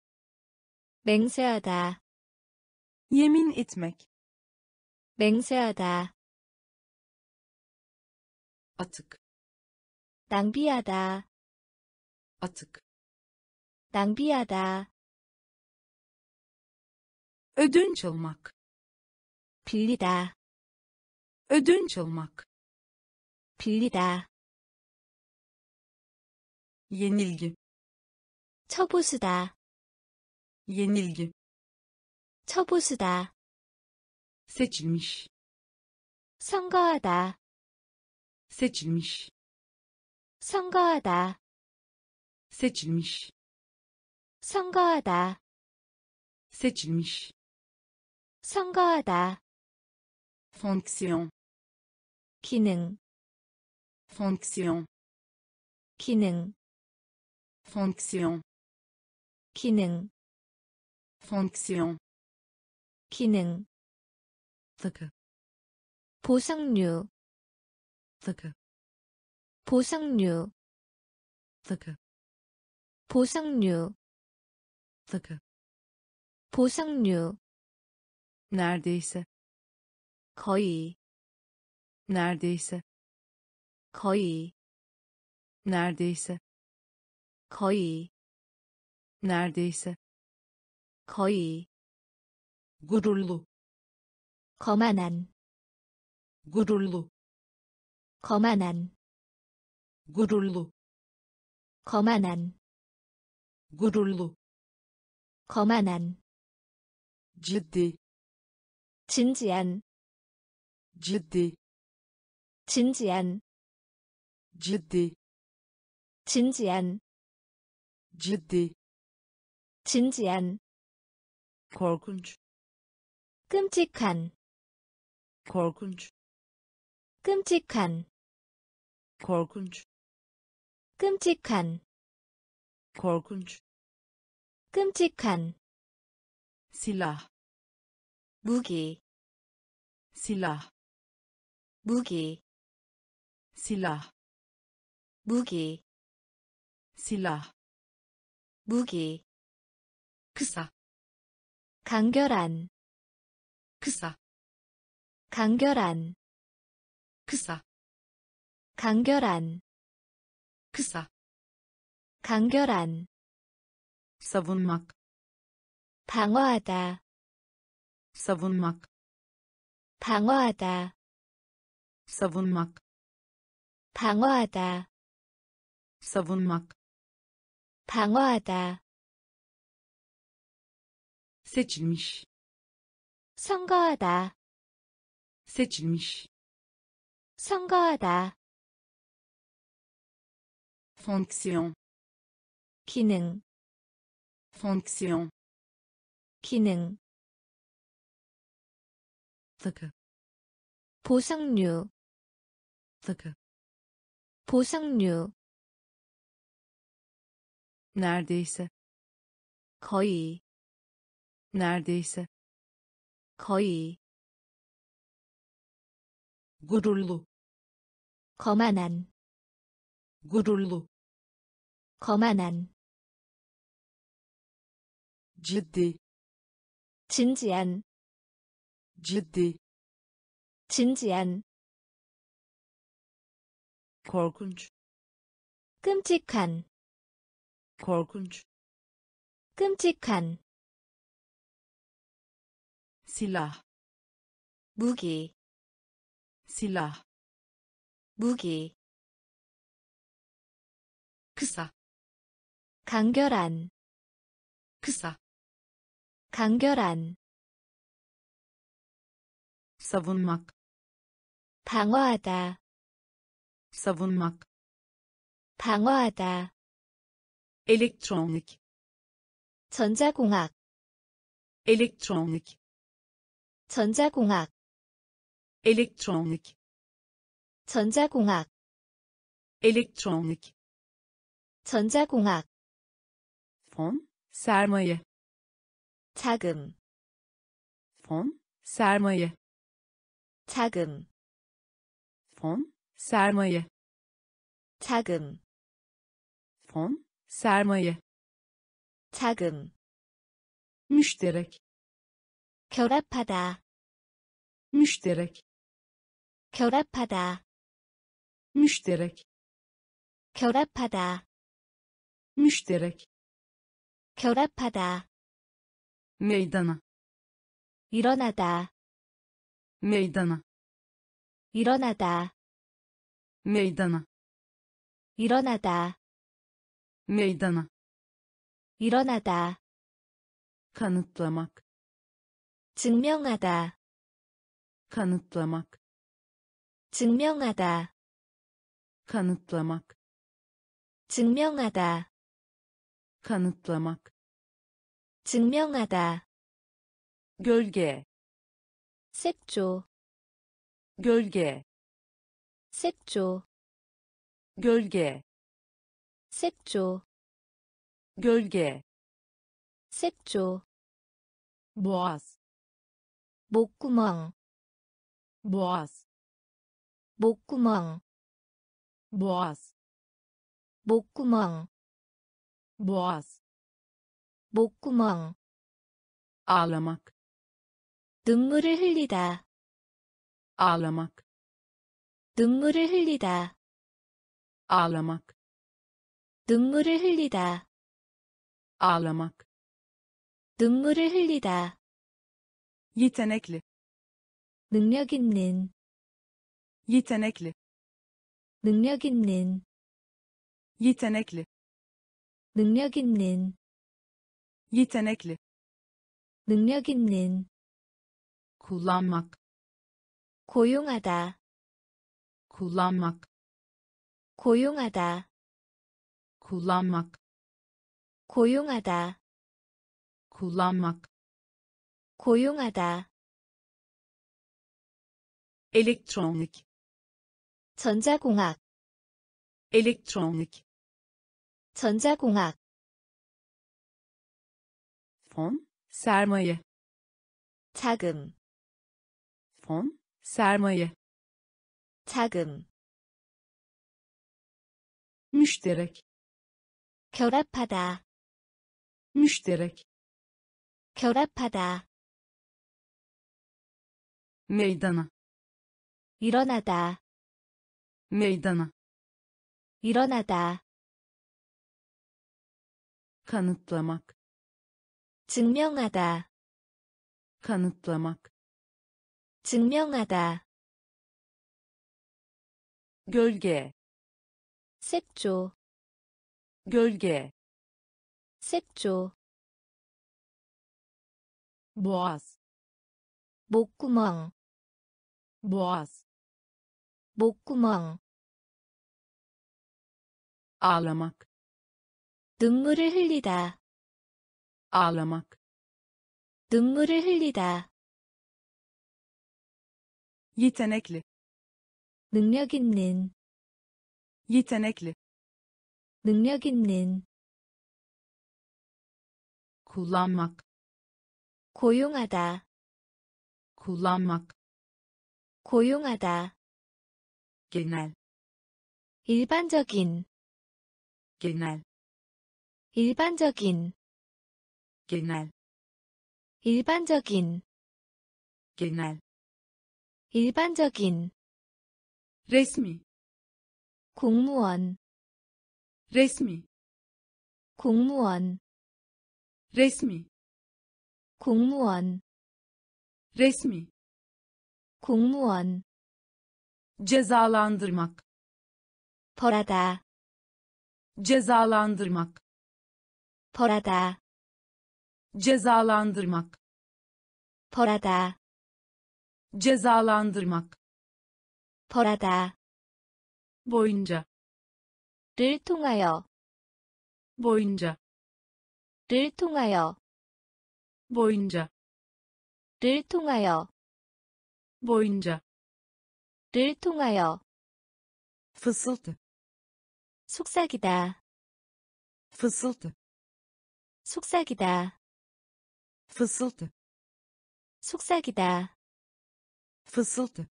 맹세하다, yemin etmek 맹세하다, Atık. 낭비하다, Atık. 낭비하다, ödünç almak 빌리다, ödünç almak 빌리다, yenilgi 처보수다, yenilgi 처보수다, Seçilmiş. 선거하다, Seçilmiş. 선거하다, Seçilmiş. 선거하다, Seçilmiş. 선거하다, Fonksiyon. 기능, Fonksiyon. 기능, Fonksiyon. 기능, Fonksiyon. 기능, Takı. 보상류, Takı. 보상류, Takı. 보상류, Takı. 보상류, neredeyse 거의, neredeyse 거의, neredeyse 거의, neredeyse 거의, Gururlu. 거만한, Gururlu. 거만한, gururlu 거만한 gururlu 거만한 ciddi 진지한 ciddi 진지한 ciddi 진지한 ciddi 진지한 korkunç 끔찍한 korkunç 끔찍한 korkunç 끔찍한 korkunç 끔찍한 silah 무기 silah 무기 silah 무기 silah 무기 kısa 간결한 kısa 간결한 kısa 간결한 kısa 간결한 savunmak 방어하다 savunmak 방어하다 savunmak 방어하다 savunmak 방어하다 seçilmiş 선거하다 seçilmiş 선거하다 fonksiyon 기능 fonksiyon 기능 takı 보석류 takı 보석류 neredeyse 거의 neredeyse 거의 gururlu 거만한 gururlu 거만한 ciddi 진지한 ciddi 진지한 korkunç 끔찍한 korkunç 끔찍한 silah 무기 silah 무기 kısa 간결한 kısa 간결한 savunmak 방어하다 savunmak 방어하다 elektronik 전자공학 elektronik 전자공학 elektronik 전자공학 elektronik 전자공학 fon sermaye 자금 fon sermaye 자금 fon sermaye 자금 fon sermaye 자금 müşterek 결합하다 müşterek 결합하다 müşterek 결합하다 müşterek 결합하다 Meydana 일어나다 meydana 일어나다 meydana 일어나다 meydana 일어나다 kanıtlamak 증명하다 kanıtlamak 증명하다 kanıtlamak 증명하다 kanıtlamak 증명하다 gölge 색조 gölge 색조 gölge 색조 gölge 색조 boğaz 목구멍 boğaz 목구멍 boğaz 목구멍 boğaz 목구멍 ağlamak 눈물을 흘리다 ağlamak 눈물을 흘리다 ağlamak 눈물을 흘리다 ağlamak 눈물을 흘리다 yetenekli 능력 있는 yetenekli 능력 있는 yetenekli 능력 있는, yetenekli 능력 있는, kullanmak 고용하다, kullanmak 고용하다, kullanmak 고용하다, kullanmak 고용하다, elektronik 전자공학, elektronik 전자공학, fon sermaye 자금, fon sermaye 자금, müşterek 결합하다, müşterek 결합하다, meydana 일어나다, meydana 일어나다, kanıtlamak 증명하다, kanıtlamak 증명하다, gölge 색조, gölge 색조, boğaz 목구멍, boğaz 목구멍, ağlamak 눈물을 흘리다, ağlamak 눈물을 흘리다, yetenekli 능력 있는, yetenekli 능력 있는, kullanmak 고용하다, kullanmak 고용하다, genel 일반적인, genel 일반적인, genel 일반적인, genel 일반적인, resmi 공무원, resmi 공무원, resmi 공무원, resmi 공무원, cezalandırmak 벌하다, cezalandırmak 벌하다, cezalandırmak 벌하다, cezalandırmak 벌하다, boyunca 를 통하여, boyunca 를 통하여, boyunca 를 통하여, boyunca 를 통하여, fısıltı 속삭이다, fısıltı 속삭이다, fısıltı 속삭이다, fısıltı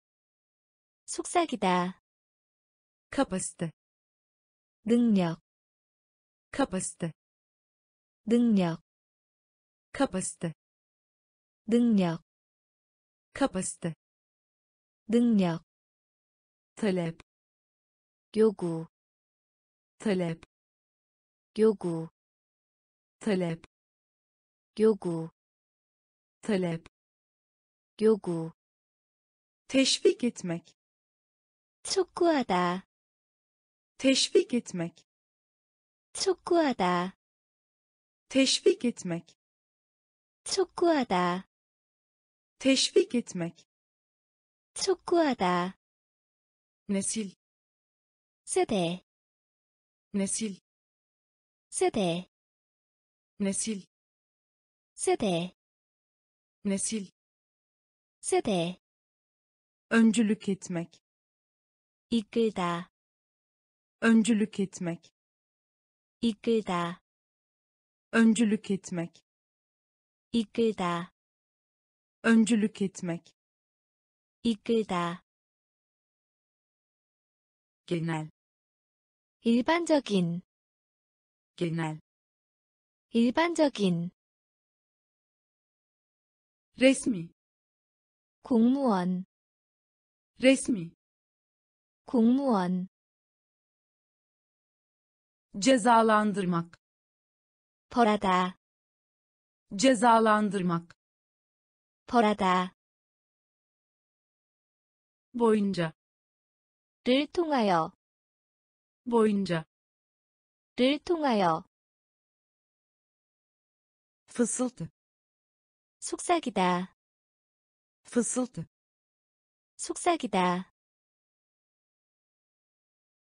속삭이다, kapasite 능력, kapasite 능력, kapasite 능력, kapasite 능력, talep 요구, talep 요구, talep 요구, talep 요구, teşvik etmek 촉구하다, teşvik etmek 촉구하다, teşvik etmek 촉구하다, teşvik etmek 촉구하다, nesil 세대, nesil 세대, nesil 세대, nesil 세대, öncülük etmek 이끌다, öncülük etmek 이끌다, öncülük etmek 이끌다, öncülük etmek 이끌다, genel 일반적인, genel 일반적인, resmi 공무원, resmi 공무원, cezalandırmak 벌하다, cezalandırmak 벌하다, boyunca 를 통하여, boyunca 를 통하여 fısıltı 속삭이다, fısıltı 속삭이다,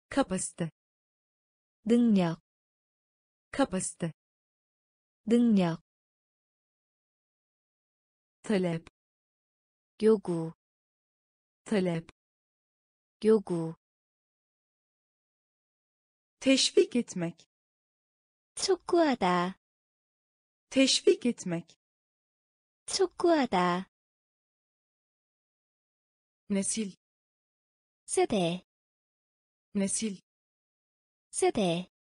kapasite 능력, kapasite 능력, talep 요구, talep 요구, teşvik etmek 촉구하다, teşvik etmek 촉구하다, nesil 세대, nesil 세대,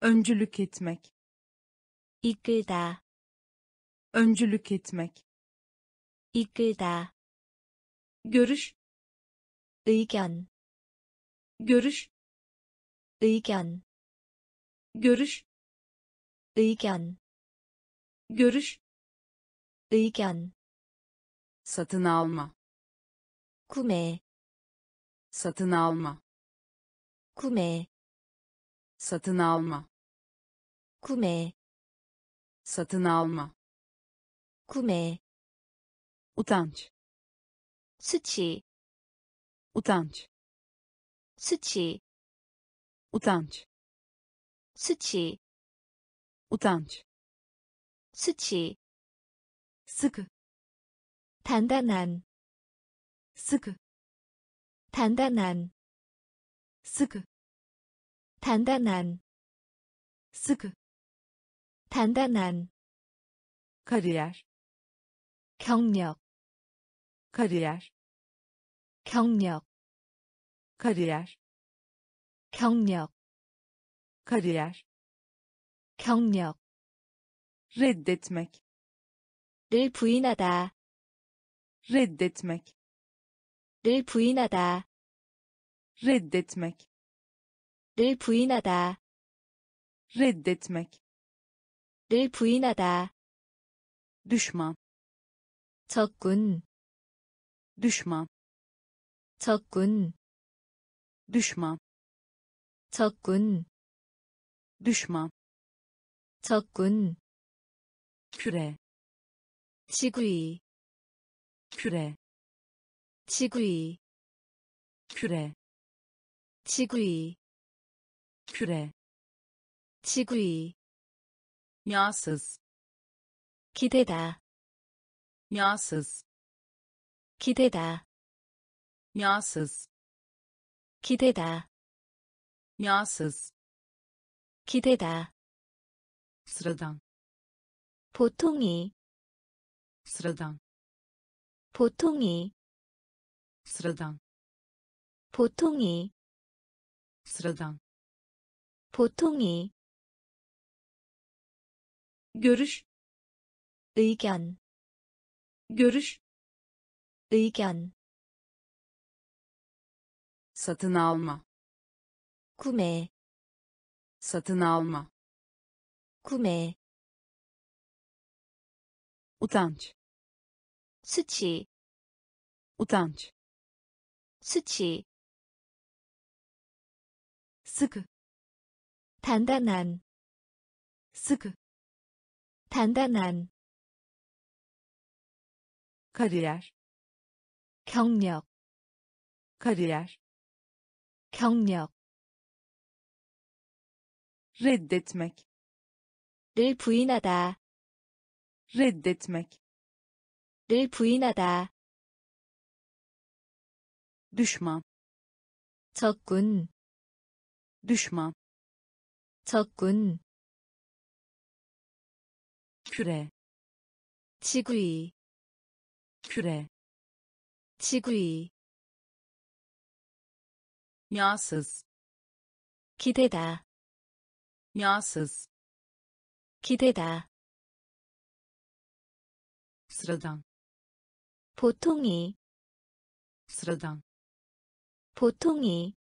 öncülük etmek 이끌다, öncülük etmek 이끌다, görüş 의견, görüş 의견, görüş 의견, görüş 의견, satın alma 구매, satın alma 구매, satın alma 구매, satın alma 구매, utanç 수치, utanç 수치, utanç 수치, utanç 수치, sıkı 단단한, sıkı 단단한, sıkı 단단한, sıkı 단단한, kariyer 경력, kariyer 경력, kariyer 경력, kariyer 경력, reddetmek 를 부인하다, reddetmek 를 부인하다, reddetmek 를 부인하다, reddetmek 를 부인하다, düşman 적군, düşman 적군, düşman 적군, düşman 적군, küre 지구이, küre 지구이, küre 지구이, küre 지구이, yağsız 기대다, yağsız 기대다, yağsız 기대다, yağsız 기대다, sıradan 보통이, sıradan 보통이, sıradan 보통이, sıradan 보통이, görüş 의견, görüş 의견, satın alma 구매, satın alma 구매, utanç 수치, utanç 수치, sıkı 단단한, sıkı 단단한, kariyer 경력, kariyer 경력, reddetmek 를 부인하다, reddetmek 를 부인하다, düşman 적군, düşman 적군, küre 지구이, küre 지구이, yağsız 기대다, yağsız 기대다, sıradan 보통이, sıradan 보통이,